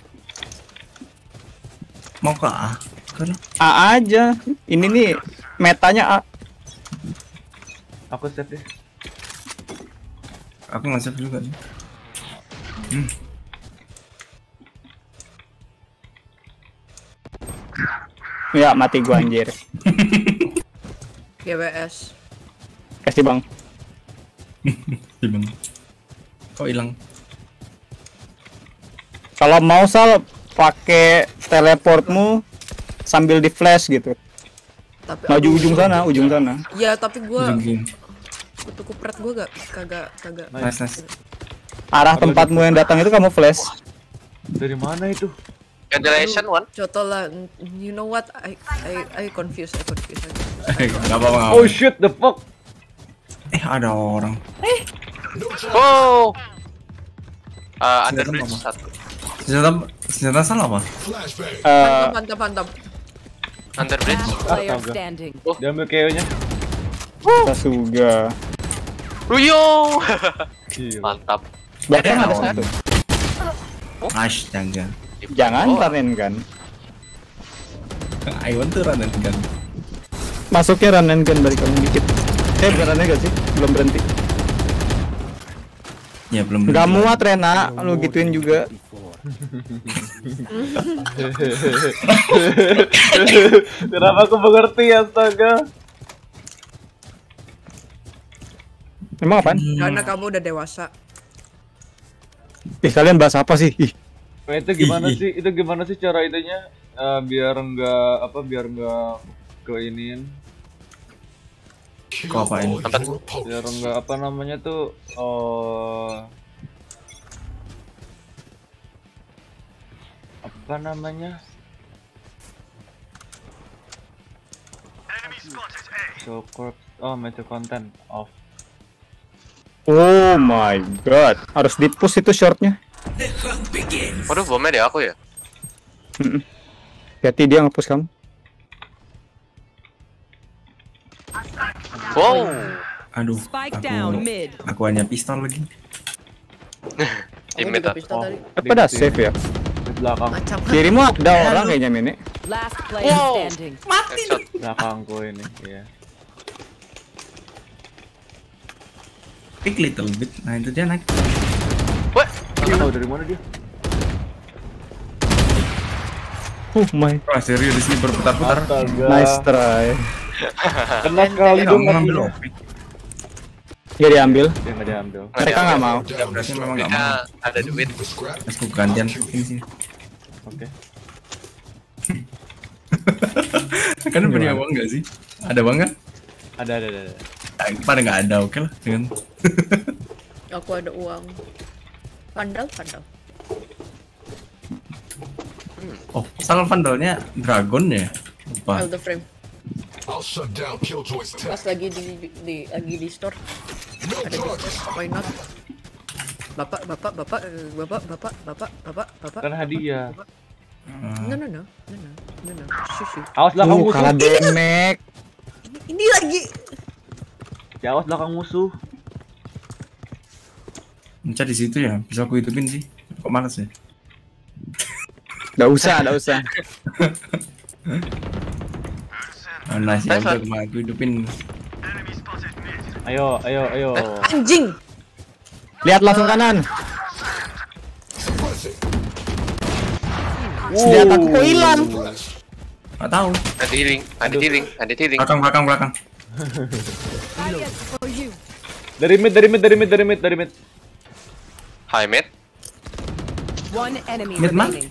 Mau ke A? A aja. Ini nih metanya A. Aku save deh. aku nge-save juga nih. Hmm. Ya mati gua anjir. GWS. Kasih bang. Hilang. Kok hilang? Kalau mau sal pakai teleportmu sambil di flash gitu. Tapi Maju aku- ujung sana, ujung sana. Ya tapi gua kutu kupret gua gak kagak kagak. Nice, nice. Arah tempatmu yang datang itu kamu flash. Dari mana itu? Cancellation one. Contoh lah, you know what? I I I confused, I confused. Eh, Gak apa-apa. nggak Oh shit, the fuck. Eh, ada orang. Oh. Uh, under Senjata bridge satu. Senjata, senjata salah apa? Eh, Mantap, mantap. Under bridge. Astaga. standing. Dia ambil KO-nya. Sasuga. Ruyung. Gila. Mantap. Eh, ada satu. Ash, jangan. Jangan Oh. ranen kan. I want to run and gun. Masuknya ranen gun balik kamu dikit. Eh bukan ranen gun sih, belum berhenti. Ya belum. Gak muat Rena, lu gituin juga. Kenapa aku mengerti astaga? Emang apaan? Karena kamu udah dewasa. Ih kalian bahas apa sih? Ih, Nah, itu gimana sih? Itu gimana sih cara itunya? Eh, biar enggak apa biar enggak ke iniin Kok apain? biar enggak apa namanya tuh oh apa namanya show corp oh meta content off Oh my god, harus di push itu shortnya. Waduh, bomnya deh aku ya. Hati dia nge-push kamu. Wow. Aduh. Aku. Aku hanya pistol lagi. Aku ah. pistol tadi. Eh, pada save ya? Belakang Macam Kirimu ada orang kayaknya Mini. Last player Wow. standing. Belakangku ini ya Pick little bit. Nah itu dia naik. Nggak tahu dari mana dia Oh my, Wah serius di sini berputar-putar. nice try. kena sekali Eh, dong ngambil opik. Dia diambil. dia nggak diambil Mereka nggak mau. Berarti memang nggak mau. ada duit. Terus aku gantian ini sih. oke kan punya uang nggak sih? Ada uang nggak? ada ada ada, ada. Ah, Pada nggak ada, oke lah. Dengan Aku ada uang. Pandal, pandal. Oh, salah vandalnya dragon ya? Lupa. Elder frame. I'll shut down Killjoy's Pas lagi di, di lagi di store. Ada bisnis. Why not? Bapak, bapak, bapak, eh, bapak, bapak, bapak, bapak, bapak. kan hadiah No, no, no, no, no, no, no. Shush, shush. awas belakang Uh, musuh kalah damage. Ini lagi. ya awas belakang musuh Mencari di situ ya, bisa aku hidupin sih. Kok malas ya? Gak usah, gak usah. Nice udah one. kemarin aku hidupin. ayo ayo ayo Anjing. Lihat langsung kanan. Senjataku kok hilang? Gak tahu. Ada healing, ada healing, ada healing. Belakang, belakang, belakang. dari mid dari mid dari mid dari mid dari mid High mid. One enemy Mid man? remaining.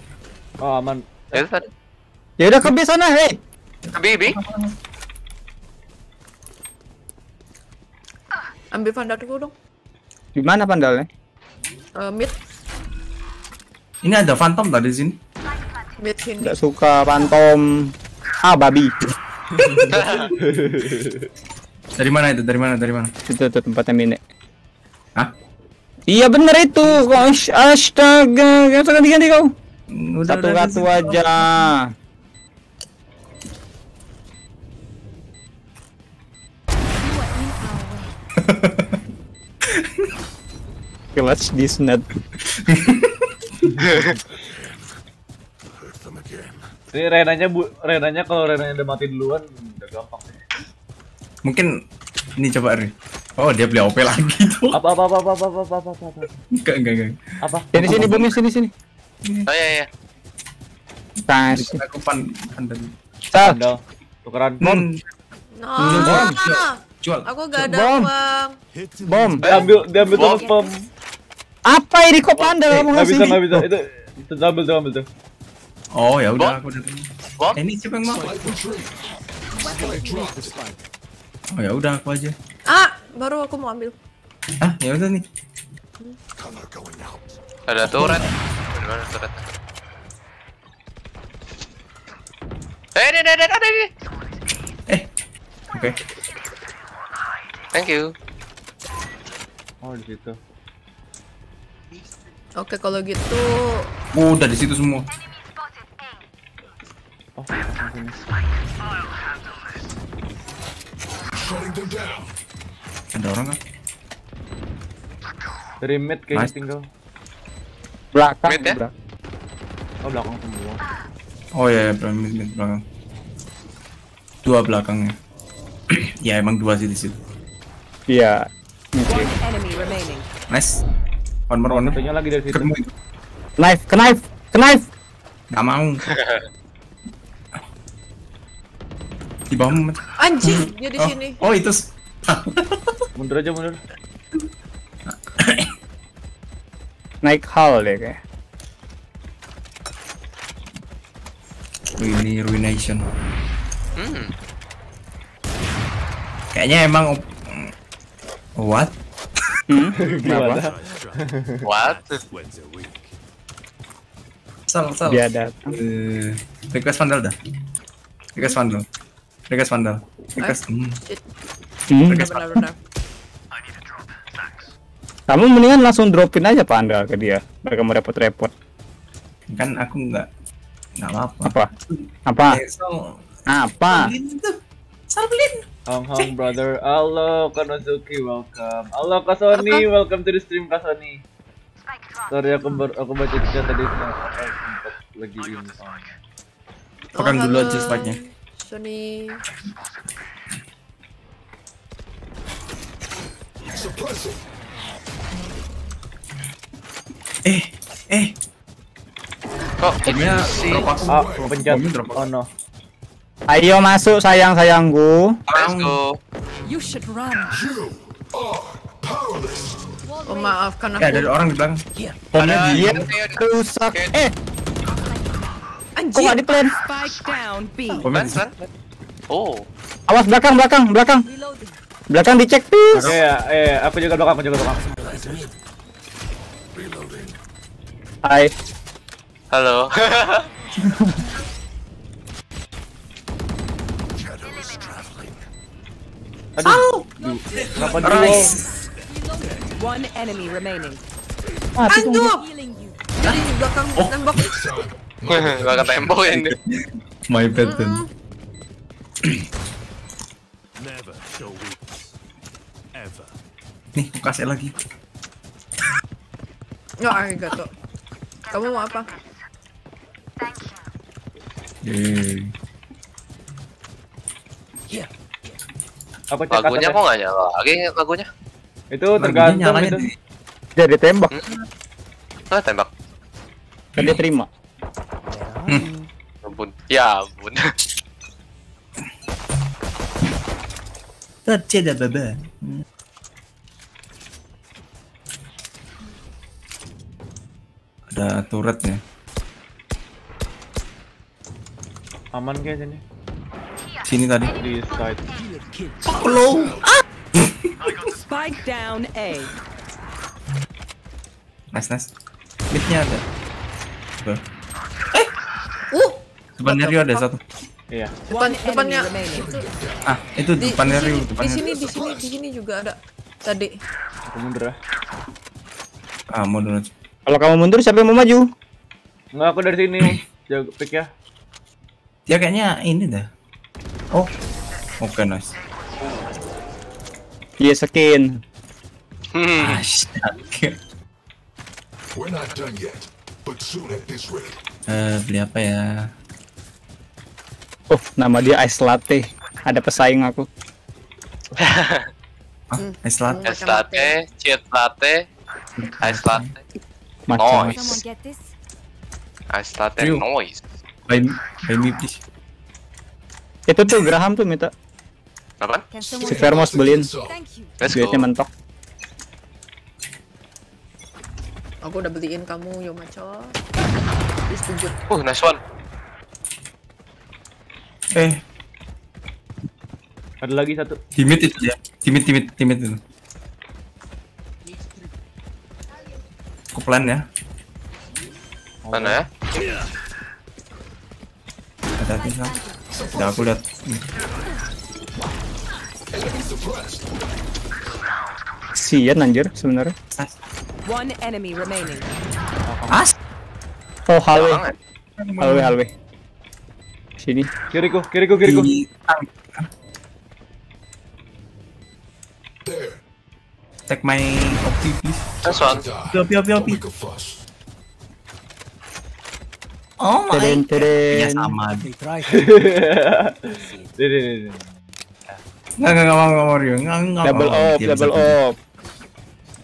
oh aman Ya. Ya udah ke sana, hei. Bibi. Ambil vandal dulu dong. Gimana pandalnya? Eh, mid, Ini ada phantom tadi di sini. mid sini. Gak suka pantom. Ah, babi. Dari mana itu? Dari mana? Dari mana? Itu tuh tempatnya Mine. Hah? Iya bener itu. Astaga, gak usah ganti-ganti kau. Udah, Satu kartu udah. aja. Clutch this nut. Ini Renanya bu, Renanya kalau Renanya udah mati duluan udah gampang sih. Mungkin ini coba Ri. Oh, dia beli OP lagi tuh. Apa apa apa apa apa apa apa apa. Enggak, enggak, enggak. Apa? Sini sini bumi sini sini. Oh iya iya. Nah, Aku pan pandang. Sal. Sandal. Tukeran. Bom. Nah, Jual. aku gak ada Bom. uang. Bom. Diambil diambil Bom. Thomas Bom. Apa ini kok panda kamu Enggak bisa ngasih? enggak bisa. Itu itu ambil tuh ambil tuh. Oh, ya udah Bom. aku udah. Bom. Eh, ini siapa yang mau? Oh, ya udah aku aja. Ah, baru aku mau ambil. Ah, ya udah nih. Ada turret. Mana turret? Eh, ada ada ada ada. Oke. Thank you. Oh di situ. Oke, kalau gitu Oh, udah di situ semua. Oh. Ada orang kan? Dari mid kayaknya Nice. tinggal. Belakang. Mid ya? belakang. Oh belakang semua. Oh ya, ya, belakang, mid, mid, belakang. Dua belakangnya. ya emang dua sih di situ. Iya. One enemy remaining. Nice. One more, one. Satunya lagi dari situ. Knife, knife, knife. Gak mau. Di bawah anjing dia di oh, sini. Oh, itu. Mundur aja mundur. Naik hall deh kayak. Ruini, ruination. Hmm. Kayaknya emang What? Hmm? Gimana? Kenapa? What? Sal, sal. Dia datang. Eh, request vandal dah. Request vandal. Request vandal. Request. Hmm. Hmm? Request. Kamu mendingan langsung dropin aja panda ke dia. Mereka mau repot-repot. Kan aku nggak nggak apa-apa. Apa? Apa? Eh. Apa? Salblin. Hong Hong brother. Halo Kanozuki, welcome. Halo Kak Sony, welcome to the stream Kak Sony. Sorry aku ber aku baca chat tadi sempat sempat lagi ini. Pegang Oh, dulu halo. aja spike-nya. Sony. Eh, eh. Kok Bomnya si drop aku. Ah, pencet. Oh aku. no. Ayo masuk sayang sayangku. Let's go. You should run. Oh, maafkan Ya, ada orang di belakang. Bomnya Ada- dia rusak. Oke. Eh, kok Anjing. nggak di plan? Plan. Oh. Awas belakang, belakang, belakang. Belakang dicek, please. Oke ya, eh aku jaga belakang, aku jaga belakang. Hai. Halo. Aduh. du- Kenapa duo? Rice. One enemy remaining. Aduh. Jadi di belakang tembok. Ini. My bad then. Nih, aku kasih lagi. Nggak, arigato. Kamu mau apa? Yeay. Aku cek Lagunya kok nggak nyala lagi lagunya? Itu tergantung nyalanya itu. di- Dia ditembak. Ah, tembak. Kan dia terima. Ampun. Ya ampun. Terceda baba. Ada turretnya. Aman guys ini Sini tadi. di side. Halo. Spike down A. Nice, nice. Midnya ada. Coba. Uh, Sebenarnya Rio ada satu. Iya. Depan depannya Ah, itu di, depannya di, Ryu, sini, di depannya. sini di sini di sini juga ada tadi. Aku mundur ya. Ah, mau dulu. Kalau kamu mundur siapa yang mau maju? Enggak, aku dari sini. Jago pick ya. Dia kayaknya ini dah. Oh. Oke, nice. Iya skin. Hmm. Astaga. We're not done yet, but soon at this rate. Eh, beli apa ya? Oh, nama dia Ice Latte. Ada pesaing aku. Ah, es latte. Es latte, cheat latte, ice latte, Macam. noise, ice latte noise. Buy, buy me please. Itu tuh Graham tuh minta Apa? Si Vermos beliin. Duitnya mentok. Aku udah beliin kamu yo maco. Setuju. Uh, nice one. Eh, Ada lagi satu. timid itu ya. Timid, timid, timid itu. Aku plan ya. Mana ya? Hati-hati Sal. Udah aku lihat. Sian anjir sebenarnya. One enemy remaining. As. Oh, halwe. Halwe, halwe. Sini. Kiriku, kiriku, kiriku. Take my opti please. Nice one. Opi, opi, opi. Make a fuss. Oh my. Teden, Ya teden. sama. Nggak, nggak, mau, nggak mau Ryu. Nggak, nggak Double mau. up, double up,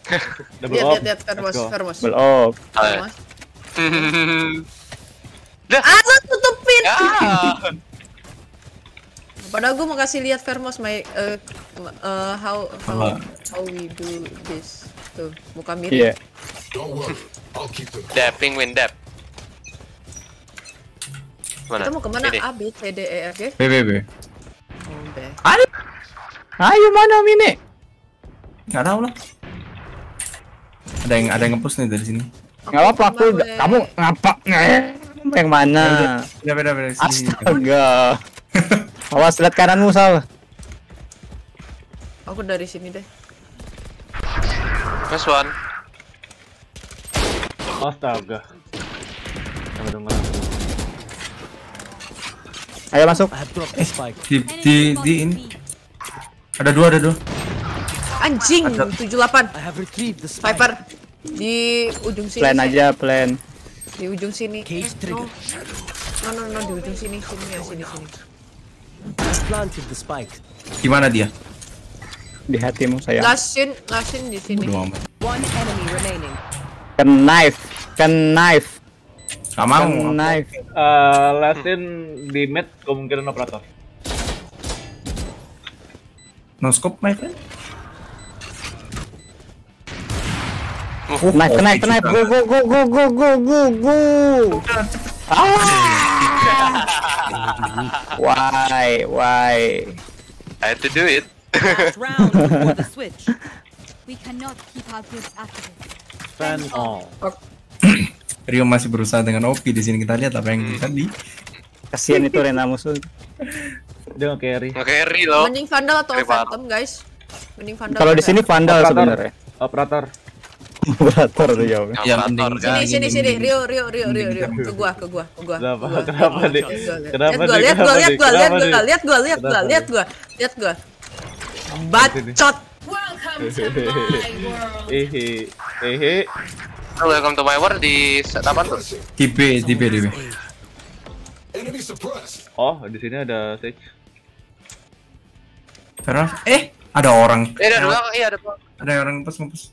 Double Lihat up. lihat lihat go. Vermos. double up. Dah. Ah, tutupin. Ya. Padahal gue mau kasih lihat Vermos my uh, uh, how how how we do this. Tuh, muka Iya. mirip. Don't worry. I'll keep them. Dap, penguin dap. Mana? Kita mau ke mana? Ini. A, B, C, D, E, F, G. B, B, B. Oh, B. Ayo mana Mine? Nggak tahu lah. Ada yang ada yang ngepush nih dari sini. Nggak apa-apa aku sama, kamu ngapa? Yang mana? Beda, beda, beda. Sini, sini. Astaga. Awas lihat kananmu Sal. Aku dari sini deh. Nice one. Astaga. Tunggu, tunggu. Ayo masuk. Spike. Di, di, di ini. Ada dua, ada dua. Anjing, 78. I have retrieved the spike. Viper. Di ujung sini. Plan aja plan. Di ujung sini. Cage Eh, trigger. No, no, no, di ujung sini, sini ya, sini, sini. Planted the spike. Di mana dia? Di hatimu sayang. Lasin, lasin di sini. One enemy remaining. Ken knife, ken knife, Gak mau. knife. Eh, Lasin di mid kemungkinan operator. No scope, my friend. Knife, knife, knife. Go, go, go, go, go, go, go, go. Ah! Why, why? I had to do it. Last round before the switch. We cannot keep our goods after this. Fan all. Rio masih berusaha dengan OP di sini kita lihat apa yang tadi. Kasihan itu Rena musuh. Dia nggak carry. Nggak carry loh. Mending Vandal atau Carry. Phantom, guys? Mending Vandal. Kalau di sini vandal sebenarnya. Operator. Operator tuh jawabnya. Ya, Operator, mending-. Sini, sini, sini, Rio, Rio, Rio, Rio, Rio, ke gua, ke gua, ke gua. Kenapa? ke gua. Kenapa, Dik? Lihat gua, lihat. Kenapa, Lihat gua, lihat gua, Kenapa, lihat gua, lihat Kenapa, gua, lihat gua, lihat gua, Kenapa, lihat Dik? gua, lihat gua. Bacot. Hehe. Hehe. Welcome to my world di set apa tuh? Di B, di B, di B. Enemy suppressed. Oh, di sini ada Sage. Karena eh ada orang. Eh, ada dua, iya ada dua. Ada orang ngepush ngepush.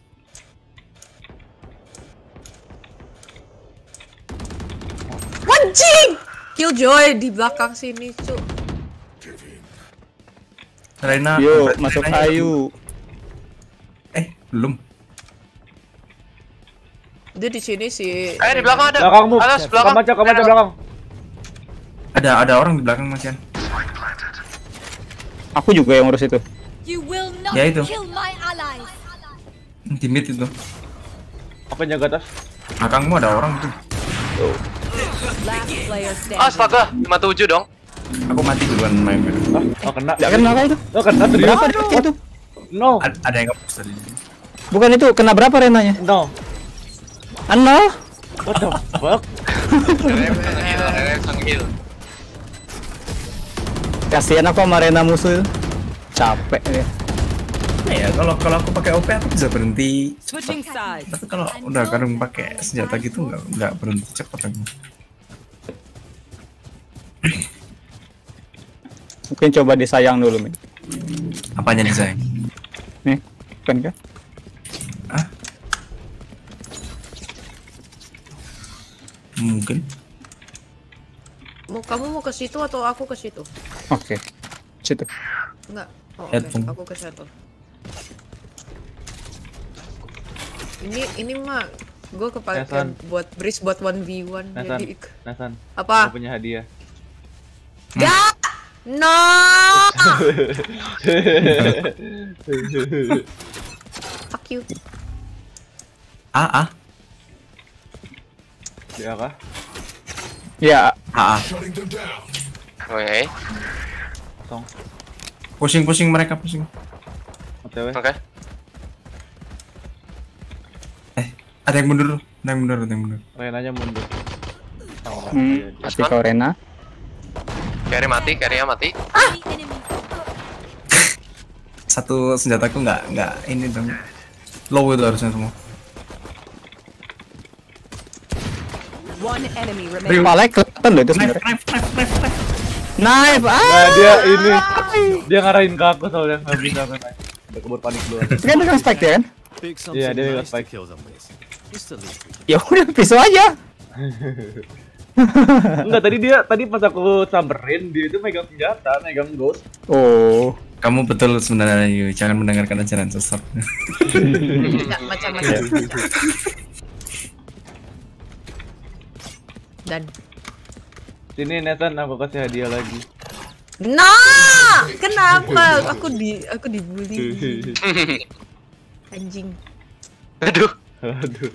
Anjing! Killjoy di belakang sini, cu. Rena. Yuk, Rena- masuk Rena- ayu. Eh, belum. Dia di sini sih. Eh, di belakang ada. Belakangmu. Alas, Belakang belakang. maca, kamu maca belakang. Ada ada orang di belakang Mas Yan. Aku juga yang urus itu. You will not Ya, itu. mid itu. Apa yang jaga atas? Belakangmu ada orang tuh. Ah, astaga, 57 dong. Aku mati duluan main Beru. Oh kena. Nggak kena apa itu? Oh kena. Berapa deh itu? No. Ad- Ada yang nge-push tadi. Bukan itu, kena berapa renanya? No. Ano? What the fuck? Kasihan aku sama Rena musuh. Capek ya. Nah ya, kalau kalau aku pakai OP aku bisa berhenti. Tapi kalau udah kadang pakai senjata gitu nggak nggak berhenti cepet aku. Mungkin coba disayang dulu, Min. Apanya nih sayang? Nih, bukan kah? Mungkin. Mau kamu mau ke situ atau aku ke situ? Oke. Situ. Enggak. Oh, oke. Headphone. Aku ke situ. Ini ini mah gue kepakai buat bridge buat 1v1 Nathan, jadi Nathan. Apa? Punya hadiah. Gak! No! Fuck you. Ah ah. Ya kah? Ya, Ah ah. Oke. Tong. Pushing pushing mereka pushing. OTW. Oke. Ada yang mundur, ada yang mundur, ada yang mundur. Renanya mundur. Oh, hmm, hati kau Rena. Carry mati, carry-nya mati. Satu senjataku nggak nggak ini dong. Low itu harusnya semua. One enemy Ring remaining. Malek kelihatan loh itu sebenarnya. Knife, ah. Nah dia ini dia ngarahin ke aku soalnya nggak bisa kan. Udah kebur panik dulu. Kan dengan spike ya kan? Iya dia nggak spike. Ya udah pisau aja. Enggak tadi dia tadi pas aku samperin dia itu megang senjata, megang ghost. Oh. Kamu betul sebenarnya Yu. Jangan mendengarkan ajaran sesat. Macam-macam. Dan Sini Nathan aku kasih hadiah lagi. Nah, kenapa aku di aku dibully? Anjing. Aduh. Aduh.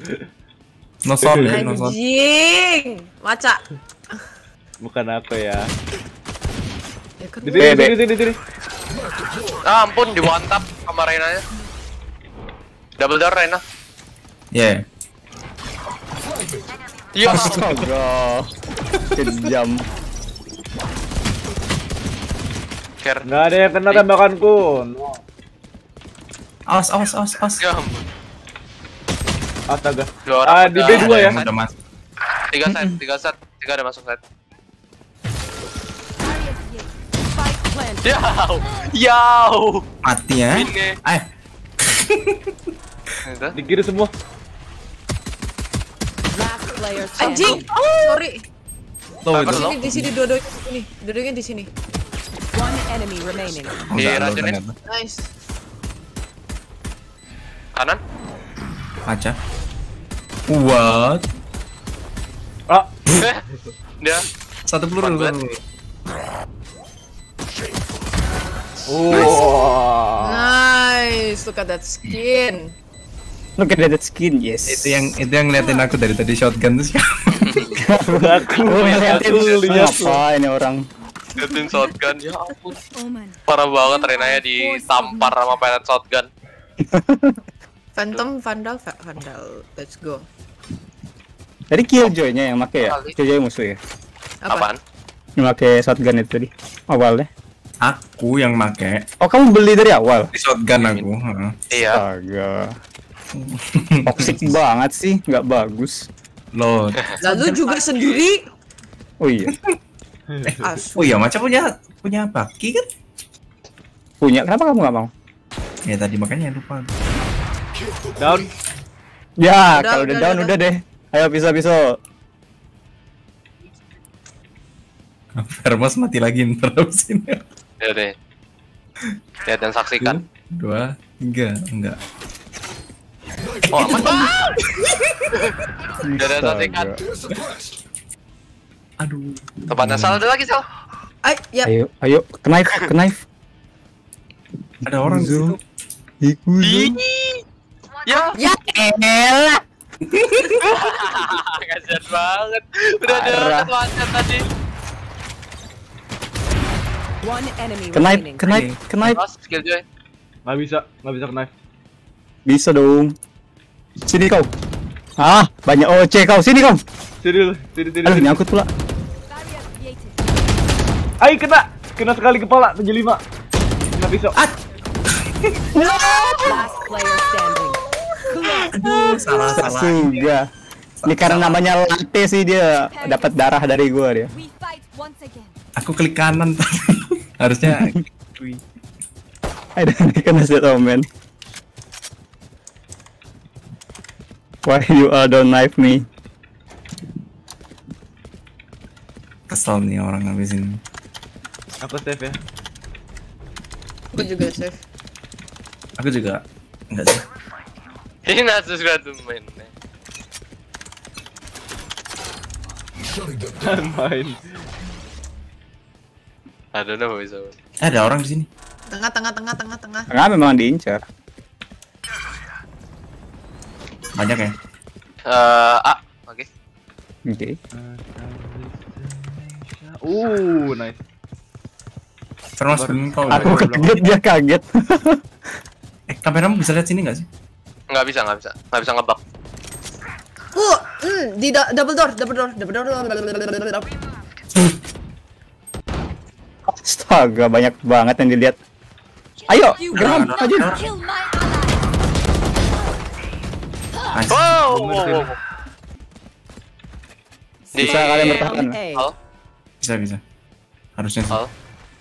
No sound ya, no sound. Anjing. Maca. Bukan aku ya. Ya Di sini, di sini, di sini, di. Ah, ampun di one tap sama Reina-nya. Double door Reina. Ya. Ya. Astaga. Kejam. Care. Nggak ada yang kena tembakanku. No. Awas, awas, awas, awas. Ya ampun. Astaga. Dua orang Ah, di udah- B2 ya. Udah masuk. Tiga set, tiga set, tiga ada masuk set. Yau, yau. Mati ya. Eh, Itu. Di kiri semua. Anjing. standing. Sorry. low Di sini di sini dua-duanya di sini. Dua-duanya di sini. One enemy remaining. Di low racunin. Nice. Kanan. Aja. What? Ah, Eh, dia. Satu peluru. Peluru. Wow. Nice. Look at that skin. Look at that skin, yes. Itu yang itu yang ngeliatin aku dari tadi shotgun tuh siapa? aku, ngeliatin lihat. apa ini orang. Liatin shotgun. Ya ampun. Parah banget Renanya ditampar sama pellet shotgun. Phantom Vandal Va- Vandal. Let's go. Tadi Killjoy-nya yang make ya? Killjoy musuh ya? Apa? Apaan? Yang make shotgun itu tadi. Awalnya. Aku yang make Oh, kamu beli dari awal? di shotgun aku. heeh. Iya. Astaga. Toxic banget sih, nggak bagus. Loh. Lalu juga sendiri. Oh iya, Asu. Oh iya, macam punya punya baki kan? punya. Kenapa kamu nggak mau? Ya tadi makanya lupa. Down. Ya, Udah, kalau udah udah, down udah. udah deh. Ayo pisau-pisau. Vermos mati lagi ntar abis ini. Ya deh. Lihat dan saksikan. Dua, tiga, enggak. Oh, aman. Udah ada saksikan. Aduh. Tempatnya salah ada lagi sal. Ay, ya. Ayo, ayo, knife, knife. Ada orang di situ. Ikuzo. Ya. Ya elah. Kasian banget. Udah ada satu aset tadi. One enemy Kenaip, remaining. kenaip, kenaip. Pas skill Joy. Nggak bisa, nggak bisa knife. Bisa dong. Sini kau. Ah, banyak OC kau. Sini kau. Sini lu, sini sini. Aduh, sini. nyangkut pula. Ai kena, kena sekali kepala 75. Kena pisau. Ah. Last player standing. Aduh, salah salah. Suga. Ini karena namanya latte sih dia dapat darah dari gua dia. Aku klik kanan tadi. Harusnya I don't recognize that omen. Why you all don't knife me? kesel nih orang habis ini. Aku save ya. Aku juga save. Aku juga enggak sih. Ini nasus gua tuh main. Main. Ada nama bisa. Eh, ada orang di sini. Tengah, tengah, tengah, tengah, tengah. Enggak memang diincar. Banyak ya. Eh, ah, oke. Oke. Uh, nice. Terus kau. Aku kaget dia kaget. Eh, kameramu bisa lihat sini nggak sih? Nggak bisa, nggak bisa, nggak bisa ngebug. Uh, mm, di double door, double door, double door. Astaga, banyak banget yang dilihat. Ayo, geram, maju. Nice. Wow, wow, wow. Di Bisa kalian bertahan. Bisa bisa. Harusnya sih.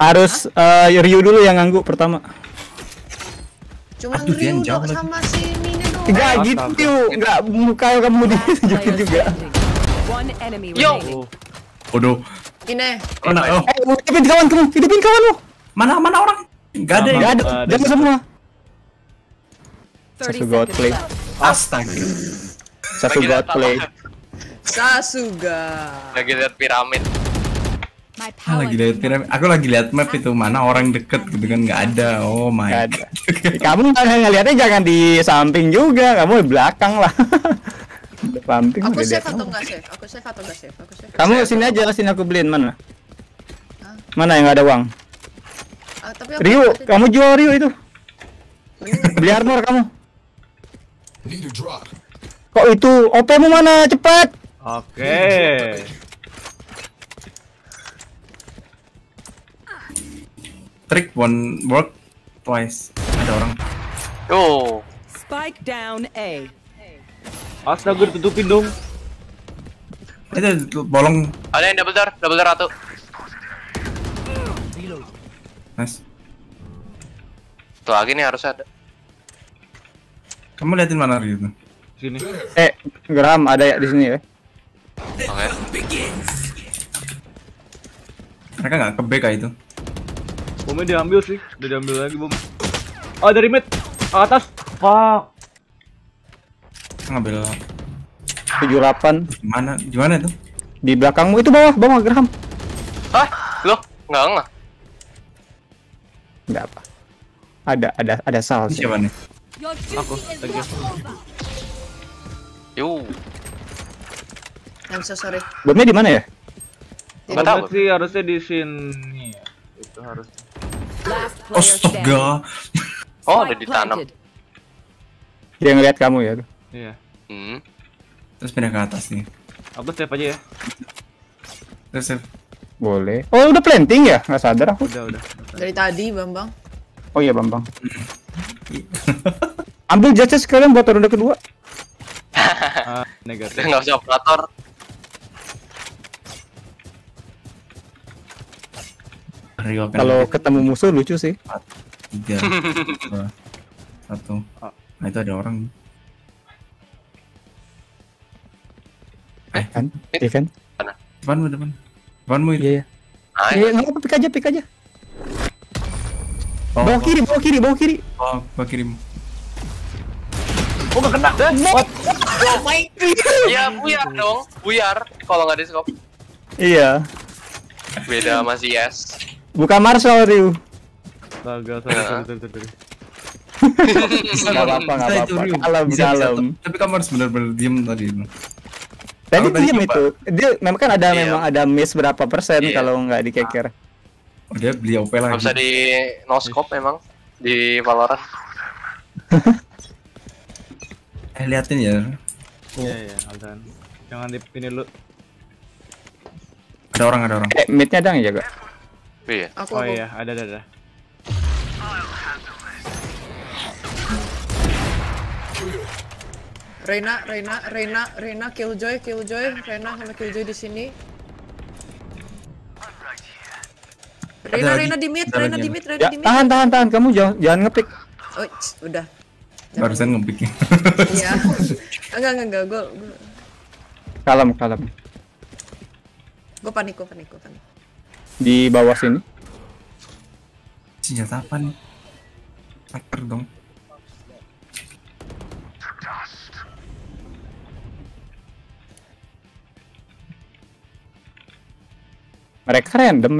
Harus eh, Ryu dulu yang nganggu pertama. Cuman Aduh, dia Ryu jauh lagi. sama si Mine doang. Enggak gitu, enggak muka kamu di Last juga Yo. Waduh. Mine, Oh, nah, oh. Eh, hidupin kawan kamu, hidupin kawanmu. Mana mana orang? Enggak ada. Enggak ada, ada. jangan semua. 30 Satu god play. Astaga. God liat play. Sasuga. Lagi lihat piramid. Ah, lagi lihat piramid. Aku lagi lihat map itu mana orang deket gitu kan nggak ada. Oh my. Nggak ada. Kamu kan ngeliatnya jangan di samping juga, kamu di belakang lah. Di samping Aku save atau enggak save? Aku save atau enggak save? Aku save. Kamu sini aja, sini aku beliin mana? Mana yang nggak ada uang? Ah, tapi aku Rio, kamu jual Rio itu. Beli armor kamu. Need a drop. Kok itu OP mu mana? Cepat. Oke. Trick one work twice. Ada orang. Oh, Spike down A. Astaga ditutupin dong. Itu bolong. ada yang double door, double door satu. Nice. Tuh lagi nih harus ada. Kamu liatin mana gitu? Sini. Eh, Graham ada ya di sini ya? Oke. Mereka nggak ke BK itu. Bomnya diambil sih, udah diambil lagi bom. Oh dari mid, atas. Fuck. Ngambil 78 mana? Gimana itu? di belakangmu itu bawah, bawah Graham. Hah? Loh? Nggak nggak. Enggak apa. Ada ada ada sal Ini sih. siapa nih? Aku, thank you. Yuh. I'm so sorry. Bomnya di mana ya? Nggak tahu. Sih harusnya di sini. ya. Itu harus. Astaga. Oh, udah ditanam. Dia ngeliat kamu ya. Iya. Hmm. Terus pindah ke atas nih. Aku save aja ya. Terus save. Boleh. Oh, udah planting ya? Nggak sadar aku. Udah udah. Dari tadi, Bambang. Oh iya, Bambang. Ambil judges sekalian buat ronde kedua. Ah, negatif. nggak usah operator. Kalau ketemu musuh lucu sih. tiga, dua, satu. Nah itu ada orang. Eh, Kan? Iya kan? depanmu depan. Depanmu itu. Iya, iya. Nah, Iya, nggak apa-apa, pik aja, pik aja. Oh, Bawah oh, kiri, bawah kiri, bawah kiri. Oh, gua kirim. Oh nggak kena. What? Iya, buyar dong. Buyar kalau nggak di scope. Iya. Beda sama si Yes. Bukan Marshall, Ryu. Astaga, sorry, sorry. Nggak apa-apa, itu, apa-apa. Kalem, kalem. Tapi kamu harus benar-benar diem tadi itu. Tadi coba. itu. Dia memang kan ada Iya. memang ada miss berapa persen Iya. kalau nggak dikeker. Oh, dia beli OP lagi. bisa di no scope emang di Valorant. Eh liatin ya. Iya iya Aldan. Jangan di ini lu. Ada orang, ada orang. Eh, midnya ada yang jaga. Iya. Aku, Oh aku. iya, ada ada ada. Reina, Reina, Reina, Reina, Killjoy, Killjoy, Reina sama Killjoy di sini. Reina, lagi. Reina di mid, lagi di mid, Reina Ya, di mid. tahan tahan tahan kamu jangan jangan ngepick. Oh, udah. Barusan ngepick. Iya. enggak, enggak, enggak, gue, gue, Kalem kalem. gue panik, gue panik, gue panik. Di bawah sini. Senjata apa nih? Sniper dong. Mereka random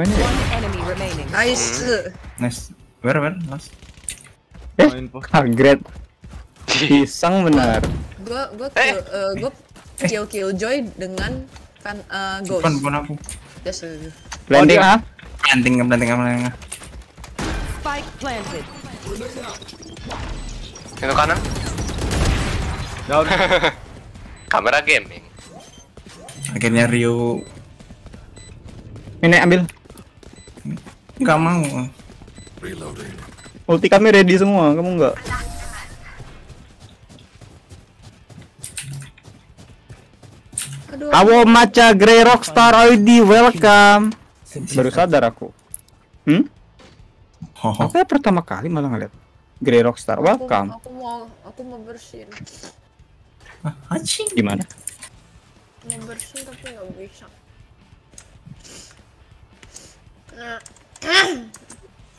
remaining. Nice. Nice. Where where? Last. Eh, kaget. Pisang benar. Gue, gue, kill, eh, gue kill Killjoy dengan kan eh, ghost. Bukan bukan aku. Just, uh, Landing ah. Planting planting planting. Spike planted. Itu kanan. Down. Kamera gaming. Akhirnya Rio Ini ambil. nggak mau. Ulti kami ready semua, kamu enggak. Aduh. Awo maca Grey Rockstar ID welcome. Baru sadar aku. Hmm? Aku ya pertama kali malah ngeliat Grey Rockstar aku, welcome. aku mau, aku mau bersin. Anjing. Gimana? Mau bersin tapi nggak bisa.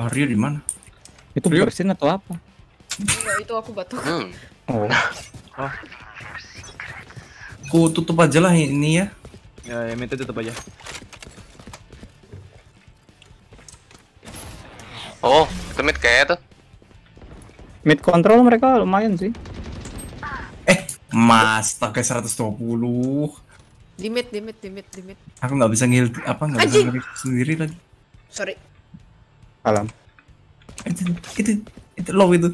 Oh, Rio di mana? Itu bersin atau apa? Enggak, itu aku batuk. Oh. Ku tutup aja lah ini ya. Ya, ya minta tutup aja. Oh, itu mid kayak tuh. Mid control mereka lumayan sih. Mas, pakai 120. Di mid, di mid, di mid, di mid. Aku nggak bisa ngil apa nggak bisa sendiri lagi. Sorry. Alam. Itu itu itu low itu.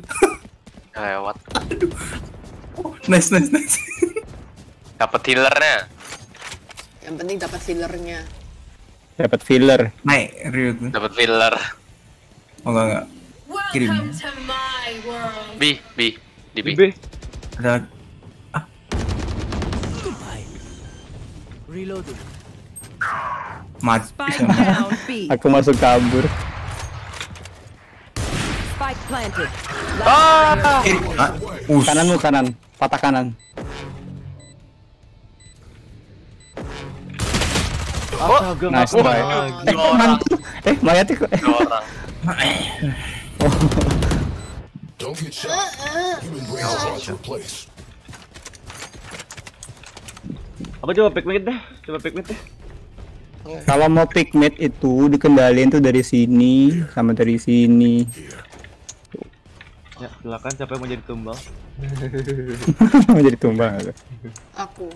Lewat. nice nice nice. Dapat healernya. Yang penting dapat healernya. Dapat filler. Naik Rio tuh. Dapat healer. Oh enggak enggak. Kirim. to my world. B, B, di B. Ada Reloading. Mati. Aku masuk kabur. Ah! Ah. Kananmu kanan, patah kanan. Astaga, Nice try. lagi. Eh, mantu? Eh, mayatnya kok. Dua orang. Don't get shot. Human brain is hard to replace. Apa coba pick mid deh? Coba pick mid deh. Kalau mau mid itu dikendalin tuh dari sini sama dari sini. Ya, silakan siapa yang mau jadi tumbal. Mau jadi tumbal? Aku.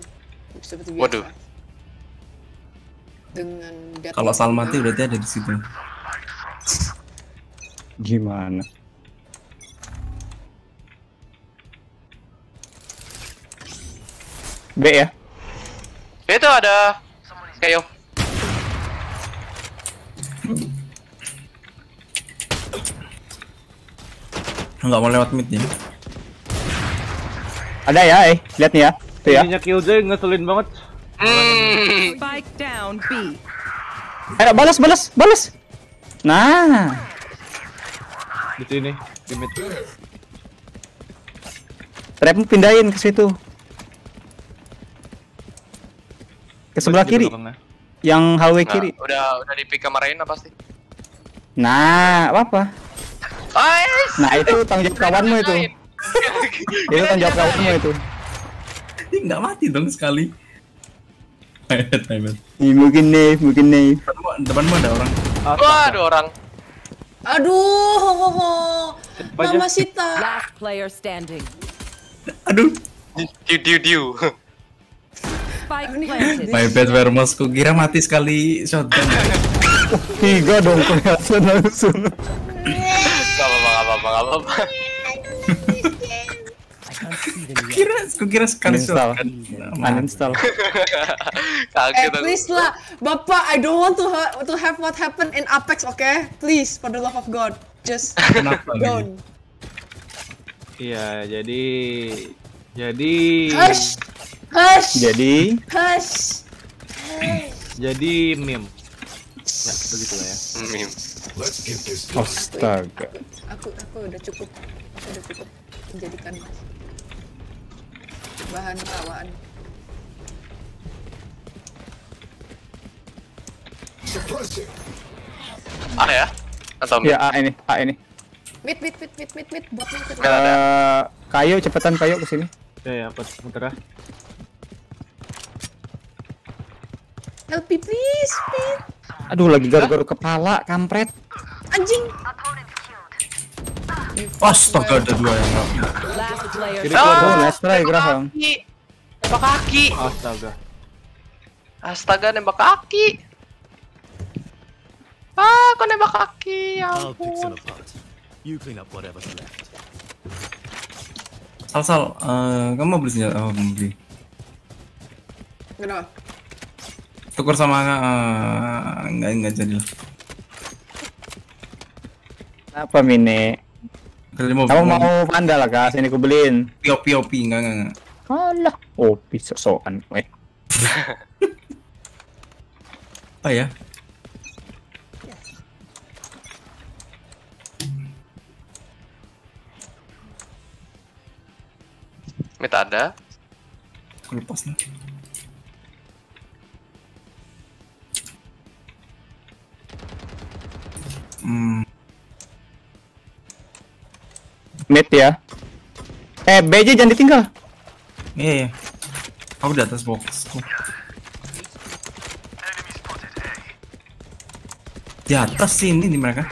Seperti biasa. Waduh. Dengan Kalau Sal mati berarti ada di situ. Gimana? B ya? Itu ada kayo. Nggak mau lewat mid ya. Ada ya, eh. Lihat nih ya. Tuh ya. Ininya Killjoy ngeselin banget. Spike down B. Ayo balas, balas, balas. Nah, Di sini, di mid. trapmu pindahin ke situ. Ke sebelah kiri. belakangnya. Yang hallway Nah, kiri. udah udah di pick sama Reina pasti. Nah, apa? Ais. Nah, itu tanggung jawab kawanmu itu. itu tanggung jawab kawanmu itu. Ini nggak mati dong sekali. Ih, mungkin nih, mungkin nih. Depanmu, depanmu ada orang. Wah, dua orang. Aduh, ho, ho, ho. Mama Sita. Last player standing. Aduh. Diu diu diu. My bad Vermos, ku kira mati sekali shotgun. Tiga dong kelihatan langsung. Gak apa-apa, gak apa-apa. Kira, kira sekali Uninstall. shotgun. Uninstall. Kaget Eh, aku. please lah, Bapak, I don't want to ha- to have what happened in Apex, okay? Please, for the love of God, just don't. Iya, jadi jadi Hush, hush, Jadi hush. jadi meme. Ya, begitulah ya. Meme. Let's get this astaga. Aku, aku udah cukup, aku udah cukup menjadikan bahan tawaan. Ah ya? Atau Ya A ini, A ini. Wait, wait, wait, wait, wait, wait, botnya itu. Eh, kayu cepetan kayu ke sini. Ya ya, muter ah. Help me, please, please. Aduh, lagi garu-garu kepala, kampret. Anjing. Astaga, ada dua yang. Last Kiri Oh, nice try, Graham. Kaki. Nembak kaki. Astaga. Astaga, nembak kaki. Ah, kok nembak kaki? Ya ampun. You clean up whatever's left. Sal, Sal, eh, kamu mau beli senjata? Oh, mau beli. Kenapa? Tuker sama eh, nggak nggak jadi lah. Apa Mine? Mau Kamu mau vandal lah kak? Sini aku beliin. POP POP nggak nggak nggak. Alah. Oh, bisa sokan. Eh. Apa ya? Mid ada. Aku lepas lah. Hmm, Mid ya. Eh, BJ jangan ditinggal. iya iya. Aku di atas boxku. Di atas sih ini di mereka.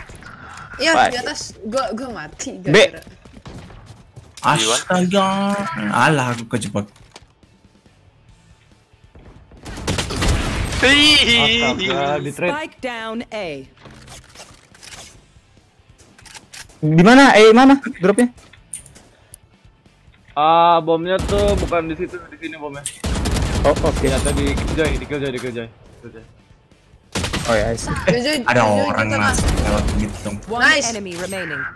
Iya, di atas. Gua, gua mati. B. gara-gara. Astaga. Alah aku kejebak. Astaga, di trade. Spike down A. Di mana? Eh, mana? Dropnya? Ah, bomnya tuh bukan di situ, di sini bomnya. Oh, oke. Ya tadi di killjoy, di killjoy, di killjoy. Killjoy. Oh ya. Jojo, Ada orang masuk lewat mid dong. Nice.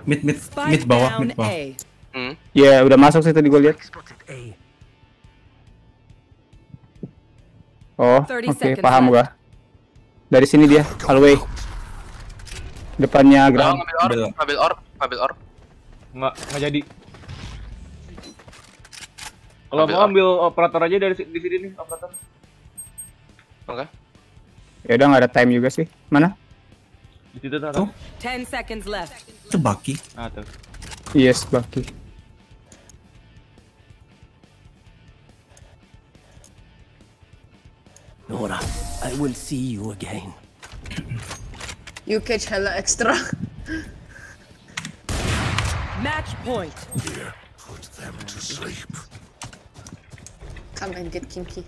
Mid mid mid bawah mid bawah. Hmm. Ya, udah masuk sih tadi gue lihat. Oh, 30 oke, seconds paham gua. Dari sini dia, hallway. Depannya Oh, Graham. ngambil orb, Ambil. ngambil orb, ngambil orb. Nggak, nggak jadi. Kalau Ambil mau orb. ambil operator aja dari di sini nih, operator. Oke. Ya udah nggak ada time juga sih. Mana? Di situ tuh. Tuh. Ten seconds left. Itu Baki. Ah, tuh. Yes, Baki. Nora, I will see you again. You catch hella extra. Match point. Put them to sleep. Come and get kinky.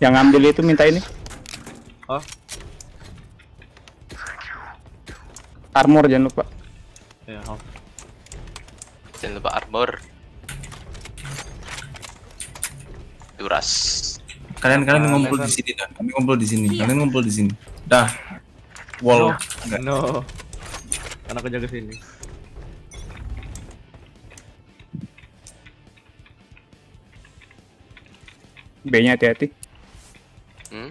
Yang ngambil itu minta ini. Oh, Armor jangan lupa. ya. Oh. Jangan lupa armor. Duras. Kalian kalian Ah, ngumpul di sini dah. Kami ngumpul di sini. Kalian ngumpul di sini. Dah. Wall. Enggak. No. Karena aku jaga sini. B-nya hati-hati. Hmm.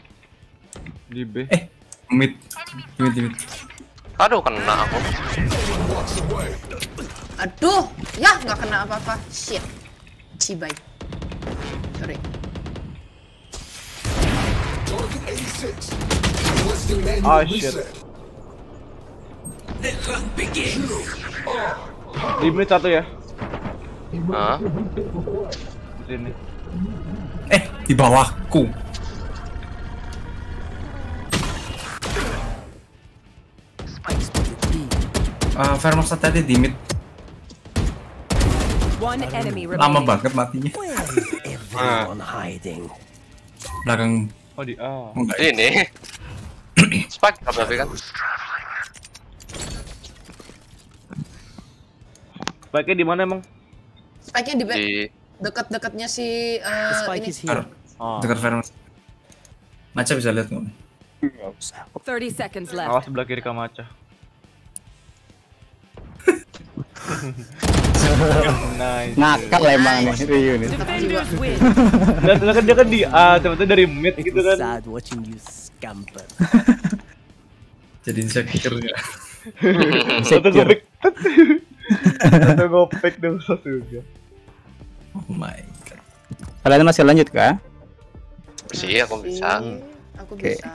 Di B. Eh, mid. Mid mid. Aduh, kena aku. Aduh, ya nggak kena apa-apa. Shit. Cibai. Sorry. Target 86. Requesting manual Ah, shit. Di mid satu ya. Hah? Di sini. Eh, di bawahku. Eh, Vermosa tadi di mid. Lama banget matinya. Belakang. Oh di A. Oh, ini. Spike tapi kan. spike di mana emang? Spike-nya di, di... dekat-dekatnya si uh, Spike ini. Oh. Dekat Venom. Maca bisa lihat nggak? 30 seconds left. Awas sebelah kiri kamu Maca nice. Nakal emang nih Ryu nih. Lihat kan dia kan di A, ternyata dari mid gitu kan. Sad watching you scamper. Jadi insecure nggak? Satu gopek. Satu gopek dong juga. Oh my god. Kalian masih lanjut kah? sih aku bisa. Aku Oke. bisa.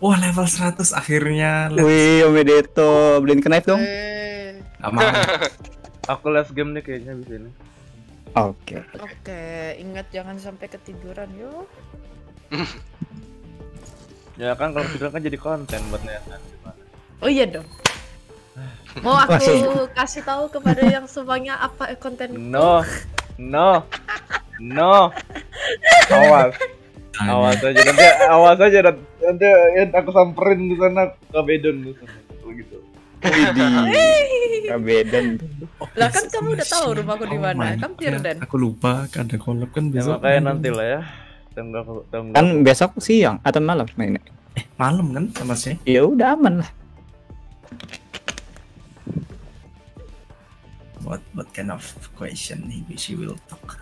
Wah level 100 akhirnya. Wih, Omedeto, beliin knife dong. Eh, Mau. Aku last game nih kayaknya di sini. Oke. Oke, ingat jangan sampai ketiduran yuk. Ya kan kalau tidur kan jadi konten buat Nathan gimana? Oh iya dong. Mau aku Masih. kasih tahu kepada yang semuanya apa konten No. No. No. Awas. Awas aja nanti awas aja nanti, nanti aku samperin di sana ke Bedon gitu. Widih. Kabedan. Lah kan kamu udah tahu rumahku di Oh mana. Kan God. Tirden. Aku lupa kan ada collab kan Ya besok. makanya nanti lah ya. Tunggu tunggu. Kan besok siang atau malam mainnya. Eh, malam kan sama sih. Ya udah aman lah. What what kind of question maybe she will talk?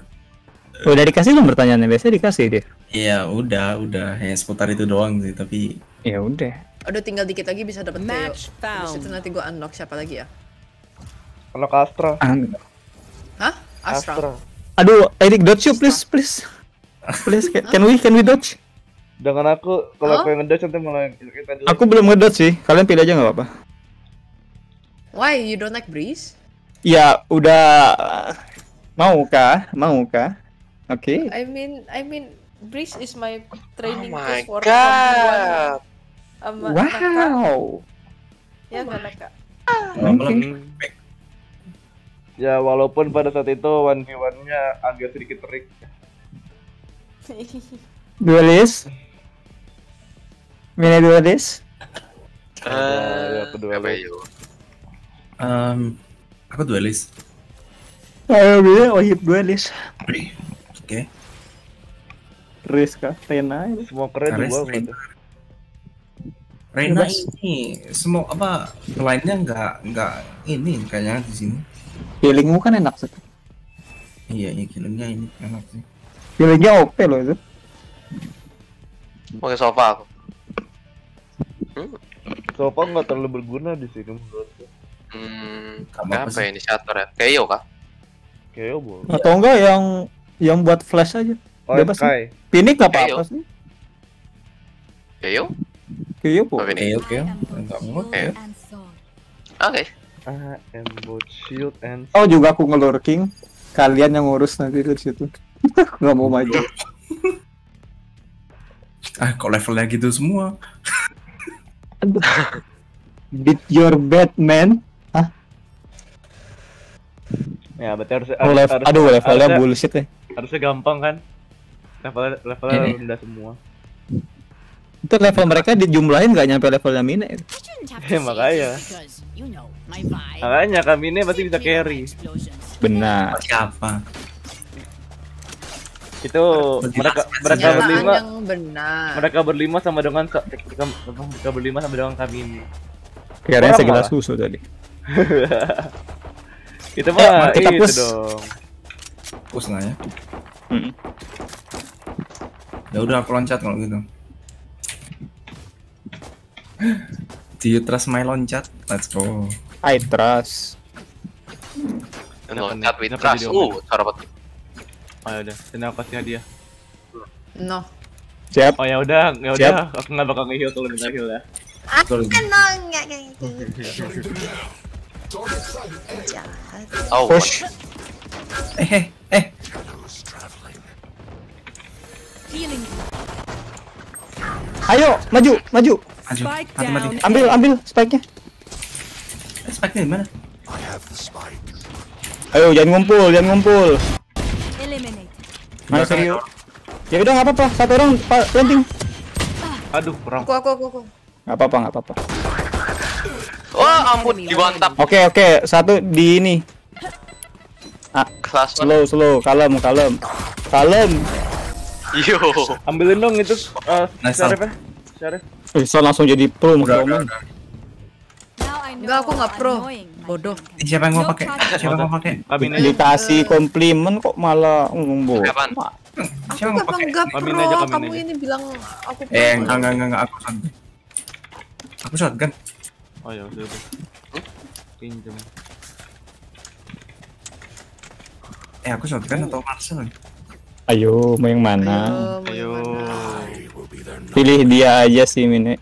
Udah dikasih belum pertanyaannya? Biasanya dikasih dia. Iya udah udah ya seputar itu doang sih tapi Ya udah. Udah tinggal dikit lagi bisa dapat Theo. Match Habis itu nanti gua unlock siapa lagi ya? Kalau ke Astra. Ah, Hah? Astra. Astra. Aduh, Eric dodge you please, please. Please, can, we can we dodge? Dengan aku kalau aku yang ngedodge nanti malah yang kita dulu. Aku belum ngedodge sih. Kalian pilih aja nggak apa-apa. Why you don't like Breeze? Ya udah mau kah? Mau kah? Oke. I mean, I mean, Breeze is my training Oh my for god. Sama. Wow. Ya nggak Naka. Hmm. Ya walaupun pada saat itu 1v1-nya agak sedikit terik. Duelist. Mini duelist. Eh, ya, kedua apa lo. yuk? um, aku duelis. Ayo dia wajib duelist. Oke. Riz kah? Rena. Semua keren dua Rena. Rena Bebas. ini semua apa lainnya nggak nggak ini kayaknya di sini. Healingmu kan enak sih. Iya, iya killernya ini enak sih. Healingnya OP loh itu. Pakai sofa aku. Sofa nggak terlalu berguna di sini menurutku. Hmm, Kamu apa apa ya inisiator ya? Keio kah? Kayak boleh. Atau enggak yang yang buat flash aja. Oh, Bebas sih. Pinik nggak apa-apa sih. Keio? Boleh. ini. Oke, oke. Mau. Oke. ya. Oke. I am both shield and Oh juga aku ngelurking. Kalian yang ngurus nanti dari situ. Aku nggak mau maju. Ah, kok levelnya gitu semua? Beat your Batman. ya berarti harus, Oh, level, harus- aduh levelnya harusnya- bullshit ya. harusnya gampang kan level levelnya rendah semua Itu level mereka dijumlahin nggak nyampe levelnya Mine. ya makanya makanya kami ini pasti bisa carry Benar. Siapa? itu mereka mereka berlima yang benar. mereka berlima sama dengan mereka, mereka berlima sama dengan kami ini Kayaknya Orang segelas susu tadi. itu Eh, mah kita itu push. dong Push nggak ya? Mm. Ya udah aku loncat kalau gitu. Do you trust my loncat? Let's go. I trust. Loncat with Kenapa trust. Uh, apa? oh ya udah aku kasih hadiah No. Siap. oh ya udah ya udah aku nggak bakal nge-heal kalau minta heal ya Betul. No, enggak kayak gitu. Jahat. Oh, Push. Eh, eh, eh. Ayo, maju, maju. Maju. Spike Mati, mati. Ambil, ambil spike-nya. Eh, spike-nya di mana? Ayo, jangan ngumpul, jangan ngumpul. Eliminate. Mana serius? Ya udah nggak apa-apa, satu orang pa- planting. aduh kurang Aku aku aku aku. Nggak apa-apa, nggak apa-apa. Wah, ampun, di one tap. Oke, oke, satu di ini. Ah, Kelas slow, slow, kalem, kalem. Kalem. Yo. Ambilin dong itu uh, Nice, Syarif ya. Syarif. Eh, Son langsung jadi pro Mas Roman. Enggak, aku nggak pro. Bodoh. Siapa yang mau pakai? Siapa yang mau pakai? Dikasih komplimen kok malah ngomong? Siapa yang mau pakai? Aja, amin Kamu ini bilang aku pro. Eh, enggak, enggak, enggak, enggak, aku shotgun. Aku shotgun. Oh ya udah udah. Pinjam. Eh, aku shotgun atau Marcel? Ayo, mau yang mana? Ayo. Pilih dia aja sih Mine.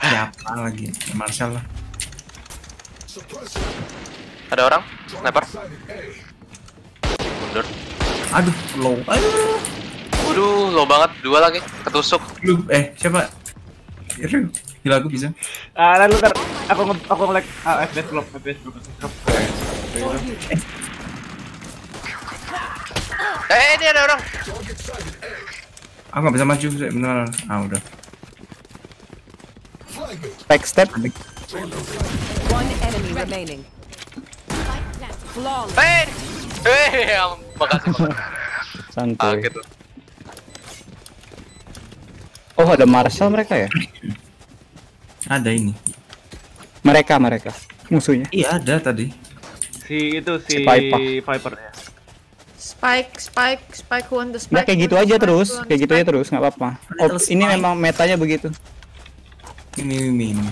Siapa lagi? Marcel lah. Ada orang? Sniper? Mundur. Aduh, low. Aduh. Waduh, low banget. Dua lagi. Ketusuk. Lu, eh, siapa? Iru, gila aku bisa. Ah, lalu ntar aku nge aku nge-lag ah, FPS drop, FPS drop, FPS drop. Eh, ini ada orang. Aku nggak bisa maju, sih, bener. Ah, udah. Back step. One enemy remaining. Eh, eh, ya, makasih. Santuy. Kaget tuh. Oh, ada Marshall mereka ya? Ada ini. Mereka, mereka. Musuhnya. Iya, ada tadi. Si itu si Si Viper. Viper ya. Spike, Spike, Spike who on the Spike. Nah, kayak gitu aja Spike, terus, kayak gitu aja terus, nggak apa-apa. Oh, ini spike. memang metanya begitu. Ini, ini, ini.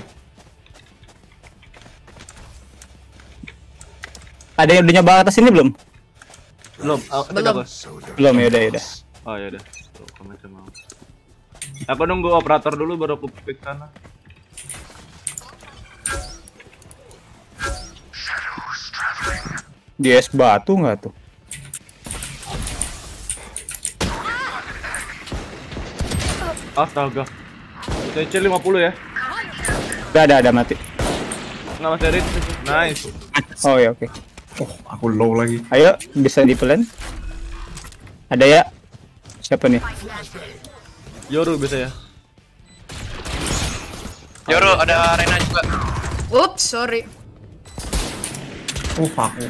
Ada yang udah nyoba atas ini belum? Belum. Oh, Belum. Belum ya udah ya udah. Oh ya udah. Aku nunggu operator dulu baru aku pick sana. Di es batu nggak tuh? Astaga. CC 50 ya. Udah ada ada mati. Nggak Mas Erik. Nice. Oh ya oke. Oh, aku low lagi. Ayo bisa di plan. Ada ya? Siapa nih? Yoru bisa ya. Yoru, ada Rena juga. Oops, sorry. Oh, aku.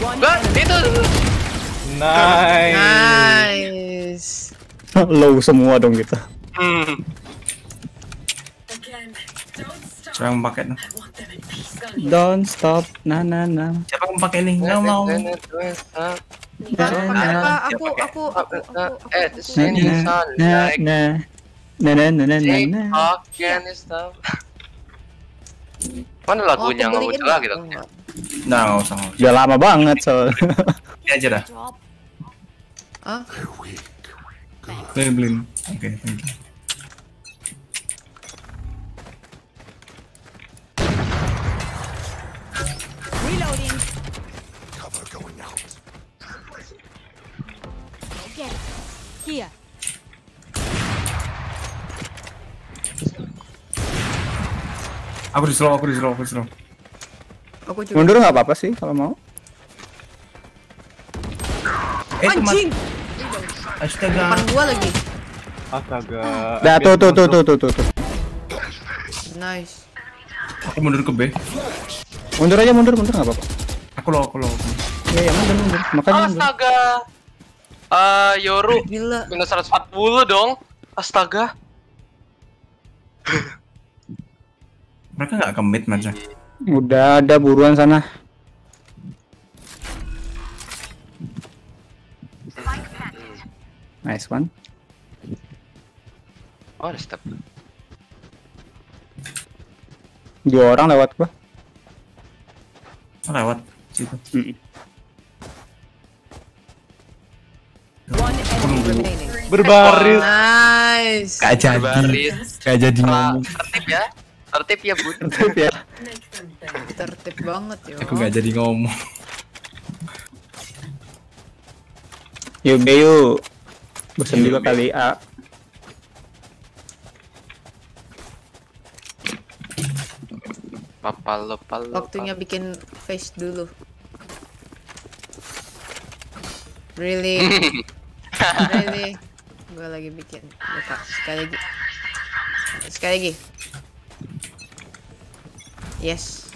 Enggak, itu. Nice. Nice. Low semua dong kita. Hmm. Siapa yang pakai? Don't stop. Na na na. Siapa yang pakai nih? Nggak mau. Pak, pakai apa? Aku, aku, aku, aku, aku. Eh, di sini Na sunlight. na na na na na na. TikTok can stop. Mana lagunya Oh, nggak muncul lagi? Enggak. Nah, nggak usah. Udah lama banget soal. Ini aja dah. Hah? Beliin, beliin. Oke, thank you. Reloading. Cover going out. Get it. Here. Aku di slow, aku di slow, aku di slow. Aku juga. Mundur nggak apa-apa sih kalau mau. Eh, teman. Astaga. Depan gua lagi. Astaga. Dah tuh tuh tuh tuh tuh tuh. tuh. Nice. Aku mundur ke B. Mundur aja mundur mundur nggak apa-apa. Aku low, aku low. Ya ya mundur mundur. Makanya. Astaga. Ah, Yoru Gila. minus 140 dong. Astaga. Mereka nggak commit macam. Udah ada buruan sana. Nice one. Oh, ada step. Dua orang lewat gua. Oh, lewat situ. Mm. Remaining. Berbaris. Nice. Gak jadi. Berbaris. Gak jadi ngomong. Tertib ya. Tertib ya, Bun. Tertib ya. Tertib banget ya. Aku gak jadi ngomong. Yuk be yuk. Bosan juga kali A. Papalo, palo. Waktunya bikin face dulu. Really? really? Gue lagi bikin. Lupa. Sekali lagi. Sekali lagi. Yes.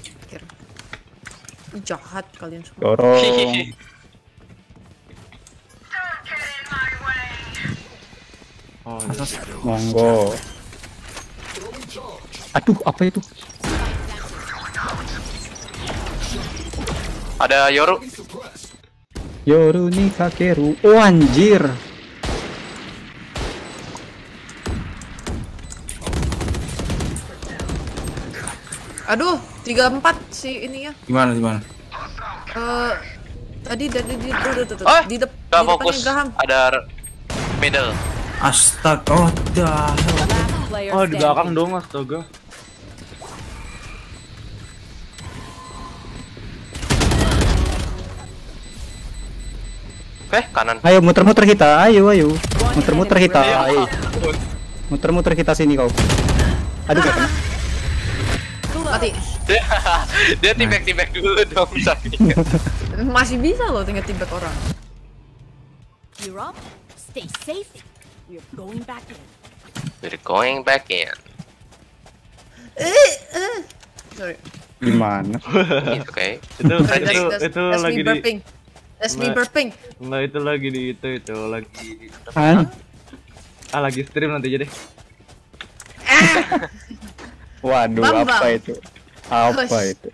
Jahat kalian semua. Dorong. Oh, Monggo. Aduh, apa itu? Ada Yoru. Yoru ni kakeru. Oh anjir. Aduh, 34 si ini ya. Gimana gimana? Eh tadi dari di tuh, tuh, tuh. Oh, di, dep Gak di fokus. Graham. Ada middle. Astaga, oh dah. Oh di belakang dong astaga. Oke, kanan. Ayo muter-muter kita. Ayo, ayo. Muter-muter kita. Ayo. Muter-muter kita sini kau. Aduh, gak kena. Mati. Dia, dia tibek-tibek dulu dong sakitnya. Masih bisa loh tinggal tibet orang. Up. Stay safe. We're going back in. We're going back in. Eh, eh. Sorry. Gimana? Oke. Itu Sorry, itu that's- itu that's lagi me di burping. That's me Nggak. burping. Enggak itu lagi di itu itu lagi di? Ah lagi stream nanti jadi. Waduh, Bambang. apa itu? Apa Hush. itu?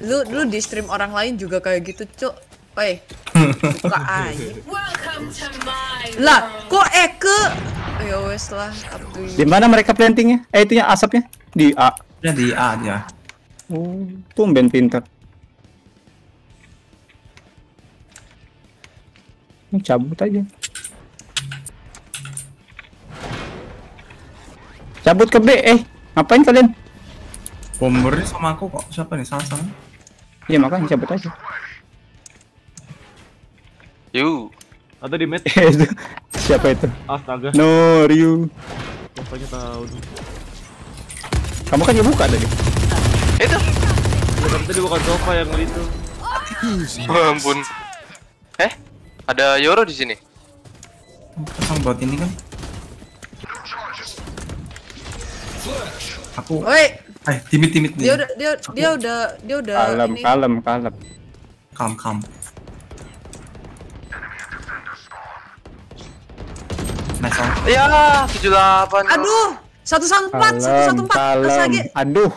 Lu lu di stream orang lain juga kayak gitu, Cuk. Woi. Buka aja. Welcome to my Lah, kok Eke? Ya wes lah. Di mana mereka plantingnya? Eh, itunya asapnya? Di A. Ya di A dia. Oh, tumben pintar. Ini cabut aja. Cabut ke B, eh. Ngapain kalian? Bombernya sama aku kok. Siapa nih? Salah sama. Iya, makanya cabut aja. You. Atau di mid. Itu, Siapa itu? Astaga. No, Ryu. Siapanya tahu tuh. Kamu kan ya buka tadi. Itu. Ya, tadi bukan sofa yang itu. Oh, ampun. Eh, ada Yoru di sini. Pasang buat ini kan. Aku. Woi, Eh, timit-timit dia nih. udah dia dia udah dia udah Kalem, ini. kalem, kalem. Kam kam. Nice one. Ya, 78. Aduh, satu satu empat, satu Kalem, satu empat. Terus kalem. lagi. Aduh.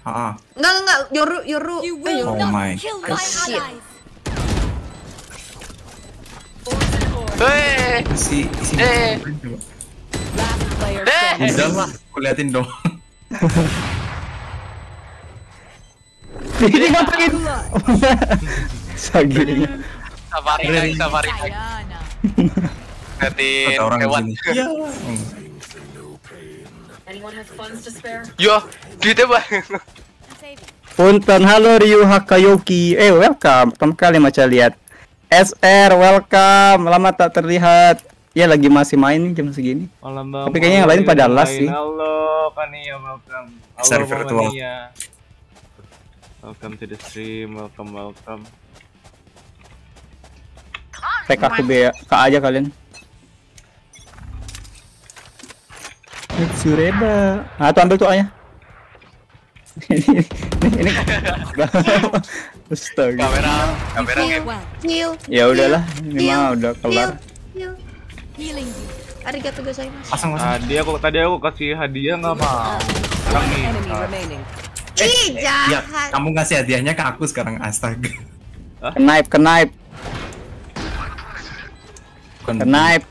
Ah, Enggak enggak Yoru Yoru. Eh, Yoru. Oh my God. Shit. Eh. Last player Eh. standing. Udah lah, aku liatin dong. Ini ngapain? Saging. Safari guys, di hewan. Iya. Anyone have funds to spare? Yo, duitnya bang. Punten, halo Ryu Hakayoki. Eh, welcome. Pertama kali macam lihat. SR, welcome. Lama tak terlihat. Ya lagi masih main nih jam segini. Malam bang. Tapi kayaknya yang lain pada las sih. Halo, Kania, welcome. Halo, Bang virtual. Kania. Welcome to the stream, welcome, welcome. TK ke B ya. K aja kalian. Sureda. Ah, tuh ambil tuh A-nya. ini, ini. Astaga. Kamera, kamera Heal, game. heal. Ya udahlah, ini mah udah kelar. heal. Healing. Arigato gozaimasu. Pasang pasang. Tadi aku tadi aku kasih hadiah nggak mau. Sekarang nih. Enemy ah. remaining. Ih, Ya, kamu ngasih hadiahnya ke aku sekarang astaga. Kenaip, kenaip, kenaip,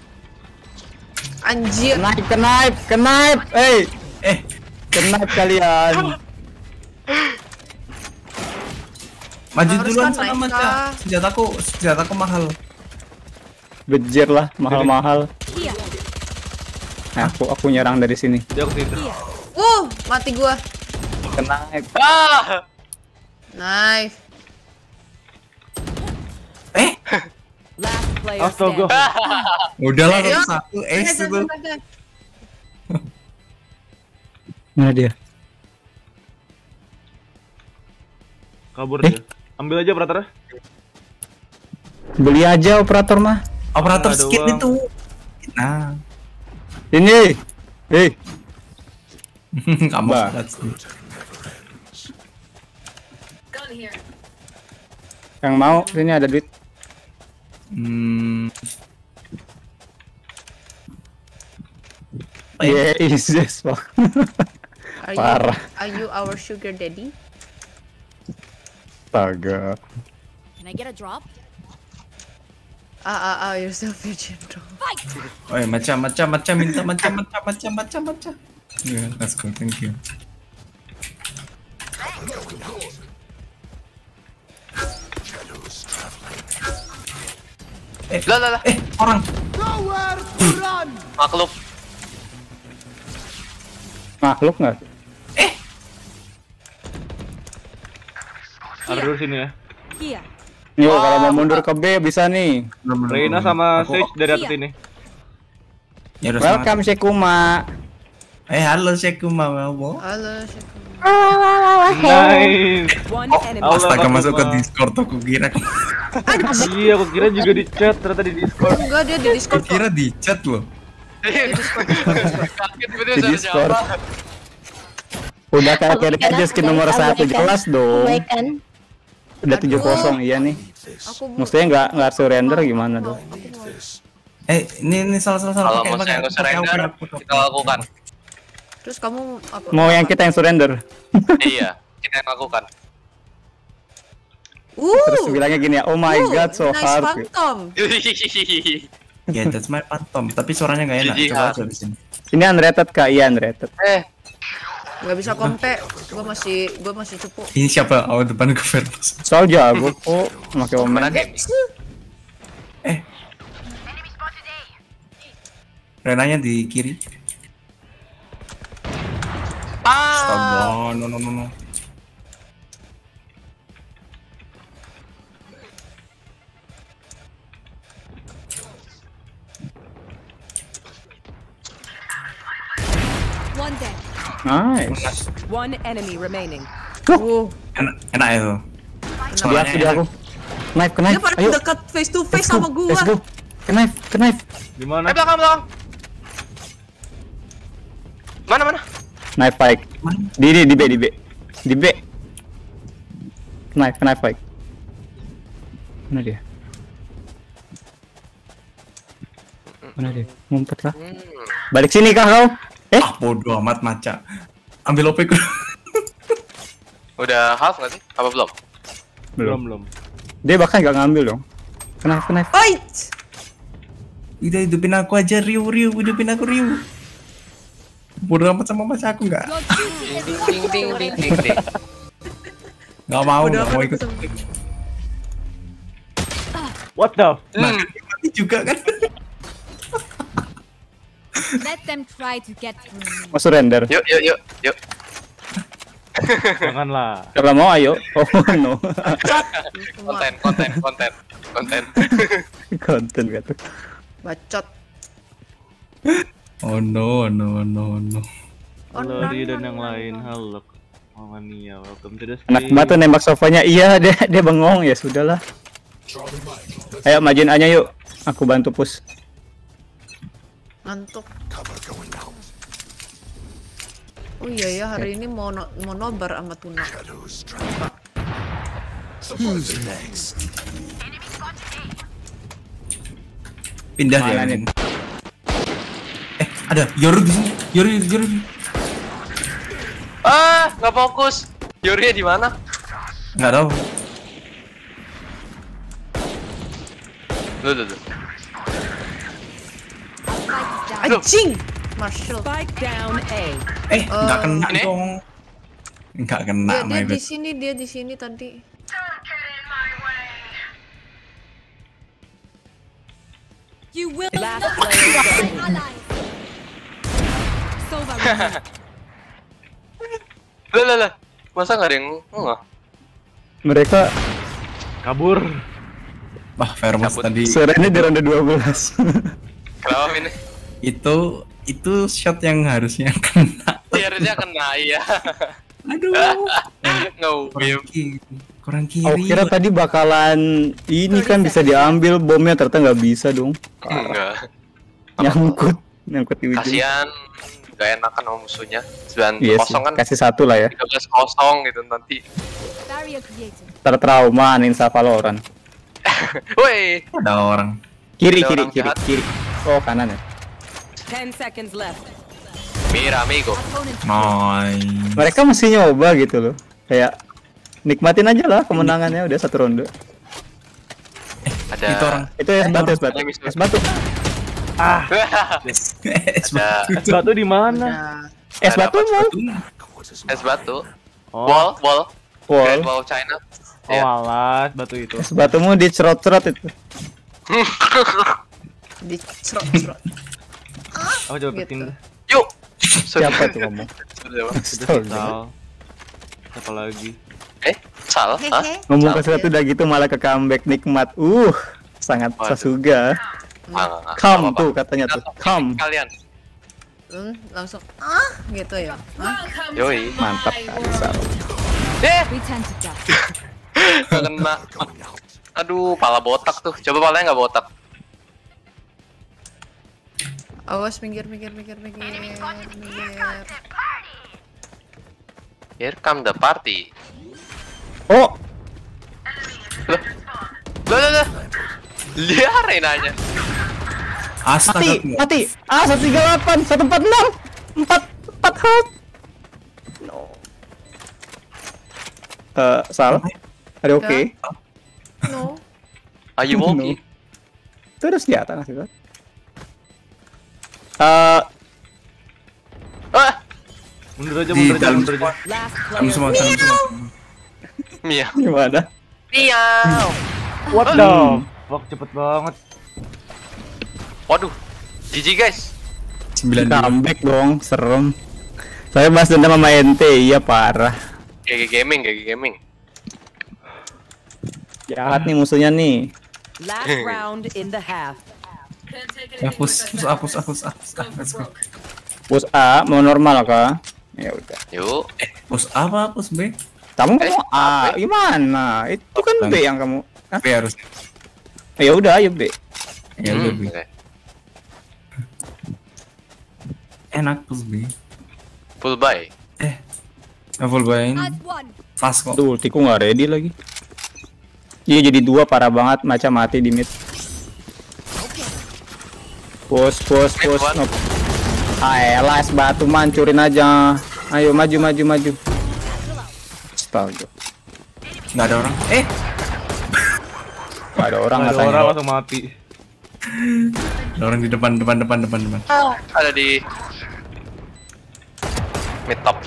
Anjir. kenaip, kenaip, kenaip. Eh, Eh, kenaip kalian. maju Harus duluan sana naik mas ya. Senjataku, senjataku mahal. Bejir lah, mahal-mahal. Here. Nah, aku aku nyerang dari sini. Dia ke situ. Uh, mati gua. Kenaip. Ah, Knife. Eh, Astaga. udahlah Ya. satu satu ace itu. Mana dia? Kabur Eh. dia. Ambil aja operatornya. Beli aja operator mah. Operator skit itu. Nah, Ini. Eh, kamu. Yang mau sini ada duit. Hmm. Yeah, is this fuck. Are you, Parah. are you our sugar daddy? Astaga. Can I get a drop? Ah ah ah, you're still virgin bro. Oh ya, macam macam macam minta macam macam macam macam macam. Yeah, let's go. Thank you. Eh, lah lah lah. Eh, orang. Makhluk. Makhluk nggak? Ardur sini ya. Here. Yuk kalau mau mundur ke B bisa nih. Reina sama Sage dari atas Iya. ini. Ya udah Welcome Sekuma. Eh, halo Sekuma. Halo, Syekh. Nice. Astaga masuk ke Discord aku kira. Iya, aku kira juga di chat ternyata di Discord. Enggak dia di Discord kira di chat loh. Kaget Di Discord. Udah kayak aja skin nomor satu jelas dong. Kebaikan. Udah tujuh kosong iya nih. Aku Mestinya nggak nggak surrender gimana dong? Eh, ini ini salah salah salah. Kalau mau pakai, surrender, pakai. kita lakukan. Terus kamu apa? Mau yang kita yang surrender. Iya, kita yang lakukan. Uh, Terus bilangnya gini ya, oh my uh, god so nice hard. phantom. Ya, that's my phantom. Tapi suaranya nggak enak. Jijik, Coba aja di sini. Ini unrated kak, iya unrated. Eh, Gak bisa kompe. Gua masih gua masih cupu. Ini siapa? Oh, depan ke Vertus. Soal jago kok, pakai mana omen. game? Eh. Renanya di kiri. Ah, Astaga, no no no no. One dead. Nice. One enemy remaining. Uh, Enak, enak ya tuh. Di aku, di aku. Knife, knife. dia pada Ayo, dekat face to face go, sama gua. let's go. Knife, knife. Di mana? eh belakang belakang. Mana mana? Knife fight. Di di di B di B. Di B. Knife, knife fight. Mana dia? Mana dia? Ngumpet kah? Balik sini kah kau? Eh, Ah, bodoh amat maca. Ambil OP. Udah half nggak sih? Apa belum? Belum belum. dia bahkan gak ngambil dong. Knife, knife. Fight. Udah hidupin aku aja, Riu, Riu, hidupin aku Riu. Bodoh amat sama maca aku nggak? Ding ding ding ding. Nggak mau, nggak mau ikut. What the? Nah, mati juga kan? Let them try to get through. Mau surrender. Yuk yuk yuk yuk. Janganlah. Kalau mau ayo. Oh no. Konten konten konten konten. Konten gitu. Bacot. Oh no, no, no, no. Halo Ri dan yang lain. Halo. Mama Nia, welcome to the Anak stream. batu nembak sofanya. Iya, dia dia bengong ya sudahlah. Ayo majuin aja yuk. Aku bantu push. Ngantuk. Oh iya ya hari ini mau no mau nobar sama tuna. Pindah Mana dia. nih? Rin. Eh, ada Yoru di sini. Yoru, Yoru. Ah, nggak fokus. Yuri di mana? Nggak tahu. Lu lu lu. Anjing. Marshall. Spike down A. Eh, nggak Eh, kena ini? dong. Nggak kena, Dia, dia di sini, dia di sini tadi. You will Last Lah lah lah. Masa nggak ada yang nggak? Mereka Kabur. Wah, Cabut. tadi suaranya di ronde 12. Kenapa ini? itu itu shot yang harusnya kena. Iya harusnya kena iya. Aduh. Nggak kurang kiri. Kurang kiri. Aku kira tadi bakalan ini kan bisa diambil bomnya ternyata nggak bisa dong. Enggak. Nyangkut, nyangkut di ujung. Kasihan nggak enakan sama musuhnya. 9 Iya sih, kosong kan kasih satu lah ya. 13 kosong gitu nanti. Tertrauma ninja Valorant. Woi. Ada orang. Kiri, Ada kiri, orang kiri, jahat. kiri. Oh, kanan ya. Ten seconds left. Mira amigo. Nice. Mereka mesti nyoba gitu loh. Kayak nikmatin aja lah kemenangannya udah satu ronde. Ada Itu orang. Itu es batu, batu. Batu. Ah, ada es batu di mana? Es batu mau. es batu. Oh, Wall, wall. Wall. Great Wall China. oh Iya. alas batu itu. Es batumu dicerot-cerot itu. Dicerot-cerot. Aku coba Gitu. petin. Yuk. Siapa tuh ngomong? Udah Astaga. sal. Apa lagi? Eh, Sal? Hah? Ngomong ke sesuatu udah gitu malah ke comeback nikmat. Uh, sangat Waduh. sasuga. Nggak. Come Nggak apa-apa. tuh katanya tuh. Come. Kalian. Hmm, langsung ah gitu ya. Hah? Yoi. Mantap kali Sal. Eh, kena. Aduh, pala botak tuh. Coba palanya nggak botak. Awas minggir minggir minggir minggir minggir. Here come the party. Oh, Loh, loh, loh, loh. Lihat Renanya. Astaga. mati, mati. Ah, 138, 146. 4 4 health. No. Eh, Sal. Are you okay? No. Are you No. okay? Terus di atas sih. Eh, Ah, Mundur aja, mundur aja, mundur aja. Kamu semua, kamu semua. Mia. gimana? Miau. What the fuck cepet banget. Waduh. GG guys. Sembilan dua. Comeback dong, serem. Saya bahas dendam sama NT, iya parah. GG Gaming, GG Gaming. Jahat nih musuhnya nih. Last round in the half. Hapus, hapus, hapus, hapus, hapus. Ah, let's go. Push A mau normal kah? Ya udah. Yuk. Pus apa, pus B? Kamu Eh, mau A, gimana? Itu kan B yang kamu. Hah? B harus. Ya udah, ayo B. Ya udah Hmm, B. Enak pus B. Full buy. Level bayin As one. fast kok. Tuh, ultiku nggak ready lagi. Iya jadi dua parah banget, macam mati di mid. Push, push, Mid push. one. Nope. Ah, batu mancurin aja. Ayo maju, maju, maju. Astaga. Nggak ada orang. Eh, Gak ada orang Ada orang langsung mati. ada orang di depan, depan, depan, depan, depan. Ada di mid top.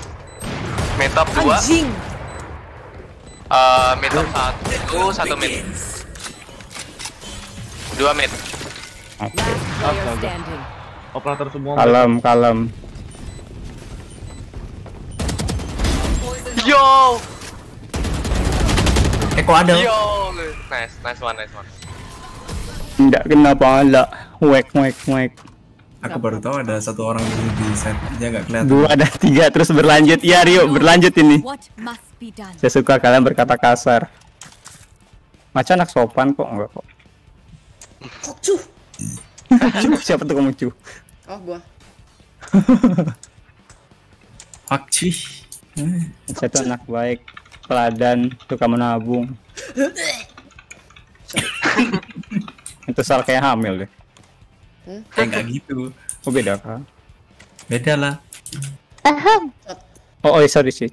Mid top dua. Anjing. Eh, mid top satu, satu mid. Dua mid. Oke. Standing. Operator semua. Kalem, kalem. Yo, Kok ada? yo, nice, nice one, nice one. Nggak kena pala. Wek, wek, wek. Aku baru tahu ada satu orang di, di set aja nggak kelihatan. Dua ada tiga terus berlanjut. Ya Rio, berlanjut ini. Saya suka kalian berkata kasar. Macam anak sopan kok enggak kok. Cuh. Cu, siapa tuh kamu cu? Oh gua. Fuck cih. Saya tuh anak baik, teladan, suka menabung. Itu sal kayak hamil deh. Eh, nggak gitu. Oh beda kah? Beda lah. Ahem. Oh, oh sorry sih.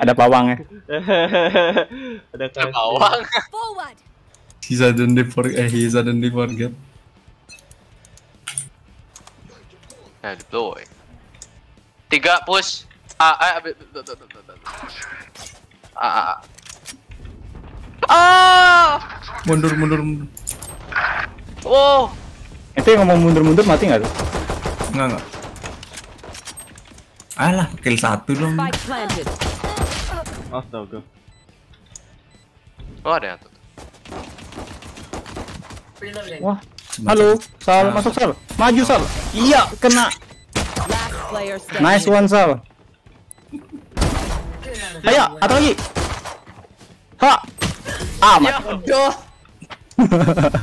Ada pawangnya. Ada Ada. Forward. He suddenly forget. Eh, he suddenly forget. Nah, deploy. Tiga push. Ah, ah, ah, ah, ah, ah. Mundur, mundur, mundur. wow. Itu yang ngomong mundur-mundur mati nggak tuh? Enggak, enggak. Alah, kill satu dong. Astaga. Oh, ada yang tuh. Wah. Halo, Sal, masuk Sal. Maju Sal. Iya, kena. Nice one Sal. Ayo, atau lagi. Ha. Amat. Aduh.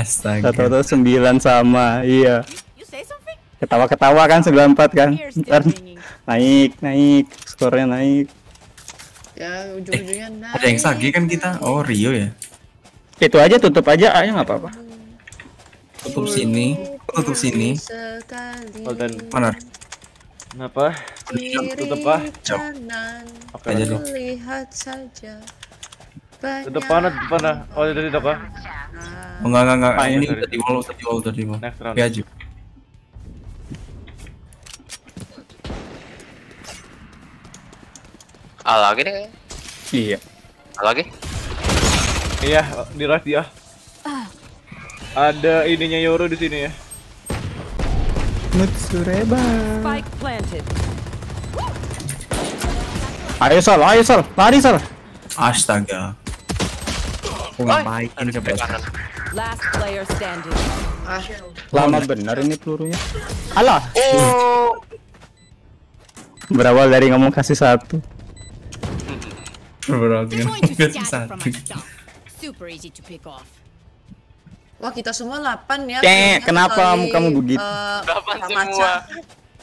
Astaga. Satu atau sembilan sama, iya. Ketawa-ketawa kan 94 kan. Ntar naik, naik, skornya naik. Ya ujung-ujungnya nah. Ada yang sagi kan kita? Oh Rio ya. Itu aja tutup aja, ayo nggak apa-apa. Tutup sini, tutup sini. Sekali. Sultan. Mana? Kenapa? Tutup ah. kanan. Oke, Aja dong. Lihat saja. Tutup mana? Tutup mana? Oh, ah. Oh, enggak enggak enggak. Ah, Ini tadi wall, tadi wall, tadi wall. Next round. Oke aja. Ah lagi nih kayaknya. Iya. Ah lagi. Iya, di rush dia. Ada ininya Yoro di sini ya. Mutsureba. Spike planted. Ayo Sal, ayo Sal, lari Sal. Astaga. Aku ngapain ini coba. Last player standing. Ah. Lama bener ini pelurunya. Alah. Oh. Berawal dari ngomong kasih satu. To nggak scatter from satu. Super easy to pick off. Wah kita semua 8 ya. Cek, Kayaknya kenapa sekali, kamu begitu? eh, Delapan Ramaca. semua.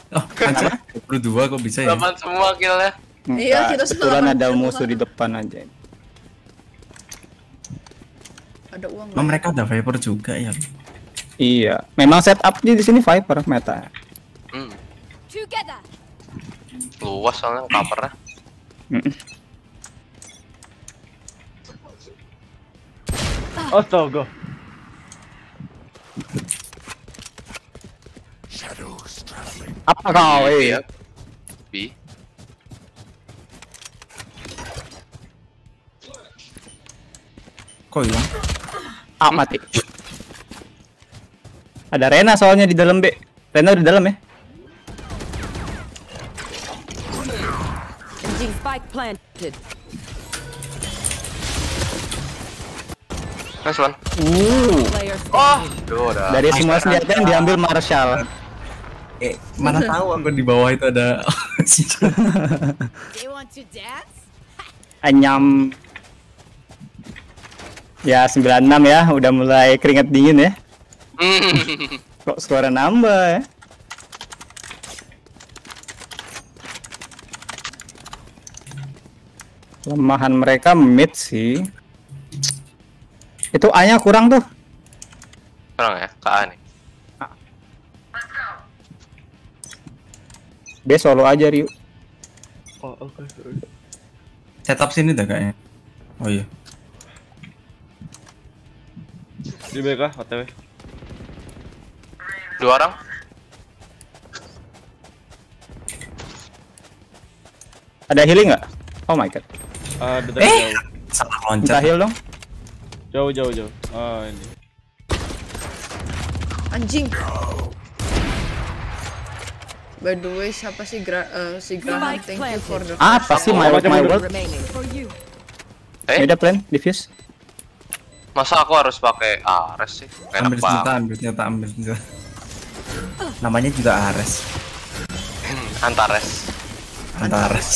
Oh, aja. Berdua kok bisa ya? Delapan semua killnya. Iya, kita semua ada musuh di depan aja. Ada uang. Oh, mereka ada Viper juga ya. Iya, memang setupnya di sini Viper meta. Hmm. Together. Luas soalnya covernya. Astaga. Apa kau? Eh? Iya. B. Kok hilang? Ah mati. Ada Rena soalnya di dalam B. Rena di dalam ya? Spike planted. Nice one. Uh. Oh, udah. Dari semua senjata yang diambil Marshall. Eh, mana tahu aku di bawah itu ada They want to dance? Anyam. Ya 96 ya, udah mulai keringet dingin ya. Hmm. Kok suara nambah ya? Kelemahan mereka mid sih. Itu A-nya kurang tuh. Kurang ya, ke A nih. B solo aja Ryu. Oh, oke. setup sini dah kayaknya. Oh iya. Di BK, OTW. Dua orang. Ada healing nggak? Oh my god. Tadi Eh, salah Minta loncat. heal dong. Jauh, jauh, jauh. Ah, ini. Anjing. By the way, siapa sih Gra eh, si Graham? Thank you for the Apa sih my world my world? Eh, Beda plan, diffuse. masa aku harus pakai Ares sih? Enak Ambil senjata, ambil senjata, ambil senjata. Namanya juga Ares. Antares. Antares.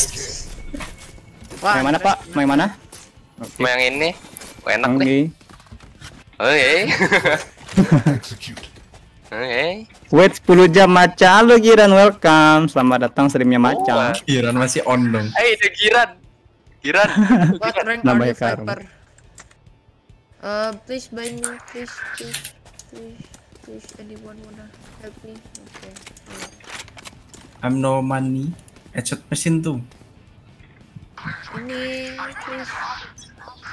Wah, Main mana Pak? Main mana? Mau yang ini? Oh, enak Oke. nih. Oke. Oke. Wait 10 jam Maca lu Giran welcome. Selamat datang streamnya Maca. Kiran masih on dong. Eh, itu Giran. Giran. Nambah you, karma. Uh, please buy me, please, please, please, please. Anyone wanna help me? Okay. I'm no money. Headshot mesin tuh. Ini, please.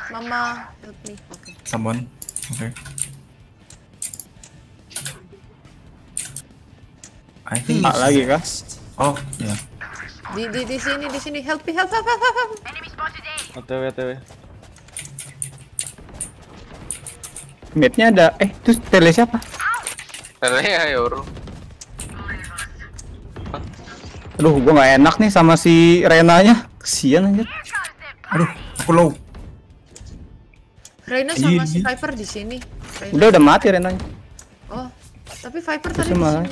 Mama, help me. Okay. Someone. Oke. I think Tak lagi kah? Oh, ya. Di, di, di sini, di sini. Help me, help, help, help, help. OTW, OTW. Midnya ada eh itu tele siapa? Katanya Yoro. Aduh, gua nggak enak nih sama si Renanya. Kesian anjir. Aduh, aku low. Reno iya, sama si iya. Viper di sini. Reno. Udah udah mati Reno. Oh, tapi Viper tadi malah.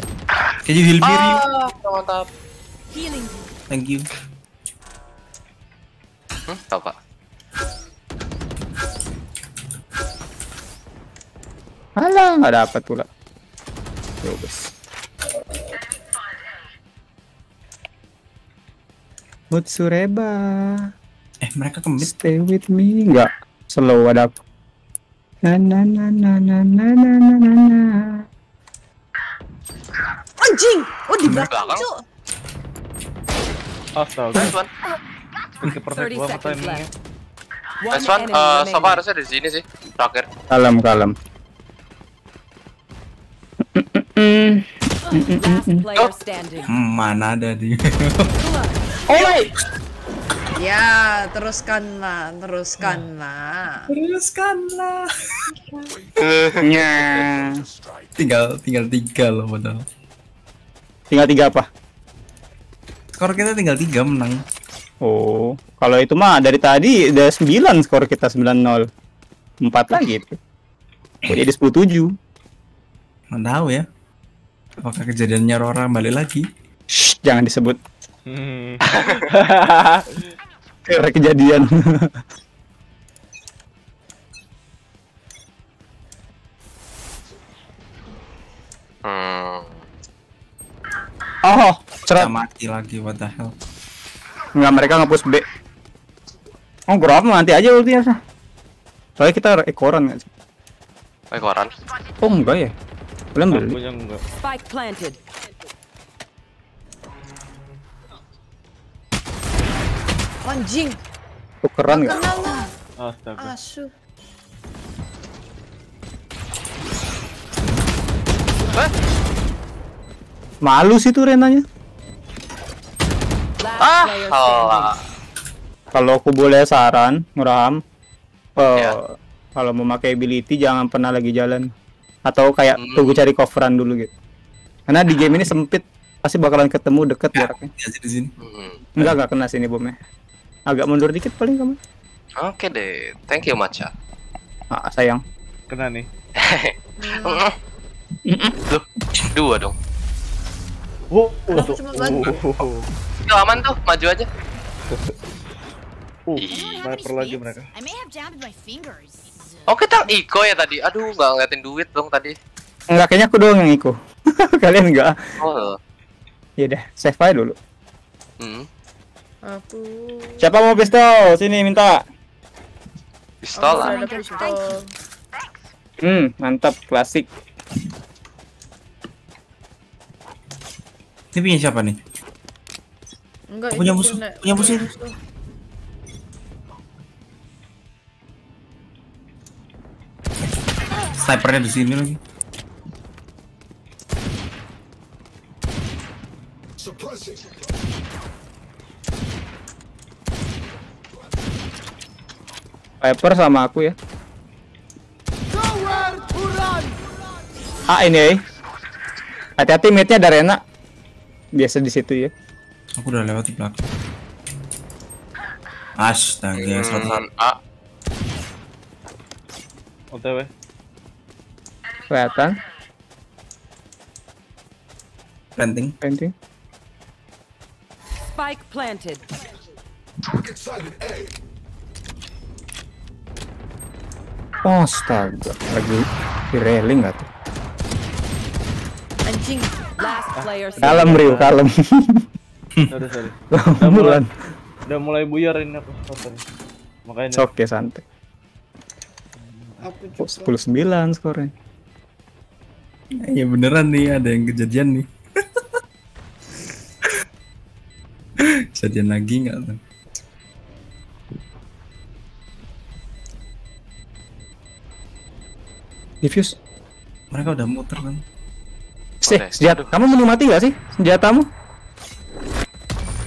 Kayaknya heal kiri. Oh, ah, mantap. Healing. Thank you. Hmm, tau pak. Alah, nggak dapat pula. Ya Yo, guys. Mutsureba. Eh, mereka kembali. Stay with me. Enggak. Slow ada aku. Na na na na na na na na na na. Anjing! Oh di belakang. Cuk. Astaga. Nice one. Itu perfect 30 banget seconds timingnya. left. Nice one. Eh, Sofa harusnya di sini sih. Terakhir. Kalem kalem. Hmm, mana ada di. Oi! Ya, teruskanlah, teruskanlah. Teruskanlah. Nya. tinggal tinggal tiga loh padahal. Tinggal tiga apa? Skor kita tinggal tiga menang. Oh, kalau itu mah dari tadi udah 9 skor kita 9-0. 4 lagi itu. Jadi 10-7. Nggak tahu ya. Apakah kejadiannya Rora balik lagi? Shh, jangan disebut. Hmm. Karena kejadian. Hmm. oh, cerah. mati lagi what the hell. Enggak mereka nge-push B. Oh, grab nanti aja ultinya sah. Soalnya kita ekoran nggak sih? Baik koran. Oh, enggak ya. Belum beli. Aku yang enggak. Spike planted. Anjing. Tukeran nggak? Kenal lah. Astaga. Asu. Malu sih tuh Renanya. Ah, Allah. standing. Kalau aku boleh saran, Muraham, eh, Ya. kalau mau pakai ability jangan pernah lagi jalan. Atau kayak Hmm. tunggu cari coveran dulu gitu. Karena di game ini sempit, pasti bakalan ketemu deket jaraknya. Ya di sini. Hmm. Enggak, enggak kena sini bomnya. Agak mundur dikit paling kamu. Oke deh. Thank you Macha. Ah, sayang. Kena nih. Loh, dua dong. Oh, oh, bantu. oh, Itu aman tuh, maju aja. oh. Ih. Sniper lagi mereka. I may have jammed my fingers. Oh kita Iko ya tadi. Aduh, nggak ngeliatin duit dong tadi. Enggak, kayaknya aku doang yang ikut. Kalian enggak. Oh. Ya udah, save aja dulu. Hmm. Aku. Siapa mau pistol? Sini minta. Pistol Aku lah. pistol. Hmm, mantap, klasik. Ini punya siapa nih? Enggak, Punya musuh, punya- punya musuh. Snipernya di sini lagi. Suppressing. Viper sama aku ya. Ah ini eh. Hati-hati mate-nya ada Rena. Biasa di situ ya. Aku udah lewat di belakang. Astaga, satu Hmm, A. OTW. Kelihatan. planting. Planting. Spike planted. Target sighted A. Astaga, lagi di railing nggak tuh? Anjing. Last player Kalem. Rio, kalem. Sorry, sorry. Udah mulai, udah mulai buyar ini apa skornya. Makanya Sok ya santai. Aku Oh, juga. 10-9 skornya. Ya beneran nih, ada yang kejadian nih. kejadian lagi nggak tuh? Diffuse. Mereka udah muter kan? Sih, senjata. Kamu menikmati nggak sih senjatamu?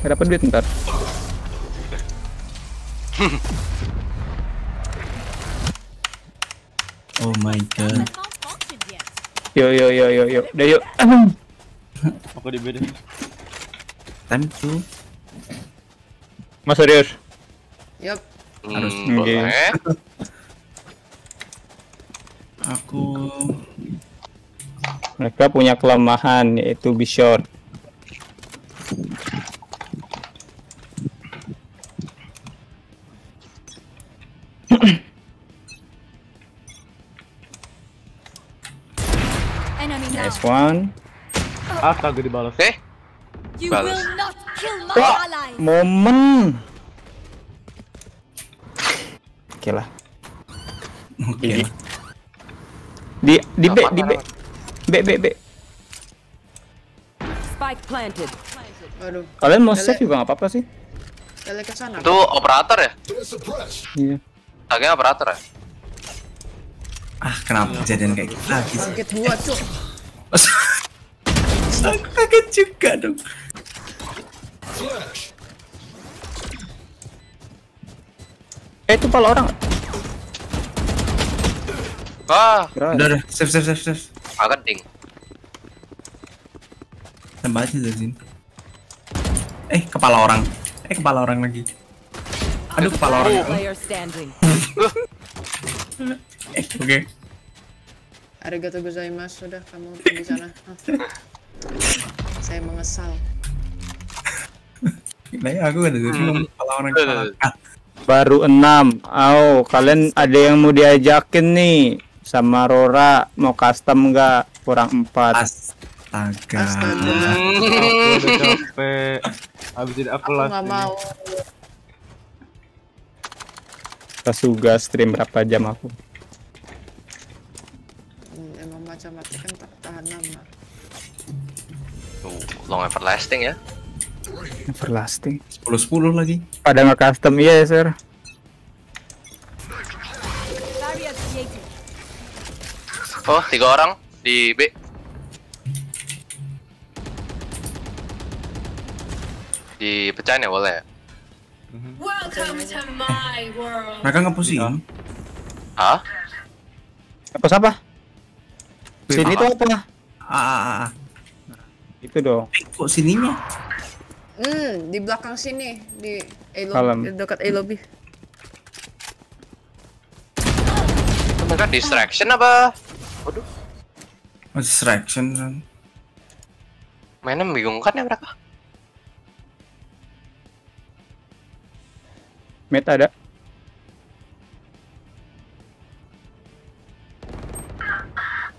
Gak dapat duit ntar. Oh my god. Yo yo yo yo yo. Udah yuk. aku di beda. Time to Mas serius. Yup. Harus. Hmm, Oke. aku mereka punya kelemahan yaitu be short Nice one. Ah, Astaga dibalas. Eh? Balas. Oh, momen. Oke okay lah. Oke. Okay. Di di B di B. B B B. Spike planted. Waduh. Kalian mau save juga nggak apa-apa sih. Lele ke sana. Itu operator ya? Iya. Tagnya operator ya? Ah, kenapa kejadian kayak gitu lagi sih? Kaget gua, cuk. Aku kaget juga dong. Eh itu pala orang. Wah, Udah, udah, save, save, save, save. agak ding. Tembak aja dari sini. Eh, kepala orang. Eh, kepala orang lagi. Aduh, kepala orang. Eh, oke. Arigato gozaimasu sudah kamu di sana. Saya mengesal. Nah, ya, aku ada dari sini kepala orang. Kepala. Ah, Baru enam. Oh, kalian ada yang mau diajakin nih sama Rora mau custom nggak? Kurang empat. Astaga. Aku udah capek. Habis ini aku nggak ini. mau. Kasuga stream berapa jam aku? Hmm, emang macam-macam kan tak tahan lama. Tuh, long everlasting ya. Everlasting. 10-10 lagi. Pada nggak custom iya, sir. Oh, tiga orang di B. Dipecahin ya boleh ya? Welcome to my world. Mereka ngepusin. Hah? Apa apa? Sini tuh apa? Ah, ah, ah. Itu dong. Eh, kok sininya? Hmm, di belakang sini di lobby, dekat A lobby. Mereka distraction apa? Waduh, distraction. kan. mainnya membingungkan ya mereka. Meta ada.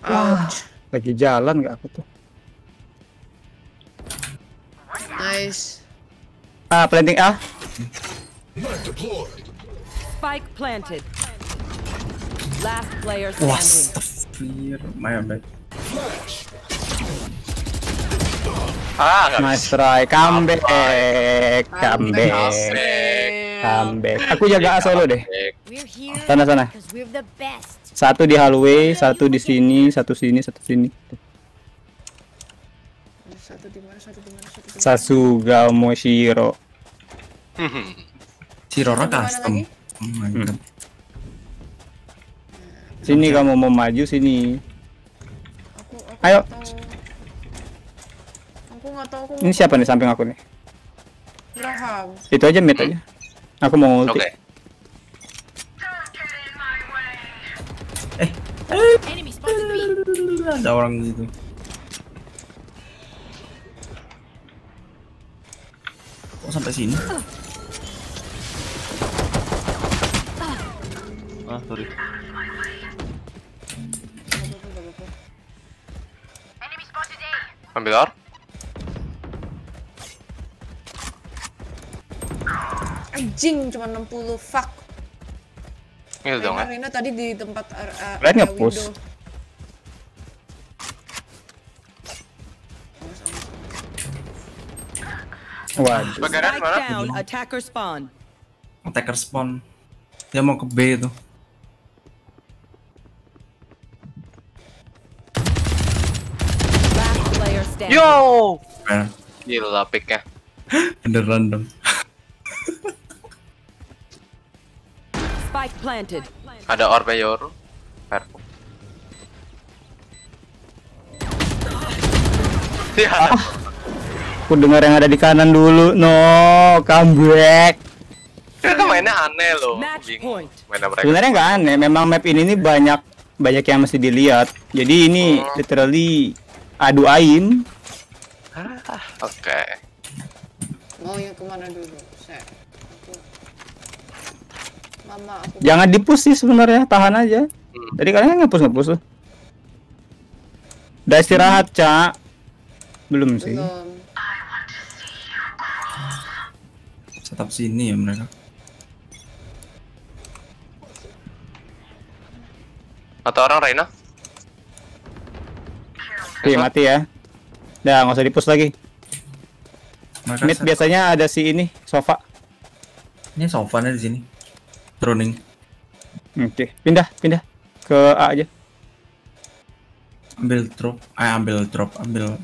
Ouch. Lagi jalan nggak aku tuh? Nice. Ah, planting A. Spike planted. Last player Wah, standing. Astagfir. My bad. Ah, nggak Nice try, comeback, comeback, comeback. Aku jaga A solo deh. Sana sana. Satu di hallway, satu di sini, satu sini, satu sini. Satu di mana? Satu di mana? Satu di mana? Sasuga Moshiro. Di mana custom. Oh my god. Sini kamu mau maju sini. Aku, aku Ayo. tahu. Aku nggak tahu. Aku Ini siapa nih samping aku nih? Graham. Itu aja mid aja. Aku mau ulti. Spotted B. Ada orang gitu. Kok sampai sini? Ah, sorry. Ambil or. Anjing cuma 60 fuck. Gitu dong ya. Rena tadi di tempat ar- ar- Kalian area nge-push? window. Waduh. Bagian mana? Attacker spawn. Attacker spawn. Dia mau ke B itu. Standing. Yo! Eh, Gila picknya. beneran dong. Spike planted. Ada orbe Yoru. Perfect. Ya, Aku dengar yang ada di kanan dulu. No, comeback. itu mainnya aneh loh. Bingung point. mainnya mereka. Sebenarnya nggak aneh. Memang map ini nih banyak banyak yang mesti dilihat. Jadi ini literally adu aim. Ah, Oke. Mau yang ke mana dulu? Saya. Aku... Mama, aku Jangan dipus sih sebenarnya, tahan aja. Jadi kalian ngepus ngepus tuh. Udah istirahat, Cak. Belum sih. belum. Setup sini ya mereka. Atau orang Reina? Oke, mati ya. Udah, nggak usah dipus lagi. Mereka Mid biasanya ada si ini, sofa. Ini sofanya di sini. Droning. Oke, pindah, pindah ke A aja. Ambil drop. Eh, ambil drop, ambil.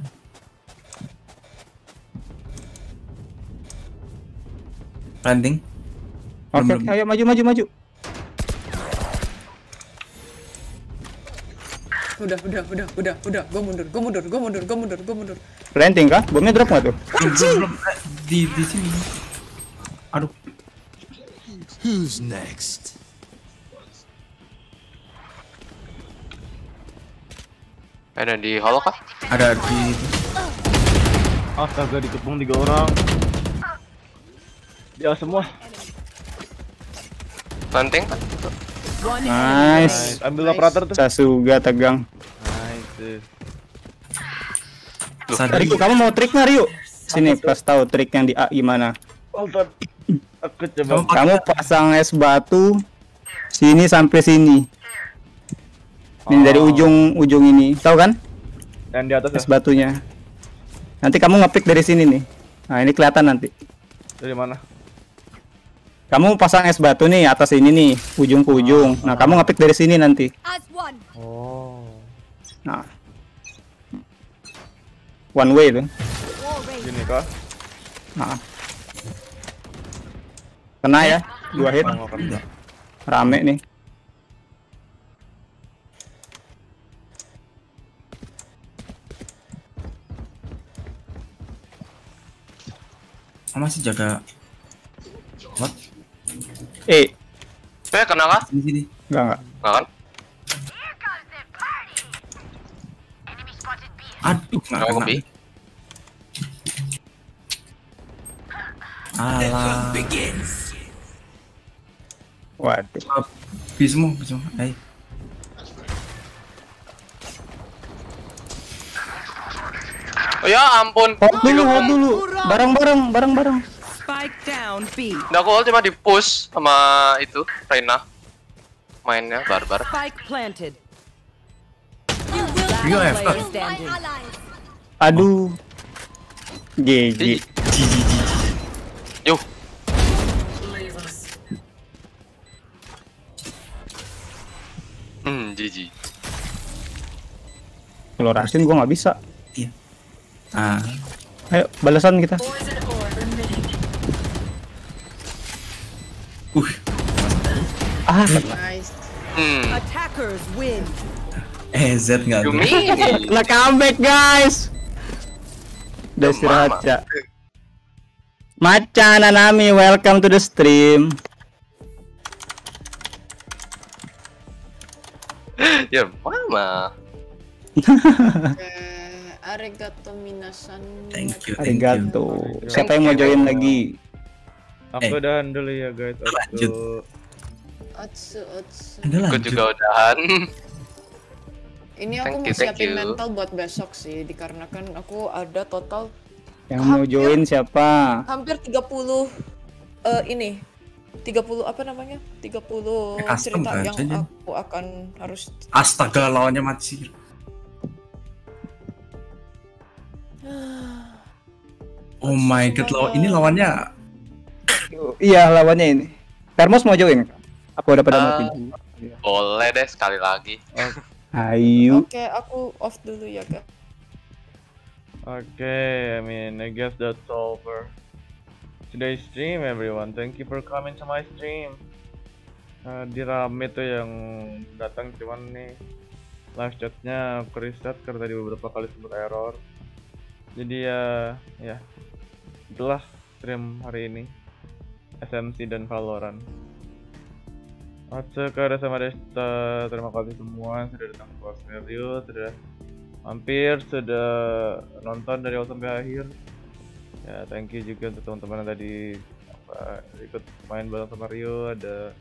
Landing. Oke, Belum, belum. ayo maju, maju, maju. Udah, udah, udah, udah, udah. Gue mundur, gue mundur, gue mundur, gue mundur, gue mundur. Planting kah? Bomnya drop nggak tuh? Belum. Eh, Di di sini. Aduh. Who's next? Ada di hall kah? Ada di Astaga dikepung tiga orang. Dia semua. Planting? Nice. Ambil operator tuh. Sasuga tegang. Nice. Riku, kamu mau trik nggak Rio? Sini, pas tahu trik yang di A gimana. Aku coba. Kamu pasang es batu sini sampai sini. Ini dari Oh. ujung ujung ini, tahu kan? Yang di atas ya? Es batunya. Nanti kamu ngepick dari sini nih. Nah, ini kelihatan nanti. Dari mana? Kamu pasang es batu nih atas ini nih, ujung ke ujung. Nah, kamu ngepick dari sini nanti. Oh. Nah. One way tuh. Gini kah? Nah. Kena ya, dua hit. Rame nih. Masih jaga. What? Eh, Eh, kena kah? Sini sini. enggak enggak. Nggak kan? Aduh, nggak kena. bi? Alah. Waduh. Bi semua, bi semua. Ayo. Oh ya ampun. Hold dulu, hold dulu. Bareng-bareng, bareng-bareng. Spike down B. Udah aku ult cuma di push sama itu Reina. Mainnya barbar. Spike planted. Player standing. Aduh. GG. Yuh. Hmm, GG. Kalau Rasin gua nggak bisa. Iya. Ah. Ayo, balasan kita. Uh. Ah, Nice. Hmm. Attackers win. Eh, Z nggak. Lah comeback guys. Udah istirahat Mama. ya. Macan Nanami, welcome to the stream. ya mama. Eh, arigato minasan. Thank you, thank you. Arigato. Siapa yang mau join lagi? Aku Eh. udahan dulu ya guys. Lanjut. Aku Otsu, otsu. Anda Aku lanjut. juga udahan. Ini aku Thank mau you, siapin you. mental buat besok sih, dikarenakan aku ada total Yang mau join siapa? hampir 30 eh ini 30 apa namanya? 30 Eh, custom cerita yang saja. aku akan harus Astaga, lawannya mati. Oh my god, lawan ini lawannya Iya, lawannya ini. Termos mau join? Aku udah pada Ah. mati. Boleh deh sekali lagi. Ayo. Oke, aku off dulu ya, Kak. Okay, I mean, I guess that's all for today's stream, everyone. Thank you for coming to my stream. Uh, di rame tuh yang datang cuman nih live chatnya aku reset karena tadi beberapa kali sempat error. Jadi ya, ya, itulah stream hari ini. SMC dan Valorant. Oke, ada sama Desta. Terima kasih semua sudah datang ke Scenario, sudah hampir sudah nonton dari awal sampai akhir. Ya, thank you juga untuk teman-teman yang tadi apa, ikut main bareng sama Rio. Ada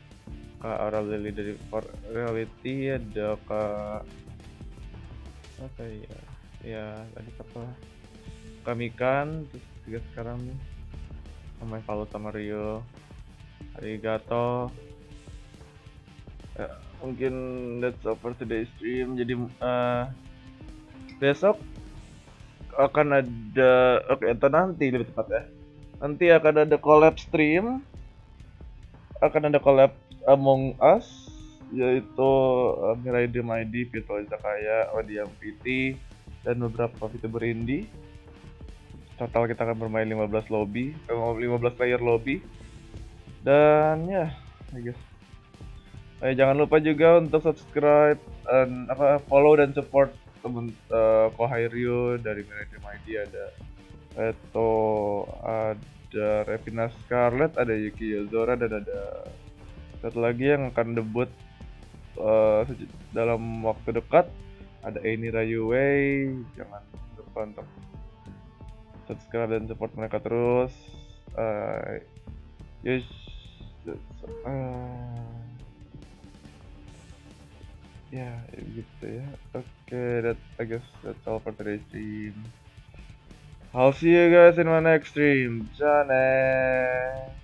Kak Aura Lily dari For Reality, ada Kak apa ya? Ya, tadi apa? Kamikan, terus juga sekarang nih. Sama follow sama Rio. Arigato. Ya, mungkin that's all for today's stream. Jadi eh, besok akan ada oke atau nanti lebih tepat ya. Nanti akan ada collab stream. Akan ada collab Among Us yaitu uh, Mirai Demaidi, Virtual Zakaya, Odiam PT, dan beberapa VTuber indie. Total kita akan bermain 15 lobby, eh, 15 player lobby. Dan ya, I guess. Eh, jangan lupa juga untuk subscribe dan apa follow dan support temen uh, Kohairyu dari Mirai Demaidi ada Eto, ada Revina Scarlett, ada Yuki Yozora dan ada satu lagi yang akan debut uh, dalam waktu dekat ada Eni Rayuwei jangan lupa untuk subscribe dan support mereka terus uh, uh, ya gitu ya oke that I guess that's all for today's stream I'll see you guys in my next stream. Jane.